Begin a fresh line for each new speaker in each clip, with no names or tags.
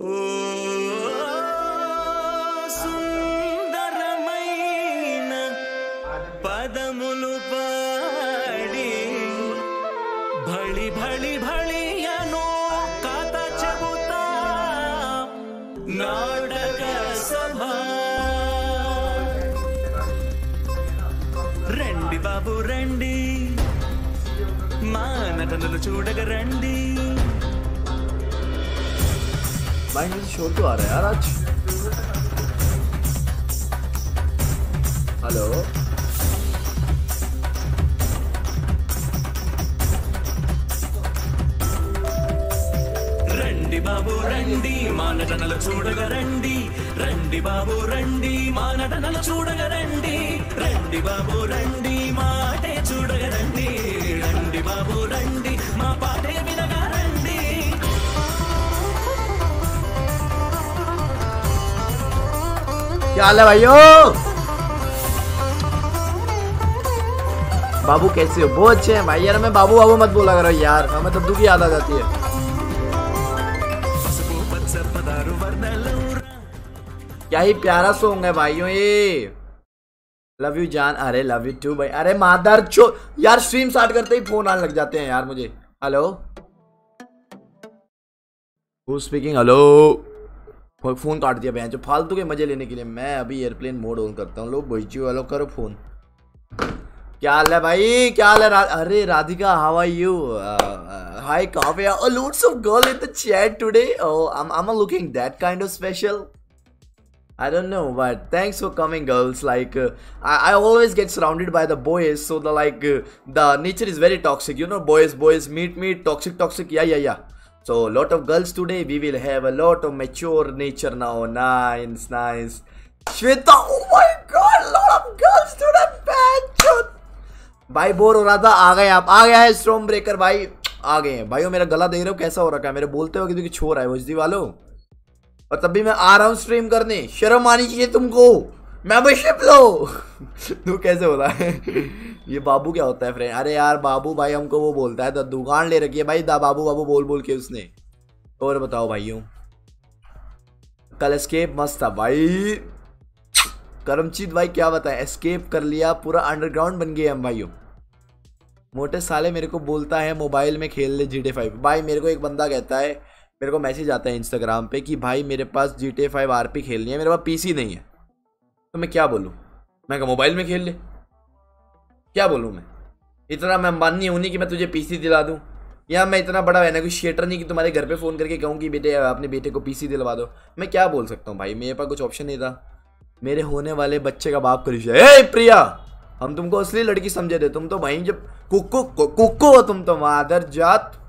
Oh. నటనలు చూడగ రండి
भाई मुझे शोर तो आ रहा है यार आज हेलो
రండి బాబు రండి మా నటనలు చూడగ రండి రండి బాబు రండి మా నటనలు చూడగ రండి రండి బాబు రండి మాటే చూడగ రండి రండి
क्या हाल है बाबू कैसे हो? बहुत अच्छे हैं भाई। यार मैं बाबू बाबू मत बोला करो यार। हमें तो दुखी याद आ जाती है। क्या ही प्यारा सॉन्ग है भाइयों ये। लव यू जान। अरे लव यू टू भाई। अरे, मादर चो यार स्ट्रीम स्टार्ट करते ही फ़ोन आने लग जाते हैं यार मुझे। Hello who speaking hello phone काट दिया भैया जो। फालतू के मज़े लेने के लिए मैं अभी एयरप्लेन मोड ऑन करता हूँ। लो बोईची वालों, करो फ़ोन। क्या हाल है भाई? क्या हाल है? रा... अरे, Radhika how are you hi Kavya. Loads of girl in the chat today. Oh i'm i'm looking that kind of special. I don't know, but thanks for coming, girls. Like, uh, I, I always get surrounded by the boys, so the like uh, the nature is very toxic. You know, boys, boys meet, meet, toxic, toxic. Yeah, yeah, yeah. So, lot of girls today. We will have a lot of mature nature now. Nice, nice. Shweta, oh my God, lot of girls today. Bad भाई bore हो रहा था आ गए आप आ गया है storm breaker भाई आ गए हैं भाइयों मेरा गला देख रहे हो कैसा हो रखा है मेरे बोलते हो कि छोर है वजदी वालों और तब भी मैं आ रहा हूँ स्ट्रीम करने। शर्म आनी चाहिए तुमको। मेंबरशिप लो। तू कैसे होता है ये बाबू क्या होता है फ्रेंड अरे यार, बाबू भाई हमको वो बोलता है तो दुकान ले रखी है भाई। दा बाबू बाबू बोल बोल के उसने। और बताओ भाइयों। कल एस्केप मस्त था भाई। करमचीत भाई क्या बताएँ? एस्केप कर लिया, पूरा अंडरग्राउंड बन गए हम भाइयों। मोटे साले मेरे को बोलता है, मोबाइल में खेल ले जी फाइव भाई मेरे को एक बंदा कहता है मेरे को मैसेज आता है इंस्टाग्राम पे कि भाई मेरे पास G T five R P खेलनी है, मेरे पास पीसी नहीं है। तो मैं क्या बोलूँ? मैं कहा मोबाइल में खेल ले? क्या बोलूँ मैं? इतना मैं अंबानी हूँ नहीं कि मैं तुझे पीसी दिला दूँ। या मैं इतना बड़ा है शेटर नहीं कि तुम्हारे घर पे फ़ोन करके कहूँ कि बेटे, अपने बेटे को पीसी दिलवा दो। मैं क्या बोल सकता हूँ भाई? मेरे पास कुछ ऑप्शन नहीं था। मेरे होने वाले बच्चे का बाप करी ए, प्रिया, हम तुमको असली लड़की समझे थे। तुम तो भाई जब कुक्को हो तुम तो। मादर जात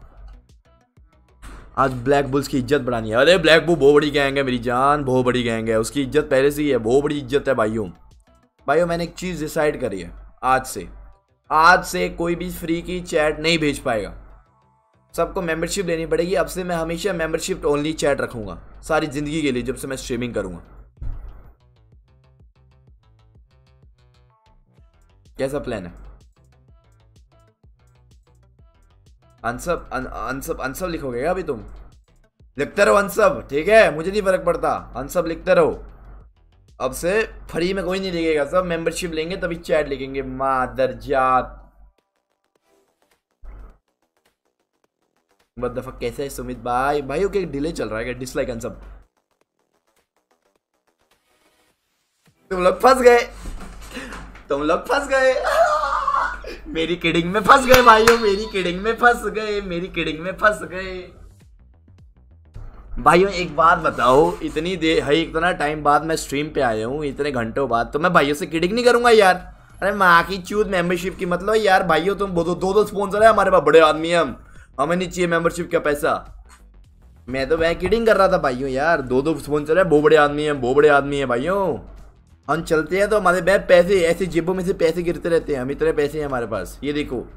आज ब्लैक बुल्स की इज़्ज़त बढ़ानी है। अरे ब्लैक बुल बहुत बड़ी गैंग है, मेरी जान, बहुत बड़ी गैंग है। उसकी इज़्ज़त पहले से ही है, बहुत बड़ी इज़्ज़त है भाइयों। भाइयों, मैंने एक चीज़ डिसाइड करी है, आज से। आज से कोई भी फ्री की चैट नहीं भेज पाएगा। सबको मेंबरशिप लेनी पड़ेगी। अब से मैं हमेशा मेंबरशिप ओनली चैट रखूँगा, सारी ज़िंदगी के लिए, जब से मैं स्ट्रीमिंग करूँगा। कैसा प्लान है? अनसब अन, अनसब अनसब लिखोगे अभी तुम? लिखते रहो अनसब ठीक है? मुझे नहीं फ़र्क पड़ता। अनसब लिखते रहो। अब से फ्री में कोई नहीं लिखेगा सब मेंबरशिप लेंगे तभी चैट लिखेंगे। मादर जात। दफ़ा कैसे है सुमित भाई? भाई ओके डिले चल रहा है डिसलाइक अनसब। तुम लोग फंस गए। तुम लोग फंस गए। मेरी किडिंग में फंस गए भाइयों, मेरी किडिंग में फंस गए, मेरी किडिंग में फंस गए। भाइयों, एक बात बताओ, इतनी देर है, इतना टाइम बाद मैं स्ट्रीम पे आया हूँ, इतने घंटों बाद तो मैं भाइयों से किडिंग नहीं करूँगा यार। अरे माँ की चूत मेंबरशिप की मतलब यार, भाइयों, तुम दो दो दो स्पॉन्सर है हमारे पास, बड़े आदमी हम। हमें नहीं चाहिए मेंबरशिप का पैसा। मैं तो वह किडिंग कर रहा था भाइयों यार, दो दो स्पॉन्सर है बहुत बड़े आदमी है बहुत बड़े आदमी है भाइयों। हम चलते हैं तो हमारे बैग पैसे, ऐसे जेबों में से पैसे गिरते रहते हैं। हम इतने पैसे हैं हमारे पास। ये देखो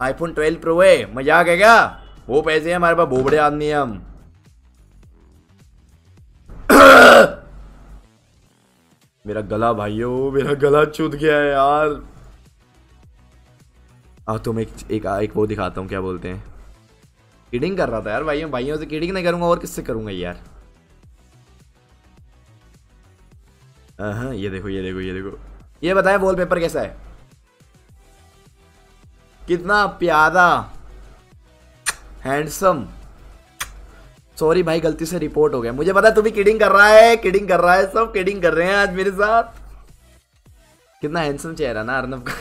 आईफोन 12 प्रो है। मज़ाक है क्या? वो पैसे हैं हमारे पास बहुत बड़े आदमी हैं हम। मेरा गला भाइयों, मेरा गला चूत गया है यार। अब तुम एक एक एक वो दिखाता हूँ, क्या बोलते हैं। किडिंग कर रहा था यार, भाइयों भाइयों से किडिंग नहीं करूँगा, और किससे करूँगा यार? हाँ ये देखो ये देखो ये देखो ये बताएँ वॉलपेपर कैसा है कितना प्यारा हैंडसम सॉरी भाई गलती से रिपोर्ट हो गया मुझे पता तू भी किडिंग कर रहा है किडिंग कर रहा है सब किडिंग कर रहे हैं आज मेरे साथ कितना हैंडसम चेहरा ना अर्नब का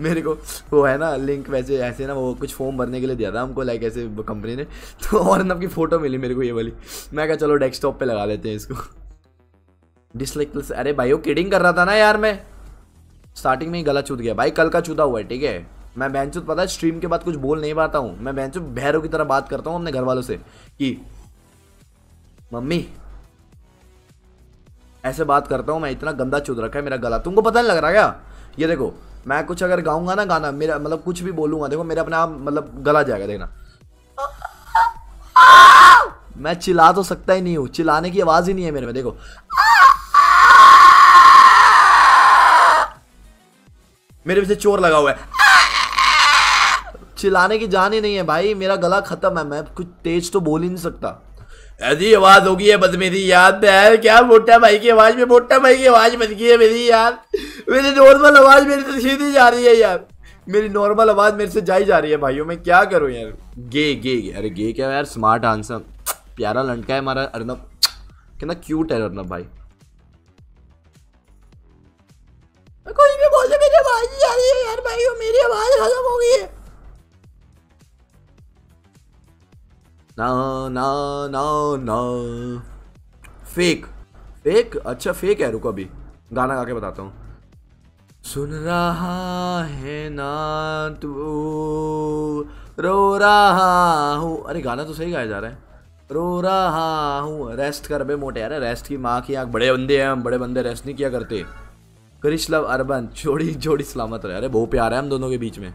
मेरे को वो है ना लिंक वैसे ऐसे ना वो कुछ फॉर्म भरने के लिए दिया था हमको लाइक ऐसे कंपनी ने तो अर्नब की फ़ोटो मिली मेरे को ये वाली मैं कहा चलो डेस्कटॉप पे लगा लेते हैं इसको डिसलाइक प्लस अरे भाई, वो किडिंग कर रहा था ना यार मैं। स्टार्टिंग में ही गला चूत गया। भाई, कल का चूता हुआ है, ठीक है? मैं बेंचुत, पता है स्ट्रीम के बाद कुछ बोल नहीं पाता हूँ। मैं बेंचुत भैरों की तरह बात करता हूँ अपने घर वालों से कि, मम्मी, ऐसे बात करता हूँ, मैं इतना गंदा चुद रखा है मेरा गला। तुमको पता नहीं लग रहा क्या? ये देखो, मैं कुछ अगर गाऊँगा ना गाना, मेरा मतलब कुछ भी बोलूँगा, देखो, मेरा अपने आप मतलब गला जाएगा, देखना। मैं चिल्ला तो सकता ही नहीं हूँ। चिल्लाने की आवाज़ ही नहीं है मेरे में, देखो। मेरे पीछे चोर लगा हुआ है। चिल्लाने की जान ही नहीं है भाई मेरा गला खत्म है मैं कुछ तेज तो बोल ही नहीं सकता। ऐसी आवाज़ होगी है बस मेरी याद है क्या मोटा भाई की आवाज़ में मोटा भाई की आवाज़ बन गई है मेरी यार। मेरी नॉर्मल आवाज़ मेरी से सीधी जा रही है यार। मेरी नॉर्मल आवाज़ मेरे से जाई जा रही है भाइयों मैं क्या करूँ यार? गे गे गे अरे गे क्या यार स्मार्ट आंसर प्यारा लड़का है हमारा अर्नब। कितना क्यूट है अर्नब भाई। कोई भी बोल मेरी आवाज़ ही जा रही है यार भाइयों मेरी आवाज़ खत्म हो गई है। ना ना ना ना। फेक फेक अच्छा फेक है, रुको अभी। गाना गा के बताता हूँ। सुन रहा है ना तू, रो रहा हूँ। अरे, गाना तो सही गाया जा रहा है। रो रहा हूँ। रेस्ट कर बे, मोटे। यार रेस्ट की माँ की आँख। बड़े बंदे हैं, हम बड़े बंदे रेस्ट नहीं किया करते। क्रिश लव अरबन, जोड़ी जोड़ी सलामत रहे। अरे, बहुत प्यार है हम दोनों के बीच में।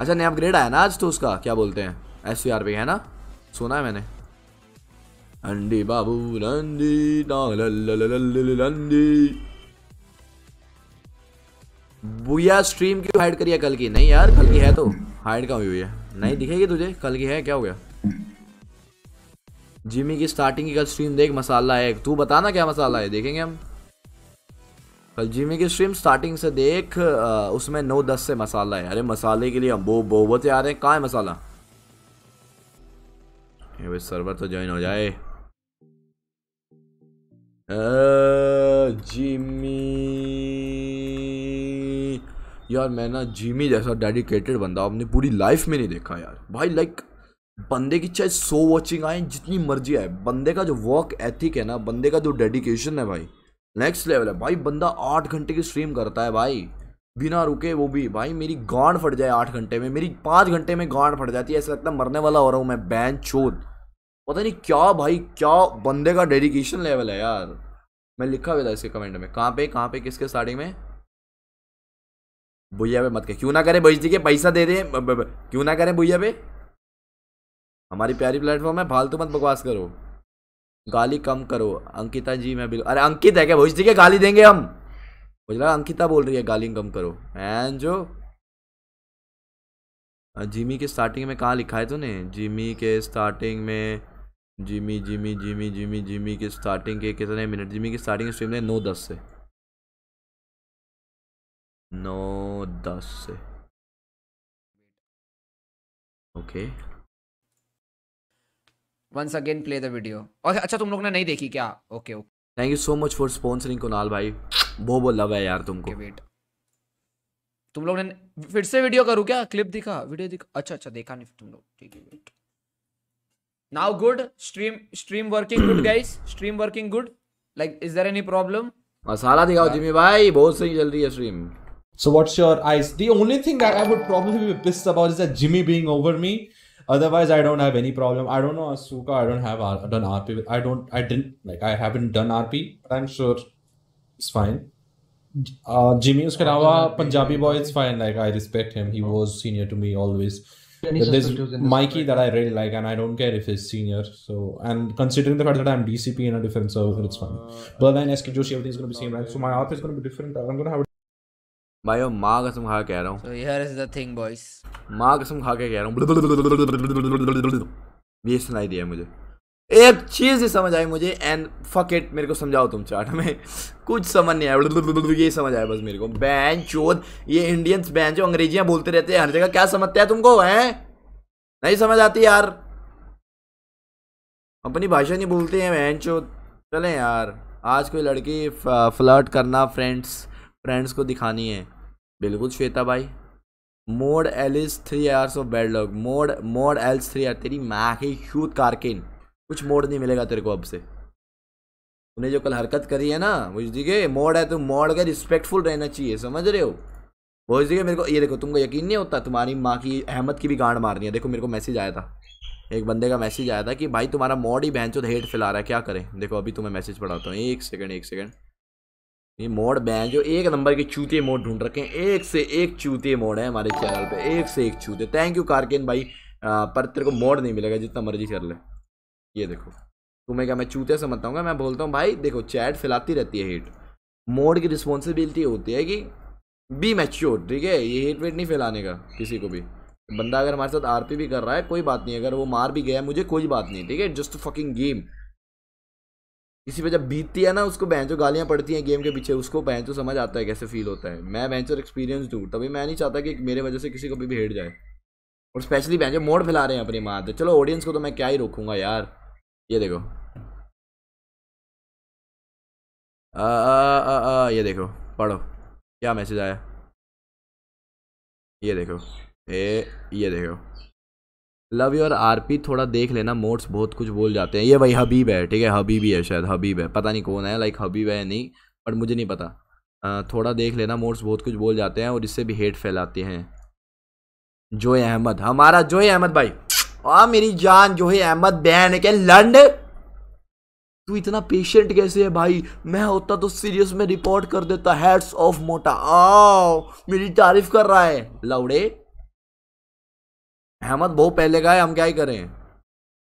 अच्छा नया अपग्रेड आया ना आज तो उसका? क्या बोलते हैं? एस सी आर पे है ना? सुना है मैंने। अंडी बाबू, नंदी ना ल ल ल ल ल ल लंदी बुया स्ट्रीम क्यों हाइड करिए कल की? नहीं यार, कल की है तो। हाइड कहाँ हुई है? नहीं दिखेगी तुझे? कल की है? क्या हो गया? जिमी की स्टार्टिंग की कल स्ट्रीम देख, मसाला है तू बता ना क्या मसाला है? देखेंगे हम। जिमी की स्ट्रीम स्टार्टिंग से देख उसमें नौ दस से मसाला है। अरे, मसाले के लिए हम वो बहुत आ रहे हैं। कहाँ है मसाला? ये सर्वर तो ज्वाइन हो जाए। जिमी यार, मैं ना जिमी जैसा डेडिकेटेड बंदा अपनी पूरी लाइफ में नहीं देखा यार। भाई लाइक बंदे की चाहे सो वॉचिंग आए, जितनी मर्ज़ी आए। बंदे का जो वर्क एथिक है ना, बंदे का जो डेडिकेशन है भाई नेक्स्ट लेवल है। भाई, बंदा आठ घंटे की स्ट्रीम करता है भाई। बिना रुके वो भी। भाई, मेरी गांड फट जाए आठ घंटे में। मेरी पाँच घंटे में गांड फट जाती है। ऐसा लगता है मरने वाला हो रहा हूँ मैं बैन चोद। पता नहीं क्या भाई, क्या बंदे का डेडिकेशन लेवल है यार। मैं लिखा हुआ था इसके कमेंट में। कहाँ पे कहाँ पे, किसके स्टार्टिंग में? भैया पे मत के क्यों ना करे बेइज्जती के पैसा दे दे? क्यों ना करें भैया पे? हमारी प्यारी प्लेटफॉर्म है, फालतू मत बकवास करो। गाली कम करो। अंकिता जी, मैं बिल्कुल अरे अंकित है क्या? भोजती के गाली देंगे हम। मुझे लगा अंकिता बोल रही है गाली कम करो। एंड जो जिमी के स्टार्टिंग में कहाँ लिखा है तूने? जिमी के स्टार्टिंग में Jimmy Jimmy Jimmy Jimmy Jimmy के स्टार्टिंग के कितने मिनट जिमी की स्टार्टिंग स्ट्रीम में नौ दस से। नौ दस से। Okay
once again play the video और अच्छा तुम लोग ने नहीं देखी क्या? Okay okay
thank you so much for sponsoring Kunal भाई। बहुत बहुत लव है यार तुमको।
वेट तुम लोग ने फिर से वीडियो करूँ क्या? क्लिप दिखा वीडियो दिखा। अच्छा अच्छा देखा नहीं तुम लोग। ठीक है wait now good stream stream working good guys stream working good like is there any problem
मसाला दिखाओ जिमी भाई बहुत सही चल रही है stream
So what's your eyes? The only thing that I would probably be pissed about is that Jimmy being over me. Otherwise, I don't have any problem. I don't know Asuka. I don't have uh, done RP. With, I don't. I didn't like. I haven't done RP, but I'm sure it's fine. Uh, Jimmy Uskarawa, Punjabi boy, it's fine. Like I respect him. He was senior to me always. There's Mikey that I really like, and I don't care if he's senior. So, and considering the fact that I'm DCP in a different server, it's fine. Uh, but then SK Joshi, everything's gonna be same right so my RP is gonna be different. I'm gonna have.
भाई वो माँ कसम खा कह रहा हूँ।
So the thing,
माँ कसम खा के कह रहा हूँ। ये सुनाई दिया मुझे। एक चीज़ ही समझ आई मुझे एंड फक इट मेरे को समझाओ तुम चार्ट में। कुछ समझ नहीं आया। ये समझ आया बस मेरे को। बैन चोद ये इंडियंस बैन जो अंग्रेजियाँ बोलते रहते हैं हर जगह क्या समझते हैं तुमको हैं? नहीं समझ आती यार। अपनी भाषा नहीं बोलते हैं बैन चोद। चले यार आज कोई लड़की फ्लर्ट करना फ्रेंड्स फ्रेंड्स को दिखानी है। बिल्कुल श्वेता भाई। Mode Alice three hours of bad log mode mode else three are तेरी माँ की शूट कारकिन। कुछ मोड नहीं मिलेगा तेरे को अब से। तूने जो कल हरकत करी है ना बुझ दिखे मोड है तो मोड का रिस्पेक्टफुल रहना चाहिए, समझ रहे हो? बुझ दिखे मेरे को, ये देखो, तुमको यकीन नहीं होता, तुम्हारी माँ की अहमद की भी गांड मारनी है। देखो, मेरे को मैसेज आया था। एक बंदे का मैसेज आया था कि, भाई, तुम्हारा मॉड ही बहन चो हेट फैला रहा है, क्या करें? देखो, अभी तुम्हें मैसेज पढ़ाता हूँ। एक सेकंड एक सेकंड ये मोड बैन जो एक नंबर के चूते मोड ढूंढ रखे हैं। एक से एक चूते मोड है हमारे चैनल पे। एक से एक चूते। थैंक यू कारकेन भाई। आ, पर तेरे को मोड नहीं मिलेगा जितना मर्ज़ी कर ले। ये देखो। तुम्हें क्या मैं चूते समझता हूँ मैं बोलता हूँ भाई देखो चैट फैलाती रहती है हेट मोड की रिस्पॉन्सिबिलिटी होती है कि बी मैच्योर ठीक है? ये हेट वेट नहीं फैलाने का किसी को भी। बंदा अगर हमारे साथ आरपी भी कर रहा है कोई बात नहीं। अगर वो मार भी गया मुझे कोई बात नहीं ठीक है? जस्ट फकिंग गेम किसी पे जब बीतती है ना उसको बहन जो गालियाँ पड़ती हैं गेम के पीछे उसको बहन जो समझ आता है कैसे फील होता है। मैं बहन जो एक्सपीरियंस दूँ तभी मैं नहीं चाहता कि मेरे वजह से किसी को भी भेड़ जाए। और स्पेशली बहन जो मोड फैला रहे हैं अपनी माँ चलो ऑडियंस को तो मैं क्या ही रोकूँगा यार। ये देखो। आ, आ, आ, आ, ये देखो पढ़ो क्या मैसेज आया? ये देखो ए ये देखो। लव योर आरपी थोड़ा देख लेना मोड्स बहुत कुछ बोल जाते हैं। ये भाई हबीब है ठीक है? हबीबी है शायद हबीब है। पता नहीं कौन है लाइक हबीब है नहीं बट मुझे नहीं पता। आ, थोड़ा देख लेना मोड्स बहुत कुछ बोल जाते हैं और इससे भी हेट फैलाते हैं। जोए अहमद हमारा जोए अहमद भाई। आ मेरी जान जोए अहमद बहन के लंड? तू इतना पेशेंट कैसे है भाई? मैं होता तो सीरियस में रिपोर्ट कर देता हेड्स ऑफ़ मोटा। आओ मेरी तारीफ़ कर रहा है। लौड़े। अहमद, बहुत पहले का है, हम क्या ही करें?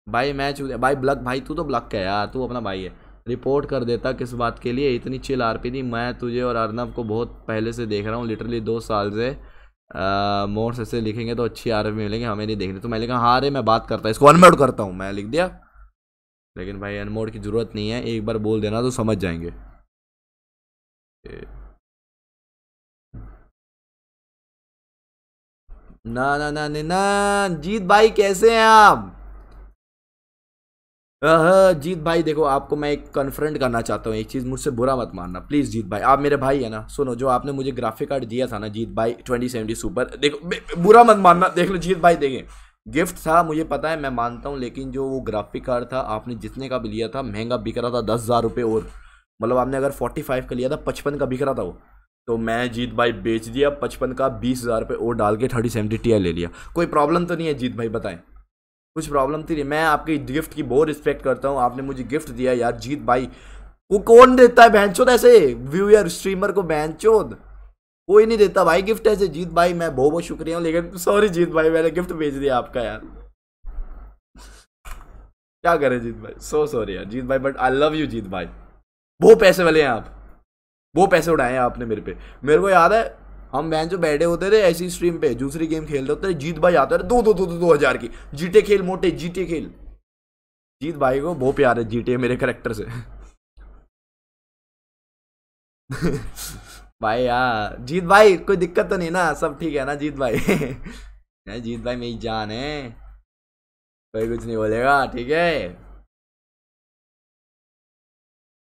भाई मैच भाई, ब्लक, भाई, तू तो ब्लक है यार, तू अपना भाई है। रिपोर्ट कर देता किस बात के लिए? इतनी चिल आरपी थी, मैं तुझे और अर्नब को बहुत पहले से देख रहा हूँ लिटरली दो साल से। मोर्स ऐसे लिखेंगे तो अच्छी आरपी मिलेंगे, हमें नहीं देखने। तो मैं लिखा हाँ रे, मैं बात करता इसको अनमोड करता हूँ, मैं लिख दिया। लेकिन भाई अनमोड की ज़रूरत नहीं है, एक बार बोल देना तो समझ जाएँगे। ना ना ना ना ना, जीत भाई कैसे हैं आप? जीत भाई, देखो, आपको मैं एक कन्फ्रंट करना चाहता हूँ। एक चीज़ मुझसे बुरा मत मानना। प्लीज़ जीत भाई, आप मेरे भाई है ना? सुनो, जो आपने मुझे ग्राफिक कार्ड दिया था ना, जीत भाई ट्वेंटी सेवेंटी सुपर देखो बुरा मत मानना। देख लो, जीत भाई, देखें। गिफ्ट था, मुझे पता है, मैं मानता हूँ, लेकिन जो वो ग्राफिक कार्ड था, आपने जितने का भी लिया था, महँगा बिक रहा था दस हज़ार रुपये और। मतलब आपने अगर फोर्टी फाइव का लिया था, पचपन का बिक रहा था वो। तो मैं जीत भाई बेच दिया, पचपन का बीस हज़ार रुपये और डाल के थर्टी सेवेंटी टी ले लिया। कोई प्रॉब्लम तो नहीं है जीत भाई, बताएँ। कुछ प्रॉब्लम तो नहीं मैं आपकी गिफ्ट की बहुत रिस्पेक्ट करता हूँ। आपने मुझे गिफ्ट दिया यार, जीत भाई। वो कौन देता है? बहनचोद ऐसे? व्यूअर स्ट्रीमर को बहनचोद कोई नहीं देता भाई गिफ्ट ऐसे। जीत भाई, मैं बहुत बहुत शुक्रिया हूँ, लेकिन सॉरी जीत भाई, मैंने गिफ्ट भेज दिया आपका यार। क्या करें जीत भाई? सो सॉरी यार, जीत भाई but I love you Jeet भाई। बहुत पैसे वाले हैं आप। वो पैसे उड़ाए हैं आपने मेरे पे। मेरे को याद है, हम बहन जो बैठे होते थे ऐसी स्ट्रीम पे, दूसरी गेम खेलते होते जीत भाई आते थे, दो दो दो दो दो हज़ार की। जीटे खेल, मोटे जीटे खेल। जीत भाई को बहुत प्यार है जीटे मेरे करेक्टर से। भाई यार जीत भाई, कोई दिक्कत तो नहीं ना, सब ठीक है ना जीत भाई? जीत भाई मेरी जान है। कोई कुछ नहीं बोलेगा, ठीक है?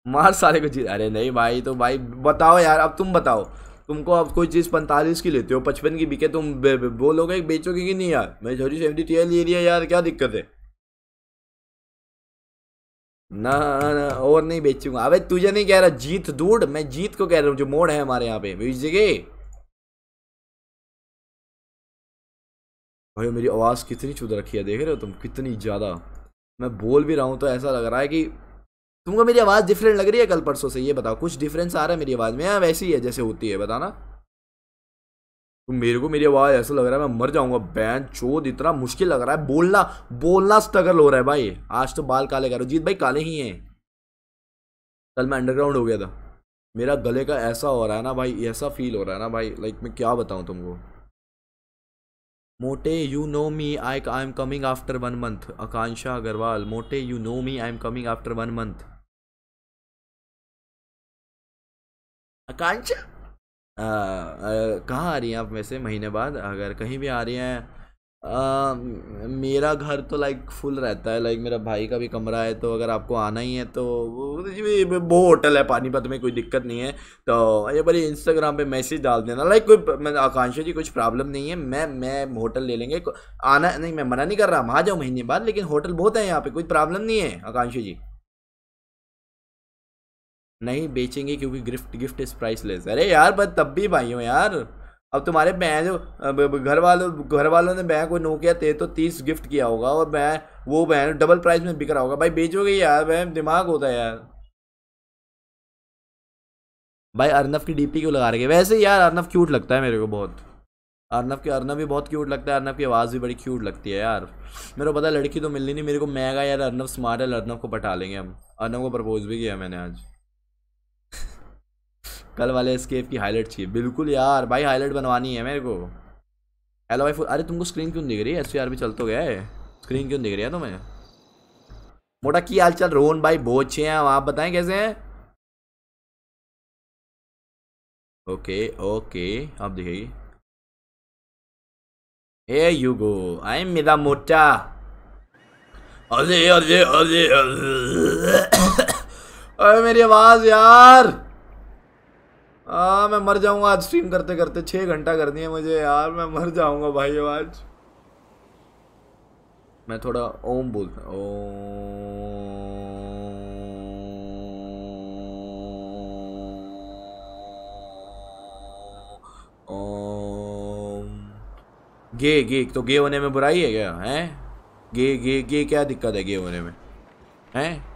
मार सारे को जीत। अरे नहीं भाई तो भाई बताओ यार, अब तुम बताओ। तुमको अब कोई चीज़ पैंतालीस की लेते हो, पचपन की बिके, तुम बोलोगे बेचोगे कि नहीं यार? मैं थर्टी सेवेंटी टी ले लिया यार, क्या दिक्कत है? ना ना, और नहीं बेचूँगा। अबे तुझे नहीं कह रहा, जीत दूर मैं जीत को कह रहा हूँ, जो मोड़ है हमारे यहाँ पे देगे? भाई मेरी आवाज़ कितनी चुद रखी है, देख रहे हो तुम, कितनी ज़्यादा। मैं बोल भी रहा हूँ तो ऐसा लग रहा है कि तुमको मेरी आवाज़ डिफरेंट लग रही है कल परसों से, ये बताओ, कुछ डिफरेंस आ रहा है मेरी आवाज़ में? या वैसी ही है जैसे होती है, बताना। तो मेरे को मेरी आवाज़ ऐसा लग रहा है, मैं मर जाऊँगा। बैन चोद, इतना मुश्किल लग रहा है। बोलना बोलना स्ट्रगल हो रहा है भाई। आज तो बाल काले करो जीत भाई, काले ही हैं। कल मैं अंडरग्राउंड हो गया था। मेरा गले का ऐसा हो रहा है ना भाई, ऐसा फील हो रहा है ना भाई। लाइक मैं क्या बताऊँ तुमको? मोटे you know me I I am coming after one month Akanksha Agarwal, मोटे you know me I am coming after one month Akanksha कहाँ आ रही हैं आप वैसे महीने बाद? अगर कहीं भी आ रही हैं आ, मेरा घर तो लाइक फुल रहता है। लाइक मेरा भाई का भी कमरा है तो अगर आपको आना ही है तो वो होटल है पानीपत में कोई दिक्कत नहीं है। तो ये बड़ी इंस्टाग्राम पे मैसेज डाल देना। लाइक कोई आकांक्षा जी कुछ प्रॉब्लम नहीं है। मैं मैं होटल ले लेंगे। आना नहीं मैं मना नहीं कर रहा हम आ जाओ महीने बाद लेकिन होटल बहुत है यहाँ पर कोई प्रॉब्लम नहीं है आकांक्षा जी। नहीं बेचेंगे क्योंकि गिफ्ट गिफ्ट इज़ प्राइसलेस अरे यार बस तब भी भाई हो यार। अब तुम्हारे बैंक जो घर वालों घर वालों ने बैंक को नोकिया ते तो तीस गिफ्ट किया होगा और मैं वो बैंक डबल प्राइस में बिक रहा होगा। भाई बेचोगे यार मैं दिमाग होता है यार। भाई अर्नव की डीपी क्यों लगा रहे वैसे यार अर्नव क्यूट लगता है मेरे को बहुत। अर्नव के अर्नव भी बहुत क्यूट लगता है अर्नव की आवाज़ भी बड़ी क्यूट लगती है यार। मेरे को पता लड़की तो मिलनी नहीं, मेरे को मैगा यार अर्नव स्मार्ट है अर्नव को पटा लेंगे हम। अर्नव को प्रपोज भी किया मैंने आज। कल वाले स्केप की हाईलाइट चाहिए। बिल्कुल यार, भाई हाईलाइट बनवानी है मेरे को। हेलो भाई, अरे तुमको स्क्रीन क्यों दिख रही? है एस भी चल तो गया है। स्क्रीन क्यों दिख रही है तुम्हें? मोटा की हाल चाल? रोहन भाई बहुत अच्छे हैं, आप बताएँ कैसे हैं? ओके ओके आप दिखेगी। हे यू गो आई मेरा मोटा। अरे अरे अरे। अरे मेरी आवाज़ यार। आ, मैं मर जाऊँगा आज स्ट्रीम करते करते। छः घंटा कर दिए मुझे यार मैं मर जाऊँगा भाई आज। मैं थोड़ा ओम बोलता ओम। गे गे तो गे होने में बुराई है क्या हैं? गे गे गे क्या दिक्कत है गे होने में हैं?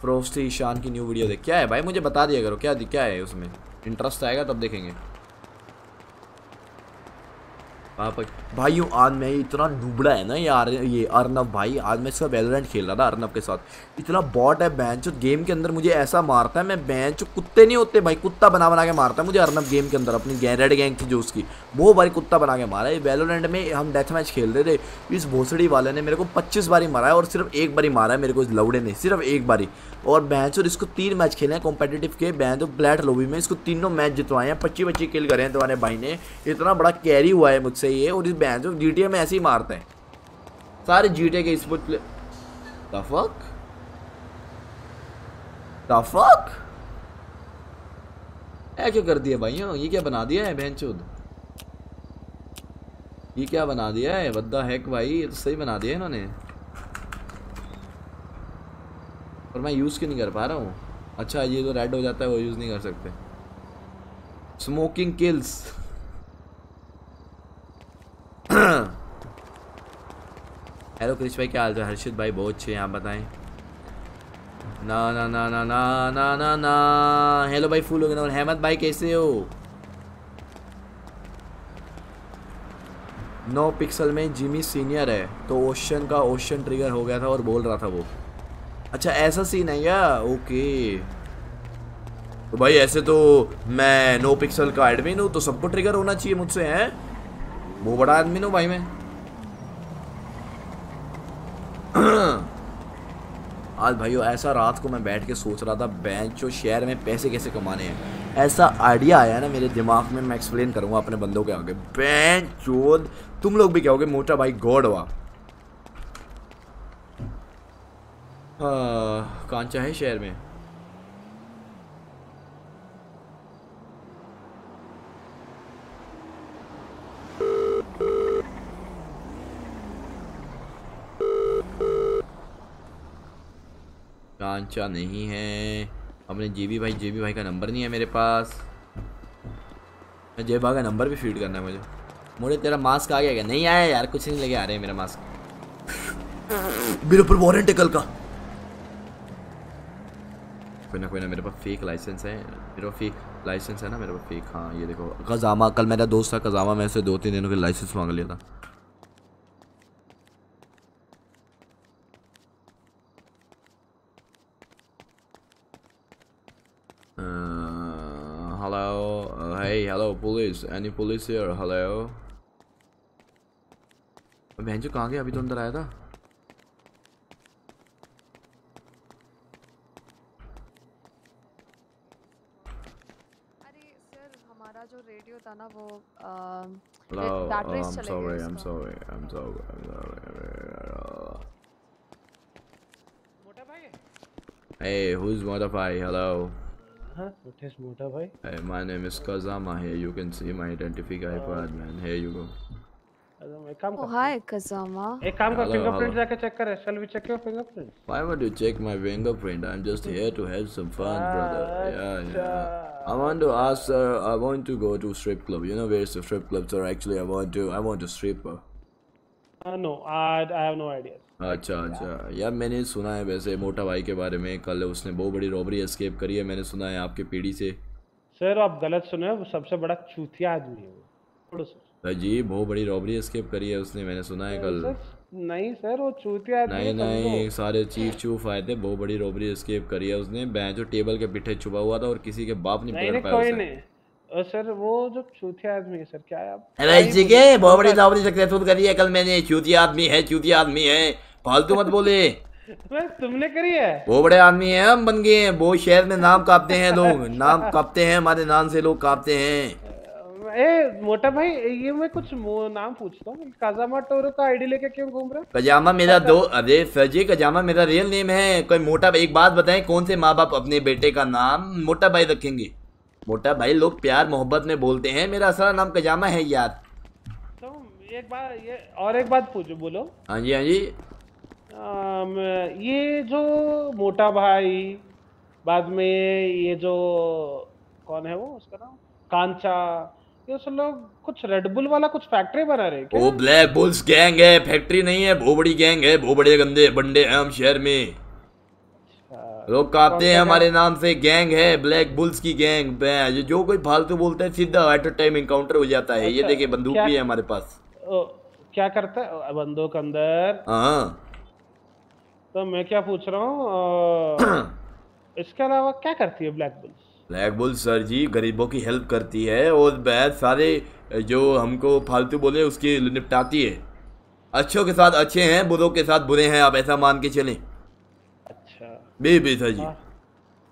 फ्रोस्टी ईशान की न्यू वीडियो देख। क्या है भाई? मुझे बता दिया करो। क्या क्या है उसमें? इंटरेस्ट आएगा तब देखेंगे। पापा भाइयों आज मैं इतना नुबड़ा है ना यार ये अर्नब भाई। आज मैं इसका वेलोरेंट खेल रहा था अर्नब के साथ। इतना बॉट है बेंच गेम के अंदर मुझे ऐसा मारता है, मैं बेंच कुत्ते नहीं होते भाई, कुत्ता बना बना के मारता है मुझे अर्नब गेम के अंदर, अपनी रेड गैंग थी जो उसकी। वो बारी कुत्ता बना के मारा है। वेलोरेंट में हम डेथ मैच खेल रहे थे। इस भोसड़ी वाले ने मेरे को पच्चीस बारी मारा है, और सिर्फ़ एक बारी मारा है मेरे को इस लौड़े ने, सिर्फ़ एक बारी। और बेंच और इसको तीन मैच खेले हैं कॉम्पिटेटिव के। बेंच और ब्लैट लोबी में इसको तीनों मैच जितवाए हैं, पच्चीस पच्चीस किल करे हैं तुम्हारे भाई ने। इतना बड़ा कैरी हुआ है मुझसे ये, और इस बेंच और जी में ऐसे ही मारते हैं। सारे जी के स्पोर्ट प्ले? The fuck? ऐ क्या कर दिया भाइयों? ये क्या बना दिया है बहन ये क्या बना दिया है? बद्दा हैक भाई? ये तो सही बना दिया इन्होंने। और मैं यूज़ क्यों नहीं कर पा रहा हूँ? अच्छा ये जो रेड हो जाता है, वो यूज़ नहीं कर सकते। स्मोकिंग किल्स हेलो क्रिश भाई, क्या हाल है हर्षित भाई, बहुत अच्छे हैं, आप बताएँ? ना ना ना ना ना ना ना ना। हेलो भाई फूल हो गया हेमंत भाई, कैसे हो? नौ पिक्सल में जिमी सीनियर है तो ओशन का ओशन ट्रिगर हो गया था और बोल रहा था वो। अच्छा ऐसा सीन है क्या? ओके तो भाई, ऐसे तो मैं नो पिक्सल का एडमिन हूँ तो सबको ट्रिगर होना चाहिए मुझसे, हैं? वो बड़ा आदमी हूँ भाई मैं। आज भाइयों, ऐसा रात को मैं बैठ के सोच रहा था बैंक जो शहर में पैसे कैसे कमाने हैं। ऐसा आइडिया आया ना मेरे दिमाग में, मैं एक्सप्लेन करूँगा अपने बंदों के आगे। बैंक चोद, तुम लोग भी कहोगे मोटा भाई गॉड हुआ कांचा है शहर में। कांचा नहीं है। अपने जेबी भाई जेबी भाई का नंबर नहीं है मेरे पास। मैं जेबी भाई का नंबर भी फ़ीड करना है मुझे। मुझे तेरा मास्क आ गया क्या? नहीं आया यार, कुछ नहीं लेके आ रहे हैं मेरा मास्क मेरे ऊपर वारंट है कल का। कोई ना कोई ना, मेरे पास फेक लाइसेंस है। मेरे पास फेक लाइसेंस है ना, मेरे पास फेक हाँ ये देखो कजामा कल मेरा दोस्त था कजामा मैं से दो तीन दिनों के लाइसेंस मांग लिया था। Uh, hey, hello, police. Any police here? Hello. बहन जो कहाँ गया अभी तो अंदर आया था
अरे सर हमारा जो रेडियो था ना वो
Hello. Oh,
बैटरीज
I'm
चले
sorry.
गए
I'm
उसका।
sorry. I'm sorry. I'm sorry. Hey, who's modify? Hello.
Huh? What is मोटा भाई
Hey, my name is Kazama here. You can see my identifier card, man. Here you go.
अरे मैं काम
ओ
कर
हाय कजामा
एक काम कर
Hello,
फिंगरप्रिंट
hello.
जाके चेक कर shall we check your fingerprint
Why would you check my fingerprint? I'm just here to have some fun, brother. Yeah, yeah. I want to ask, sir. I want to go to strip club. You know where's the strip club, sir? Actually, I want to. I want to stripper.
uh, no I I have no idea
अच्छा अच्छा। यार मैंने सुना है वैसे मोटा भाई के बारे में कल उसने बहुत बड़ी रॉबरी एस्केप करी है मैंने सुना है आपके पीढ़ी से।
सर आप गलत सुने वो सबसे बड़ा चूतिया आदमी है वो।
जी बहुत बड़ी रॉबरी एस्केप करी है उसने मैंने सुना है कल।
सर नहीं सर वो चूतिया आदमी
नहीं नहीं सारे चीफ चूफ आए थे बहुत बड़ी रॉबरी एस्केप करी है उसने। बैंक जो टेबल के पीछे छुपा हुआ था और किसी के बाप नहीं
नहीं
पकड़ पाया
कोई
उसे।
नहीं। और सर वो जो चूतिया आदमी है सर क्या है आप
अरे जिगे बहुत बड़ी रॉबरी सक्सेसफुल करी है कल मैंने चूतिया आदमी है चूतिया आदमी है। फालतू मत बोले।
तुमने करी है।
वो बड़े आदमी हैं हम बन गए हैं। वो शहर में नाम कापते हैं लोग। नाम कापते हैं हमारे नाम से लोग कापते हैं।
ए मोटा भाई ये मैं कुछ नाम पूछता हूँ। काजामा टोरो का आईडी लेके क्यों घूम रहा
कजामा मेरा दो अरे सर जी कजामा मेरा रियल नेम है। कोई मोटा एक बात बताएँ कौन से माँ बाप अपने बेटे का नाम मोटा भाई रखेंगे? मोटा भाई लोग प्यार मोहब्बत में बोलते हैं। मेरा असला नाम कजामा है यार।
तो एक बात ये और एक बात पूछो बोलो।
हाँ जी हाँ जी।
ये जो मोटा भाई बाद में ये जो कौन है वो उसका नाम? कांचा। ये सब लोग कुछ रेडबुल वाला कुछ फैक्ट्री बना रहे क्या?
वो ब्लैक बुल्स गैंग है फैक्ट्री नहीं है बहुत बड़ी गैंग है बहुत बड़े गंदे बंडे हैं हम शहर में। लोग कापते हैं हमारे नाम से गैंग है ब्लैक बुल्स की गैंग जो जो कोई फालतू बोलता है सीधा एट अ टाइम इनकाउंटर हो जाता है। ये
अच्छा,
देखिए बंदूक भी है हमारे पास।
ओ, क्या करता है? बंदूक अंदर।
हाँ।
तो मैं क्या पूछ रहा हूँ इसके अलावा क्या करती है black bulls
black bull sir ji गरीबों की हेल्प करती है और बहुत सारे जो हमको फालतू बोले उसकी निपटाती है। अच्छों के साथ अच्छे हैं बुरों के साथ बुरे हैं आप ऐसा मान के चलें।
अच्छा।
बे बे सर जी।
हाँ।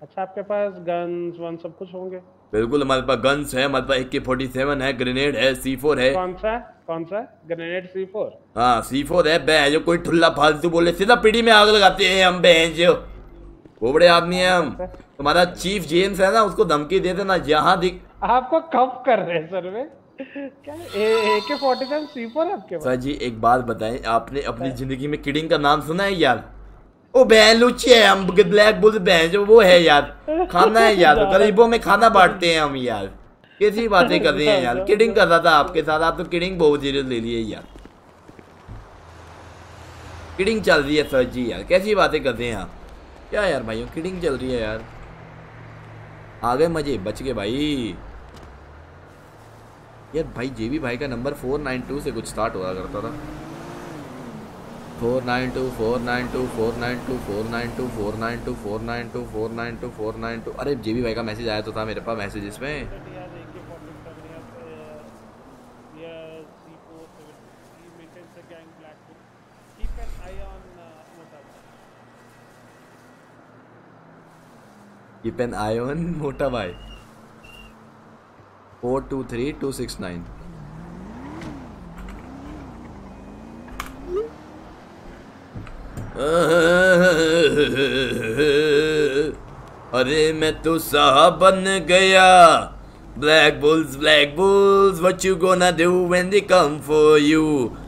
अच्छा आपके पास गन्स वन सब कुछ होंगे?
बिल्कुल हमारे पास गन्स है हमारे पास ए फोर्टी सेवन है ग्रेनेड है सी फोर है।
कौन सा? कौन सा? ग्रेनेड सी फोर
हाँ सी फोर है बहन जो कोई ठुल्ला फालतू बोले सीधा पीढ़ी में आग लगाते हैं हम बहन जो। वो बड़े आदमी है हम। तुम्हारा चीफ जेम्स है ना उसको धमकी दे देना यहाँ दिख।
आपको कब कर रहे हैं सर वे? क्या ए के फोर्टी सेवन सी फोर आपके पास?
सर जी एक बात बताएँ आपने अपनी ज़िंदगी में किडिंग का नाम सुना है यार? ओ बहन लुच्ची है हम ब्लैक बुल बहन जो वो है यार खाना है यार गरीबों में खाना बांटते हैं हम यार। कैसी बातें कर रहे हैं यार किडिंग कर रहा था आपके साथ आप तो किडिंग बहुत सीरियस ले लिए यार। किडिंग चल रही है सर जी यार कैसी बातें कर रहे हैं आप? क्या यार भाइयों किडिंग चल रही है यार। आ गए मज़े बच गए भाई। यार भाई जेबी भाई का नंबर फोर नाइन टू से कुछ स्टार्ट हुआ करता था। Four nine two four nine two four nine two four nine two four nine two four nine two four nine two four nine two. अरे जी भाई का मैसेज आया तो था मेरे पास मैसेज इसमें। Keep an four two three two six nine अरे मैं तो साहब बन गया। Black bulls black bulls what you gonna do when they come for you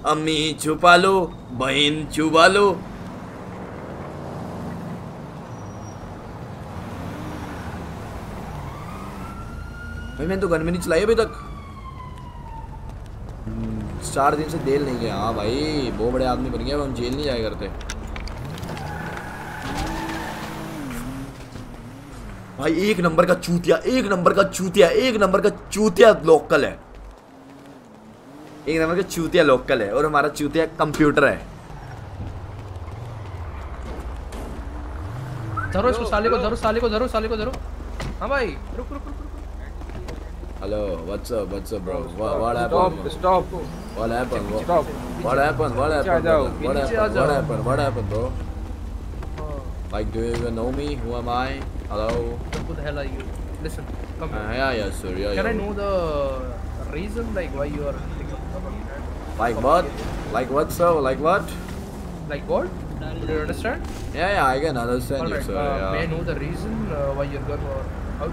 अम्मी छुपा लो बहन छुपा लो। भाई मैंने तो गन में नहीं चलाई अभी तक। हम्म, चार दिन से जेल नहीं गया। हाँ भाई बहुत बड़े आदमी बन गया हम जेल नहीं जाया करते। भाई एक नंबर का चूतिया एक नंबर का चूतिया एक नंबर का चूतिया लोकल है। एक नंबर का चूतिया लोकल है और हमारा चूतिया कंप्यूटर है।
ज़रूर इसको साले को ज़रूर साले को ज़रूर साले को ज़रूर हाँ भाई। रुक रुक रुक
hello what's up what's up bro what happened
stop
what happened
stop
what happened what happened what happened what happened bro like do you know me who. Am I Hello?
Who the hell are you? Listen, come
Uh,
here.
yeah, yeah, sir. Yeah,
Can I know the reason, like, why you are thinking about that?
Like what? Like what, sir? Like what?
Like what? Do you understand?
Yeah, yeah, I can understand you, sir.
uh, may I know the reason uh, why your gun was out?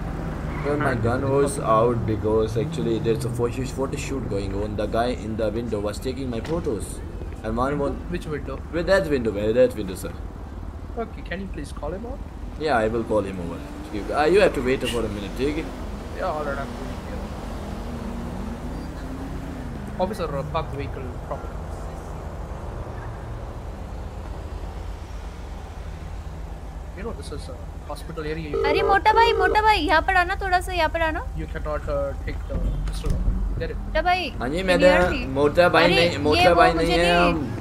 Well, my gun was out because actually there's a photo shoot going on. The guy in the window was taking my photos, and one was
Which window?
with that window, with that window, sir.
Okay, can you please call him out?
Yeah, I will call him over. Uh, you have to wait for a minute, take it.
Yeah, alright, I'm going here. Officer, uh, park the vehicle properly. You know, this is a hospital area. You
अरे
cannot-
मोटा भाई मोटा भाई यहाँ पर आना थोड़ा सा यहाँ पर आना
You cannot uh, take the pistol. Get it?
मोटा भाई
हाँ जी मैडम? मोटा भाई नहीं मोटा भाई नहीं है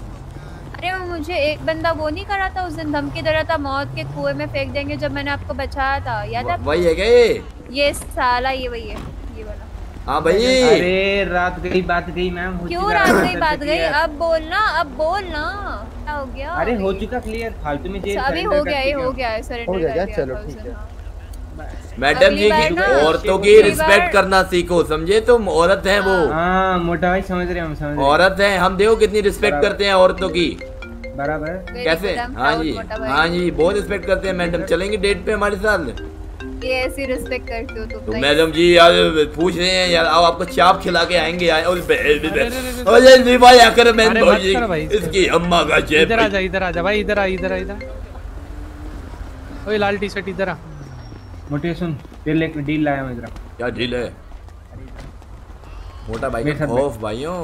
अरे वो मुझे एक बंदा वो नहीं करा था उस दिन धमकी दे रहा था मौत के कुएँ में फेंक देंगे जब मैंने आपको बचाया था याद है
वही है क्या ये?
ये साला ये वही है ये वाला।
हाँ भाई।
अरे रात गई बात गई मैम
क्यों रात गई बात गई? अब बोलना अब बोलना। क्या हो गया?
अरे हो चुका क्लियर फालतू में
अभी हो गया ये हो गया है सरेंडर
हो गया
कर दिया
चलो, ठीक है।
मैडम जी की औरतों की रिस्पेक्ट करना सीखो समझे तुम? औरत हैं वो।
हाँ मोटा भाई समझ रहे हम समझ
औरत है। हम देखो कितनी रिस्पेक्ट करते हैं औरतों की।
बराबर।
कैसे? हाँ जी। हाँ जी बहुत रिस्पेक्ट करते हैं मैडम। चलेंगे डेट पे हमारे साथ?
ये ऐसी रिस्पेक्ट करते हो तुम
तो मैडम जी यार पूछ रहे हैं यार आओ आपको चाप खिला के आएँगे यार और अरे निभाई आकर मैं
अरे मत करो भाई इसको।
इसकी अम्मा का जय
इधर आ जा इधर आ जा भाई इधर आ इधर आ इधर। ओए लाल टी शर्ट इधर आ।
मोटे सुन तेरे लिए एक डील लाया मैं इधर।
क्या डील है? मोटा भाई का। खौफ भाइयों।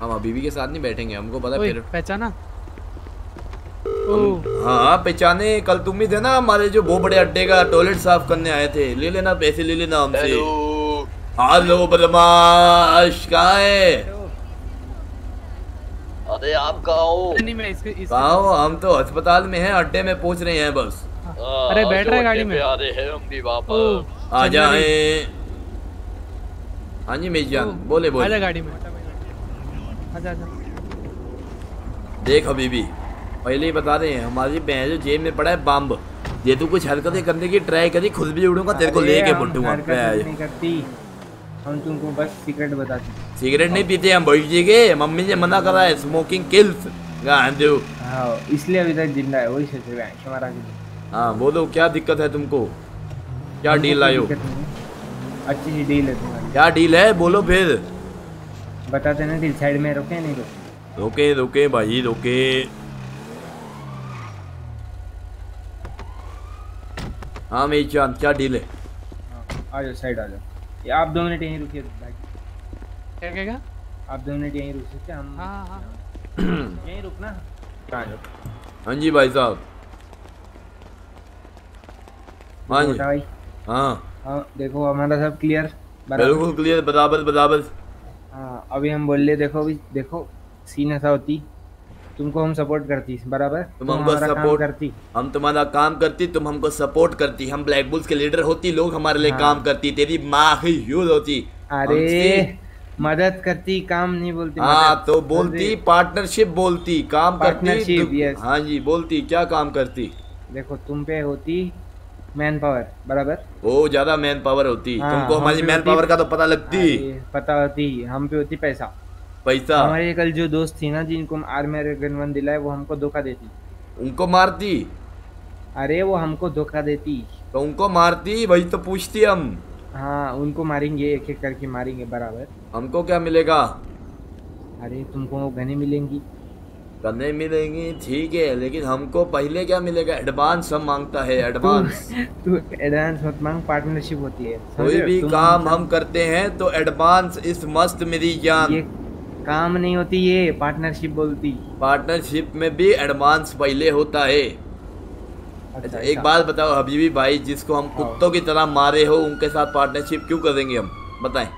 हम अभी के साथ नहीं बैठेंगे हमको पता फिर।
पहचाना?
हाँ पहचाने कल तुम ही थे ना हमारे जो बहुत बड़े अड्डे का टॉयलेट साफ़ करने आए थे। ले लेना पैसे ले लेना हमसे। हेलो बदमाश कहाँ है?
अरे आप कहाँ हो?
नहीं मैं इसके इस
कहाँ हो? हम तो अस्पताल में हैं अड्डे में पहुँच रहे हैं बस।
अरे बैठ रहे गाड़ी में।
आ रहे हैं हम भी पर
आ जाए। हाँ जी मेरी जान बोले
आजा गाड़ी में। आजा आजा
देख हबीबी पहले ही बता रहे हैं हमारी बहन जो जेब में पड़ा है बम्ब ये तू कुछ हरकतें करने की ट्राई करी खुद भी उड़ूँगा तेरे को लेके
हम
बुड्ढूँगा
नहीं करती। हम तुमको बस सीक्रेट बताते
सिगरेट नहीं पीते हम भैया जी के मम्मी ने मना करा है स्मोकिंग किल्स गांधू
हाँ इसलिए अभी तक ज़िंदा है वही सोच रहे हैं हमारा
हाँ बोलो क्या दिक्कत है तुमको? क्या डील लायो
दिक्कत नहीं है। अच्छी सी डील है तुम्हारी।
क्या डील है? बोलो फिर।
बताते ना डील साइड में रोके नहीं रोके
रोके रोके भाई रोके। हाँ मेरी चाँद क्या डील है?
हाँ, आ जाओ साइड आ जाओ। आप दो मिनट यहीं रुकिए भाई।
क्या क्या क्या?
आप दो मिनट यहीं रुक सकते हैं हम
हाँ हाँ।
यहीं रुकना?
हाँ जी भाई साहब। हाँ जी।
भाई
हाँ।
हाँ देखो हमारा सब क्लियर
बिल्कुल क्लियर बराबर बराबर।
हाँ अभी हम बोल रहे देखो अभी देखो सीन ऐसा होती तुमको हम सपोर्ट करती बराबर?
तुम हमको support-
करती।
हम तुम्हारा काम करती तुम हमको सपोर्ट करती। हम ब्लैक बुल्स के लीडर होती लोग हमारे लिए
हाँ।
काम करती तेरी माँ ही यूज़ होती।
अरे मदद करती काम नहीं बोलती
हाँ तो बोलती पार्टनरशिप बोलती काम करती. हाँ जी बोलती क्या काम करती?
देखो तुम पे होती मैन पावर बराबर?
वो ज़्यादा मैन पावर होती।
हाँ,
तुमको हमारी मैन पावर का तो पता लगती।
पता होती हम पे होती पैसा।
पैसा?
हमारे कल जो दोस्त थी ना जिनको आर्मी गन वन दिलाए वो हमको धोखा देती।
उनको मारती?
अरे वो हमको धोखा देती।
तो उनको मारती? वही तो पूछती हम।
हाँ उनको मारेंगे एक एक करके मारेंगे बराबर।
हमको क्या मिलेगा?
अरे तुमको वो गने मिलेंगी।
करने मिलेंगी ठीक है लेकिन हमको पहले क्या मिलेगा? एडवांस हम माँगता है एडवांस
तू एडवांस मत मांग पार्टनरशिप होती है
कोई भी काम हम करते हैं तो एडवांस इस मस्त मेरी जान।
काम नहीं होती ये पार्टनरशिप बोलती।
पार्टनरशिप में भी एडवांस पहले होता है। अच्छा एक बात बताओ हबीबी भाई जिसको हम
हाँ।
कुत्तों की तरह मारे हो उनके साथ पार्टनरशिप क्यों करेंगे हम? बताएँ।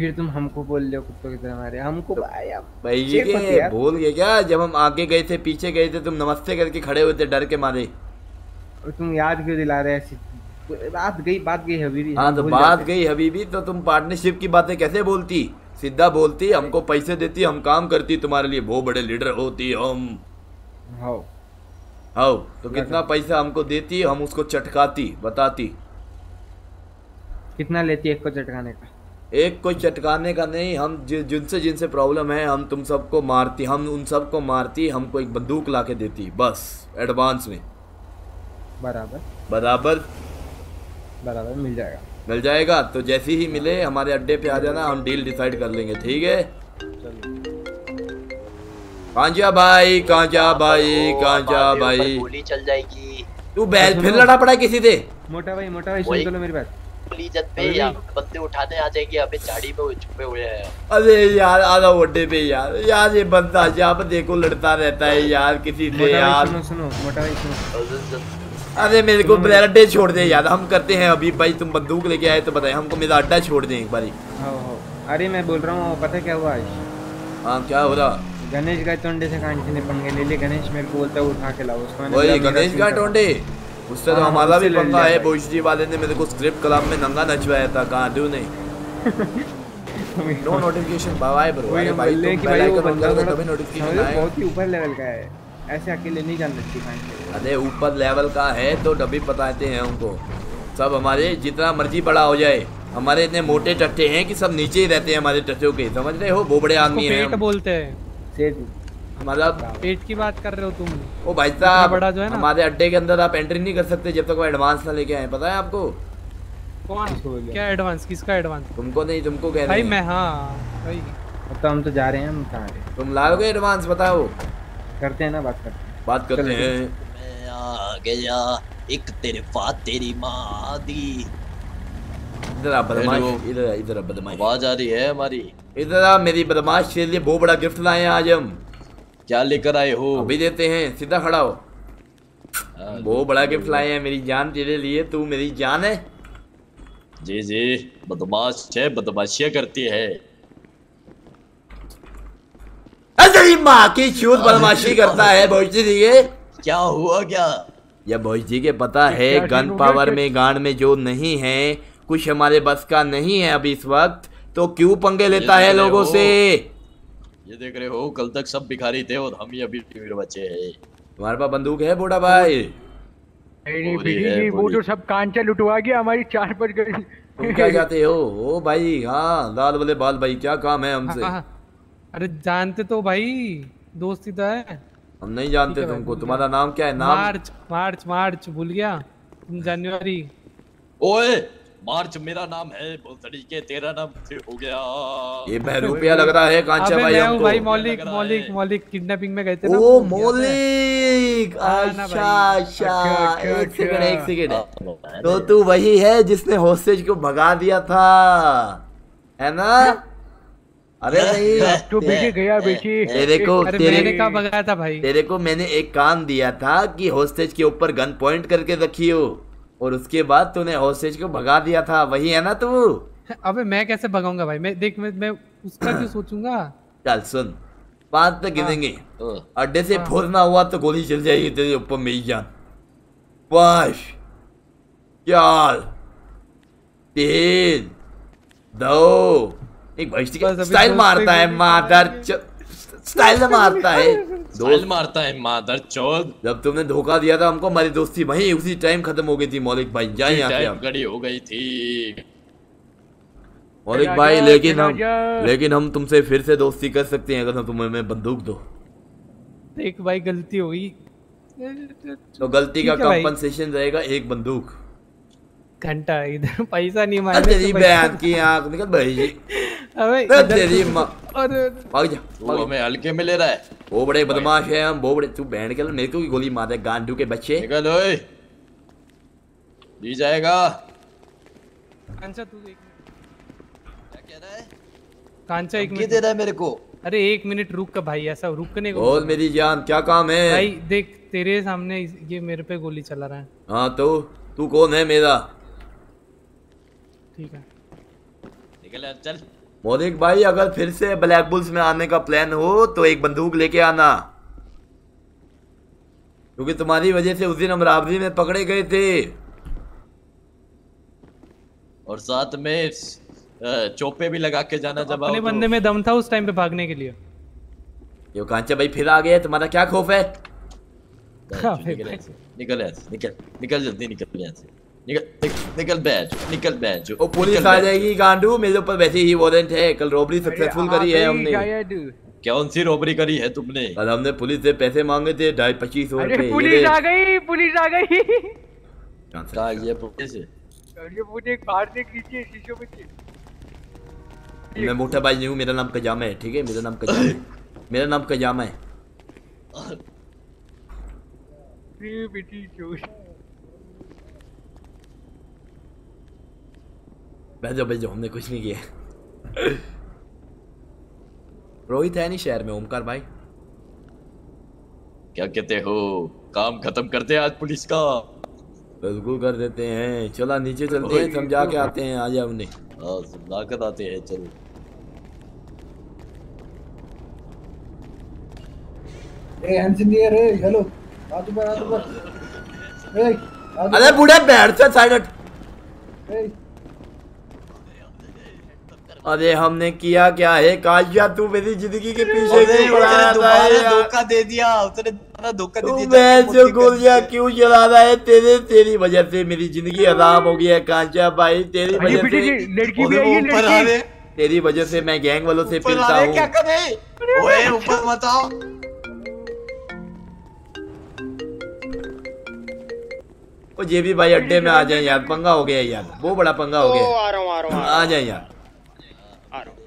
फिर तुम हमको बोल रहे हो कुत्तों की तरह मारे हमको भाई अब
भाई
यार।
भूल गए क्या? जब हम आगे गए थे पीछे गए थे तुम नमस्ते करके खड़े हुए थे डर के मारे।
और तुम याद क्यों दिला रहे ऐसी? बात गई बात गई हबीबी।
हाँ तो बात गई हबीबी तो तुम पार्टनरशिप की बातें कैसे बोलती? सीधा बोलती हमको पैसे देती हम काम करती तुम्हारे लिए वो बड़े लीडर होती हम।
हाँ
आओ तो कितना पैसा हमको देती हम उसको चटकाती बताती।
कितना लेती है एक को चटकाने का?
एक कोई चटकाने का नहीं हम जि- जिनसे जिनसे प्रॉब्लम है हम तुम सबको मारती हम उन सबको मारती हमको एक बंदूक ला के देती बस एडवांस में।
बराबर।
बराबर।
बराबर मिल जाएगा।
मिल जाएगा तो जैसे ही मिले हमारे अड्डे पे आ जाना हम डील डिसाइड कर लेंगे ठीक है? कांचा भाई कांचा भाई कांचा भाई।
गोली चल जाएगी।
तू बैल फिर लड़ा पड़ा किसी से?
मोटा भाई मोटा भाई सुन लो मेरी बात
जब पे
अरे
यहाँ बंदे उठाने आ जाएँगे अबे झाड़ी में छुपे हुए हैं।
अरे यार आधा अड्डे पे यार। यार ये बंदा जहाँ पर देखो लड़ता रहता है यार किसी से यार।
सुनो सुनो मोटा भाई सुनो।
अरे मेरे को मेरा अड्डे छोड़ दे यार हम करते हैं अभी भाई तुम बंदूक लेके आए तो बताए हमको मेरा अड्डा छोड़ दे एक बारी।
अरे मैं बोल रहा हूँ पता क्या हुआ आज?
हाँ क्या हो रहा?
गणेश का टोंडे से कांची ने पंगे ले लिए। गणेश मेरे को बोलता है उठा के लाओ। उसको
गणेश का टोंडे उससे तो
हाँ,
हमारा भी पंगा है
था।
जी वाले ने मेरे को स्क्रिप्ट क्लब में नंगा नचवाया था कहाँ दू ने नो नोटिफिकेशन बाय ब्रो
वही
अरे भाई
रहे
तुम
हैं
बेल
भाई
आइकन
बंद
कर दो तभी नोटिफिकेशन आएगा।
बहुत ही ऊपर लेवल का है। ऐसे अकेले नहीं जान सकती कांची
अरे ऊपर लेवल का है तो डब्बी बताते हैं उनको। सब हमारे जितना मर्ज़ी बड़ा हो जाए हमारे इतने मोटे टट्टे हैं कि सब नीचे ही रहते हैं हमारे टट्टों के समझ रहे हो? वो बड़े आदमी हैं
पेट बोलते हैं।
सेठ
हमारा
पेट की बात कर रहे हो तुम।
ओ भाई साहब
बड़ा जो है ना।
हमारे अड्डे के अंदर आप एंट्री नहीं कर सकते जब तक वो एडवांस ना लेके आए पता है आपको?
कौन? क्या एडवांस किसका एडवांस
तुमको नहीं तुमको कह रहे
भाई मैं हाँ भाई।
अब तो हम तो जा रहे हैं हम कहाँ रहे
तुम लाओगे एडवांस बताओ।
करते हैं ना बात करते हैं।
बात करते हैं।
मैं आ गया एक तेरे फात तेरी माँ दी।
इधर आ बदमाश इधर इधर आ बदमाश।
आवाज़ आ रही है हमारी?
इधर आ मेरी बदमाश के लिए बहुत बड़ा गिफ्ट लाए हैं आज हम।
क्या लेकर आए हो?
अभी देते हैं सीधा खड़ा हो। वो बड़ा गिफ्ट लाए हैं मेरी जान तेरे लिए तू मेरी जान है।
जी जी बदमाश है बदमाशियाँ करती है।
तेरी माँ की चूत बदमाशी करता है भोजजी जी के।
क्या हुआ क्या?
या भोजजी के पता है गन पावर में गांड में जो नहीं है कुछ हमारे बस का नहीं है अभी इस वक्त तो क्यों पंगे लेता है लोगों से?
ये देख रहे हो कल तक सब भिखारी थे और हम ही अभी वीर बचे हैं।
तुम्हारे पास बंदूक है बूढ़ा भाई?
नहीं नहीं
पूरी
जी वो
पूरी।
तो सब कांचा लुटवा गया हमारी चार बज गई।
तुम क्या चाहते हो? ओ भाई हाँ लाल वाले बाल भाई क्या काम है हमसे?
हाँ, हाँ। अरे जानते तो भाई दोस्ती तो है।
हम नहीं जानते तुमको। तुम्हारा नाम क्या है? नाम?
मार्च मार्च मार्च भूल गया। तुम जनवरी।
ओए मार्च मेरा नाम है के तेरा नाम हो गया।
ये बहरूपिया लग रहा है कांचा
अबे
भाई
मैं
हमको।
भाई मौलिक मौलिक मौलिक किडनैपिंग में गए थे ना?
ओ। मौलिक!
हाँ
अच्छा अच्छा
अच्छा, अच्छा,
एक सेकंड एक
अच्छा।
सेकंड तो तू वही है जिसने होस्टेज को भगा दिया था है ना? अरे नहीं
तो बेटी गया बेटी
तेरे को
अरे
तेरे
मैंने कहा भगाया था भाई?
तेरे को मैंने एक काम दिया था कि हॉस्टेज के ऊपर गन पॉइंट करके रखियो। और उसके बाद तूने हॉस्टेज को भगा दिया था। वही है ना तू?
अबे मैं कैसे भगाऊँगा भाई? मैं देख मैं, मैं उसका क्यों सोचूँगा?
चल सुन। पाँच तक गिनेंगे। अड्डे से
हाँ।
फोड़ना हुआ तो गोली चल जाएगी तेरे ऊपर मेरी जान। पाँच चार तीन दो। एक भाई स्टाइल मारता है मादर स्टाइल मारता है।
स्टाइल मारता है मादर चौथ
जब तुमने धोखा दिया था हमको हमारी दोस्ती वहीं उसी टाइम खत्म हो गई थी मौलिक भाई। जाए यहाँ
घड़ी हो गई थी।
मौलिक भाई लेकिन हम लेकिन हम तुमसे फिर से दोस्ती कर सकते हैं अगर हम तुम्हें हमें बंदूक दो।
एक भाई गलती हो गई।
तो गलती का। कंपनसेशन रहेगा एक बंदूक।
घंटा इधर पैसा नहीं
अरे
मांगे
तेरी बहन की आँख निकल भाई। जी
अबे
अरे तेरी
अरे
भाग जा भाग जा।
हल्के में ले रहा है।
वो बड़े बदमाश है हम वो बड़े तू बहन के मेरे को की गोली मार दे गांडू के बच्चे।
निकल ओए। दी जाएगा।
कांचा तू एक कांचा एक मिनट
दे रहा है मेरे को।
अरे एक मिनट रुक का भाई ऐसा रुकने को
बोल मेरी जान क्या काम है?
भाई देख तेरे सामने ये मेरे पे गोली चला रहा है।
हाँ तो? तू कौन है मेरा?
ठीक है।
निकल चल।
मौलिक भाई अगर फिर से ब्लैक बुल्स में आने का प्लान हो तो एक बंदूक लेके आना। क्योंकि तुम्हारी वजह से उस दिन हम राबरी में पकड़े गए थे।
और साथ में चोपे भी लगा के जाना जब
अपने बंदे
तो।
में दम था उस टाइम पे भागने के लिए।
यो कांचा भाई फिर आ गए तुम्हारा क्या खौफ है?
निकल निकल निकल निकल जल्दी निकल यहाँ से निकल निक- निकल बैठ निकल बैठ
ओ पुलिस आ जाएगी गांडू मेरे ऊपर वैसे ही वारंट है कल रॉबरी सक्सेसफुल करी है हमने।
कौन सी रोबरी करी है तुमने?
कल हमने पुलिस से पैसे मांगे थे ढाई पच्चीस
पुलिस आ गई पुलिस आ गई।
कहा ये पुलिस? है
मुझे कार देख लीजिए शीशों में
मैं मोटा भाई नहीं हूँ मेरा नाम कजामा है ठीक है? मेरा नाम कजामा है। मेरा नाम कजामा है। बैठ जाओ हमने कुछ नहीं किया रोहित है नहीं शहर में ओमकार भाई
क्या कहते हो काम खत्म करते हैं आज पुलिस का
बिल्कुल कर देते हैं चला नीचे चलते हैं समझा के आते हैं आ जाओ उन्हें
हाँ लाकत आते हैं चलो
ए हेलो ए
अरे बूढ़े बैठ जा साइड हट
ए,
अरे हमने किया क्या है? काशिया तू मेरी ज़िंदगी के पीछे क्यों पड़ा
दोबारा
है
धोखा दे दिया उसने धोखा दे
तू
दिया
मैं जो गोलियाँ क्यों चला रहा है? तेरे तेरी वजह से मेरी ज़िंदगी हराम हो गई है कांचा भाई। तेरी वजह से
लड़की भी आई है
ऊपर आ
लड़की।
रहे
तेरी वजह से मैं गैंग वालों से
ऊपर आ
फिरता
क्या
हूँ
करे ओए ऊपर मत आओ।
ओ ये भी भाई अड्डे में आ जाए यार पंगा हो गया यार वो बड़ा पंगा हो गया।
आ रहा हूँ आ रहा हूँ
आ जाए यार
आ रहा हूँ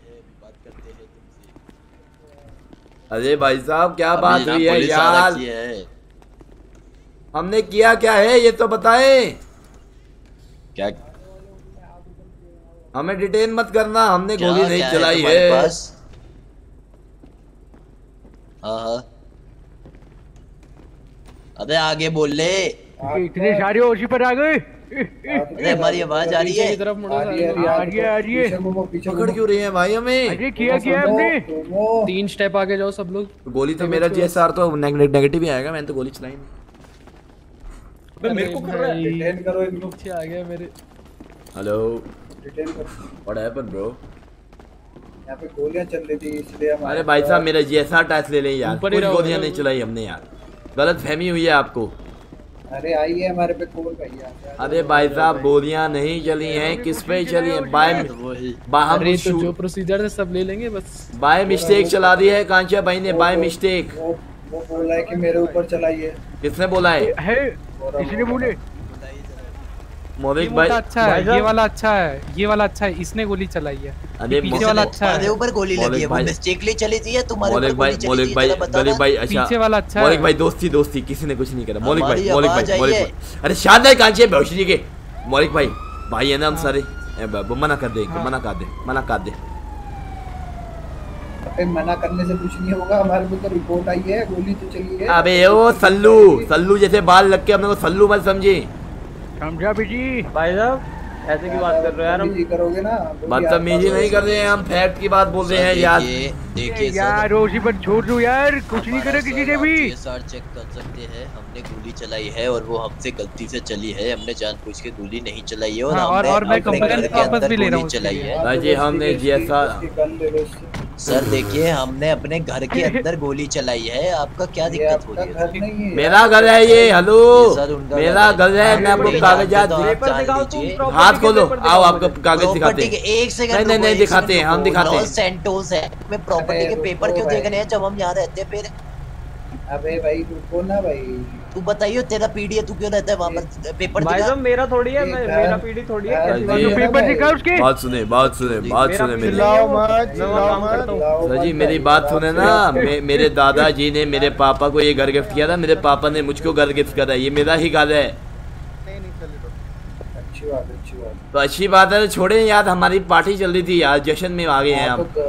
अरे भाई साहब क्या बात हुई है यार?
है।
हमने किया क्या है ये तो बताए।
क्या
हमें डिटेन मत करना हमने गोली नहीं चलाई है?
हाँ हाँ। अरे आगे बोल ले।
इतने सारे ओसी पर आ गए
अरे हमारी आवाज़ आ रही है।
आ रही है
आ रही है आ रही है।
पीछे
पकड़ क्यों रही है भाई हमें?
अरे किया क्या हमने।
तीन स्टेप आगे जाओ सब लोग।
गोली तो मेरा जीएसआर तो नेगेटिव ही आएगा मैंने तो गोली चलाई नहीं।
मेरे को कर रहा है।
डिटेन करो इनको।
पीछे आ गया मेरे।
हेलो
डिटेन करो।
व्हाट हैपेंड ब्रो
यहाँ पे गोलियाँ चल रही थी इसलिए हम
अरे भाई साहब मेरा जीएसआर टैक्स ले लें यार। कुछ गोलियाँ नहीं चलाई हमने यार। गलत फहमी हुई है आपको।
अरे आइए है हमारे पे कॉल भैया
अरे भाई साहब गोलियाँ नहीं चली हैं किस पे चली हैं? बाय बा
तो जो प्रोसीजर है सब ले लेंगे बस।
बाय मिस्टेक चला दी है कांचा भाई ने बाय मिस्टेक
वो बोला है कि मेरे ऊपर चलाइए
किसने बोला है?
है इसने बोले।
मोहित भाई
अच्छा है ये वाला अच्छा है ये वाला अच्छा है इसने गोली चलाई है।
अरे
पीछे वाला अच्छा है।
ऊपर गोली लगी है वो
भाई-
मिस्टेकली चली थी या तुम्हारे ऊपर
भाई
गोली चली
मौलिक भाई
ना।
भाई अच्छा
पीछे वाला अच्छा
मौलिक
है।
भाई दोस्ती दोस्ती किसी ने कुछ नहीं करा। मौलिक भाई मौलिक भाई मौलिक
आई
भाई अरे शानदार कांचे भविष्य के। मौलिक भाई भाई है ना हम सारे? ए, ब- ब- मना कर दे मना कर दे मना कर दे।
अबे मना करने से कुछ नहीं होगा हमारे पे तो रिपोर्ट आई है गोली तो चली है।
अबे ओ सल्लू सल्लू जैसे बाल लग के अपने को सल्लू मत समझे।
समझा बीजी
भाई साहब? ऐसे की बात कर रहे हो यार हम?
करोगे ना
बदतमीजी नहीं कर रहे हैं हम फैक्ट की बात बोल रहे हैं यार।
देखिए सर
यार ओसी पर छोड़ दो यार कुछ नहीं करे किसी ने भी।
जीएसआर चेक कर सकते हैं हमने गोली चलाई है और वो हमसे गलती से चली है हमने जानबूझ के गोली नहीं चलाई है और
हाँ, और- मैं वापस भी ले रहा
चलाई है।
भाई जी हमने
इससे।
सर देखिए हमने अपने घर के अंदर गोली चलाई है आपका क्या दिक्कत हो रही है
है।
मेरा घर है ये हेलो।
सर उनका
मेरा घर है। मैं आपको कागजात
जानते
हाथ खोलो। आओ आपको कागज़ दिखाते हैं।
एक सेकंड
नहीं, नहीं, नहीं, दिखाते हैं, हम दिखाते हैं।
सैंटोस है। मैं प्रॉपर्टी के पेपर क्यों
भाई।
देखने हैं? जब हम यहाँ रहते हैं फिर।
अबे भाई रुको ना भाई।
तू बताइए तेरा पीडी है तू क्यों रहता है वहाँ पर पेपर
भाई
दिखा
साहब मेरा थोड़ी है मैं मेरा पीढ़ी थोड़ी है कैसी है?
पेपर दिखा उसके।
बात सुने बात सुने बात सुने मेरी।
है। वो,
मत,
मैं वहाँ काम करता हूँ।
चिल्लाओ
सर जी मेरी बात सुने ना मेरे दादाजी ने मेरे पापा को ये घर गिफ्ट किया था मेरे पापा ने मुझको घर गिफ्ट करा ये मेरा ही घर है।
अच्छी बात अच्छी बात
तो अच्छी बात है तो छोड़े यार हमारी पार्टी चल रही थी यार जश्न में आ गए हैं
हाँ,
हम।
तो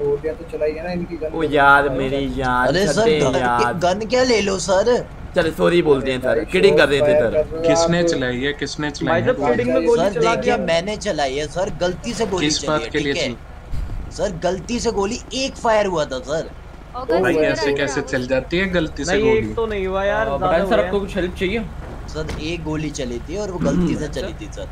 तो है ना इनकी गन।
ओ यार मेरी जान
अरे सर
यार।
गन क्या ले लो सर?
चल सॉरी बोलते हैं सर। किडिंग कर रहे थे सर।
किसने चलाई है किसने चलाई
भाई
है
साहब में गोली
सर
चला
देखिए
दिया।
मैंने चलाई है सर गलती से गोली चली है ठीक है? सर गलती से गोली एक फायर हुआ था सर।
अगस्त
भाई ऐसे कैसे चल जाती है गलती से गोली?
एक तो नहीं हुआ यार
सर आपको कुछ हेल्प चाहिए।
सर एक गोली चली थी और वो गलती से चली थी सर।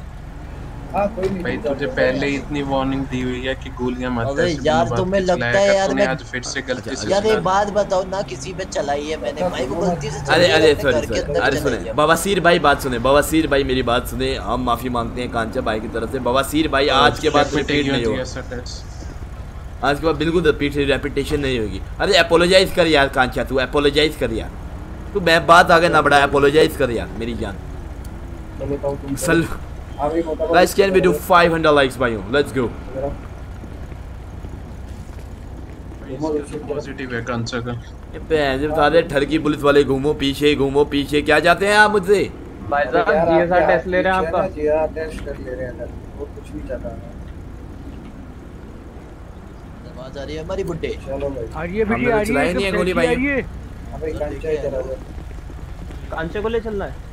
हाँ कोई नहीं
भाई तुझे पहले ही इतनी वार्निंग दी हुई है कि गोलियाँ मत
अबे यार तुम्हें लगता है
यार
तूने
आज फिर से गलती से
यार एक बात बताओ ना किसी पे चलाई है मैंने? भाई वो गलती से
अरे अरे सॉरी
के
अरे सुने बवासीर भाई बात सुने बवासीर भाई मेरी बात सुने हम माफ़ी मांगते हैं कांचा भाई की तरफ़ से बवासीर भाई आज के बाद कोई रिपीट नहीं होगा। आज के बाद बिल्कुल रिपीट रेपिटेशन नहीं होगी। अरे अपोलोजाइज कर यार कांचा तू अपोलोजाइज कर यार। तू मैं बात आगे ना बढ़ा अपोलोजाइज कर यार मेरी जान।
मैं हूँ
सल
हाँ
Guys, can we do 500 likes by you? Let's go.
Positive है कंसर का?
ये जो सारे ठरकी पुलिस वाले घूमो पीछे घूमो पीछे। क्या चाहते हैं आप मुझसे?
भाई साहब जीएसआर टेस्ट ले रहे हैं आपका?
जीआर टेस्ट कर ले रहे हैं वो कुछ नहीं चाहता
आवाज़ आ रही है हमारी बुड्ढे।
चलो भाई।
आ रही है आ
तो
रही है
नहीं है गोली भाई।
आ रही है।
हाँ कांचा इधर आ जाओ।
कांचे को ले चलना है।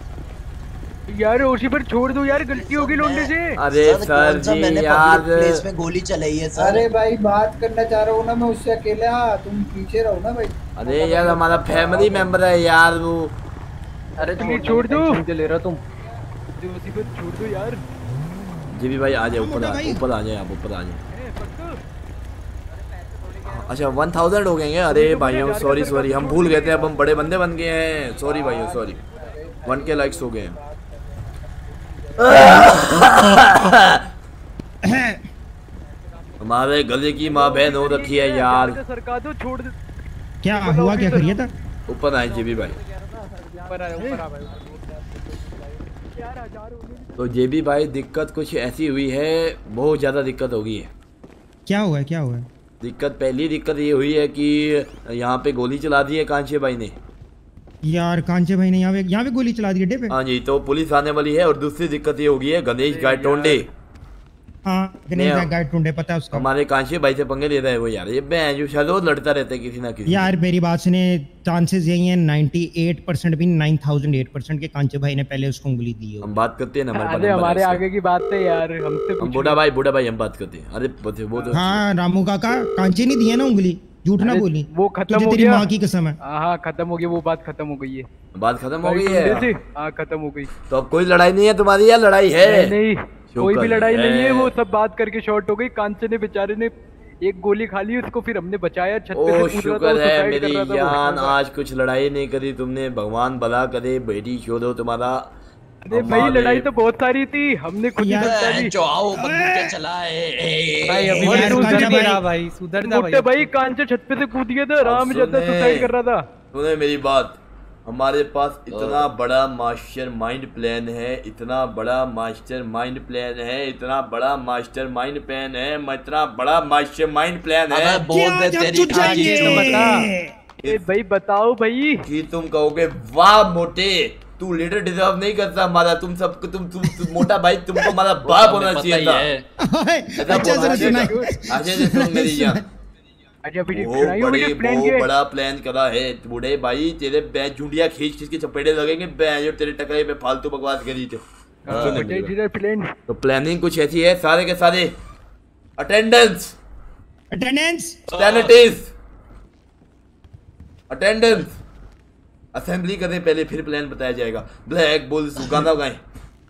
यार उसी पर छोड़ दो यार गलती होगी लोंडे से।
अरे सर जी यार।
प्लेस में गोली चलाई है सर?
अरे भाई बात करना चाह रहा हूँ ना मैं उससे अकेला। तुम पीछे रहो ना भाई।
अरे यार हमारा फैमिली मेंबर है यार वो।
अरे
तुम छोड़ दो।
ले रहा तुम।
जो उसी पर छोड़ दो यार।
जी भी भाई आ जाए ऊपर आ ऊपर आ जाए आप ऊपर आ जाए अच्छा वन थाउज़ेंड हो गए हैं? अरे भाइयों सॉरी सॉरी हम भूल गए थे अब हम बड़े बंदे बन गए हैं। सॉरी भाइयों सॉरी वन के लाइक्स हो गए हैं। हमारे गले की माँ बहन हो रखी है यार।
क्या हुआ क्या करिए था?
ऊपर आए जेबी भाई। तो जेबी भाई दिक्कत कुछ ऐसी हुई है बहुत ज़्यादा दिक्कत हो गई है।
क्या हुआ है क्या हुआ? है
दिक्कत पहली दिक्कत ये हुई है कि यहाँ पे गोली चला दी है कांचे भाई ने।
यार कांचे भाई ने यहाँ पे यहाँ पे गोली चला दी अड्डे पे।
हाँ जी तो पुलिस आने वाली है और दूसरी दिक्कत ये होगी है गणेश गाय टोंडे।
हाँ गणेश
नहीं,
गाइड पता है उसका।
हमारे कांचे भाई से पंगे ले है वो यार ये बहन जो शायद लड़ता रहता है किसी ना किसी।
यार मेरी बात सुने चांसेस यही हैं 98 परसेंट भी 9008 परसेंट के कांचे भाई ने पहले उसको उंगली दी
हम बात करते हैं ना हमारे
आगे की बात है यार हमसे
हम बूढ़ा भाई बूढ़ा भाई हम बात करते हैं। अरे वो तो
हाँ रामू काका कांचे नहीं दिया ना उंगली? झूठ ना बोली
वो खत्म हो गया।
माँ की कसम है।
हाँ हाँ खत्म हो गई वो बात खत्म हो गई है।
बात खत्म हो गई है।
हाँ खत्म हो गई।
तो अब कोई लड़ाई नहीं है तुम्हारी या लड़ाई है?
नहीं कोई भी लड़ाई नहीं है। वो सब बात करके शॉर्ट हो गई। कांचे ने बेचारे ने एक गोली खा ली उसको फिर हमने बचाया छत पे से
शुक्र है मेरी। जान आज कुछ लड़ाई नहीं करी तुमने भगवान भला करे बेटी छोड़ो तुम्हारा।
अरे भाई लड़ाई तो बहुत सारी थी हमने खुद ही
जो आओ बंदूकें चलाए
भाई
तू
सुधर
सुधर भाई।
रहा भाई सुधर जा
मोटे
भाई।
भाई कांचे छत पे से कूद गया था राम ज़्यादा। सुसाइड कर रहा था।
सुने मेरी बात। हमारे पास इतना बड़ा मास्टर माइंड प्लान है इतना बड़ा मास्टर माइंड प्लान है इतना बड़ा मास्टर माइंड प्लान है इतना बड़ा मास्टर माइंड प्लान है।
बोल दे तेरी खाकी
बता। ए भाई बताओ भाई।
कि तुम कहोगे वाह मोटे तू लीडर डिजर्व नहीं करता हमारा तुम सब तुम तुम, तुम मोटा भाई तुमको हमारा बाप होना चाहिए था।
ही। है
ऐसा
अच्छा सुना
अच्छा सुन। मेरी बड़े वो बड़ा प्लान करा है। बूढ़े भाई तेरे बैच झुंडिया खींच खींच के चपेड़े लगेंगे बैच और तेरे टकरे में फालतू बकवास करी तो
हाँ, इधर प्लान
तो प्लानिंग कुछ ऐसी है सारे के सारे। अटेंडेंस
अटेंडेंस
अटेंडेंस असेंबली करें पहले फिर प्लान बताया जाएगा। ब्लैक बुल्स गाना गाएँ।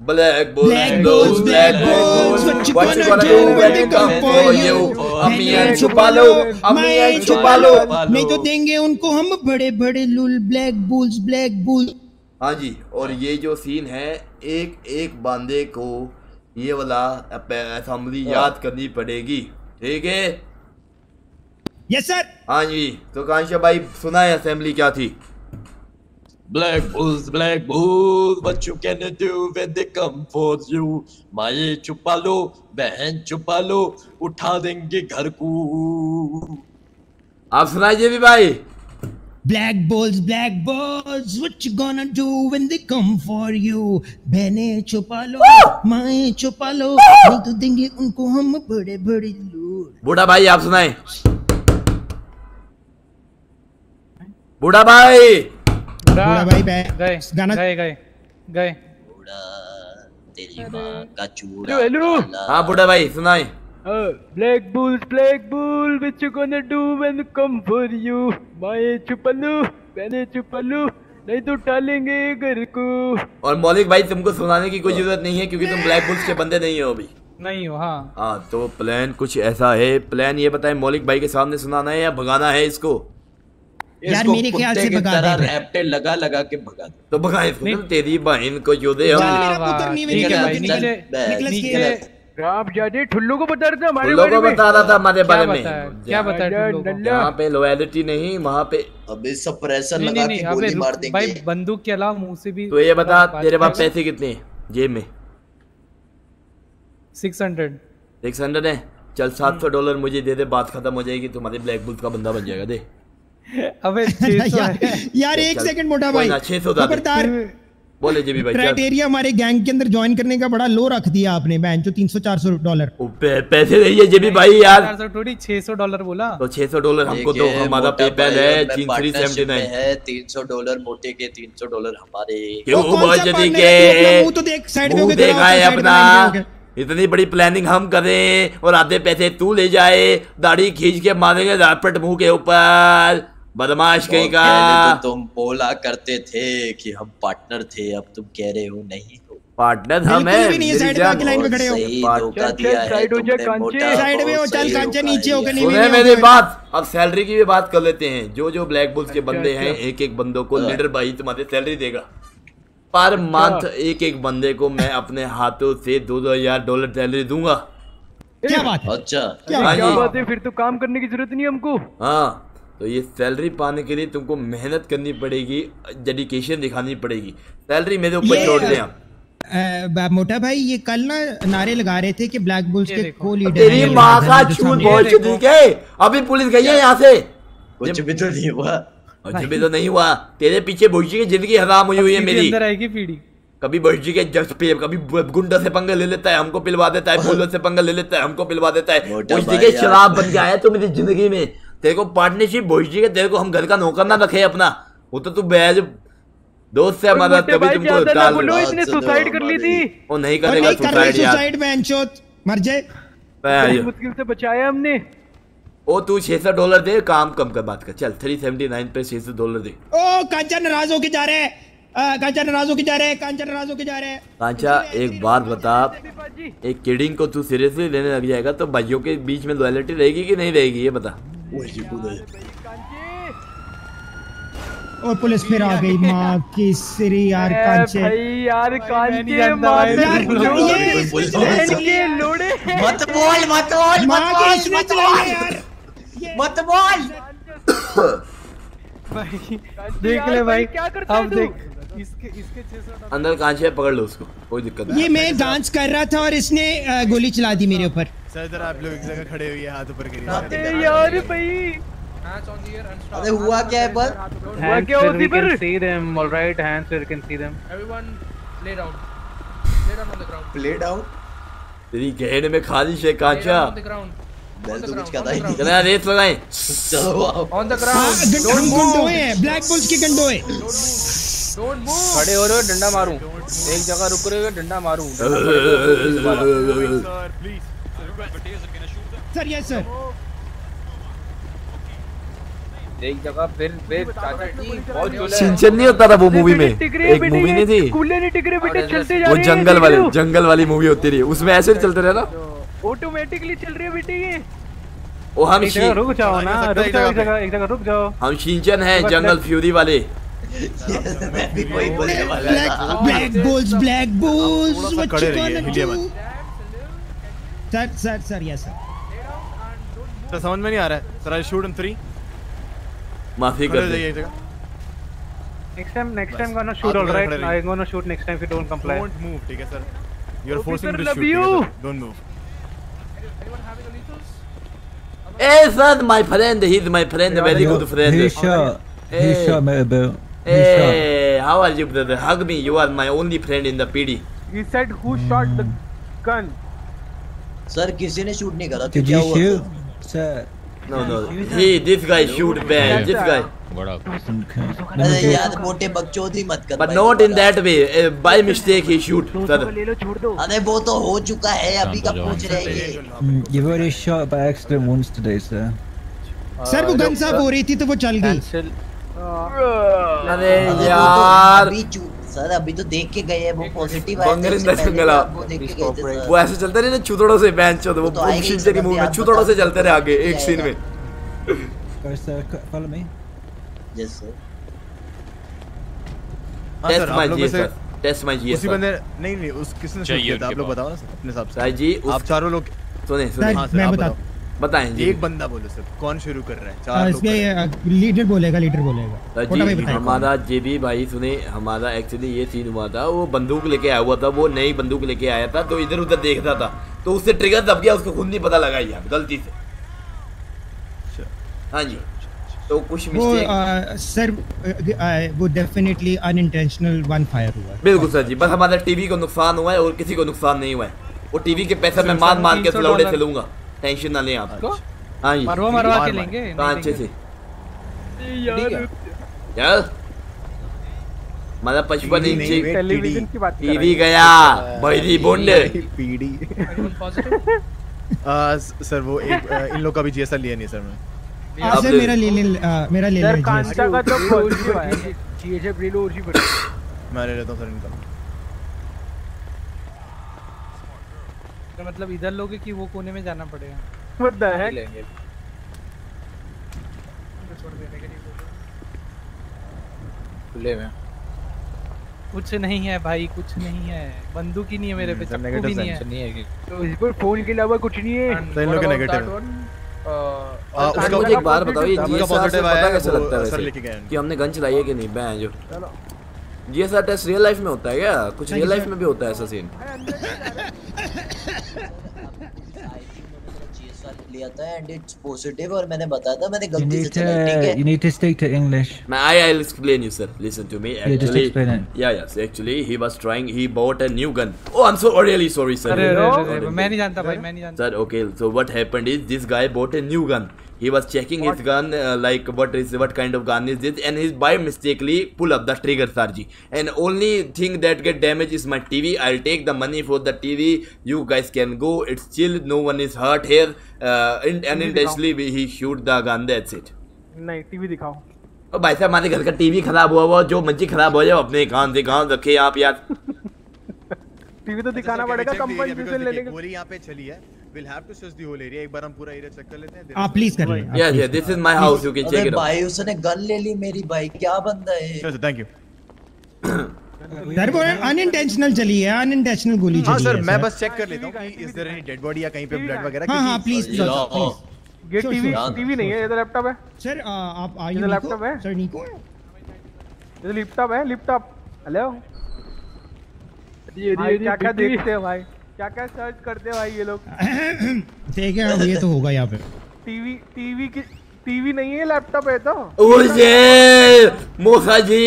Black bulls
Black bulls, black bulls, what you gonna do when they come for you?
अम्मी एंड छुपा लो। छुपा लो।
नहीं तो देंगे उनको हम बड़े बड़े लुल ब्लैक बुल्स ब्लैक बुल
हाँ जी और ये जो सीन है एक एक बंदे को ये वाला असेंबली याद करनी पड़ेगी। ठीक है?
यस सर
हाँ जी तो कांशा भाई सुनाए असेंबली क्या थी?
Black bulls, black bulls, what you gonna do when they come for you? माए छुपा लो बहन छुपा लो उठा देंगे घर को
आप सुनाइए भी भाई
Black bulls, black bulls, what you gonna do when they come for you? बहने छुपा लो माए छुपा लो नहीं तो देंगे उनको हम बड़े बड़े लूट
बूढ़ा भाई आप सुनाए बूढ़ा भाई
बूढ़ा भाई
गए
गाना
गए गए गए
तेरी माँ का
हाँ बूढ़ा भाई सुनाए
black bulls black bull which you gonna do when come for you माए छुपा लो मैंने छुपा लो नहीं तो टालेंगे घर को।
और मौलिक भाई तुमको सुनाने की कोई ज़रूरत नहीं है क्योंकि तुम ब्लैक बुल्स के बंदे नहीं हो अभी।
नहीं हो हाँ।
हाँ तो प्लान कुछ ऐसा है। प्लान ये बताए मौलिक भाई के सामने सुनाना है या भगाना है इसको?
यार, मेरे ख्याल से भगा
तरह
देंगे।
रैप्टे लगा लगा के भगा दे।
तो भगाए इसको तो तेरी बहन को जो दे हम
मेरा पुत्र नहीं
है भाई
निकल,
निकलस
निकल।
के। आप जाते ठुल्लू को बता रहे थे हमारे बारे
को
में।
बता रहा था हमारे बारे में।
क्या लोगों
यहाँ पे लॉयलिटी नहीं वहाँ पे
अबे सप्रेसर
नहीं
लगा के गोली मार देंगे।
भाई बंदूक के अलावा मुँह से भी
तो ये बता तेरे पास पैसे कितने हैं? जेब में।
600
सिक्स हंड्रेड है? चल सात सौ डॉलर मुझे दे दे बात खत्म हो जाएगी तुम्हारे ब्लैक बुल्स का बंदा बन जाएगा दे।
अबे 600
यार, यार एक सेकंड मोटा भाई।
ना, 600 दा दे।
खबरदार।
बोले जेबी भाई
क्राइटेरिया हमारे गैंग के अंदर ज्वाइन करने का बड़ा लो रख दिया आपने बहन जो 300 400 डॉलर
पैसे नहीं है जेबी भाई यार।
400 थोड़ी 600 डॉलर बोला।
तो 600 डॉलर हमको दो हमारा पेपैल है
में
नाइन
है तीन सौ डॉलर मोटे के तीन सौ डॉलर हमारे।
क्यों बजती
partner
के?
अपना मुँह तो देख, side में
देखा है अपना। इतनी बड़ी प्लानिंग हम करें और आधे पैसे तू ले जाए दाढ़ी खींच के मारेंगे रापट मुँह के ऊपर। बदमाश कहीं का।
तो तुम बोला करते थे कि हम पार्टनर थे अब तुम कह रहे हो नहीं। हो
पार्टनर हम
बिल्कुल भी नहीं है,
मेरी
side पे
जान।
आके line पे खड़े हो।
धोखा दिया है
side हो जा, कांचे।
साइड में हो चल कांचे नीचे
दिया।
होकर
सुने मेरी बात। अब सैलरी की भी बात कर लेते हैं। जो जो ब्लैक बुल्स के बंदे
अच्छा।
हैं एक एक बंदों को लीडर भाई तुम्हारे सैलरी देगा। पर मंथ एक एक बंदे को मैं अपने हाथों से दो दो हज़ार डॉलर सैलरी दूँगा।
क्या बात
अच्छा।
क्या
हाँ
क्या। बात है? फिर तो काम करने की ज़रूरत नहीं हमको।
हाँ। तो ये सैलरी पाने के लिए तुमको मेहनत करनी पड़ेगी डेडिकेशन दिखानी पड़ेगी। सैलरी मेरे ऊपर छोड़ दें आप।
मोटा भाई ये कल ना नारे लगा रहे थे कि ब्लैक बुल्स के को लीडर
तेरी माँ का छूट बहुत ठीक है। अभी पुलिस गई है यहाँ से।
कुछ भी तो नहीं हुआ।
कुछ भी तो नहीं हुआ। तेरे पीछे भविष्य की ज़िंदगी हराम हुई हुई है मेरी।
अंदर आएगी पीढ़ी।
कभी भविष्य के जज पे कभी गुंडा से पंगा ले लेता है हमको पिलवा देता है फूलों से पंगा ले लेता है हमको पिलवा देता है। भविष्य के शराब बन के आया तो मेरी ज़िंदगी में। तेरे को पार्टनरशिप भविष्य के तेरे को हम घर का नौकर ना रखे अपना। वो तो तू बैज दोस्त से हमारा तभी तुमको डाल
बोलो इसने सुसाइड कर ली थी।
वो नहीं करेगा सुसाइड यार।
सुसाइड बहन चोत मर जाए।
भाई,
मुश्किल से बचाया हमने।
ओ तू 600 डॉलर दे काम कम कर बात कर। चल 379 पे 600 डॉलर दे।
ओ कांचा नाराज़ होके जा रहे हैं। कांचा नाराज़ होके जा रहे हैं कांचा नाराज़ होके जा रहे हैं।
कांचा एक बात बता। एक किडिंग को तू सीरियसली लेने लग जाएगा तो भाइयों के बीच में लॉयलिटी रहेगी कि नहीं रहेगी ये बता।
और पुलिस फिर आ गई माँ की सिरी यार कांचे
भाई यार कांचे मार
यार
लोड़े
ये
लोड़े
मत बोल मत बोल मत बोल मत बोल मत बोल
भाई देख ले भाई
क्या करता है तू?
देख इसके इसके 600 डॉलर
अंदर कांचे पकड़ लो उसको कोई दिक्कत नहीं।
ये मैं डांस कर रहा था और इसने गोली चला दी मेरे ऊपर।
सर जरा आप लोग एक जगह खड़े हुए हाथ ऊपर करिए।
अरे यार भाई।
अरे हुआ क्या है पर?
हुआ क्या होती पर
all right. Hands where you can see them.
Everyone lay down lay down on the ground
play down
तेरी गहने में खालिश है कांचा।
On the ground
तो ही
चला रेत लगाए
चलो आओ
on the
हाँ,
ground
गं- हम गंडोए हैं ब्लैक बुल्स के
don't move.
खड़े हो रहे हो डंडा मारूं। एक जगह रुक रहे हो डंडा मारूं।
Sir please
sir yes sir
एक जगह फिर फिर चाचा जी बहुत
सिंचन नहीं होता था वो मूवी में? एक मूवी नहीं थी?
नहीं टिक रहे बेटे चलते जा
वो
रहे हैं
जंगल वाले जंगल वाली मूवी होती रही। उसमें ऐसे चलते रहे ना
ऑटोमेटिकली चल रही है बेटे ये।
वो हम
रुक जाओ ना रुक जाओ एक जगह एक जगह रुक जाओ।
हम शिंचन हैं जंगल फ्यूरी वाले।
मैं भी कोई बोलने वाला
ब्लैक
था
black
bulls
black
bulls
what
you
gonna
do sir sir sir yes
sir समझ में नहीं आ रहा है। Sir I shoot in three
माफ़ी कर दे।
बस,
gonna
हाथ
shoot all
ऊपर
right?
खड़े रहिए।
I'm gonna shoot next time if you don't comply.
Don't move ठीक है sir you are forcing
Officer,
me to
love
Shoot
you.
Don't move
Hey, sir, my friend, he's my friend, very good friend.
He shot. He
Hey.
shot me, bro. He shot.
Hey, how are you, brother? Hug me. You are my only friend in the PD.
he said who shot the gun
sir किसी ने shoot नहीं करा तो
Did
क्या
you
हुआ
shoot? Sir.
No, no. He, this guy shoot bad. This guy. What up?
अरे यार मोटे बकचोदी मत कर
But not in that way. Uh, by mistake, he shoot, sir.
ले लो छोड़ दो
अरे वो तो हो चुका है अभी का पूछ रहे हैं ये
Mm, You've shot by accident once today, sir.
Sir वो गन साफ़ हो रही थी तो वो चल गई
अरे
तो
यार
सर अभी तो देख के गए हैं वो पॉजिटिव आए थे उससे पहले भी देख के गए थे सर।
वो ऐसे चलते रहे ना चुतड़ों से बेंच चो वो
तो
शिंजे की
एक
मूवी में
आप
से चलते रहे आगे एक सीन में।
Uh, c- follow
yes sir
test
my में
जीएस टेस्ट माय जीएस
उसी बंदे नहीं नहीं उस किसने शूट किया था? आप लोग बताओ ना अपने हिसाब से।
राज जी
आप चारों लोग
सुने
सुने।
हाँ सर
मैं
आप बताओ
बताएँ जी।
एक बंदा बोलो सर कौन शुरू कर रहा है? चार लोग
इसके लीडर बोलेगा लीडर बोलेगा।
राज जी हमारा जेबी भाई सुने हमारा एक्चुअली ये सीन हुआ था वो बंदूक लेके आया हुआ था वो नई बंदूक लेके आया था तो इधर उधर देख रहा था तो उससे ट्रिगर दब गया उसको खुद नहीं पता लगा यार गलती से। हाँ जी तो कुछ
वो आ, सर आ, वो डेफिनेटली अनइंटेंशनल वन फायर हुआ
बिल्कुल सर जी बस हमारे टीवी को नुकसान हुआ है और किसी को नुकसान नहीं हुआ है। वो टीवी के पैसे मैं मान मान के लौड़े। चलूँगा टेंशन ना लें आप।
आपको?
हाँ जी।
मरवा मरवा के लेंगे,
हाँ अच्छे से
यार
यार हमारा पचपन इंच
टेलीविज़न की बात कर रहा
टीवी
है।
गया। बहरी बोंडे।
पीडी सर वो एक इन लोग का भी जीएसआर लिया नहीं सर मैं।
आ, सर मेरा ले ले मेरा ले
सर
ले
कांचा का तो पॉजिटिव आया। जीएचएफ रीलो उसी पर
मैं ले लेता हूँ सर इनका।
तो मतलब इधर लोगे कि वो कोने में जाना पड़ेगा?
What the heck?
लेंगे छोड़ देने के लिए
खुले में
कुछ नहीं है भाई कुछ नहीं है। बंदूक ही नहीं है मेरे पे
सर,
भी नहीं है।
नहीं है कि
तो इस पर फ़ोन के अलावा कुछ नहीं है।
सर इन लोग के नेगेटिव
आ, उसका मुझे एक बात बताओ ये जीएसआर से पता कैसे लगता है वैसे?
लेके गए हैं।
कि हमने गन चलाई है कि नहीं बैं जो? जीएसआर टेस्ट रियल लाइफ में होता है क्या? कुछ रियल लाइफ में भी होता है ऐसा सीन
लिया था एंड इट्स पॉजिटिव और मैंने बताया था मैंने गलती से चला ठीक है
you need to stick to English
मैं I I will explain you sir listen to me actually या yes actually he was trying he bought a new gun oh I am so really sorry sir
मैं नहीं जानता भाई मैं नहीं जानता
sir okay so what happened is this guy bought a new gun He was checking what? his gun, uh, like what is what kind of gun is this, and he by mistakenly pull up the trigger, Sarji. And only thing that get damaged is my TV. I'll take the money for the TV. You guys can go. It's chill. No one is hurt here. Uh, and, and intentionally he shoot the gun. That's it.
नहीं TV दिखाओ
ओ भाई साहब हमारे घर का TV खराब हुआ हुआ जो मर्ज़ी खराब हो जाए अपने कान से कान रखे आप यार
टीवी तो दिखाना पड़ेगा कंपनसेशन लेने के
गोली यहाँ पे चली है will have to search the whole area एक बार हम पूरा एरिया चेक कर लेते हैं
आप प्लीज़ कर लें please
yeah, this is my house. You can check it out.
भाई उसने गन ले ली मेरी भाई क्या बंदा है?
सर थैंक यू
सर वो अनइंटेंशनल चली है अनइंटेंशनल गोली
हाँ
चली
सर
है
मैं बस चेक कर लेता हूँ कि is there any dead body या कहीं पे ब्लड वगैरह?
हाँ हाँ प्लीज़ प्लीज़
ये टीवी टीवी नहीं है ये तो लैपटॉप है।
सर आप आइए
तो लैपटॉप है।
सर निको
ये तो लैपटॉप है लैपटॉप हेलो
ये ये
क्या क्या देखते हैं भाई? क्या क्या सर्च करते हैं भाई ये लोग?
ठीक है अब ये तो होगा यहाँ पे।
टीवी टीवी की टीवी नहीं है लैपटॉप है तो।
ये मोसा जी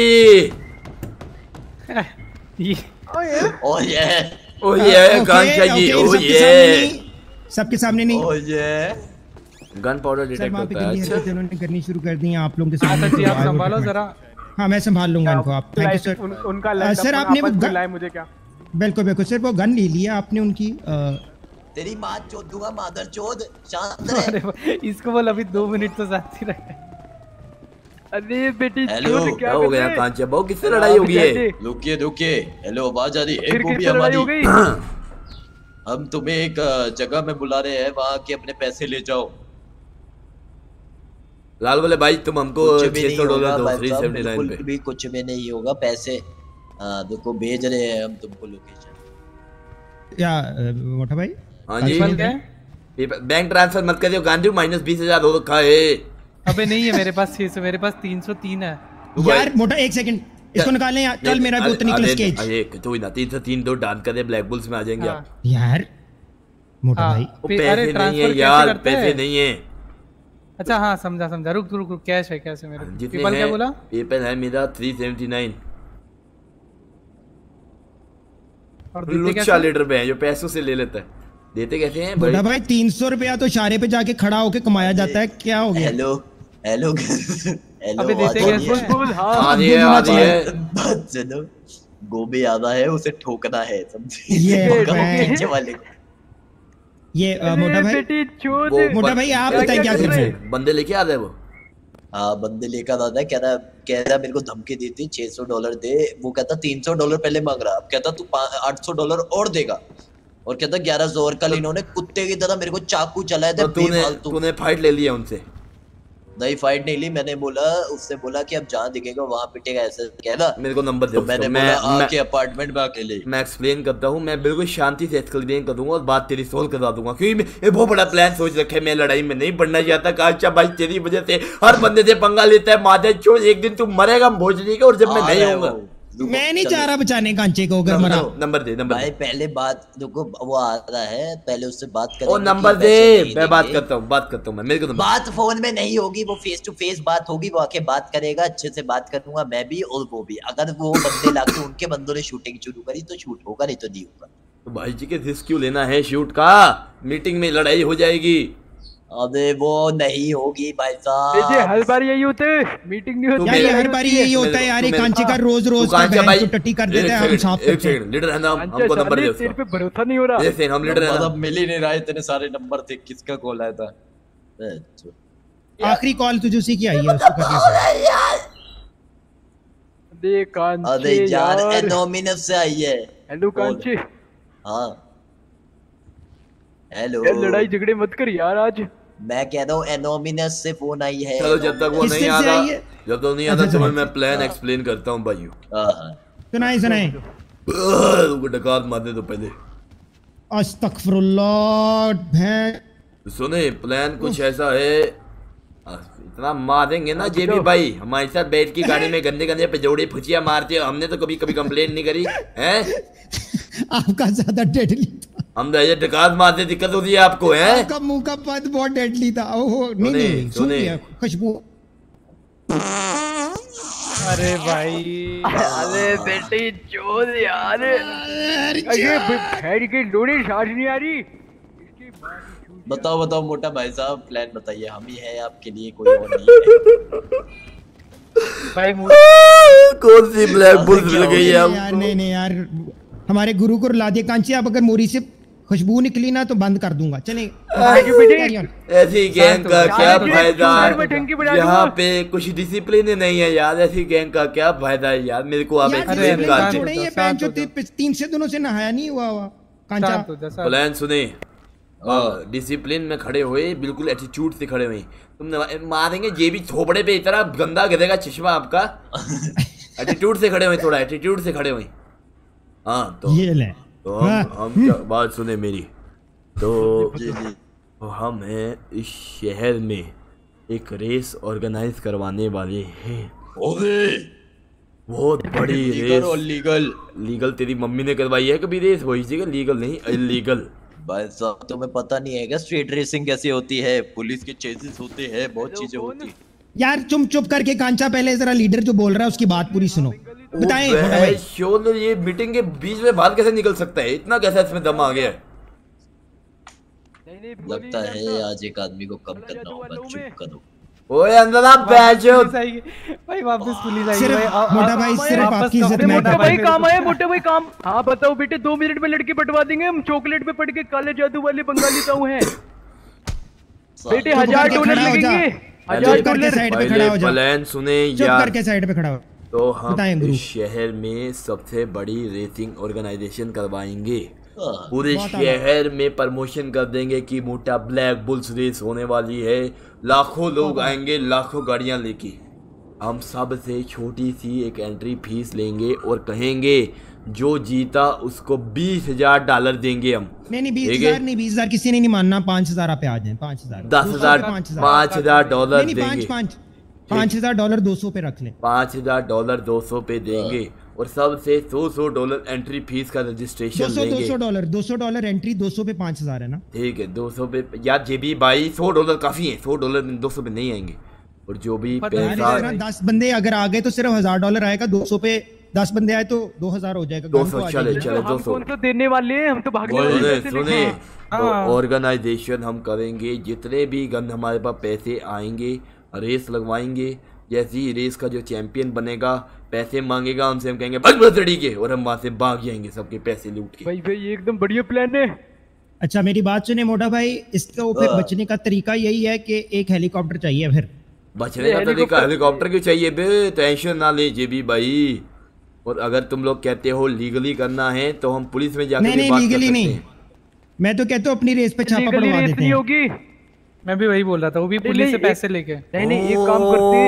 ओ ये?
ओ ये
ओ ये जी ओ
सबके
ये
सामने नहीं, सबके सामने नहीं।
ओ ये
गन पाउडर डिटेक्ट
वहाँ पे
होता है अच्छा।
उन्होंने करनी शुरू कर दी हैं आप लोगों के सामने।
जी
तो
आप संभालो जरा।
हाँ मैं संभाल लूँगा इनको आप। थैंक यू सर
उनका
सर आपने
मुझे क्या?
बिल्कुल बिल्कुल। सर वो गन ले लिया आपने उनकी आ,
तेरी माँ चोद दूँगा मादर चोद शांत रह।
अरे इसको बोल अभी दो मिनट तो साथ ही रहे।
अरे बेटी
हेलो,
क्या हो गया? कांचा बहु किससे लड़ाई होगी है
रुकिए रुकिए। हेलो आवाज़ आ रही है?
लड़ाई हो
हमारी हम तुम्हें एक जगह में बुला रहे हैं वहाँ के अपने पैसे ले जाओ।
लाल वाले भाई तुम हमको
कुछ भी
छह
नहीं
सौ
होगा
डॉलर दो थ्री सेवेंटी नाइन
भी कुछ भी नहीं होगा पैसे। देखो भेज रहे हैं हम तुमको लोकेशन
या मोटा भाई
हाँ जी।
बन गए
बैंक ट्रांसफ़र मत करियो गांधी माइनस बीस हज़ार हो रखा है।
अबे नहीं है मेरे पास छह सौ मेरे पास तीन सौ तीन है।
यार मोटा एक सेकंड इसको निकालें यार चल मेरा वो तो निकल स्केच
अरे तो ही ना तीन सौ तीन दो डांस करे ब्लैक बुल्स में आ जाएँगे आप।
यार मोटा
हाँ,
भाई
अरे
पैसे नहीं है
ट्रांसफ़र कैसे
यार पैसे नहीं है।
अच्छा हाँ समझा समझा। रुक रुक रुक कैश है कैश है मेरे
जितने
पीपल क्या बोला?
पेपल है मेरा थ्री सेवेंटी नाइन
और
लुच्चा लीटर पे है जो पैसों से ले लेता है। देते कैसे हैं
मोटा
बड़े
भाई तीन सौ रुपया तो इशारे पे जाके खड़ा होके कमाया जाता है क्या हो गया?
हेलो हेलो हेलो
अबे देते कैसे
है?
हैं?
हाँ
आ रही है आ रही है।
बात है उसे ठोकना है समझे?
ये
पीछे वाले को।
ये मोटा भाई मोटा भाई आप बताइए क्या कर रहे हैं?
बंदे लेके आ रहे हैं वो?
हाँ बंदे लेकर आता है कह रहा कह रहा मेरे को धमकी दी थी 600 डॉलर दे। वो कहता 300 डॉलर पहले मांग रहा। अब कहता तू 800 डॉलर और देगा। और कहता 1100 और कल इन्होंने कुत्ते की तरह मेरे को चाकू चलाया थे
तो तूने तूने फाइट ले लिया उनसे?
नहीं फाइट नहीं ली मैंने बोला उससे बोला कि अब जहाँ दिखेगा वहाँ पिटेगा ऐसे कहना
मेरे को नंबर दे
तो मैंने
मैं
बोला
मैं-
आके अपार्टमेंट में अकेले
मैं एक्सप्लेन करता हूँ मैं बिल्कुल शांति से एक्सप्लेन कर दूँगा और बात तेरी सोल्व करवा दूँगा क्योंकि ये बहुत बड़ा प्लान सोच रखे मैं लड़ाई में नहीं पढ़ना चाहता कहा अच्छा भाई तेरी वजह से हर बंदे से पंगा लेता है माधे छोड़ एक दिन तू मरेगा भोजनी का और जब मैं नहीं
है। वो।
मैं नहीं चाह रहा बचाने कांचे को अगर मरा।
नंबर दे नंबर
भाई पहले बात देखो वो आ रहा है पहले उससे बात
ओ नंबर दे मैं बात करता हूँ बात करता हूँ मैं मेरे को
बात फ़ोन में नहीं होगी वो फेस टू फेस बात होगी वो आके बात करेगा अच्छे से बात करूँगा मैं भी और वो भी। अगर वो बंदे लाके उनके बंदों ने शूटिंग शुरू करी तो शूट होगा नहीं तो नहीं होगा।
तो भाई जी के रिस्क क्यों लेना है शूट का? मीटिंग में लड़ाई हो जाएगी।
अबे वो नहीं होगी भाई साहब।
हर बार यही होते मीटिंग नहीं होती।
यार हर बारी यही होता है यार ये कांचे का रोज रोज का चो टट्टी कर देता है हम साफ़
एक सेकंड लीडर है ना हमको नंबर दे उसका।
पे भरोसा नहीं हो रहा।
एक सेकंड हम लीडर है
मतलब मिल ही नहीं रहा इतने सारे नंबर थे किसका कॉल आया था?
आखिरी कॉल तुझे उसी की आई है उसको करके
दे कांचे
अरे यार एनोमिनस से आई है।
हेलो कांचे।
हाँ। हेलो
लड़ाई झगड़े मत कर यार आज।
मैं कह रहा हूँ एनोमिनस से फ़ोन आई है।
चलो जब तक वो। नहीं आता जब तक नहीं आता
अच्छा,
तो
चलो।
मैं प्लान एक्सप्लेन करता हूँ भाइयों।
सुनाए सुनाए
रुको डकार मार दे तो पहले।
अस्तगफिरुल्लाह
सुने प्लान कुछ ऐसा है। इतना मारेंगे ना जे भी भाई हमारे साथ बैठ की गाड़ी में गंदे गंदे पेजोड़े फुचिया मारते हो हमने तो कभी कभी कंप्लेन नहीं करी हैं?
आपका ज़्यादा डेडली
हम तो ऐसे डकार मारते दिक्कत होती है आपको हैं?
आपका मुँह का पद बहुत डेडली था। ओहो नहीं नहीं सुन लिया खुशबू।
अरे भाई।
अरे बेटी चोर यार। अरे भैर की लोड़ी सांस नहीं आ रही।
बताओ बताओ मोटा भाई साहब प्लान बताइए हम ही है आपके लिए कोई और नहीं है।
भाई
कौन सी ब्लैक बुल मिल गई है
यार नहीं नहीं यार हमारे गुरु को रुला दिया कांची आप अगर मोरी से खुशबू निकली ना तो बंद कर दूँगा। चले
ऐसी गैंग का क्या फ़ायदा? यहाँ पे कुछ डिसिप्लिन नहीं है यार। ऐसी गैंग का क्या फ़ायदा है यार? मेरे को आप
तीन से दिनों से नहाया नहीं हुआ हुआ कांचा।
प्लान सुने। डिसिप्लिन में खड़े हुए बिल्कुल एटीट्यूड से खड़े हुए। तुम मारेंगे ये भी थोपड़े पे इतना गंदा गिरेगा चश्मा आपका। एटीट्यूड से खड़े हुए थोड़ा एटीट्यूड से खड़े हुए। हाँ तो
ये ले।
तो हम
हाँ,
हम क्या बात सुने मेरी। तो तो हम हैं इस शहर में एक रेस ऑर्गेनाइज करवाने वाले हैं। बहुत बड़ी रेस।
और
लीगल। लीगल तेरी मम्मी ने करवाई है कभी रेस? वही जगह लीगल नहीं इलीगल।
भाई साहब तुम्हें पता नहीं है क्या? स्ट्रीट रेसिंग कैसी होती है? पुलिस के चेसेस होते हैं बहुत चीज़ें होती हैं।
यार चुप चुप करके कांचा पहले जरा लीडर जो बोल रहा है उसकी बात पूरी सुनो। बताएँ भाई
ये मीटिंग के बीच में बाहर कैसे निकल सकता है? इतना कैसा इसमें दम आ गया? है
लगता है आज एक आदमी को कम करना होगा चुप करो।
ओए अंदर आप बैठो
भाई वापस पुलिस आई भाई
मोटा भाई सिर्फ़ आपकी इज़्ज़त मैं
मोटा भाई। काम आए मोटा भाई काम। हाँ बताओ बेटे दो मिनट में लड़की पटवा देंगे हम चॉकलेट पे पड़ के काले जादू वाले बंगाली ताऊ हैं। बेटे
चुप
हज़ार
करके
डॉलर
खड़ा जा।
लगेंगे।
चुप
हज़ार
करके
डॉलर।
साइड पे खड़ा हो जा।
प्लान सुने
चुप
यार।
करके साइड पे खड़ा हो।
तो हम इस शहर में सबसे बड़ी रेसिंग ऑर्गेनाइजेशन करवाएँगे। पूरे शहर में प्रमोशन कर देंगे कि मोटा ब्लैक बुल्स रेस होने वाली है। लाखों लोग आएँगे लाखों गाड़ियाँ लेके। हम सबसे छोटी सी एक एंट्री फ़ीस लेंगे और कहेंगे जो जीता उसको बीस हज़ार डॉलर देंगे हम।
नहीं नहीं बीस हज़ार नहीं बीस हज़ार किसी ने नहीं मानना। पाँच हज़ार आप आ जाए पाँच हज़ार।
दस हज़ार पाँच हज़ार। डॉलर देंगे।
पाँच हज़ार डॉलर दो सौ पे रख लें।
पाँच हज़ार डॉलर दो सौ पे देंगे और सबसे सौ सौ डॉलर एंट्री फ़ीस का
दो
रजिस्ट्रेशन
सौ दो सौ डॉलर दो सौ डॉलर एंट्री दो सौ पे पाँच हज़ार है ना?
ठीक है दो सौ पे यार जे भी भाई सौ डॉलर काफ़ी है सौ डॉलर दो सौ पे नहीं आएँगे। और जो भी पैसा
दस बंदे अगर आ गए तो सिर्फ़ हज़ार डॉलर आएगा दो सौ पे दस बंदे आए तो दो हज़ार हो जाएगा
दो सौ
को
चले चले दो सौ।
तो देने वाले हैं? हम तो भागने
सुने सुने
हाँ।
ऑर्गेनाइजेशन हम करेंगे जितने भी गन हमारे पास पैसे आएँगे रेस लगवाएँगे। जैसे ही रेस का जो चैंपियन बनेगा पैसे मांगेगा हमसे हम कहेंगे बस बस लड़ी के और हम वहाँ से भाग जाएँगे सबके पैसे लूट के।
भाई भाई ये एकदम बढ़िया प्लान है।
अच्छा मेरी बात सुने मोटा भाई इसके ऊपर
हाँ।
बचने का तरीका यही है कि एक हेलीकॉप्टर चाहिए फिर।
बचने का तरीका हेलीकॉप्टर क्यों चाहिए बे? टेंशन ना ले जेबी भाई। और अगर तुम लोग कहते हो लीगली करना है तो हम पुलिस में जाकर
नहीं
भी
नहीं लीगली नहीं। मैं तो कहता हूँ अपनी रेस पे छापा पड़वा देते हैं।
होगी। मैं भी वही बोल रहा था वो भी पुलिस से पैसे लेके।
नहीं नहीं एक काम करते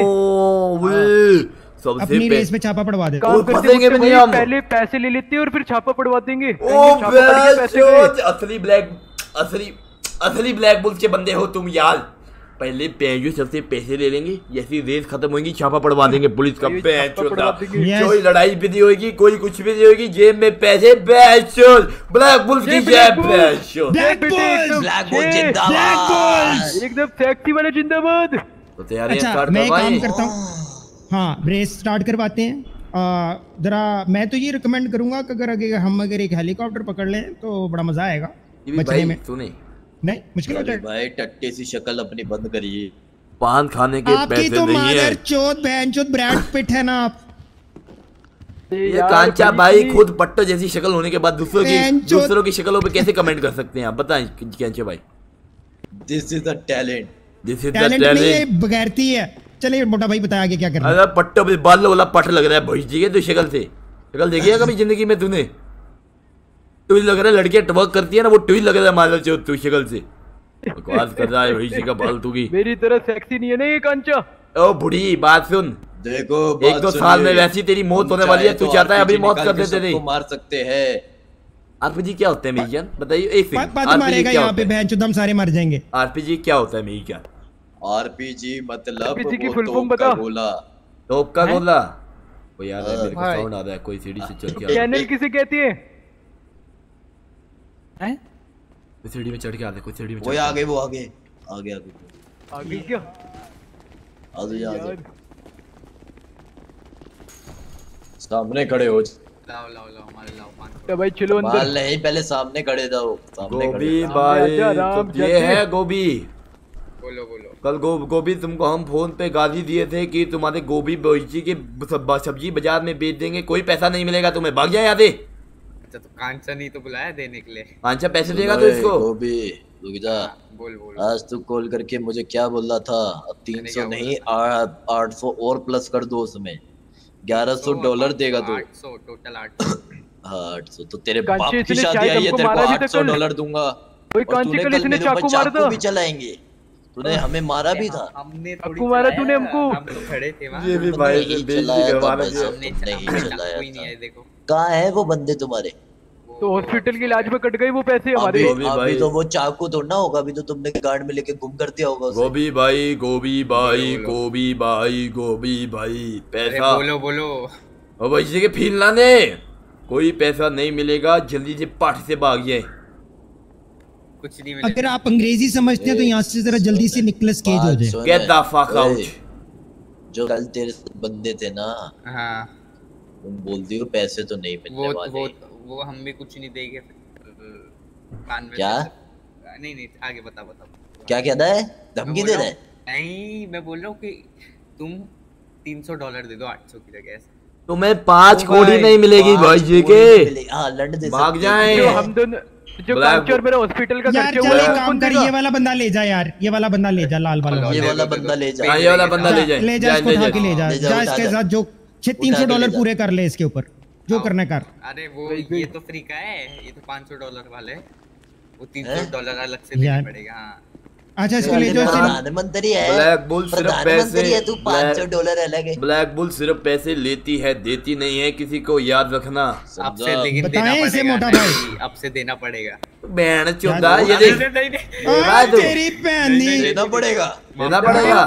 सबसे
अपनी रेस में छापा पड़वा देते।
काम
वो
करते
भी नहीं हम।
पहले पैसे ले लेते हैं और फिर छापा पड़वा देंगे।
ओ
कहेंगे छापा पड़ गया पैसे
असली ब्लैक असली असली ब्लैक बुल्स के बंदे हो तुम यार। पहले पैंजो सबसे पैसे ले लेंगे जैसी रेस खत्म होगी छापा पड़वा देंगे पुलिस का
देंगे।
कोई लड़ाई भी नहीं होगी कोई कुछ भी नहीं होगी जेब में पैसे बैचोद ब्लैक बुल्स की
Bulls!
बैचोद
ब्लैक बॉल्स
जिंदाबाद।
एकदम टैक्सी वाले जिंदाबाद।
तो
अच्छा
स्टार्ट
मैं काम करता हूँ। हाँ रेस स्टार्ट करवाते हैं। जरा मैं तो ये रिकमेंड करूँगा कि अगर अगर हम अगर एक हेलीकॉप्टर पकड़ लें तो बड़ा मज़ा आएगा बचने में।
सुने
नहीं मुश्किल हो
अरे
जाएगा
भाई टट्टे सी शक्ल अपनी बंद करिए।
पान खाने के पैसे
तो
नहीं है।
मादर चोत बहन चोत ब्रैड पिट है ना आप।
ये कांचा भाई खुद पट्टो जैसी शक्ल होने के बाद दूसरों की दूसरों की शक्लों पे कैसे कमेंट कर सकते हैं आप? बताएँ कांचा भाई।
This is the talent
this is the
talent नहीं है
टैलेंट
बगैरती है। चलिए मोटा भाई बताया आगे क्या करना है।
अरे पट्टो पे बाल वाला पट लग रहा है भैंस जी के तो शक्ल से। शक्ल देखी है कभी ज़िंदगी में तूने? टुई लग रहा है लड़कियाँ टवर्क करती है ना वो टुई लग रहा है मादर चो तू शक्ल से। बकवास कर रहा है भैंस जी का फालतू की।
मेरी तरह सेक्सी नहीं है ना ये कांचा?
ओ बुढ़ी बात सुन।
देखो
एक दो साल में वैसी तेरी मौत होने वाली है तू चाहता है अभी मौत कर देते थे
सबको मार सकते हैं।
आरपीजी क्या होता है मेरी जान? बताइए एक
तो
आरपीजी
मारेगा
क्या होता
पे
है?
बहन चोत हम सारे मर जाएँगे।
आरपीजी क्या होता है मेरी जान?
आरपीजी मतलब
की
तोप का
बता।
गोला।
तोप का गोला? वो यार है, मेरे को साउंड आ रहा है कोई सीढ़ी से चढ़ के आ रहा
चैनल किसे कहती है?
हैं?
कोई सीढ़ी में चढ़ के आ कोई सीढ़ी में
वो
चढ़ के आ
आगे वो आगे। आगे आगे।
आगे क्या?
आगे आगे
यार।
सामने खड़े हो
लाओ लाओ लाओ हमारे लाओ पाँच
क्या भाई चलो
माल
अंदर
नहीं पहले सामने खड़े था वो सामने खड़े
गोभी भाई तो ये है गोभी।
बोलो बोलो।
कल गो, गोभी तुमको हम फ़ोन पे गाली दिए थे कि तुम्हारे गोभी बेची के सब्ज़ी बाज़ार में बेच देंगे कोई पैसा नहीं मिलेगा तुम्हें। भाग जाए यहाँ से।
अच्छा तो कांचा नहीं तो बुलाया देने के लिए।
पांचा पैसे देगा तो इसको?
गोभी रुक जा।
बोल बोल।
आज तू कॉल करके मुझे क्या बोल रहा था? अब तीन सौ नहीं आठ सौ और प्लस कर दो उसमें। ग्यारह सौ डॉलर देगा तू।
आठ सौ टोटल आठ सौ।
हाँ आठ सौ। तो तेरे बाप की शादी आई है तेरे को
मारा भी
आठ
था
सौ। डॉलर दूँगा। और
कांचे
तूने
कल
कल मेरे ऊपर
चाकू मारा था?
भी चलाएँगे। तूने हमें मारा भी था।
हमने
चाकू मारा तूने हमको?
हम तो खड़े थे वहाँ।
ये भी भाई से बेइज्जती करवाना
हमने
नहीं
चलाया
कोई नहीं है देखो।
कहाँ है वो बंदे तुम्हारे?
तो हॉस्पिटल के इलाज में कट गए वो पैसे हमारे।
अभी अभी तो वो चाकू तोड़ना होगा अभी तो तुमने गार्ड में लेके गुम कर दिया होगा
गोभी भाई गोभी भाई। गोभी भाई गोभी भाई पैसा।
बोलो बोलो।
और वैसे के फील ना दे। कोई पैसा नहीं मिलेगा जल्दी से पाठ से भाग जाए।
कुछ नहीं
अगर आप अंग्रेज़ी समझते हैं तो यहाँ से जरा जल्दी से निकलस केज हो जाए।
Get the fuck out.
जो कल तेरे बंदे थे ना
हाँ।
तुम बोलती हो पैसे तो नहीं मिलने
वो
वाले
वो वो हम भी कुछ नहीं देंगे कान में
क्या?
नहीं नहीं आगे बता बता
क्या कहता है धमकी दे रहा है
नहीं मैं बोल रहा हूँ कि तुम तीन सौ डॉलर दे दो आठ सौ की जगह ऐसे
तुम्हें पाँच कोड़ी नहीं मिलेगी भाई जी के।
हाँ लंड दे
भाग। जाएँ।
जो हम दोनों जो और मेरा हॉस्पिटल का
यार चल एक
है
काम
कौन
कर ये वाला बंदा ले जा यार ये वाला बंदा ले जा लाल वाला
ये वाला बंदा। ले जा
ये वाला बंदा ले जाए
ले जा इसको
ले
उठा। के ले जा
ले जा,
जा इसके
के
साथ जो छह तीन सौ डॉलर पूरे कर ले इसके ऊपर जो। करना कर
अरे वो। ये तो फ्री का है ये तो पाँच सौ डॉलर वाले वो तीन सौ डॉलर अलग से। देना पड़ेगा हाँ
अच्छा इसको ले जाओ
प्रधानमंत्री है।
ब्लैक बुल सिर्फ़ पैसे
है तू पाँच सौ
ब्लैक-
डॉलर अलग है।
ब्लैक बुल सिर्फ़ पैसे लेती है देती नहीं है किसी को याद रखना।
आपसे
लेकिन देना
इसे
पड़ेगा।
मोटा
नहीं, अब से देना पड़ेगा।
बहन चौदा ये देख। हो।
तेरी बहन
देना पड़ेगा।
देना पड़ेगा।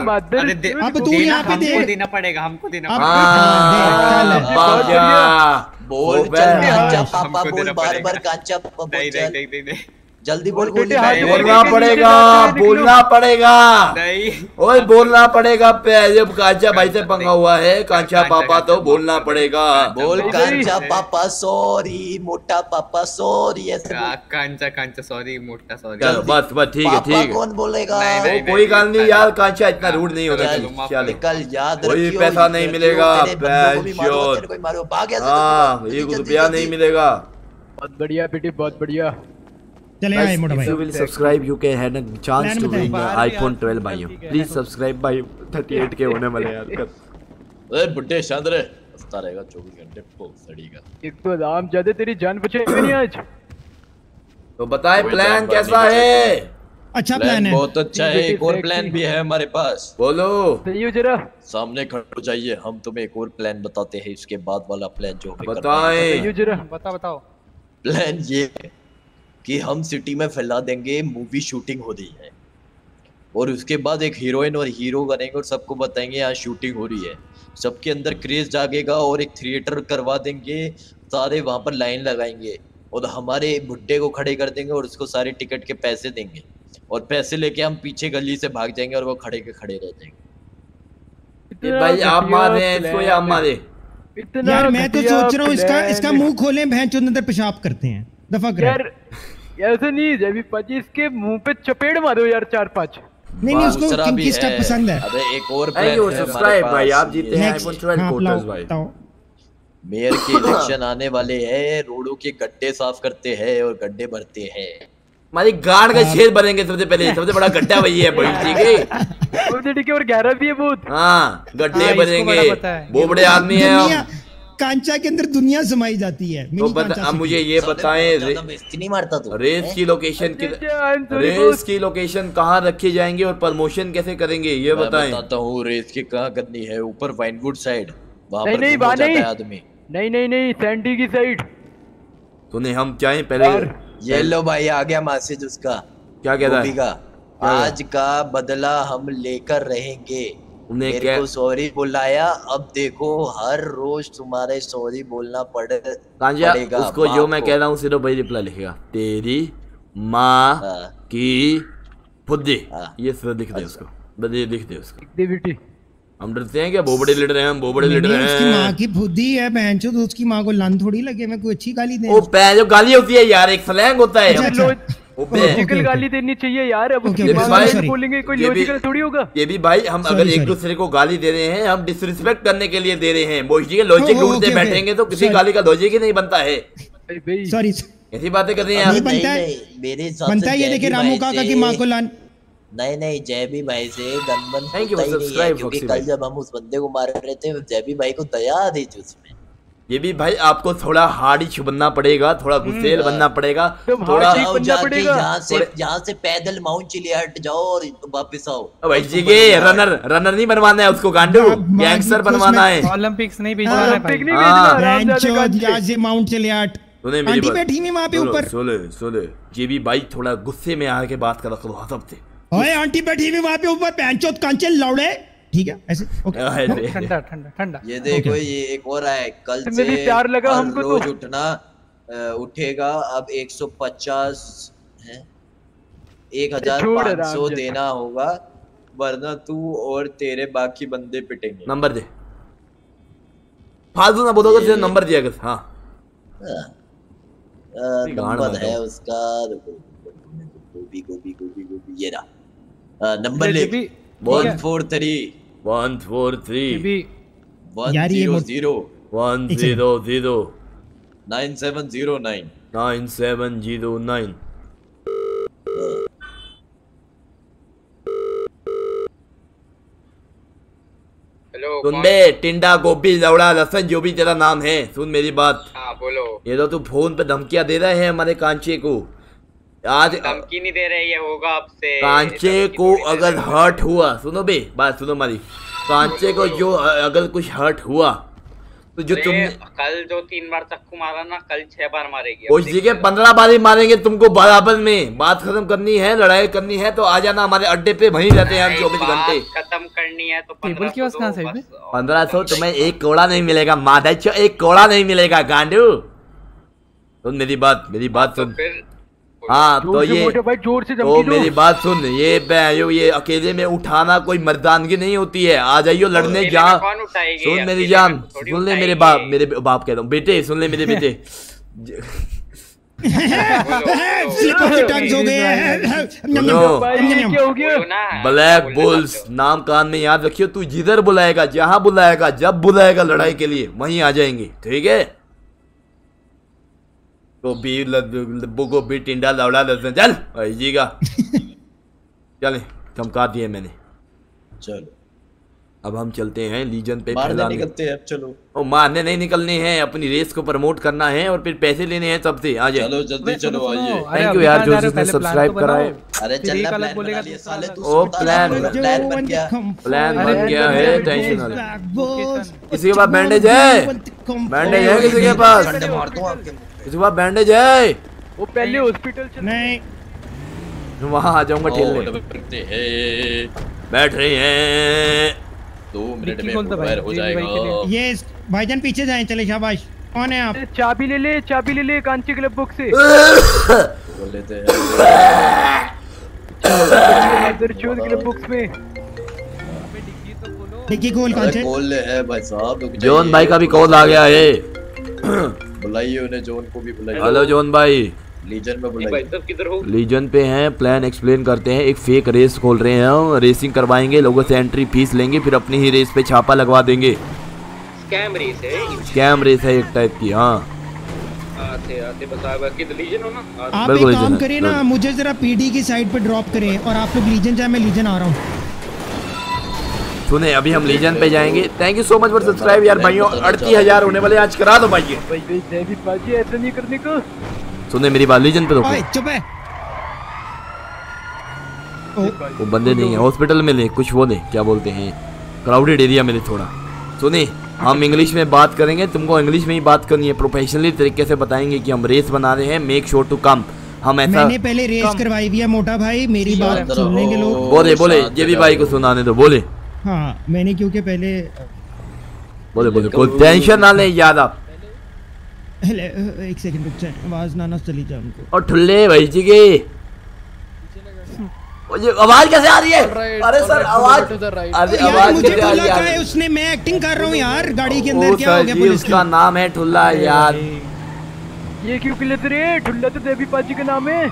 अब तू यहाँ पे
हमको
दे।
देना पड़ेगा हमको देना पड़ेगा।
हाँ, क्या
बोल चल।
हाँ,
पापा बोल बार बार कांचा पापा बोल चल।
नहीं नहीं नहीं।
जल्दी बोल
बोलना पड़ेगा। बोलना पड़ेगा।
नहीं।
ओए बोलना पड़ेगा जब कांचा भाई से पंगा हुआ है कांचा पापा तो बोलना पड़ेगा।
बोल कांचा पापा सॉरी मोटा पापा सॉरी ऐसे
कांचा कांचा सॉरी मोटा सॉरी
बस बस ठीक है ठीक है।
कौन बोलेगा?
कोई गाल नहीं यार कांचा इतना
हाँ,
रूड नहीं होना
चलो,
चाहिए।
कल याद
कोई पैसा नहीं मिलेगा,
ऐसे
हाँ
तो
एक रुपया नहीं मिलेगा।
बहुत बढ़िया बेटी बहुत बढ़िया।
चले आए मोटा भाई।
subscribe, you can have a chance
Plan
to
बताएँ।
win the iPhone 12 भाइयों. Please subscribe भाई 38 के होने वाले यार. कर-
अरे बुड्ढे शांत रहे हंसता रहेगा 24 घंटे पोसड़ी का
एक तो राम ज़्यादा तेरी जान बचेगी नहीं आज।
तो बताए प्लान कैसा है?
अच्छा
प्लान है। बहुत अच्छा है एक और प्लान भी है हमारे पास।
बोलो।
सही हो जरा।
सामने खड़े हो जाइए हम तुम्हें एक और प्लान बताते हैं इसके बाद वाला प्लान जो
बताएँ।
जरा बता बताओ।
प्लान ये है कि हम सिटी में फैला देंगे मूवी शूटिंग हो रही है। और उसके बाद एक हीरोइन और हीरो करेंगे और सबको बताएँगे यहाँ शूटिंग हो रही है। सबके अंदर क्रेज जागेगा और एक थिएटर करवा देंगे सारे वहाँ पर लाइन लगाएँगे और हमारे बुड्ढे को खड़े कर देंगे और उसको सारे टिकट के पैसे देंगे। और पैसे लेके हम पीछे गली से भाग जाएँगे और वो खड़े के खड़े रह जाएँगे।
भाई आप मार रहे हैं इसको या मारे?
यार मैं तो सोच रहा हूँ इसका इसका मुँह खोलें भैंस चोद अंदर पेशाब करते हैं। दफ़ा
यार
करें
ऐसे नहीं जैवी पाजी इसके मुँह पे चपेट मारो यार चार पाँच।
नहीं नहीं उसको
भी
किस टाइप पसंद है?
अबे एक और plan है
subscribe भाई, आप जीते हैं iPhone 12
हाँ,
quarters
लाओ,
भाई।
मेयर के इलेक्शन आने वाले हैं रोडों के गड्ढे साफ़ करते हैं और गड्ढे भरते हैं।
हमारी गाड़ का छेद बनेंगे सबसे पहले सबसे बड़ा गड्ढा वही है भाई ठीक है?
और ठीक है और गहरा भी है बहुत।
हाँ गड्ढे
हाँ, इसको
बनेंगे।
बड़ा है।
आदमी हैं
कांचा के अंदर दुनिया समाई जाती है
तो बता अब मुझे ये बताएँ रे,
नहीं मारता तू
रेस की लोकेशन की रेस की लोकेशन कहाँ रखी जाएँगी और प्रमोशन कैसे करेंगे ये
मैं
बताएँ।
बताता हूँ रेस की कहाँ करनी है ऊपर वाइनवुड साइड वहाँ पर
नहीं नहीं।
आदमी।
नहीं नहीं नहीं सैंडी की साइड।
तूने हम चाहें पहले?
ये लो भाई आ गया मैसेज उसका
क्या कहता है? है?
आज का बदला हम लेकर रहेंगे।
उन्हें
मेरे
क्या-
को सॉरी बुलाया। अब देखो हर रोज तुम्हारे सॉरी बोलना पड़े
कांजा
पड़ेगा।
उसको जो मैं कह रहा हूँ सिर्फ़ वही रिप्लाई लिखेगा। तेरी माँ की फुद्दी ये सिर्फ़ लिख दे उसको। बस ये लिख दे उसको हम डरते हैं क्या? बोबड़े लीडर हैं हम बोबड़े
नहीं,
लीडर
नहीं, उसकी माँ की बुद्धि है बहन चोद उसकी माँ को लन थोड़ी लगे मैं कोई अच्छी गाली दे
ओ पै जो गाली होती है यार एक स्लैंग होता है।
लॉजिकल गाली देनी चाहिए यार अब
ये
बाद
भाई-
बोलेंगे कोई
ये भी-
लॉजिकल थोड़ी होगा।
ये भी भाई हम अगर एक. दूसरे को गाली दे रहे हैं हम डिसरिस्पेक्ट करने के लिए दे रहे हैं। बोझ जी के लॉजिक
ओ, ओ,
ढूंढते. बैठेंगे तो किसी गाली का लॉजिक ही नहीं बनता है।
सॉरी
ऐसी बातें कर रही हैं
नहीं
आप?
बनता है।
मेरे हिसाब
बनता है
से
ये देखे रामू
भाई
काका
से-
की माँ को लन।
नहीं नहीं जयबी भाई से गनबन है
subscribe,
क्योंकि कल
भाई।
जब हम उस बंदे को मार रहे थे जयबी भाई को दया आ थी उसमें।
ये भी भाई आपको थोड़ा हार्ड ही बनना पड़ेगा थोड़ा गुस्सेल बनना पड़ेगा थोड़ा
यहाँ से यहाँ से पैदल माउंट चिलिया हट जाओ और वापस आओ।
भाई जी के रनर रनर नहीं बनवाना है उसको गांडू। गैंगस्टर बनवाना है।
ओलंपिक्स नहीं भेजना हाँ।
से माउंट चले
सुने मेरी
आंटी बैठी हुई वहाँ पे ऊपर।
सुनो सुनो। ये भी भाई थोड़ा गुस्से में आके बात कर करो हसब से।
आंटी बैठी हुई वहाँ पे ऊपर। चोद कांचे लौड़े। ठीक है ऐसे ओके
ठंडा ठंडा ठंडा
ये देखो ये एक और है कल से
भी प्यार लगा हमको तो।
रोज उठना उठेगा अब 150 है एक हज़ार
छोड़
पाँच
राम
सौ
जी।
देना होगा वरना तू और तेरे बाकी बंदे पिटेंगे
नंबर दे फालतू ना बोलोगे सिर्फ़ नंबर दिया कर हाँ
नंबर है उसका गोभी गोभी गोभी गोभी ये रहा नंबर ले
one
four
three one
four
three
one
zero
zero
one zero
zero nine seven zero
nine nine seven zero
nine
सुन बे टिंडा गोभी लौड़ा लसन जो भी तेरा नाम है सुन मेरी बात।
हाँ बोलो।
ये तो तू फ़ोन पे धमकियाँ दे रहे हैं हमारे कांचे को। आज
धमकी नहीं दे रहे ये होगा आपसे।
कांचे को अगर हर्ट हुआ सुनो बे बात सुनो हमारी। कांचे को जो अगर कुछ हर्ट हुआ तो जो तुमने
कल जो तीन बार चक्कू मारा ना कल छह बार मारेगी।
कोच जी के पंद्रह बारी मारेंगे तुमको बराबर में। बात खत्म करनी है लड़ाई करनी है तो आ जाना हमारे अड्डे पे वहीं रहते हैं हम चौबीस घंटे।
खत्म करनी है तो
टेबल की आवाज़ कहाँ से आई बे?
पंद्रह सौ तुम्हें एक कोड़ा नहीं मिलेगा माधा एक कोड़ा नहीं मिलेगा गांडू। सुन मेरी बात मेरी बात सुन। हाँ तो ये
मोटे ज़ोर से
तो मेरी बात सुन ये ये अकेले में उठाना कोई मर्दानगी नहीं होती है। आ जाइयो लड़ने
में कौन उठाएगी?
सुन मेरी जान सुन ले मेरे बाप मेरे बाप कह रहा हूँ। बेटे सुन ले मेरे बेटे।
हो हैं।
ये हो
ब्लैक बुल्स नाम कान में याद रखियो तू जिधर बुलाएगा जहाँ बुलाएगा जब बुलाएगा लड़ाई के लिए वहीं आ जाएँगे ठीक है? गोभी लब्बू गोभी टिंडा लौड़ा लहसुन। चल भाई जी का। चले चमका दिए मैंने।
चलो।
अब हम चलते हैं लीजन पे
मारने निकलते हैं चलो।
ओ मारने नहीं निकलने हैं अपनी रेस को प्रमोट करना है और फिर पैसे लेने हैं सबसे। आ जाए।
चलो जल्दी चलो आइए।
थैंक यू यार जो जिसने सब्सक्राइब करा है
अरे चलना प्लान बना लिया साले तू
ओ प्लान
प्लान बन गया।
प्लान बन गया है टेंशन वाले। किसी के पास बैंडेज है? बैंडेज है किसी के पास?
डंडे मार दूँ आपके
किसी के पास बैंडेज है।
वो पहले हॉस्पिटल चल
नहीं।
वहाँ आ जाऊँगा
हैं।
बैठ रहे हैं।
दो मिनट में हो जाएगा।
ये भाईजान पीछे जाएँ चले शाबाश। कौन है आप?
चाबी ले ले चाबी ले ले कांची क्लब बुक से।
बोल लेते हैं।
इधर चोर क्लब बुक्स में।
डिक्की खोल कौन से
कॉल ले है भाई साहब
जॉन भाई का भी कॉल आ गया है।
बुलाइए उन्हें जॉन को भी बुलाइए
हेलो जॉन भाई।
लीजन में बुलाइए
किधर हो?
लीजन पे हैं प्लान एक्सप्लेन करते हैं एक फेक रेस खोल रहे हैं हम रेसिंग करवाएँगे लोगों से एंट्री फ़ीस लेंगे फिर अपनी ही रेस पे छापा लगवा देंगे।
स्कैम रेस है
स्कैम रेस है एक टाइप की हाँ।
आते आते बता किधर लीजन हो ना?
आप एक काम करिए ना मुझे जरा पीडी की साइड पे ड्रॉप करें और आप लोग लीजन जाए मैं लीजन आ रहा हूँ।
सुने अभी हम लीजन पे जाएँगे। Thank you so much for subscribe यार भाइयों। अड़तीस हज़ार होने वाले आज करा दो भाई
भाई भाई जैवी बाजी ऐसा नहीं करने को।
सुने मेरी बात लीजन पे रोको।
है।
वो बंदे नहीं है हॉस्पिटल में ले कुछ वो ले क्या बोलते हैं? क्राउडेड एरिया में ले थोड़ा। सुने हम इंग्लिश में बात करेंगे तुमको इंग्लिश में ही बात करनी है। प्रोफेशनली तरीके से बताएँगे कि हम रेस बना रहे हैं मेक श्योर टू कम हम ऐसा
मैंने पहले रेस करवाई हुई है मोटा भाई मेरी बात सुन लेंगे लोग।
बोले बोले ये भी भाई को सुनाने दो बोले।
हाँ मैंने क्योंकि पहले
बोले बोले कोई टेंशन ना ले याद आप
हेले, एक सेकंड रुक जाए आवाज़ ना ना चली जाए उनको
और ठुल्ले भाई जी के। ये आवाज़ कैसे आ रही है? अरे सर आवाज़ अरे
यार
आवाज़
मुझे बोला है?
है?
उसने मैं एक्टिंग कर रहा हूँ यार गाड़ी के अंदर क्या हो गया पुलिस की
नाम है ठुल्ला यार।
ये क्यों किलत रे ढुल्ला तो देवी पाजी का नाम है।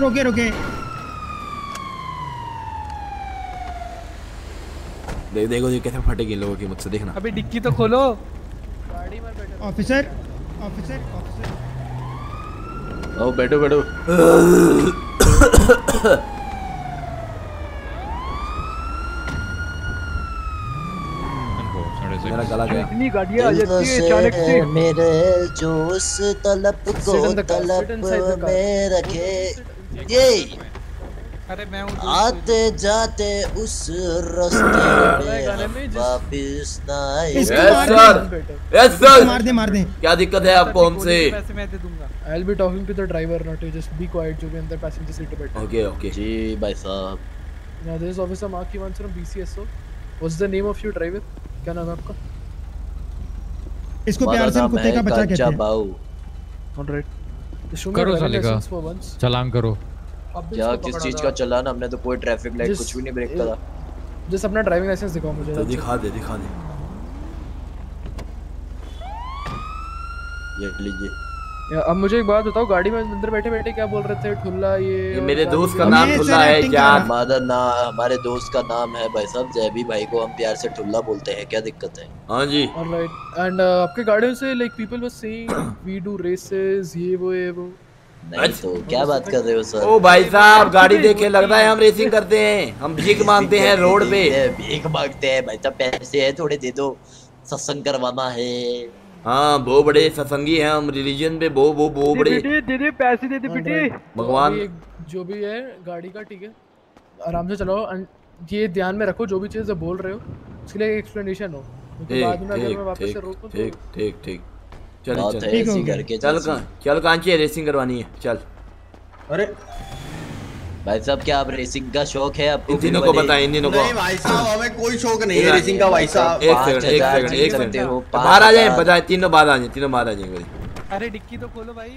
रोके रोके।
देख देखो ये कैसे फटेगी इन लोगों की मुझसे देखना।
अभी डिक्की तो खोलो।
गाड़ी में बैठो ऑफिसर ऑफिसर ऑफिसर।
आओ बैठो बैठो।
मेरा गला गया।
इतनी गाड़ियाँ आ जाती है अचानक से।
मेरे जो उस तलब को तलब. में रखे। ये
अरे मैं हूँ
आते जाते उस रास्ते में वापिस ना
यस सर यस सर
मार दे मार दे।
क्या दिक्कत है आपको हमसे
पैसे मैं दे दूँगा। I will be talking to the driver not you just be quiet जो भी अंदर पैसेंजर सीट पे बैठा।
ओके ओके
जी भाई साहब
Now this is officer Mark Evans from BCSO. What's the name of your driver? क्या नाम है आपका?
इसको प्यार से कुत्ते का बच्चा कहते हैं।
बाऊ।
Me
करो साले का।
once.
चालान करो।
क्या किस चीज़। का चलान हमने तो कोई ट्रैफ़िक लाइट कुछ भी नहीं ब्रेक करा।
जिस अपना ड्राइविंग लाइसेंस दिखाओ मुझे
तो दिखा दे दिखा दे।
ये लीजिए।
अब मुझे एक बात बताओ गाड़ी में अंदर बैठे बैठे क्या बोल रहे थे? ठुल्ला ये
ये मेरे दोस्त का नाम ठुल्ला है क्या?
हमारा ना हमारे दोस्त का नाम है भाई साहब जैबी भाई को हम प्यार से ठुल्ला बोलते हैं क्या दिक्कत है?
हाँ जी।
Right. And uh, आपके गाड़ियों से like people were saying we do races ये वो ये वो।
नहीं तो क्या बात कर रहे हो सर
ओ भाई साहब गाड़ी देखे लगता है हम रेसिंग करते हैं। हम भीख मांगते हैं रोड पे।
भीख मांगते हैं भाई साहब पैसे है थोड़े दे दो। सत्संग करवाना है।
हाँ वो बड़े सत्संगी हैं हम रिलीजन पे वो वो वो बड़े।
बेटे दे दे पैसे दे दे बेटे।
भगवान
जो भी है गाड़ी का ठीक है। आराम से चलाओ। ये ध्यान में रखो जो भी चीज़ बोल रहे हो उसके लिए एक्सप्लेनेशन हो
ठीक
अगर
ठीक
तो
ठीक ठीक ठीक। चल चल।
है। करके
चल
जैसी।
चल कांची रेसिंग करवानी है। चल।
अरे। भाई साहब क्या आप रेसिंग का शौक है? आपको
इन तीनों को बताएँ इन तीनों को।
नहीं भाई साहब हमें कोई शौक नहीं है रेसिंग का भाई साहब।
एक सेकंड एक सेकंड एक सेकंड बाहर आ जाए। बजाए तीनों बाहर आ जाए तीनों बाहर आ जाएँगे
अरे डिक्की तो खोलो भाई।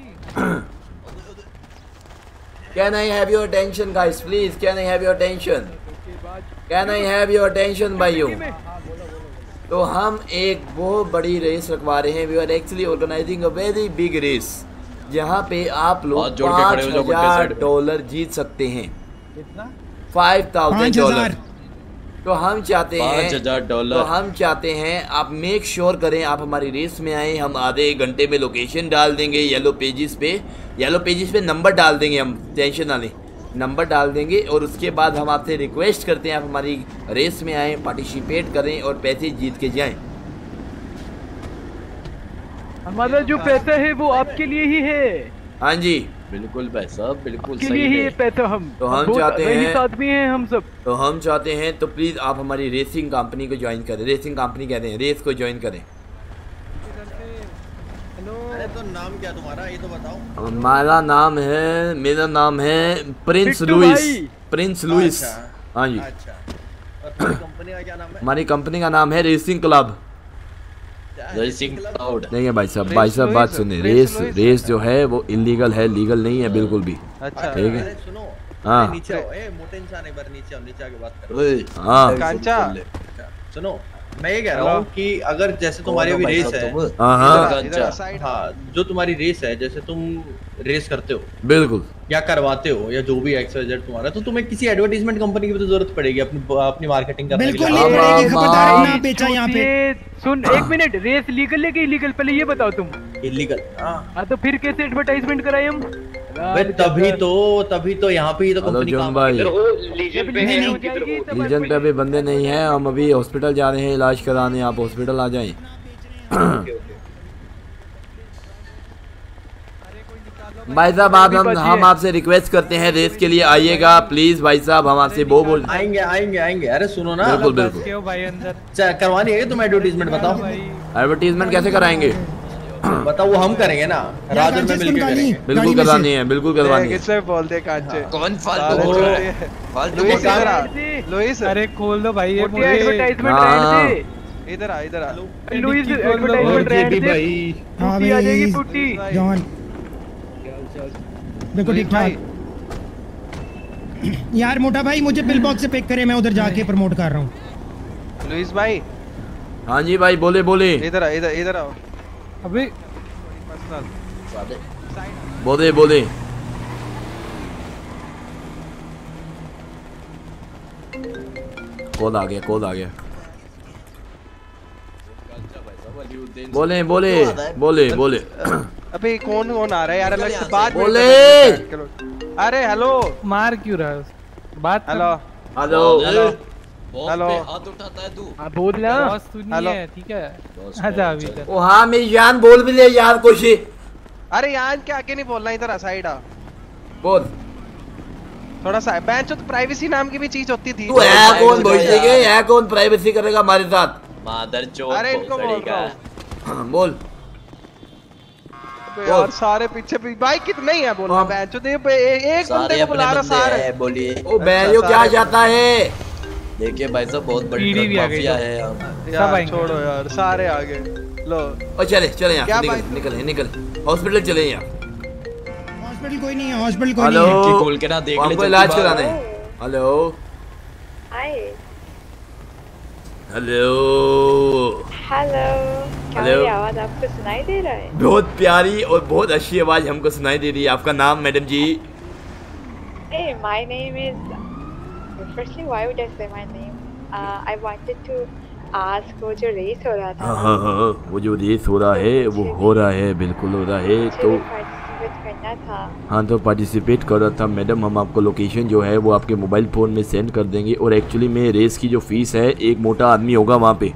Can I have your attention guys? Please can I have your attention? Can I have your attention भाइयों? तो हम एक बहुत बड़ी रेस रखवा रहे हैं we are actually organizing a very big race जहाँ पे आप लोग पाँच हज़ार डॉलर जीत सकते हैं।
कितना?
फाइव थाउज़ेंड डॉलर तो हम चाहते हैं
5,000 डॉलर।
तो हम चाहते हैं आप मेक श्योर करें आप हमारी रेस में आए हम आधे एक घंटे में लोकेशन डाल देंगे येलो पेजेस पे येलो पेजेस पे नंबर डाल देंगे हम टेंशन ना लें। नंबर डाल देंगे और उसके बाद हम आपसे रिक्वेस्ट करते हैं आप हमारी रेस में आएँ पार्टिसिपेट करें और पैसे जीत के जाएँ।
हमारा जो पैसा है वो आपके लिए ही है।
हाँ जी।
बिल्कुल भाई साहब बिल्कुल सही
है पैसा हम।
तो हम चाहते हैं
आदमी हैं हम सब।
तो हम चाहते हैं तो प्लीज़ आप हमारी रेसिंग कंपनी को ज्वाइन करें। रेसिंग कंपनी कहते हैं रेस को ज्वाइन करें।
अरे तो नाम क्या तुम्हारा? ये तो बताओ।
हमारा नाम है मेरा नाम है प्रिंस लुइस। Prince Louis.
अच्छा,
हाँ जी।
अच्छा। और तुम्हारी कंपनी का क्या नाम है?
हमारी कंपनी का नाम है रेसिंग क्लब
रेसिंग क्लाउड
नहीं है भाई साहब भाई साहब बात सुनिए।
रेस
रेस जो है वो इलीगल है लीगल नहीं है बिल्कुल भी।
अच्छा।
ठीक है?
सुनो।
हाँ।
नीचे मोटे इंसान एक बार नीचे नीचे आके बात
हाँ।
कांचा। सुनो। मैं ये कह रहा हूँ कि अगर जैसे तुम्हारी अभी रेस है?
हाँ, हाँ।
हाँ जो तुम्हारी रेस है जैसे तुम रेस करते हो।
बिल्कुल।
या करवाते हो या जो भी एक्सवाइजेड तुम्हारा तो तुम्हें किसी एडवर्टाइजमेंट कंपनी की भी तो ज़रूरत पड़ेगी अपनी अपनी मार्केटिंग करने के
बिल्कुल
लिए।
पड़ेगी खबरदार अपना बेचा यहाँ पे।
सुन एक मिनट रेस लीगल है कि इलीगल पहले ये बताओ तुम।
इलीगल
हाँ। तो फिर कैसे एडवर्टाइजमेंट कराए हम?
भाई तभी तो तभी तो यहाँ पे ही तो कंपनी काम
भाई
लीजन
पे है
लीजन पे अभी बंदे नहीं हैं हम अभी हॉस्पिटल जा रहे हैं इलाज कराने आप हॉस्पिटल आ जाएँ। भाई साहब आप हम हम आपसे रिक्वेस्ट करते हैं रेस के लिए आइएगा प्लीज़ भाई साहब हम आपसे वो बोल
आएँगे आएँगे आएँगे। अरे सुनो ना
बिल्कुल, बिल्कुल।
क्यों भाई अंदर चा- करवानी है तुम एडवर्टीजमेंट बताओ।
एडवर्टीजमेंट कैसे कराएँगे?
बताओ वो हम करेंगे ना। राजन में मिलकर करेंगे।
बिल्कुल करवानी है बिल्कुल करवानी है।
किससे बोल दे कांचे?
कौन
फालतू बोल रहा है?
फालतू
बोल रहा है?
आ। लुइस अरे खोल दो भाई ये
मोटी advertisement
हाँ,
रहने
हाँ।
इधर आ इधर आ। और
रहने
जेबी
दे।
भाई।
हाँ
आ जाएगी
भाई।
पुट्टी
जॉन। देखो ठीक ठाक यार मोटा भाई मुझे बिल बॉक्स से पिक करे मैं उधर जाके प्रमोट कर रहा हूँ।
लुइस भाई।
हाँ जी भाई बोले बोले।
इधर आ इधर इधर आओ। अभी
बोले बोले। कॉल आ गया कॉल आ गया। बोले बोले बोले बोले।
अबे कौन कौन आ रहा है यार? अलग से बात
बोले।
अरे हेलो मार क्यों रहा है बात हेलो
हेलो
हेलो।
हाथ उठाता है तू।
हाँ बोल ना।
बॉस तू नहीं है? ठीक है आजा अभी इधर।
ओ हाँ मेरी जान बोल भी ले यार कुछ
अरे यार क्या आगे नहीं बोलना इधर आ साइड आ।
बोल।
थोड़ा सा बेंच तो प्राइवेसी नाम की भी चीज़ होती थी।
तू है कौन भोजने के है कौन प्राइवेसी करेगा हमारे साथ?
मादर चोद
अरे इनको बोल रहा
का।
बोल।
यार सारे पीछे भी भाई कितने ही है बोलना बेंच तो दे एक बंदे को बुला रहा सारे।
बोलिए।
ओ बैरियो क्या चाहता है?
देखिए भाई साहब बहुत बड़ी ड्रग माफिया
तो।
है
यार छोड़ो यार सारे आ गए। लो।
ओ चले चले यहाँ निकल निकल निकल। हॉस्पिटल चले यहाँ।
हॉस्पिटल कोई नहीं है हॉस्पिटल कोई नहीं है।
खोल के ना देख ले
हमको इलाज। कराना। है हेलो।
हाय।
हेलो।
हेलो। क्या
हेलो।
आवाज़ आपको सुनाई दे रहा है?
बहुत प्यारी और बहुत अच्छी आवाज़ हमको सुनाई दे रही है। आपका नाम madam ji?
Hey, my name is. Firstly, why would I say my name? Uh, I wanted to ask वो जो रेस हो रहा था।
हाँ हाँ हाँ वो जो रेस हो रहा है वो हो रहा है बिल्कुल हो रहा है तो
करना था।
हाँ तो पार्टिसिपेट कर रहा था मैडम हम आपको लोकेशन जो है वो आपके मोबाइल फ़ोन में सेंड कर देंगे और एक्चुअली में रेस की जो फ़ीस है एक मोटा आदमी होगा वहाँ पे।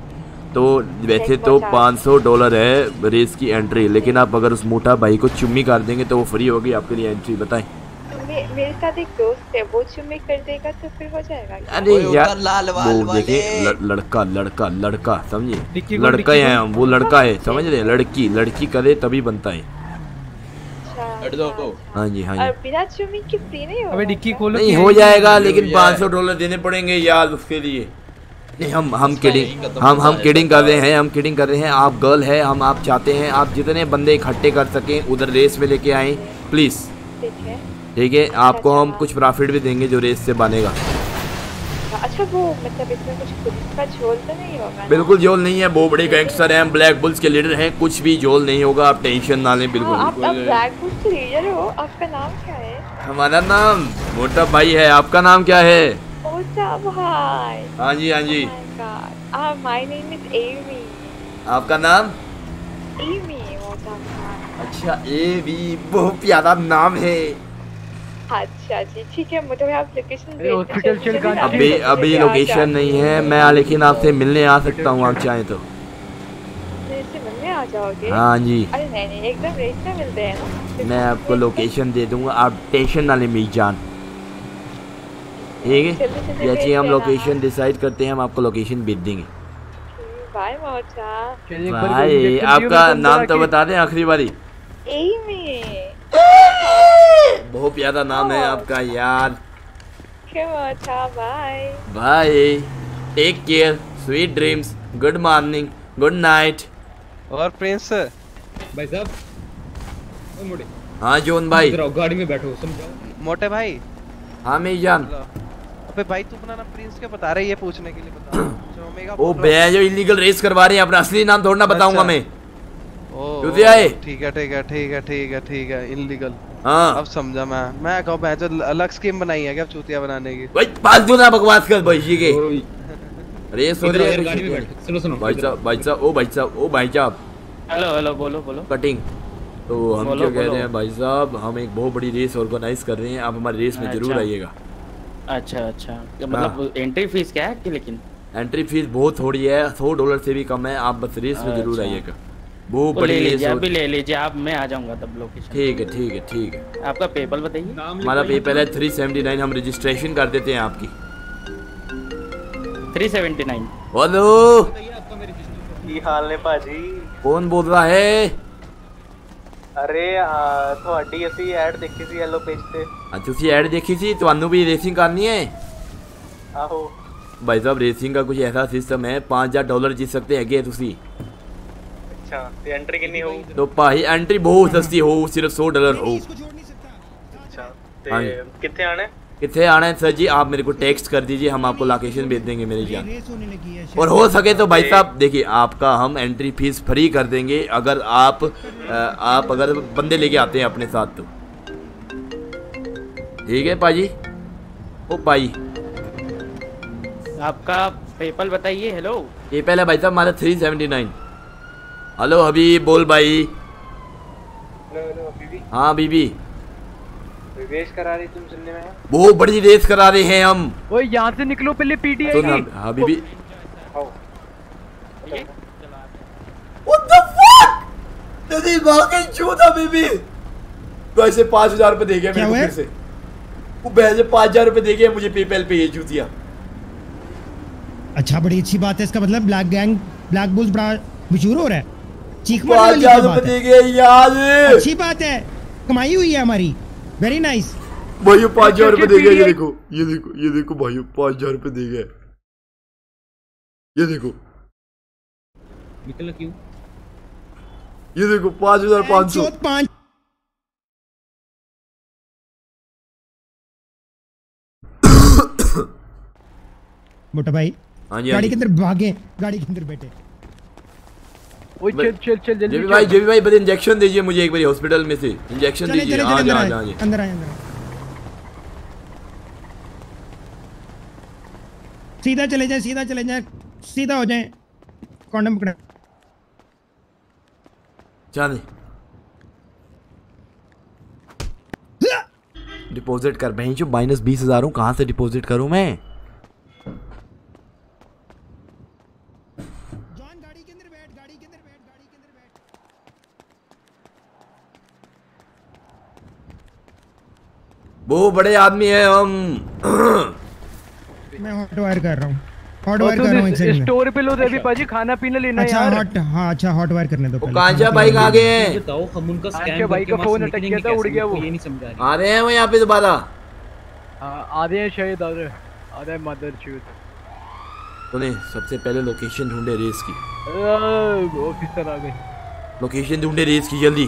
तो वैसे तो 500 डॉलर है रेस की एंट्री लेकिन आप अगर उस मोटा भाई को चुम्मी कर देंगे तो वो फ्री होगी आपके लिए एंट्री बताएँ।
मेरे साथ एक दोस्त है वो चुम्मी कर देगा तो फिर हो जाएगा
अरे यार वो देखिए ल- लड़का लड़का लड़का
समझे?
लड़का है हम वो लड़का है समझ रहे? लड़की लड़की करे तभी बनता है। हाँ जी हाँ जी।
बिना चुम्मी के फ्री नहीं होगा
डिक्की खोलो
नहीं हो जाएगा लेकिन 500 डॉलर देने पड़ेंगे यार उसके लिए। नहीं हम हम किडिंग हम हम किडिंग कर रहे हैं हम किडिंग कर रहे हैं। आप गर्ल है हम आप चाहते हैं आप जितने बंदे इकट्ठे कर सकें उधर रेस में लेके आए प्लीज़।
ठीक है।
ठीक है आपको हम कुछ प्रॉफिट भी देंगे जो रेस से बनेगा।
अच्छा वो मतलब इसमें कुछ पुलिस का झोल तो नहीं होगा
बिल्कुल जोल नहीं है वो बड़े गैंगस्टर हैं ब्लैक बुल्स के लीडर हैं कुछ भी जोल नहीं होगा आप टेंशन ना लें बिल्कुल
हाँ, आप आप ब्लैक बुल्स के लीडर हो आपका नाम क्या है?
हमारा नाम मोटा भाई है आपका नाम क्या है?
ओचा भाई।
हाँ जी हाँ जी।
My name
आपका नाम? अच्छा ए वी बहुत प्यारा नाम है।
अच्छा जी ठीक है मुझे आप लोकेशन
हॉस्पिटल चल
अभी अभी लोकेशन नहीं है मैं लेकिन आपसे मिलने आ सकता हूँ आप चाहें तो।
मिलने आ जाओगे?
हाँ जी।
अरे नहीं नहीं एकदम रेट में मिलते हैं ना।
मैं आपको लोकेशन दे दूँगा आप टेंशन ना लें मेरी जान। ठीक है? जैसे हम लोकेशन डिसाइड करते हैं हम आपको लोकेशन भेज देंगे। भाई आपका नाम तो बता दें आखिरी बारी।
एमी
बहुत प्यारा नाम है आपका यार।
के bye
bye take care sweet dreams good morning good night
और प्रिंस?
भाई साहब
हाँ जोन भाई।
गाड़ी में बैठो समझाओ।
मोटे भाई।
हाँ मैं जान।
अबे भाई तू अपना नाम प्रिंस क्या बता रही है? पूछने के लिए बता।
ओ बे जो इलीगल रेस करवा रहे हैं अपना असली नाम थोड़ा ना बताऊँगा
अच्छा।
मैं। आए
ठीक है ठीक है ठीक है ठीक है ठीक है इलीगल
हाँ।
अब समझा मैं। मैं कहूँ मैं जो अलग स्कीम बनाई है क्या चूतिया बनाने की?
भाई फालतू ना बकवास कर भाई जी के हो है
में बैठ सुनो सुनो।
भाई साहब भाई साहब ओ भाई साहब ओ भाई साहब।
हेलो हेलो बोलो बोलो।
कटिंग। तो हम
बोलो,
क्या कह रहे हैं भाई साहब हम एक बहुत बड़ी रेस ऑर्गेनाइज कर रहे हैं। आप हमारी रेस में ज़रूर
अच्छा।
आइएगा।
अच्छा अच्छा। मतलब एंट्री फ़ीस क्या है कि लेकिन?
एंट्री फ़ीस बहुत थोड़ी है सौ डॉलर से भी कम है। आप बस रेस में ज़रूर
अच्छा।
आइएगा। बहुत
वो
बड़ी
ले
रेस
लीजिए
हो
अभी ले लीजिए आप मैं आ जाऊंगा तब लोकेशन
ठीक है ठीक है ठीक है
आपका पेपल बताइए
हमारा पेपर है थ्री सेवेंटी नाइन हम रजिस्ट्रेशन कर देते हैं आपकी
थ्री सेवेंटी नाइन
हेलो
ਕੀ ਹਾਲ ਨੇ ਭਾਜੀ
कौन बोल रहा है
ਅਰੇ ਆ, ਤੁਹਾਡੀ ਅਸੀਂ ਐਡ ਦੇਖੀ ਸੀ ਯੈਲੋ ਪੇਜ ਤੇ
अच्छा ਤੁਸੀਂ ਐਡ ਦੇਖੀ ਸੀ ਤੁਹਾਨੂੰ भी रेसिंग करनी है
ਆਹੋ
भाई साहब रेसिंग का कुछ ऐसा सिस्टम है पाँच हजार डॉलर जीत सकते हैं ਤੁਸੀਂ
अच्छा तो एंट्री कितनी हो
तो भाई एंट्री बहुत सस्ती हो सिर्फ़ 100 डॉलर हो।
अच्छा तो हाँ
कितने आने? है कितने सर जी? आप मेरे को टेक्स्ट कर दीजिए हम आपको लोकेशन भेज देंगे मेरे जान। और हो सके तो भाई साहब देखिए आपका हम एंट्री फ़ीस फ्री कर देंगे अगर आप आप अगर बंदे लेके आते हैं अपने साथ तो। ठीक है पाजी? ओ पाजी।
आपका पेपल बताइए हेलो
पेपल है भाई साहब हमारा three seventy nine hello Habib बोल भाई।
हेलो बीबी।
हाँ बीबी।
विवेश करा रही तुम सुनने में?
बहुत बड़ी रेस करा रहे हैं हम।
ओए यहाँ से निकलो पहले पीटी
सुन हबीबी
आओ।
What the fuck? तेरी माँ की चूत हबीबी वैसे पाँच हज़ार रुपए दे गया मेरे को फिर से। वो वैसे पाँच हज़ार रुपए दे गया मुझे पेपैल पे ये चूतिया
अच्छा बड़ी अच्छी बात है इसका मतलब ब्लैक गैंग ब्लैक बुल्स बड़ा मशहूर हो रहा है। चीख मारने वाली बात है अच्छी बात है। कमाई हुई है हमारी। वेरी नाइस
भाइयों पाँच हज़ार रुपए दे गया ये देखो ये देखो ये देखो भाइयों पाँच हज़ार रुपए दे गया ये देखो।
निकला क्यों?
ये देखो पाँच हज़ार पाँच सौ।
पाँच मोटा भाई
हाँ जी, हाँ
गाड़ी के अंदर भागे गाड़ी के अंदर बैठे।
ओए चल चल चल जल्दी
जेबी भाई जेबी भाई बस इंजेक्शन दीजिए मुझे एक बार हॉस्पिटल में से। इंजेक्शन दीजिए हाँ हाँ हाँ जी
अंदर आए अंदर सीधा चले जाए सीधा चले जाए सीधा हो जाए। कॉन्डम पकड़ा।
जाने। डिपॉजिट कर बहन जो माइनस बीस हज़ार हूँ कहाँ से डिपॉजिट करूँ मैं? वो बड़े आदमी है हम।
मैं हॉट वायर कर रहा हूँ। हॉट वायर कर रहा हूँ
इस-
एक
स्टोर पे लो देवी पाजी खाना पीना लेना
अच्छा
यार।
हॉट हाँ अच्छा हॉट वायर करने दो पहले।
कांचा भाई कहाँ गए हैं।
बताओ हम उनका
आंखे
स्कैम
भाई का फ़ोन अटक गया था उड़ गया वो?
ये नहीं समझा रही।
आ रहे हैं वो यहाँ पे दोबारा।
हाँ, आधे हैं शायद आधे आधे मदर चूत
सुने सबसे पहले लोकेशन ढूंढे रेस की।
ऑफिसर आ गए?
लोकेशन ढूंढे रेस की जल्दी।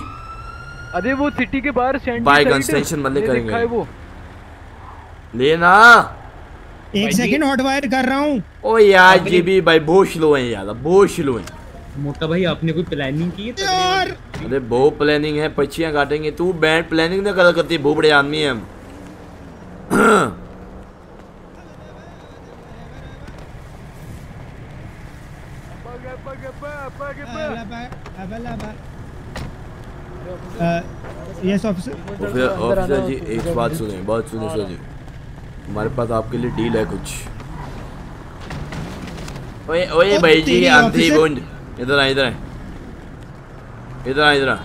अरे वो सिटी के बाहर Sandy
By
side
guns tension बंदे
ये
करेंगे।
वो।
लेना
एक सेकंड हॉट वायर कर रहा हूँ।
ओ यार जी भी भाई बहुत स्लो है यार बहुत स्लो है।
मोटा भाई आपने कोई प्लानिंग की है?
यार।
अरे बहुत प्लानिंग है पक्षियाँ काटेंगे तू बैंड प्लानिंग ना कर करती बहुत बड़े आदमी है हम।
यस ऑफिसर
ऑफिसर जी एक बात सुने बात सुने सर जी हमारे पास आपके लिए डील है कुछ। ओए ओए भाई जी
ऑफिसर।
बूंद। इधर आ इधर आ। इधर आ इधर आ।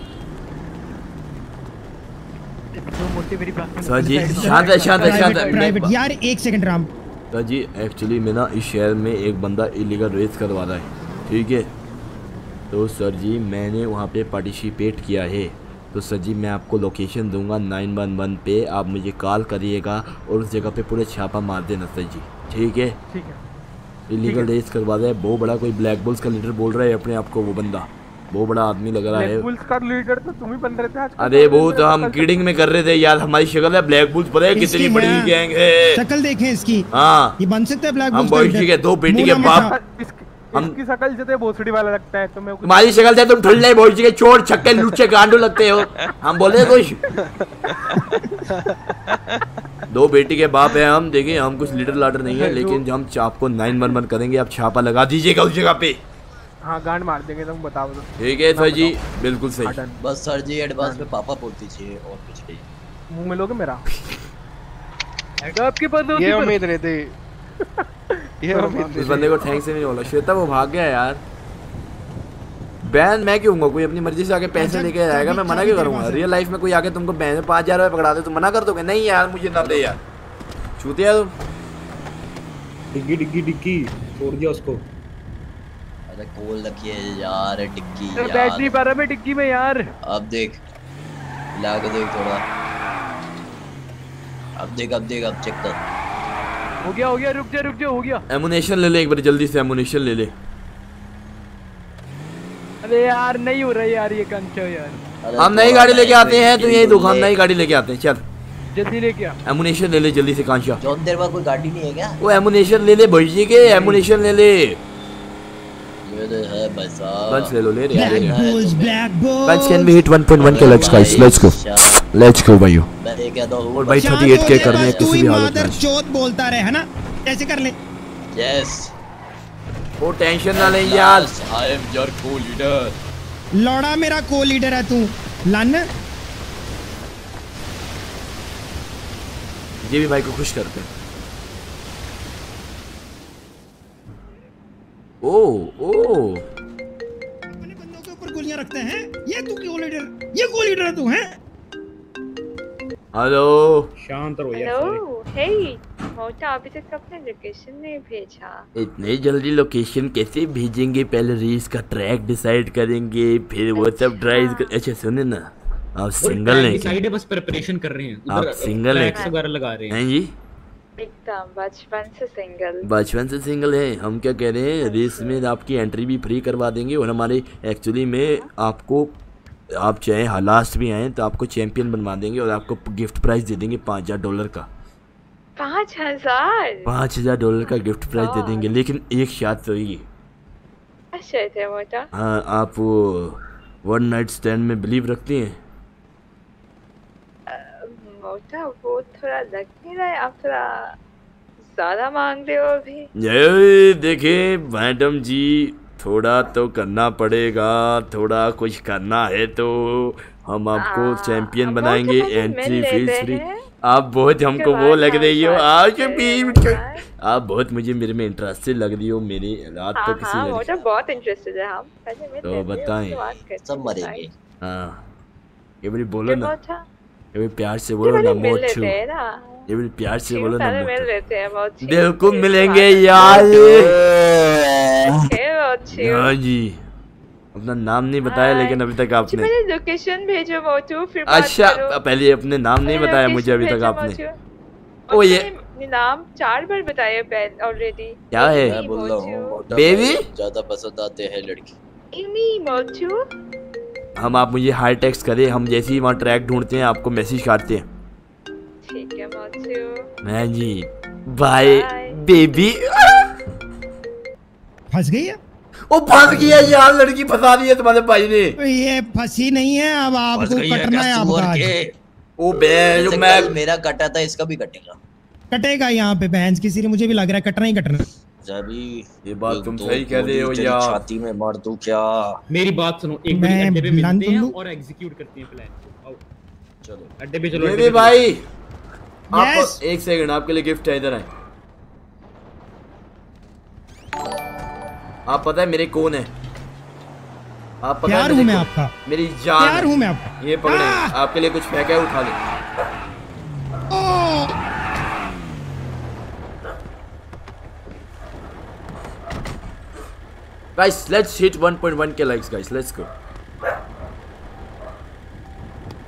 सर जी शांत है शांत है शांत है।
यार एक second Ram.
Sir ji actually में ना इस शहर में एक बंदा इलीगल रेस करवा रहा है। ठीक है? तो सर जी मैंने वहाँ पे पार्टिसिपेट किया है। तो सर जी मैं आपको लोकेशन दूँगा नाइन वन वन पे। आप मुझे कॉल करिएगा और उस जगह पे पूरे छापा मार देना सर जी। ठीक है?
ठीक है।
इलीगल रेस करवा रहा है। बहुत बड़ा कोई ब्लैक बुल्स का लीडर बोल रहा है अपने आप को वो बंदा। बहुत बड़ा आदमी लग रहा है।
बुल्स का लीडर तो तुम ही बन रहे थे आज
अरे वो तो हम किडिंग में कर रहे थे यार। हमारी शक्ल है ब्लैक बुल्स पता है। कितनी बड़ी गैंग है।
शक्ल देखें इसकी।
हाँ।
ये बन सकता है ब्लैक बुल्स के
दो बेटी के बाप। हम
इसकी शकल जैसे भोसड़ी वाला लगता है तो मैं
तुम्हारी शक्ल से तुम ठुल्ले भविष्य के चोर छक्के लुच्चे गांडू लगते हो। हम बोले कुछ दो बेटी के बाप है हम देखिए हम कुछ लीडर लाडर नहीं है लेकिन हम आपको नाइन वन वन करेंगे आप छापा लगा दीजिएगा उस जगह पे।
हाँ गांड मार देंगे तुम बताओ तो।
ठीक है सर जी बिल्कुल सही।
बस सर जी एडवांस में पापा बोल दीजिए और कुछ नहीं।
मुँह में लोगे मेरा? आपके पास
ये उम्मीद नहीं
इस बंदे को थैंक्स ही नहीं बोला श्वेता वो भाग गया यार। बैन मैं क्यों हूँ कोई अपनी मर्ज़ी से आके पैसे लेके आएगा मैं मना क्यों करूँगा? रियल लाइफ में कोई आके तुमको बैन पाँच हज़ार रुपये पकड़ा दे तो मना कर दोगे? नहीं यार मुझे ना दे यार। छूते यार तुम।
डिग्गी डिग्गी डिग्गी। छोड़ दिया उसको।
अरे कोल रखिए यार टिक्की
अरे बैठ नहीं
यार
पा रहा मैं डिग्गी में यार।
अब देख ला के देख थोड़ा। अब देख अब देख अब चेक कर।
हो गया हो गया रुक जा रुक जा हो गया।
एमुनेशन ले ले एक बार जल्दी से एमुनेशन ले ले।
अरे यार नहीं हो रहा यार ये कंचो यार।
हम नई गाड़ी लेके आते हैं तो यही दुकान नई गाड़ी लेके आते हैं चल।
जल्दी लेके आ।
एमुनेशन ले ले जल्दी से कांशा।
जॉन देर बाद कोई गाड़ी नहीं है क्या?
वो एमुनेशन ले ले भैया के एमुनेशन ले ले।
ये तो है भाई साहब।
बंच ले लो ले
bulls
bunch can be hit 1.1 के let's guys let's go let's go भाइयों
मैं ये कहता हूँ
और भाई 38 के करने हैं किसी भी हालत में।
चौथ बोलता रहे है ना? कैसे कर ले?
यस
वो टेंशन ना ले यार।
आई एम योर को लीडर
लौड़ा मेरा को लीडर है तू लन।
ये भी भाई को खुश करते हैं। ओ ओ।
ऊपर गोलियाँ रखते हैं? ये तू को लीडर ये को लीडर है तू हैं?
हेलो।
शांत रहो
हेलो हे मोटा अभी तक अपने लोकेशन नहीं भेजा।
इतने जल्दी लोकेशन कैसे भेजेंगे? पहले रेस का ट्रैक डिसाइड करेंगे फिर वो सब ड्राइव कर अच्छा सुने ना आप सिंगल हैं
साइड है बस प्रिपरेशन कर रहे हैं।
आप सिंगल हैं
वगैरह लगा रहे हैं।
हैं जी?
एकदम बचपन से सिंगल
बचपन से सिंगल है। हम क्या कह रहे हैं रेस में आपकी एंट्री भी फ्री करवा देंगे और हमारे एक्चुअली में आपको आप चाहे लास्ट भी आए तो आपको चैंपियन बनवा देंगे और आपको गिफ्ट प्राइस दे देंगे पाँच हज़ार डॉलर का।
पाँच हज़ार?
पाँच हज़ार डॉलर का गिफ्ट प्राइस दे देंगे लेकिन एक शर्त होगी
अच्छा थे मोटा।
हाँ आप वो वन नाइट स्टैंड में बिलीव रखती हैं?
मोटा वो थोड़ा लग नहीं रहा है आप थोड़ा ज़्यादा मांग रहे हो अभी।
ये देखिए मैडम जी थोड़ा तो करना पड़ेगा थोड़ा कुछ करना है तो हम आपको चैंपियन बनाएँगे एंट्री फ़ीस फ्री। आप बहुत हमको वो लग रही हो आज भी आप बहुत मुझे मेरे में इंटरेस्टेड लग रही हो मेरी रात
हाँ
तो किसी
हाँ
लड़की
बहुत इंटरेस्टेड है हम
तो बताएँ।
सब मरेंगे।
हाँ। ये बड़ी बोलो ना।
मोटा
ये बड़ी प्यार से बोलो ना मोचू। ये बड़ी प्यार से बोलो ना मोचू।
हैं मोची।
बिल्कुल मिलेंगे यार। हाँ जी। अपना नाम नहीं बताया
हाँ।
लेकिन अभी तक आपने
मैंने लोकेशन भेजो मोचू फिर बात
अच्छा पहले अपने नाम नहीं बताया मुझे अभी तक आपने। ओ ये
नाम चार बार बताया पहले ऑलरेडी
क्या है?
बोल रहा हूँ
बेबी?
ज़्यादा पसंद आते हैं लड़की।
इमी मोटू
हम आप मुझे हाई टेक्स्ट करें हम जैसे ही वहाँ ट्रैक ढूंढते हैं आपको मैसेज करते हैं।
ठीक है
मैं जी बाय बेबी
फंस गई है?
ओ फंस गया यार लड़की फंसा दी है तुम्हारे भाई ने।
ये फंसी नहीं है अब आपको कटना है आपका?
ओ बे जो मैं
मेरा कटा था इसका भी कटेगा।
कटेगा यहाँ पे बहन किसी ने मुझे भी लग रहा है कटना ही कटना
जबी
ये बात तुम सही कह रहे हो यार।
छाती में मार दूँ क्या?
मेरी बात सुनो एक बार अड्डे पे मिलते हैं और एग्जीक्यूट करते हैं प्लान
चलो।
अड्डे पे चलो
ये भी भाई। एक सेकंड आपके लिए गिफ्ट है इधर आए। आप पता है मेरे कौन है? आप पता है
हूँ मैं आपका।
मेरी जान
प्यार
हूँ।
मैं आपका।
ये पकड़े आपके लिए कुछ फेंका है उठा ले। गाइस लेट्स हिट 1.1 के लाइक्स गाइस लेट्स गो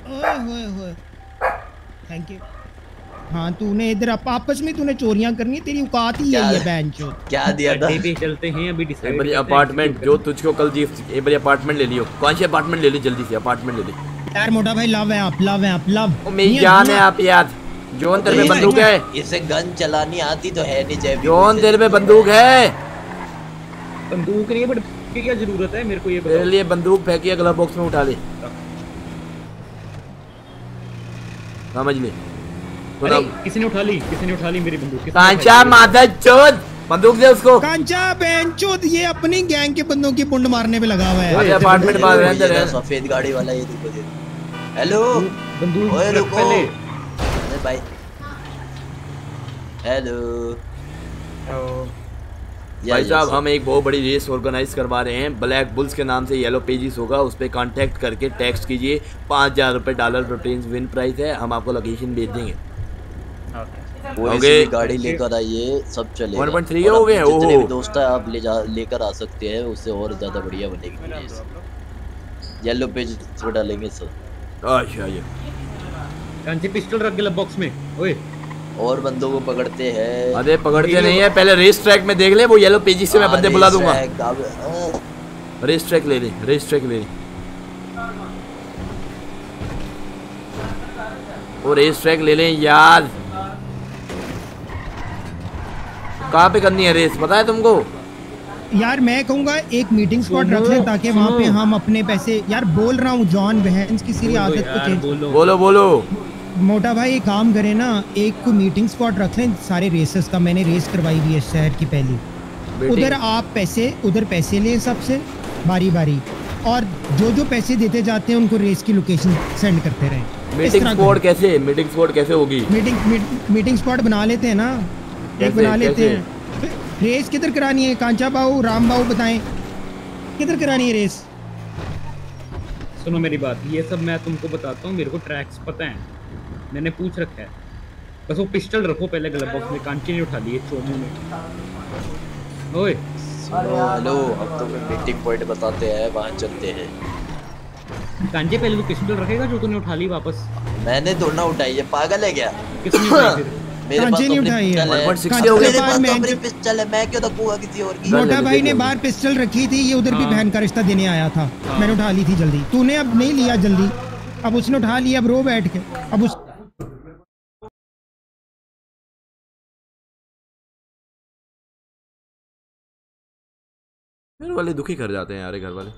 ओए होए होए थैंक यू हाँ तूने इधर आप आपस में तूने चोरियाँ करनी तेरी औकात ही यही है बहन चो
क्या दिया था?
पे चलते हैं अभी डिसाइड
बारी अपार्टमेंट जो तुझको कल दी एक बारी अपार्टमेंट ले लियो कौन सी अपार्टमेंट ले ली? जल्दी से अपार्टमेंट ले ली।
यार मोटा भाई लव है आप लव है आप लव
मेरी जान है आप याद जोन तेरे पे बंदूक है।
इसे गन चलानी आती तो है नहीं जय
जोन तेरे पे बंदूक है।
बंदूक नहीं है बट की क्या ज़रूरत है? मेरे को ये बताओ।
लिए बंदूक फेंकी है ग्लव बॉक्स में उठा ले। समझ ले।
अरे किसी ने उठा ली किसी ने उठा ली मेरी बंदूक
कांचा? माता चोद बंदूक दे उसको।
कांचा बहन चोद ये अपनी गैंग के बंदों की पुंड मारने पे लगा हुआ
अरे
है
अपार्टमेंट बाहर है अंदर है।
सफ़ेद गाड़ी वाला ये देखो देखो हेलो
बंदूक
ओए रुको। अरे भाई हेलो
भाई साहब हम एक बहुत बड़ी रेस ऑर्गेनाइज करवा रहे हैं। ब्लैक बुल्स के नाम से येलो पेजेस होगा उस पर कांटेक्ट करके टेक्स्ट कीजिए। पाँच हज़ार रुपये डॉलर प्रोटीन विन प्राइस है हम आपको लोकेशन भेज देंगे। ओके।
गाड़ी लेकर आइए सब चलेगा।
1.3
और
हो गए,
जितने
ओहो।
भी दोस्त है आप ले जा लेकर आ सकते हैं उससे और ज़्यादा बढ़िया बनेगी येलो पेज डालेंगे सर
अच्छा ये।
पिस्टल रख गया बॉक्स में ओए।
और बंदों को पकड़ते हैं।
अरे पकड़ते नहीं है पहले रेस ट्रैक में देख ले वो येलो पेजेस से मैं बंदे बुला दूँगा। रेस ट्रैक ले ले रेस ट्रैक ले। ले वो रेस ट्रैक ले लें यार। कहाँ पे करनी है रेस पता है तुमको?
यार मैं कहूँगा एक मीटिंग स्पॉट रख ले ताकि वहाँ पे हम अपने पैसे यार बोल रहा हूँ जॉन बहन की सीरी आदत को चेंज
बोलो बोलो।
मोटा भाई एक काम करें ना एक को मीटिंग स्पॉट रख लें सारे रेसेस का मैंने रेस करवाई हुई है शहर की पहली। उधर आप पैसे उधर पैसे लें सबसे बारी बारी और जो जो पैसे देते जाते हैं उनको रेस की लोकेशन सेंड करते रहें।
मीटिंग स्पॉट कैसे? मीटिंग स्पॉट कैसे होगी?
मीटिंग मीट- मीटिंग स्पॉट बना लेते हैं ना। एक बना लेते हैं। रेस किधर करानी है? कांचा बाबू राम बाबू बताएँ। किधर करानी है रेस
सुनो मेरी बात ये सब मैं तुमको बताता हूँ मेरे को ट्रैक्स पता है। मैंने पूछ रखा है। बस वो पिस्टल रखो पहले गलत बॉक्स में कांची नहीं उठा लिए चोमू में। ओए।
हेलो अब तो मीटिंग पॉइंट बताते हैं वहाँ चलते हैं।
कांचे पहले तो पिस्टल रखेगा जो तूने उठा ली वापस?
मैंने तो ना उठाई है पागल है क्या?
किसने उठाई फिर?
मेरे पास तो
नहीं उठाई है।
पिस्टल है।
1.60 हो गए।
मेरे पास तो अपनी पिस्टल है मैं क्यों रखूँगा किसी और की?
मोटा भाई ने बाहर पिस्टल रखी थी ये उधर भी
हाँ।
बहन का रिश्ता देने आया था। मैंने उठा ली थी जल्दी। तूने अब नहीं लिया जल्दी। अब उसने उठा लिया अब रो बैठ के। अब उस
मेरे वाले दुखी कर जाते हैं यार घर वाले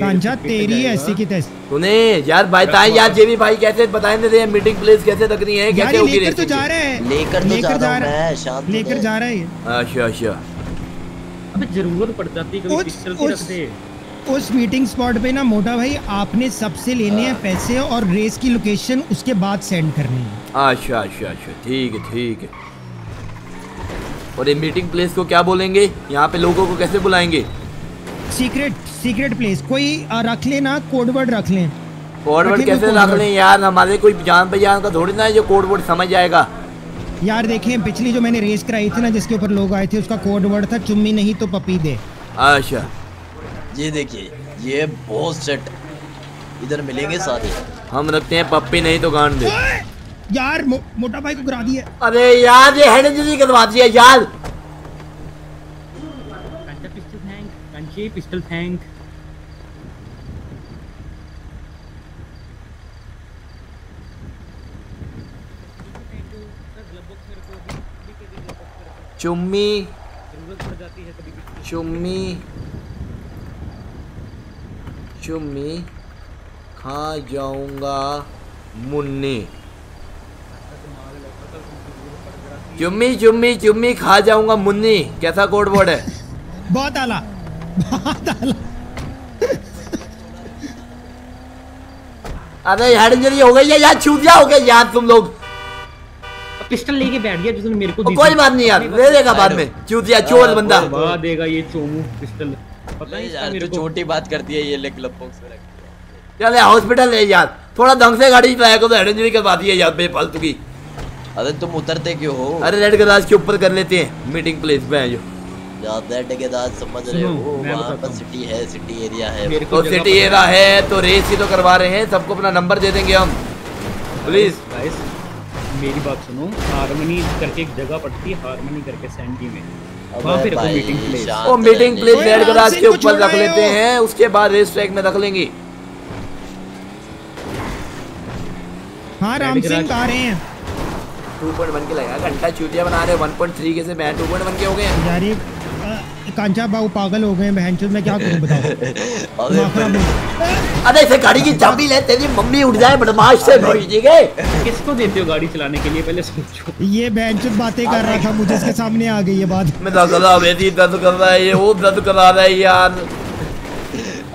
कांचा तेरी ऐसी की तैसी।
तूने यार भाई ताई यार जे भी भाई कैसे बताए दे रहे मीटिंग प्लेस कैसे रखनी है
यार
कैसे होगी
लेकर तो जा रहा है।
लेकर तो जा
लेकर
रहा
जा
हूँ
रहा है
शांत
लेकर जा रहा है
अच्छा अच्छा।
अबे ज़रूरत पड़ जाती है कभी
उस-
पिस्टल की रख दे
उस मीटिंग स्पॉट पे ना मोटा भाई आपने सबसे लेने हैं पैसे और रेस की लोकेशन उसके बाद सेंड करनी है।
अच्छा अच्छा अच्छा ठीक है ठीक है। और ये मीटिंग प्लेस को क्या बोलेंगे? यहाँ पे लोगों को कैसे बुलाएँगे?
सीक्रेट सीक्रेट प्लेस कोई रख लेना कोड वर्ड रख लें।
कोड वर्ड
रखें कोई
कैसे रख। लें यार? हमारे कोई जान पहचान का थोड़ी ना है जो कोड वर्ड समझ जाएगा
यार देखें पिछली जो मैंने रेस कराई थी ना जिसके ऊपर लोग आए थे उसका कोड वर्ड था चुम्मी नहीं तो पपी दे।
अच्छा।
ये देखिए ये बहुत सेट इधर मिलेंगे सारे।
हम रखते हैं पप्पी नहीं तो गांड। दे
यार मो, मोटा भाई को गिरा दिया।
अरे यार ये हेड इंजरी करवा दिया यार।
Kancha pistol thank Kanchi pistol thank
चुम्मी।
है
चुम्मी। चुम्मी। खा जाऊँगा मुन्नी। चुम्मी चुम्मी चुम्मी खा जाऊँगा मुन्नी। कैसा कोड वर्ड है?
बहुत आला। बहुत आला।
अरे हेड इंजरी हो गई है यार छूटिया हो गई यार तुम लोग।
पिस्टल लेके बैठ गया जिसने मेरे को दी
कोई बात नहीं यार, ले लेगा बाद में। चूतिया, चोर बंदा।
बाद देगा ये चोमू पिस्टल पता
नहीं
नहीं
यार
मेरे को
छोटी बात करती है ये ले क्लब बॉक्स में रख
चले हॉस्पिटल ले यार। थोड़ा ढंग से गाड़ी चलाया करो हेड इंजरी करवा दी है यार बेफालतू की।
अरे तुम उतरते क्यों हो?
अरे रेड गराज के ऊपर कर लेते हैं। मीटिंग प्लेस पे है जो
समझ रहे हो वहाँ पर सिटी है सिटी एरिया है।
तो सिटी है। तो रेस ही तो करवा रहे हैं सबको अपना नंबर दे देंगे हम। प्लीज़
मेरी बात सुनो हारमनी करके एक जगह पड़ती है हारमनी करके सैंडी में। वहाँ पे रखो मीटिंग प्लेस
वो मीटिंग प्लेस रेड के ऊपर रख लेते हैं? उसके बाद रेस ट्रैक में रख लेंगे।
हाँ राम सिंह आ रहे हैं।
2.1 के लगा घंटा चूतिया बना रहे 1.3 के से मैं 2.1 के हो गए
यार ये कांचा बाबू पागल हो गए बहन मैं क्या करूँ बताओ? हो-
अरे इसे गाड़ी की चाबी ले तेरी मम्मी उठ जाए बदमाश से भेजिए
किसको देते हो गाड़ी चलाने के लिए? पहले सोचो।
ये बहन बातें कर रहा था मुझे इसके सामने आ गई ये बात।
मैं दर्द कर रहा बेटी दर्द कर रहा है ये वो दर्द करा रहा है यार।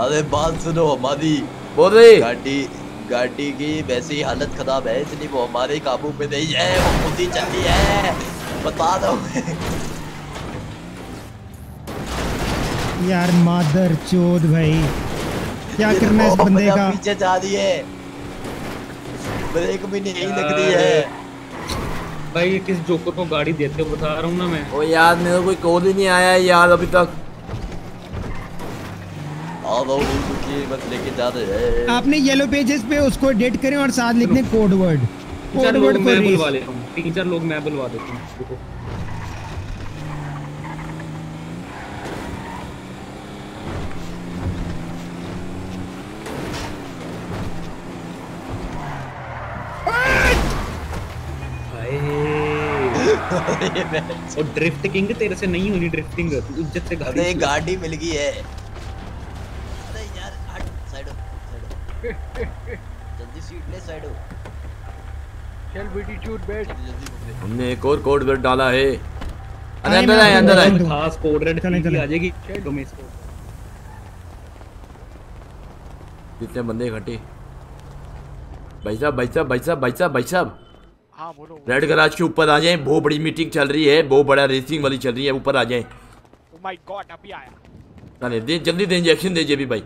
अरे बात सुनो हमारी
बोल रही।
गाड़ी गाड़ी की वैसी ही हालत खराब है इसलिए वो हमारे काबू में नहीं है वो खुद ही चली है। बता दो।
यार मादर चोद भाई क्या करना है इस बंदे का?
पीछे जा रही है। ब्रेक भी नहीं लग रही है।
भाई किस जोकर को गाड़ी देते हो बता रहा हूँ ना मैं।
ओ यार मेरे कोई कॉल ही नहीं आया यार अभी तक।
बस लेके जा रहे
आपने येलो पेजेस पे उसको एडिट करें और साथ लिखने कोड वर्ड कोड
लोग
वर्ड
मैं
फॉर
बुलवा लेता हूँ। तीन चार लोग मैं बुलवा देता हूँ। और ड्रिफ्ट किंग तेरे से नहीं होनी ड्रिफ्टिंग तू इज़्ज़त से गाड़ी
अरे
चला।
गाड़ी मिल गई है। जल्दी सीट ले साइड। हो
चल बेटी चूट बैठ।
हमने एक और कोड वर्ड डाला है। अरे अंदर आए अंदर आए।
खास कोड रेड
चलें, चलें।
आ जाएगी। तुम्हें इसको
कितने बंदे इकट्ठे? भाई साहब भाई साहब भाई साहब भाई साहब भाई साहब।
हाँ बोलो।
रेड गराज के ऊपर आ जाएँ। बहुत बड़ी मीटिंग चल रही है। बहुत बड़ा रेसिंग वाली चल रही है। ऊपर आ जाएँ।
माय गॉड अभी आया।
अरे दे जल्दी दे इंजेक्शन दे जेबी भाई।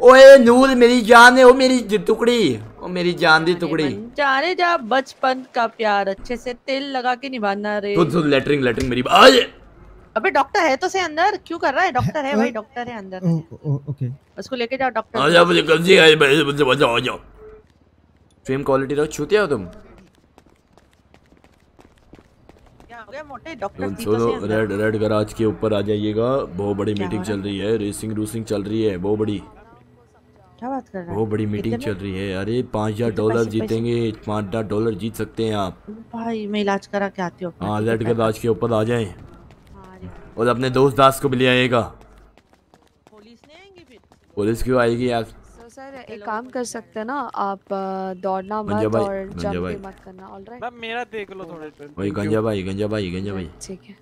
ओए नूर मेरी जान है ओ मेरी टुकड़ी। ओ मेरी जान दी टुकड़ी।
जाने जा बचपन का प्यार अच्छे से तेल लगा के निभाना रे।
सुन सुन लेटरिंग लेटरिंग मेरी आज
अबे डॉक्टर है तो से अंदर। क्यों कर रहा है? डॉक्टर है भाई डॉक्टर है अंदर।
Oh, oh, okay.
उसको लेके जाओ डॉक्टर
आ जाओ मुझे कब्जी आए मुझे मुझे बचाओ आ जाओ। फ्रेम क्वालिटी रहो छूते हो तुम?
हो तो
सुनो रेड रेड गराज के ऊपर आ जाइएगा। बहुत बड़ी मीटिंग चल रही है? रेसिंग रूसिंग चल रही है बहुत बड़ी।
क्या बात कर रहा है?
बहुत बड़ी मीटिंग चल रही है अरे पाँच हज़ार डॉलर? जीतेंगे पाँच हज़ार डॉलर जीत सकते हैं आप।
भाई मैं इलाज करा के आती हूँ
हाँ
है,
रेड के ऊपर आ जाएँ। और अपने दोस्त दास को भी ले आएगा पुलिस क्यों आएगी यार?
तो सर एक काम कर सकते हैं ना आप दौड़ना मत और जंप
भाई।
मत करना ऑलराइट
मैं मेरा देख लो थोड़ा
वही गंजा भाई गंजा भाई गंजा भाई।
ठीक है।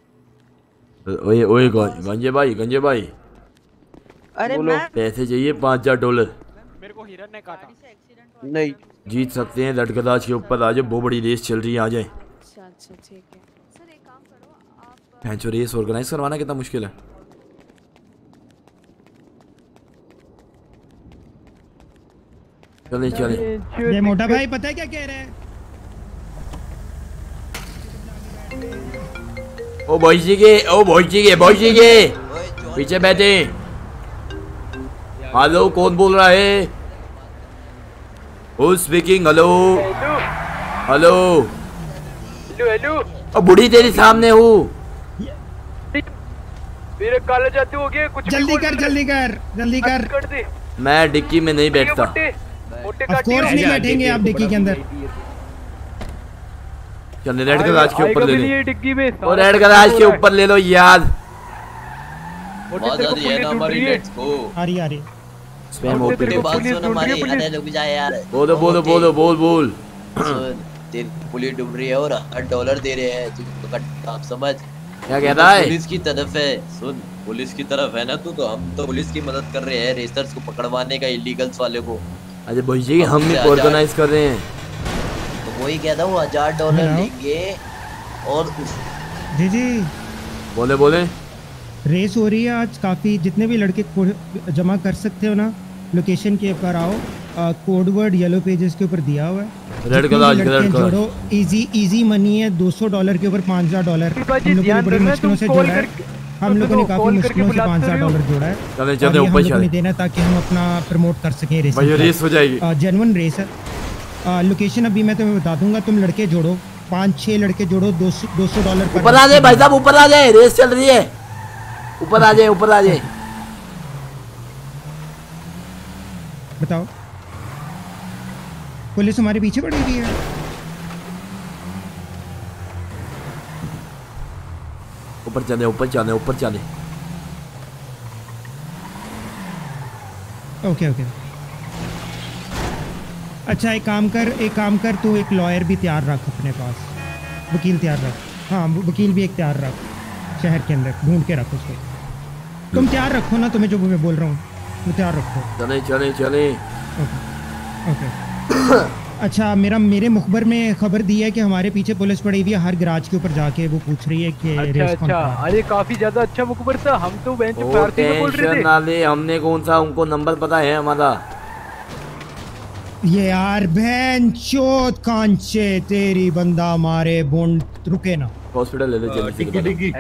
ओए ओए गंजे भाई गंजे भाई।
अरे मैं
पैसे चाहिए पाँच हज़ार डॉलर।
मेरे को हिरन ने काटा।
नहीं जीत सकते हैं लटकदाज के ऊपर आ जाओ बहुत बड़ी रेस चल रही है आ जाए।
अच्छा अच्छा ठीक है। सर एक काम करो आप
भैंचो रेस ऑर्गेनाइज करवाना कितना मुश्किल है? चले चले
ये मोटा भाई पता है क्या कह रहा है?
ओ भोजी के ओ भोजी के भोजी के। पीछे बैठे। हेलो कौन बोल रहा है? Who speaking hello hello
hello hello
ओ बुढ़ी तेरी सामने हूँ।
मेरे काला जादू हो गया कुछ
जल्दी कर जल्दी कर जल्दी कर।
कर दे।
मैं डिक्की में नहीं बैठता।
मोटे मोटे
ऑफ़ कोर्स नहीं बैठेंगे आप डिक्की के अंदर।
चल रेड गराज के ऊपर ले ले।
में।
और रेड गराज के ऊपर ले लो याद।
बहुत ज़्यादा है ना हमारी लेट्स गो
आ रही आ रही।
स्पैम
तेरे
ओपन
बात सुन हमारी अरे रुक जा यार।
बोलो बोलो बोलो बोल बोल।
तेरी पुलिस ढूंढ रही है और आठ डॉलर दे रहे हैं तू तो कट आप समझ?
क्या
तू
कहता
तो
है?
पुलिस की तरफ़ है सुन पुलिस की तरफ़ है ना तू तो हम तो पुलिस की मदद कर रहे हैं रेसर्स को पकड़वाने का इलीगल्स वाले को।
अजय भाई जी हम भी ऑर्गेनाइज कर रहे हैं।
तो वही कहता हूँ हज़ार डॉलर लेंगे और
जी जी।
बोले बोले।
रेस हो रही है आज काफ़ी। जितने भी लड़के को- जमा कर सकते हो ना लोकेशन के ऊपर आओ। कोड वर्ड येलो पेजेस के ऊपर दिया हुआ है।
रेड
जितनी
कलर, रेड कलर।
जोड़ो इजी इजी मनी है। 200 डॉलर के ऊपर 5000 डॉलर हम लोगों ने बड़ी मुश्किलों से जोड़ा है। हम लोगों ने काफ़ी मुश्किलों से
बुलाते
5000 डॉलर जोड़ा है।
चले, चले, ऊपर चले।
देना ताकि हम अपना प्रमोट कर सकें रेस
भाई, रेस हो जाएगी।
जेनवन रेस है। लोकेशन अभी मैं तुम्हें बता दूँगा तुम लड़के जोड़ो। पाँच छह लड़के जोड़ो दो सौ डॉलर
ऊपर आ जाए भाई साहब ऊपर आ जाए। रेस चल रही है। ऊपर आ जाए ऊपर आ जाए।
बताओ। पुलिस हमारे पीछे पड़ी हुई है।
ऊपर चले ऊपर चले ऊपर चले
ओके ओके। अच्छा एक काम कर एक काम कर तू एक लॉयर भी तैयार रख अपने पास। वकील तैयार रख। हाँ वकील भी एक तैयार रख शहर के अंदर ढूंढ के रख उसको। तुम तैयार रखो ना तुम्हें जो मैं बोल रहा हूँ। वो तैयार रखो।
चले चले चले।
ओके अच्छा मेरा मेरे मुखबर में खबर दी है कि हमारे पीछे पुलिस पड़ी हुई है हर गराज के ऊपर जाके वो पूछ रही है कि
अच्छा अच्छा। अरे काफ़ी ज़्यादा अच्छा मुखबर था। हम तो बेंच फारसी में बोल रहे थे।
ना ले हमने कौन सा उनको नंबर पता है हमारा।
ये यार बहन चोत कांचे तेरी बंदा मारे बोंड रुके ना।
हॉस्पिटल ले ले जल्दी से
डिग्गी।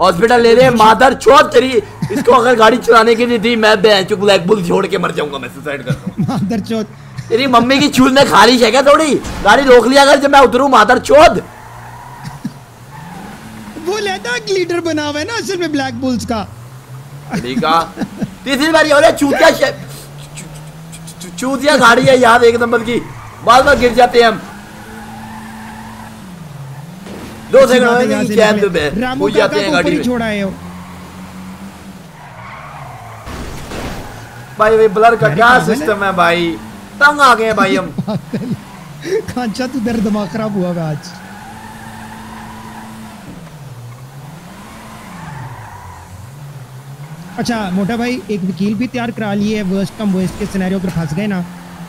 हॉस्पिटल ले रहे माधर चौथ तेरी। इसको अगर गाड़ी चलाने की नहीं दी मैं बेंच ब्लैक बुल छोड़ के मर जाऊँगा मैं सुसाइड कर दूँ
मादर चोत
तेरी मम्मी की चूल में खारिश है क्या थोड़ी? गाड़ी रोक लिया अगर जब मैं उतरूं मादर चौथ
वो लेता लीडर बना हुआ है ना असल में ब्लैक बुल्स का।
ठीक है। तीसरी बारी हो रहा चूतिया चूतिया गाड़ी है यार एक नंबर की। बार बार गिर जाते हैं हम। दो सेकंड
बात है,
होने
यहाँ
की
से
चैन पे
रामू
जाते हैं गाड़ी में।
छोड़ा है वो।
भाई भाई ब्लर का क्या सिस्टम है भाई? तंग आ गए हैं भाई हम।
खांचा तू? दर्द दिमाग खराब हुआ है आज। अच्छा मोटा भाई एक वकील भी तैयार करा लिए वर्स्ट कम वर्स्ट के सिनेरियो पर फंस गए ना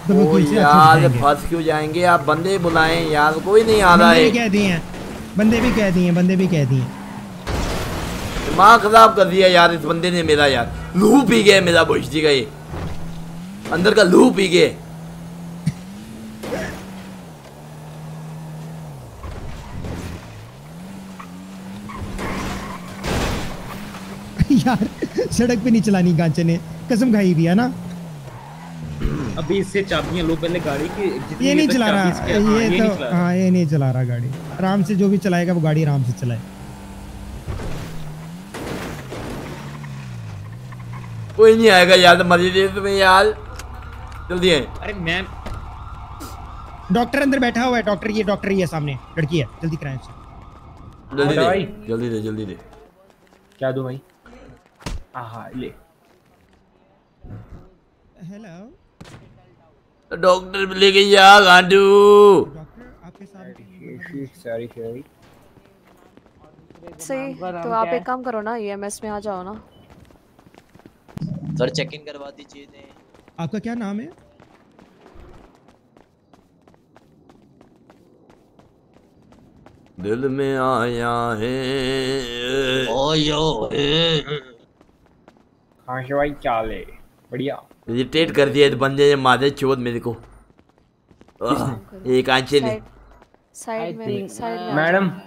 तो वकील से
यार फंस क्यों जाएँगे? आप बंदे बुलाएँ यार कोई नहीं आ रहा है।
कह दिए हैं। बंदे भी कह दिए बंदे भी कह दिए।
दिमाग खराब कर दिया यार इस बंदे ने मेरा यार। लू पी गया मेरा भोजती का ये। अंदर का लू पी गए
यार सड़क पे नहीं चलानी गांचे ने। कसम खाई भी है ना।
अभी इससे चाबियाँ लो पहले गाड़ी की
ये नहीं चला रहा।
इसके- हाँ,
ये
नहीं
तो
चला रहा।
हाँ ये नहीं चला रहा गाड़ी। आराम से जो भी चलाएगा वो गाड़ी आराम से चलाए।
कोई नहीं आएगा यार मरी रेस में यार। जल्दी है
अरे मैम
डॉक्टर अंदर बैठा हुआ है डॉक्टर ये डॉक्टर ये सामने। लड़की है जल्दी कराएँ उसे
जल्दी दे जल्दी दे जल्दी दे।
क्या दूँ भाई? हाँ ले।
हेलो
डॉक्टर भी लेके जा गांडू
सही तो आप एक काम करो ना ईएमएस में आ जाओ ना।
सर चेक इन करवा दीजिए।
आपका क्या नाम है?
दिल में आया है।
ओयो
हाँ। भाई क्या ले बढ़िया।
इरिटेट कर दिया इस बंदे ने मारे चोट मेरे को। एक आंचे ने
साइड में साइड में
मैडम हूँ।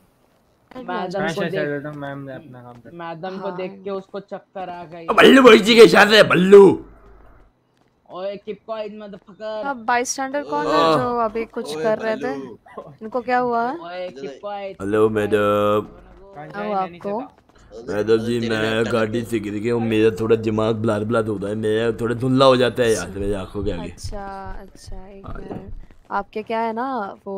मैम अपना काम कर
मैडम को देख के उसको चक्कर आ गई।
बल्लू भोजी के साथ है बल्लू।
ओए कीप क्वाइट मदरफकर
अब बाईस्टैंडर कौन है जो अभी कुछ कर रहे थे? इनको क्या हुआ?
ओए कीप क्वाइट
हेलो मैडम
क्या हुआ आपको
मैडम जी मैं गाड़ी से गिर गया हूँ मेरा थोड़ा दिमाग ब्लार ब्लार होता है मेरा थोड़ा धुंधला हो जाता है यार मेरी आँखों के आगे।
अच्छा अच्छा एक मिनट। आपके क्या है ना वो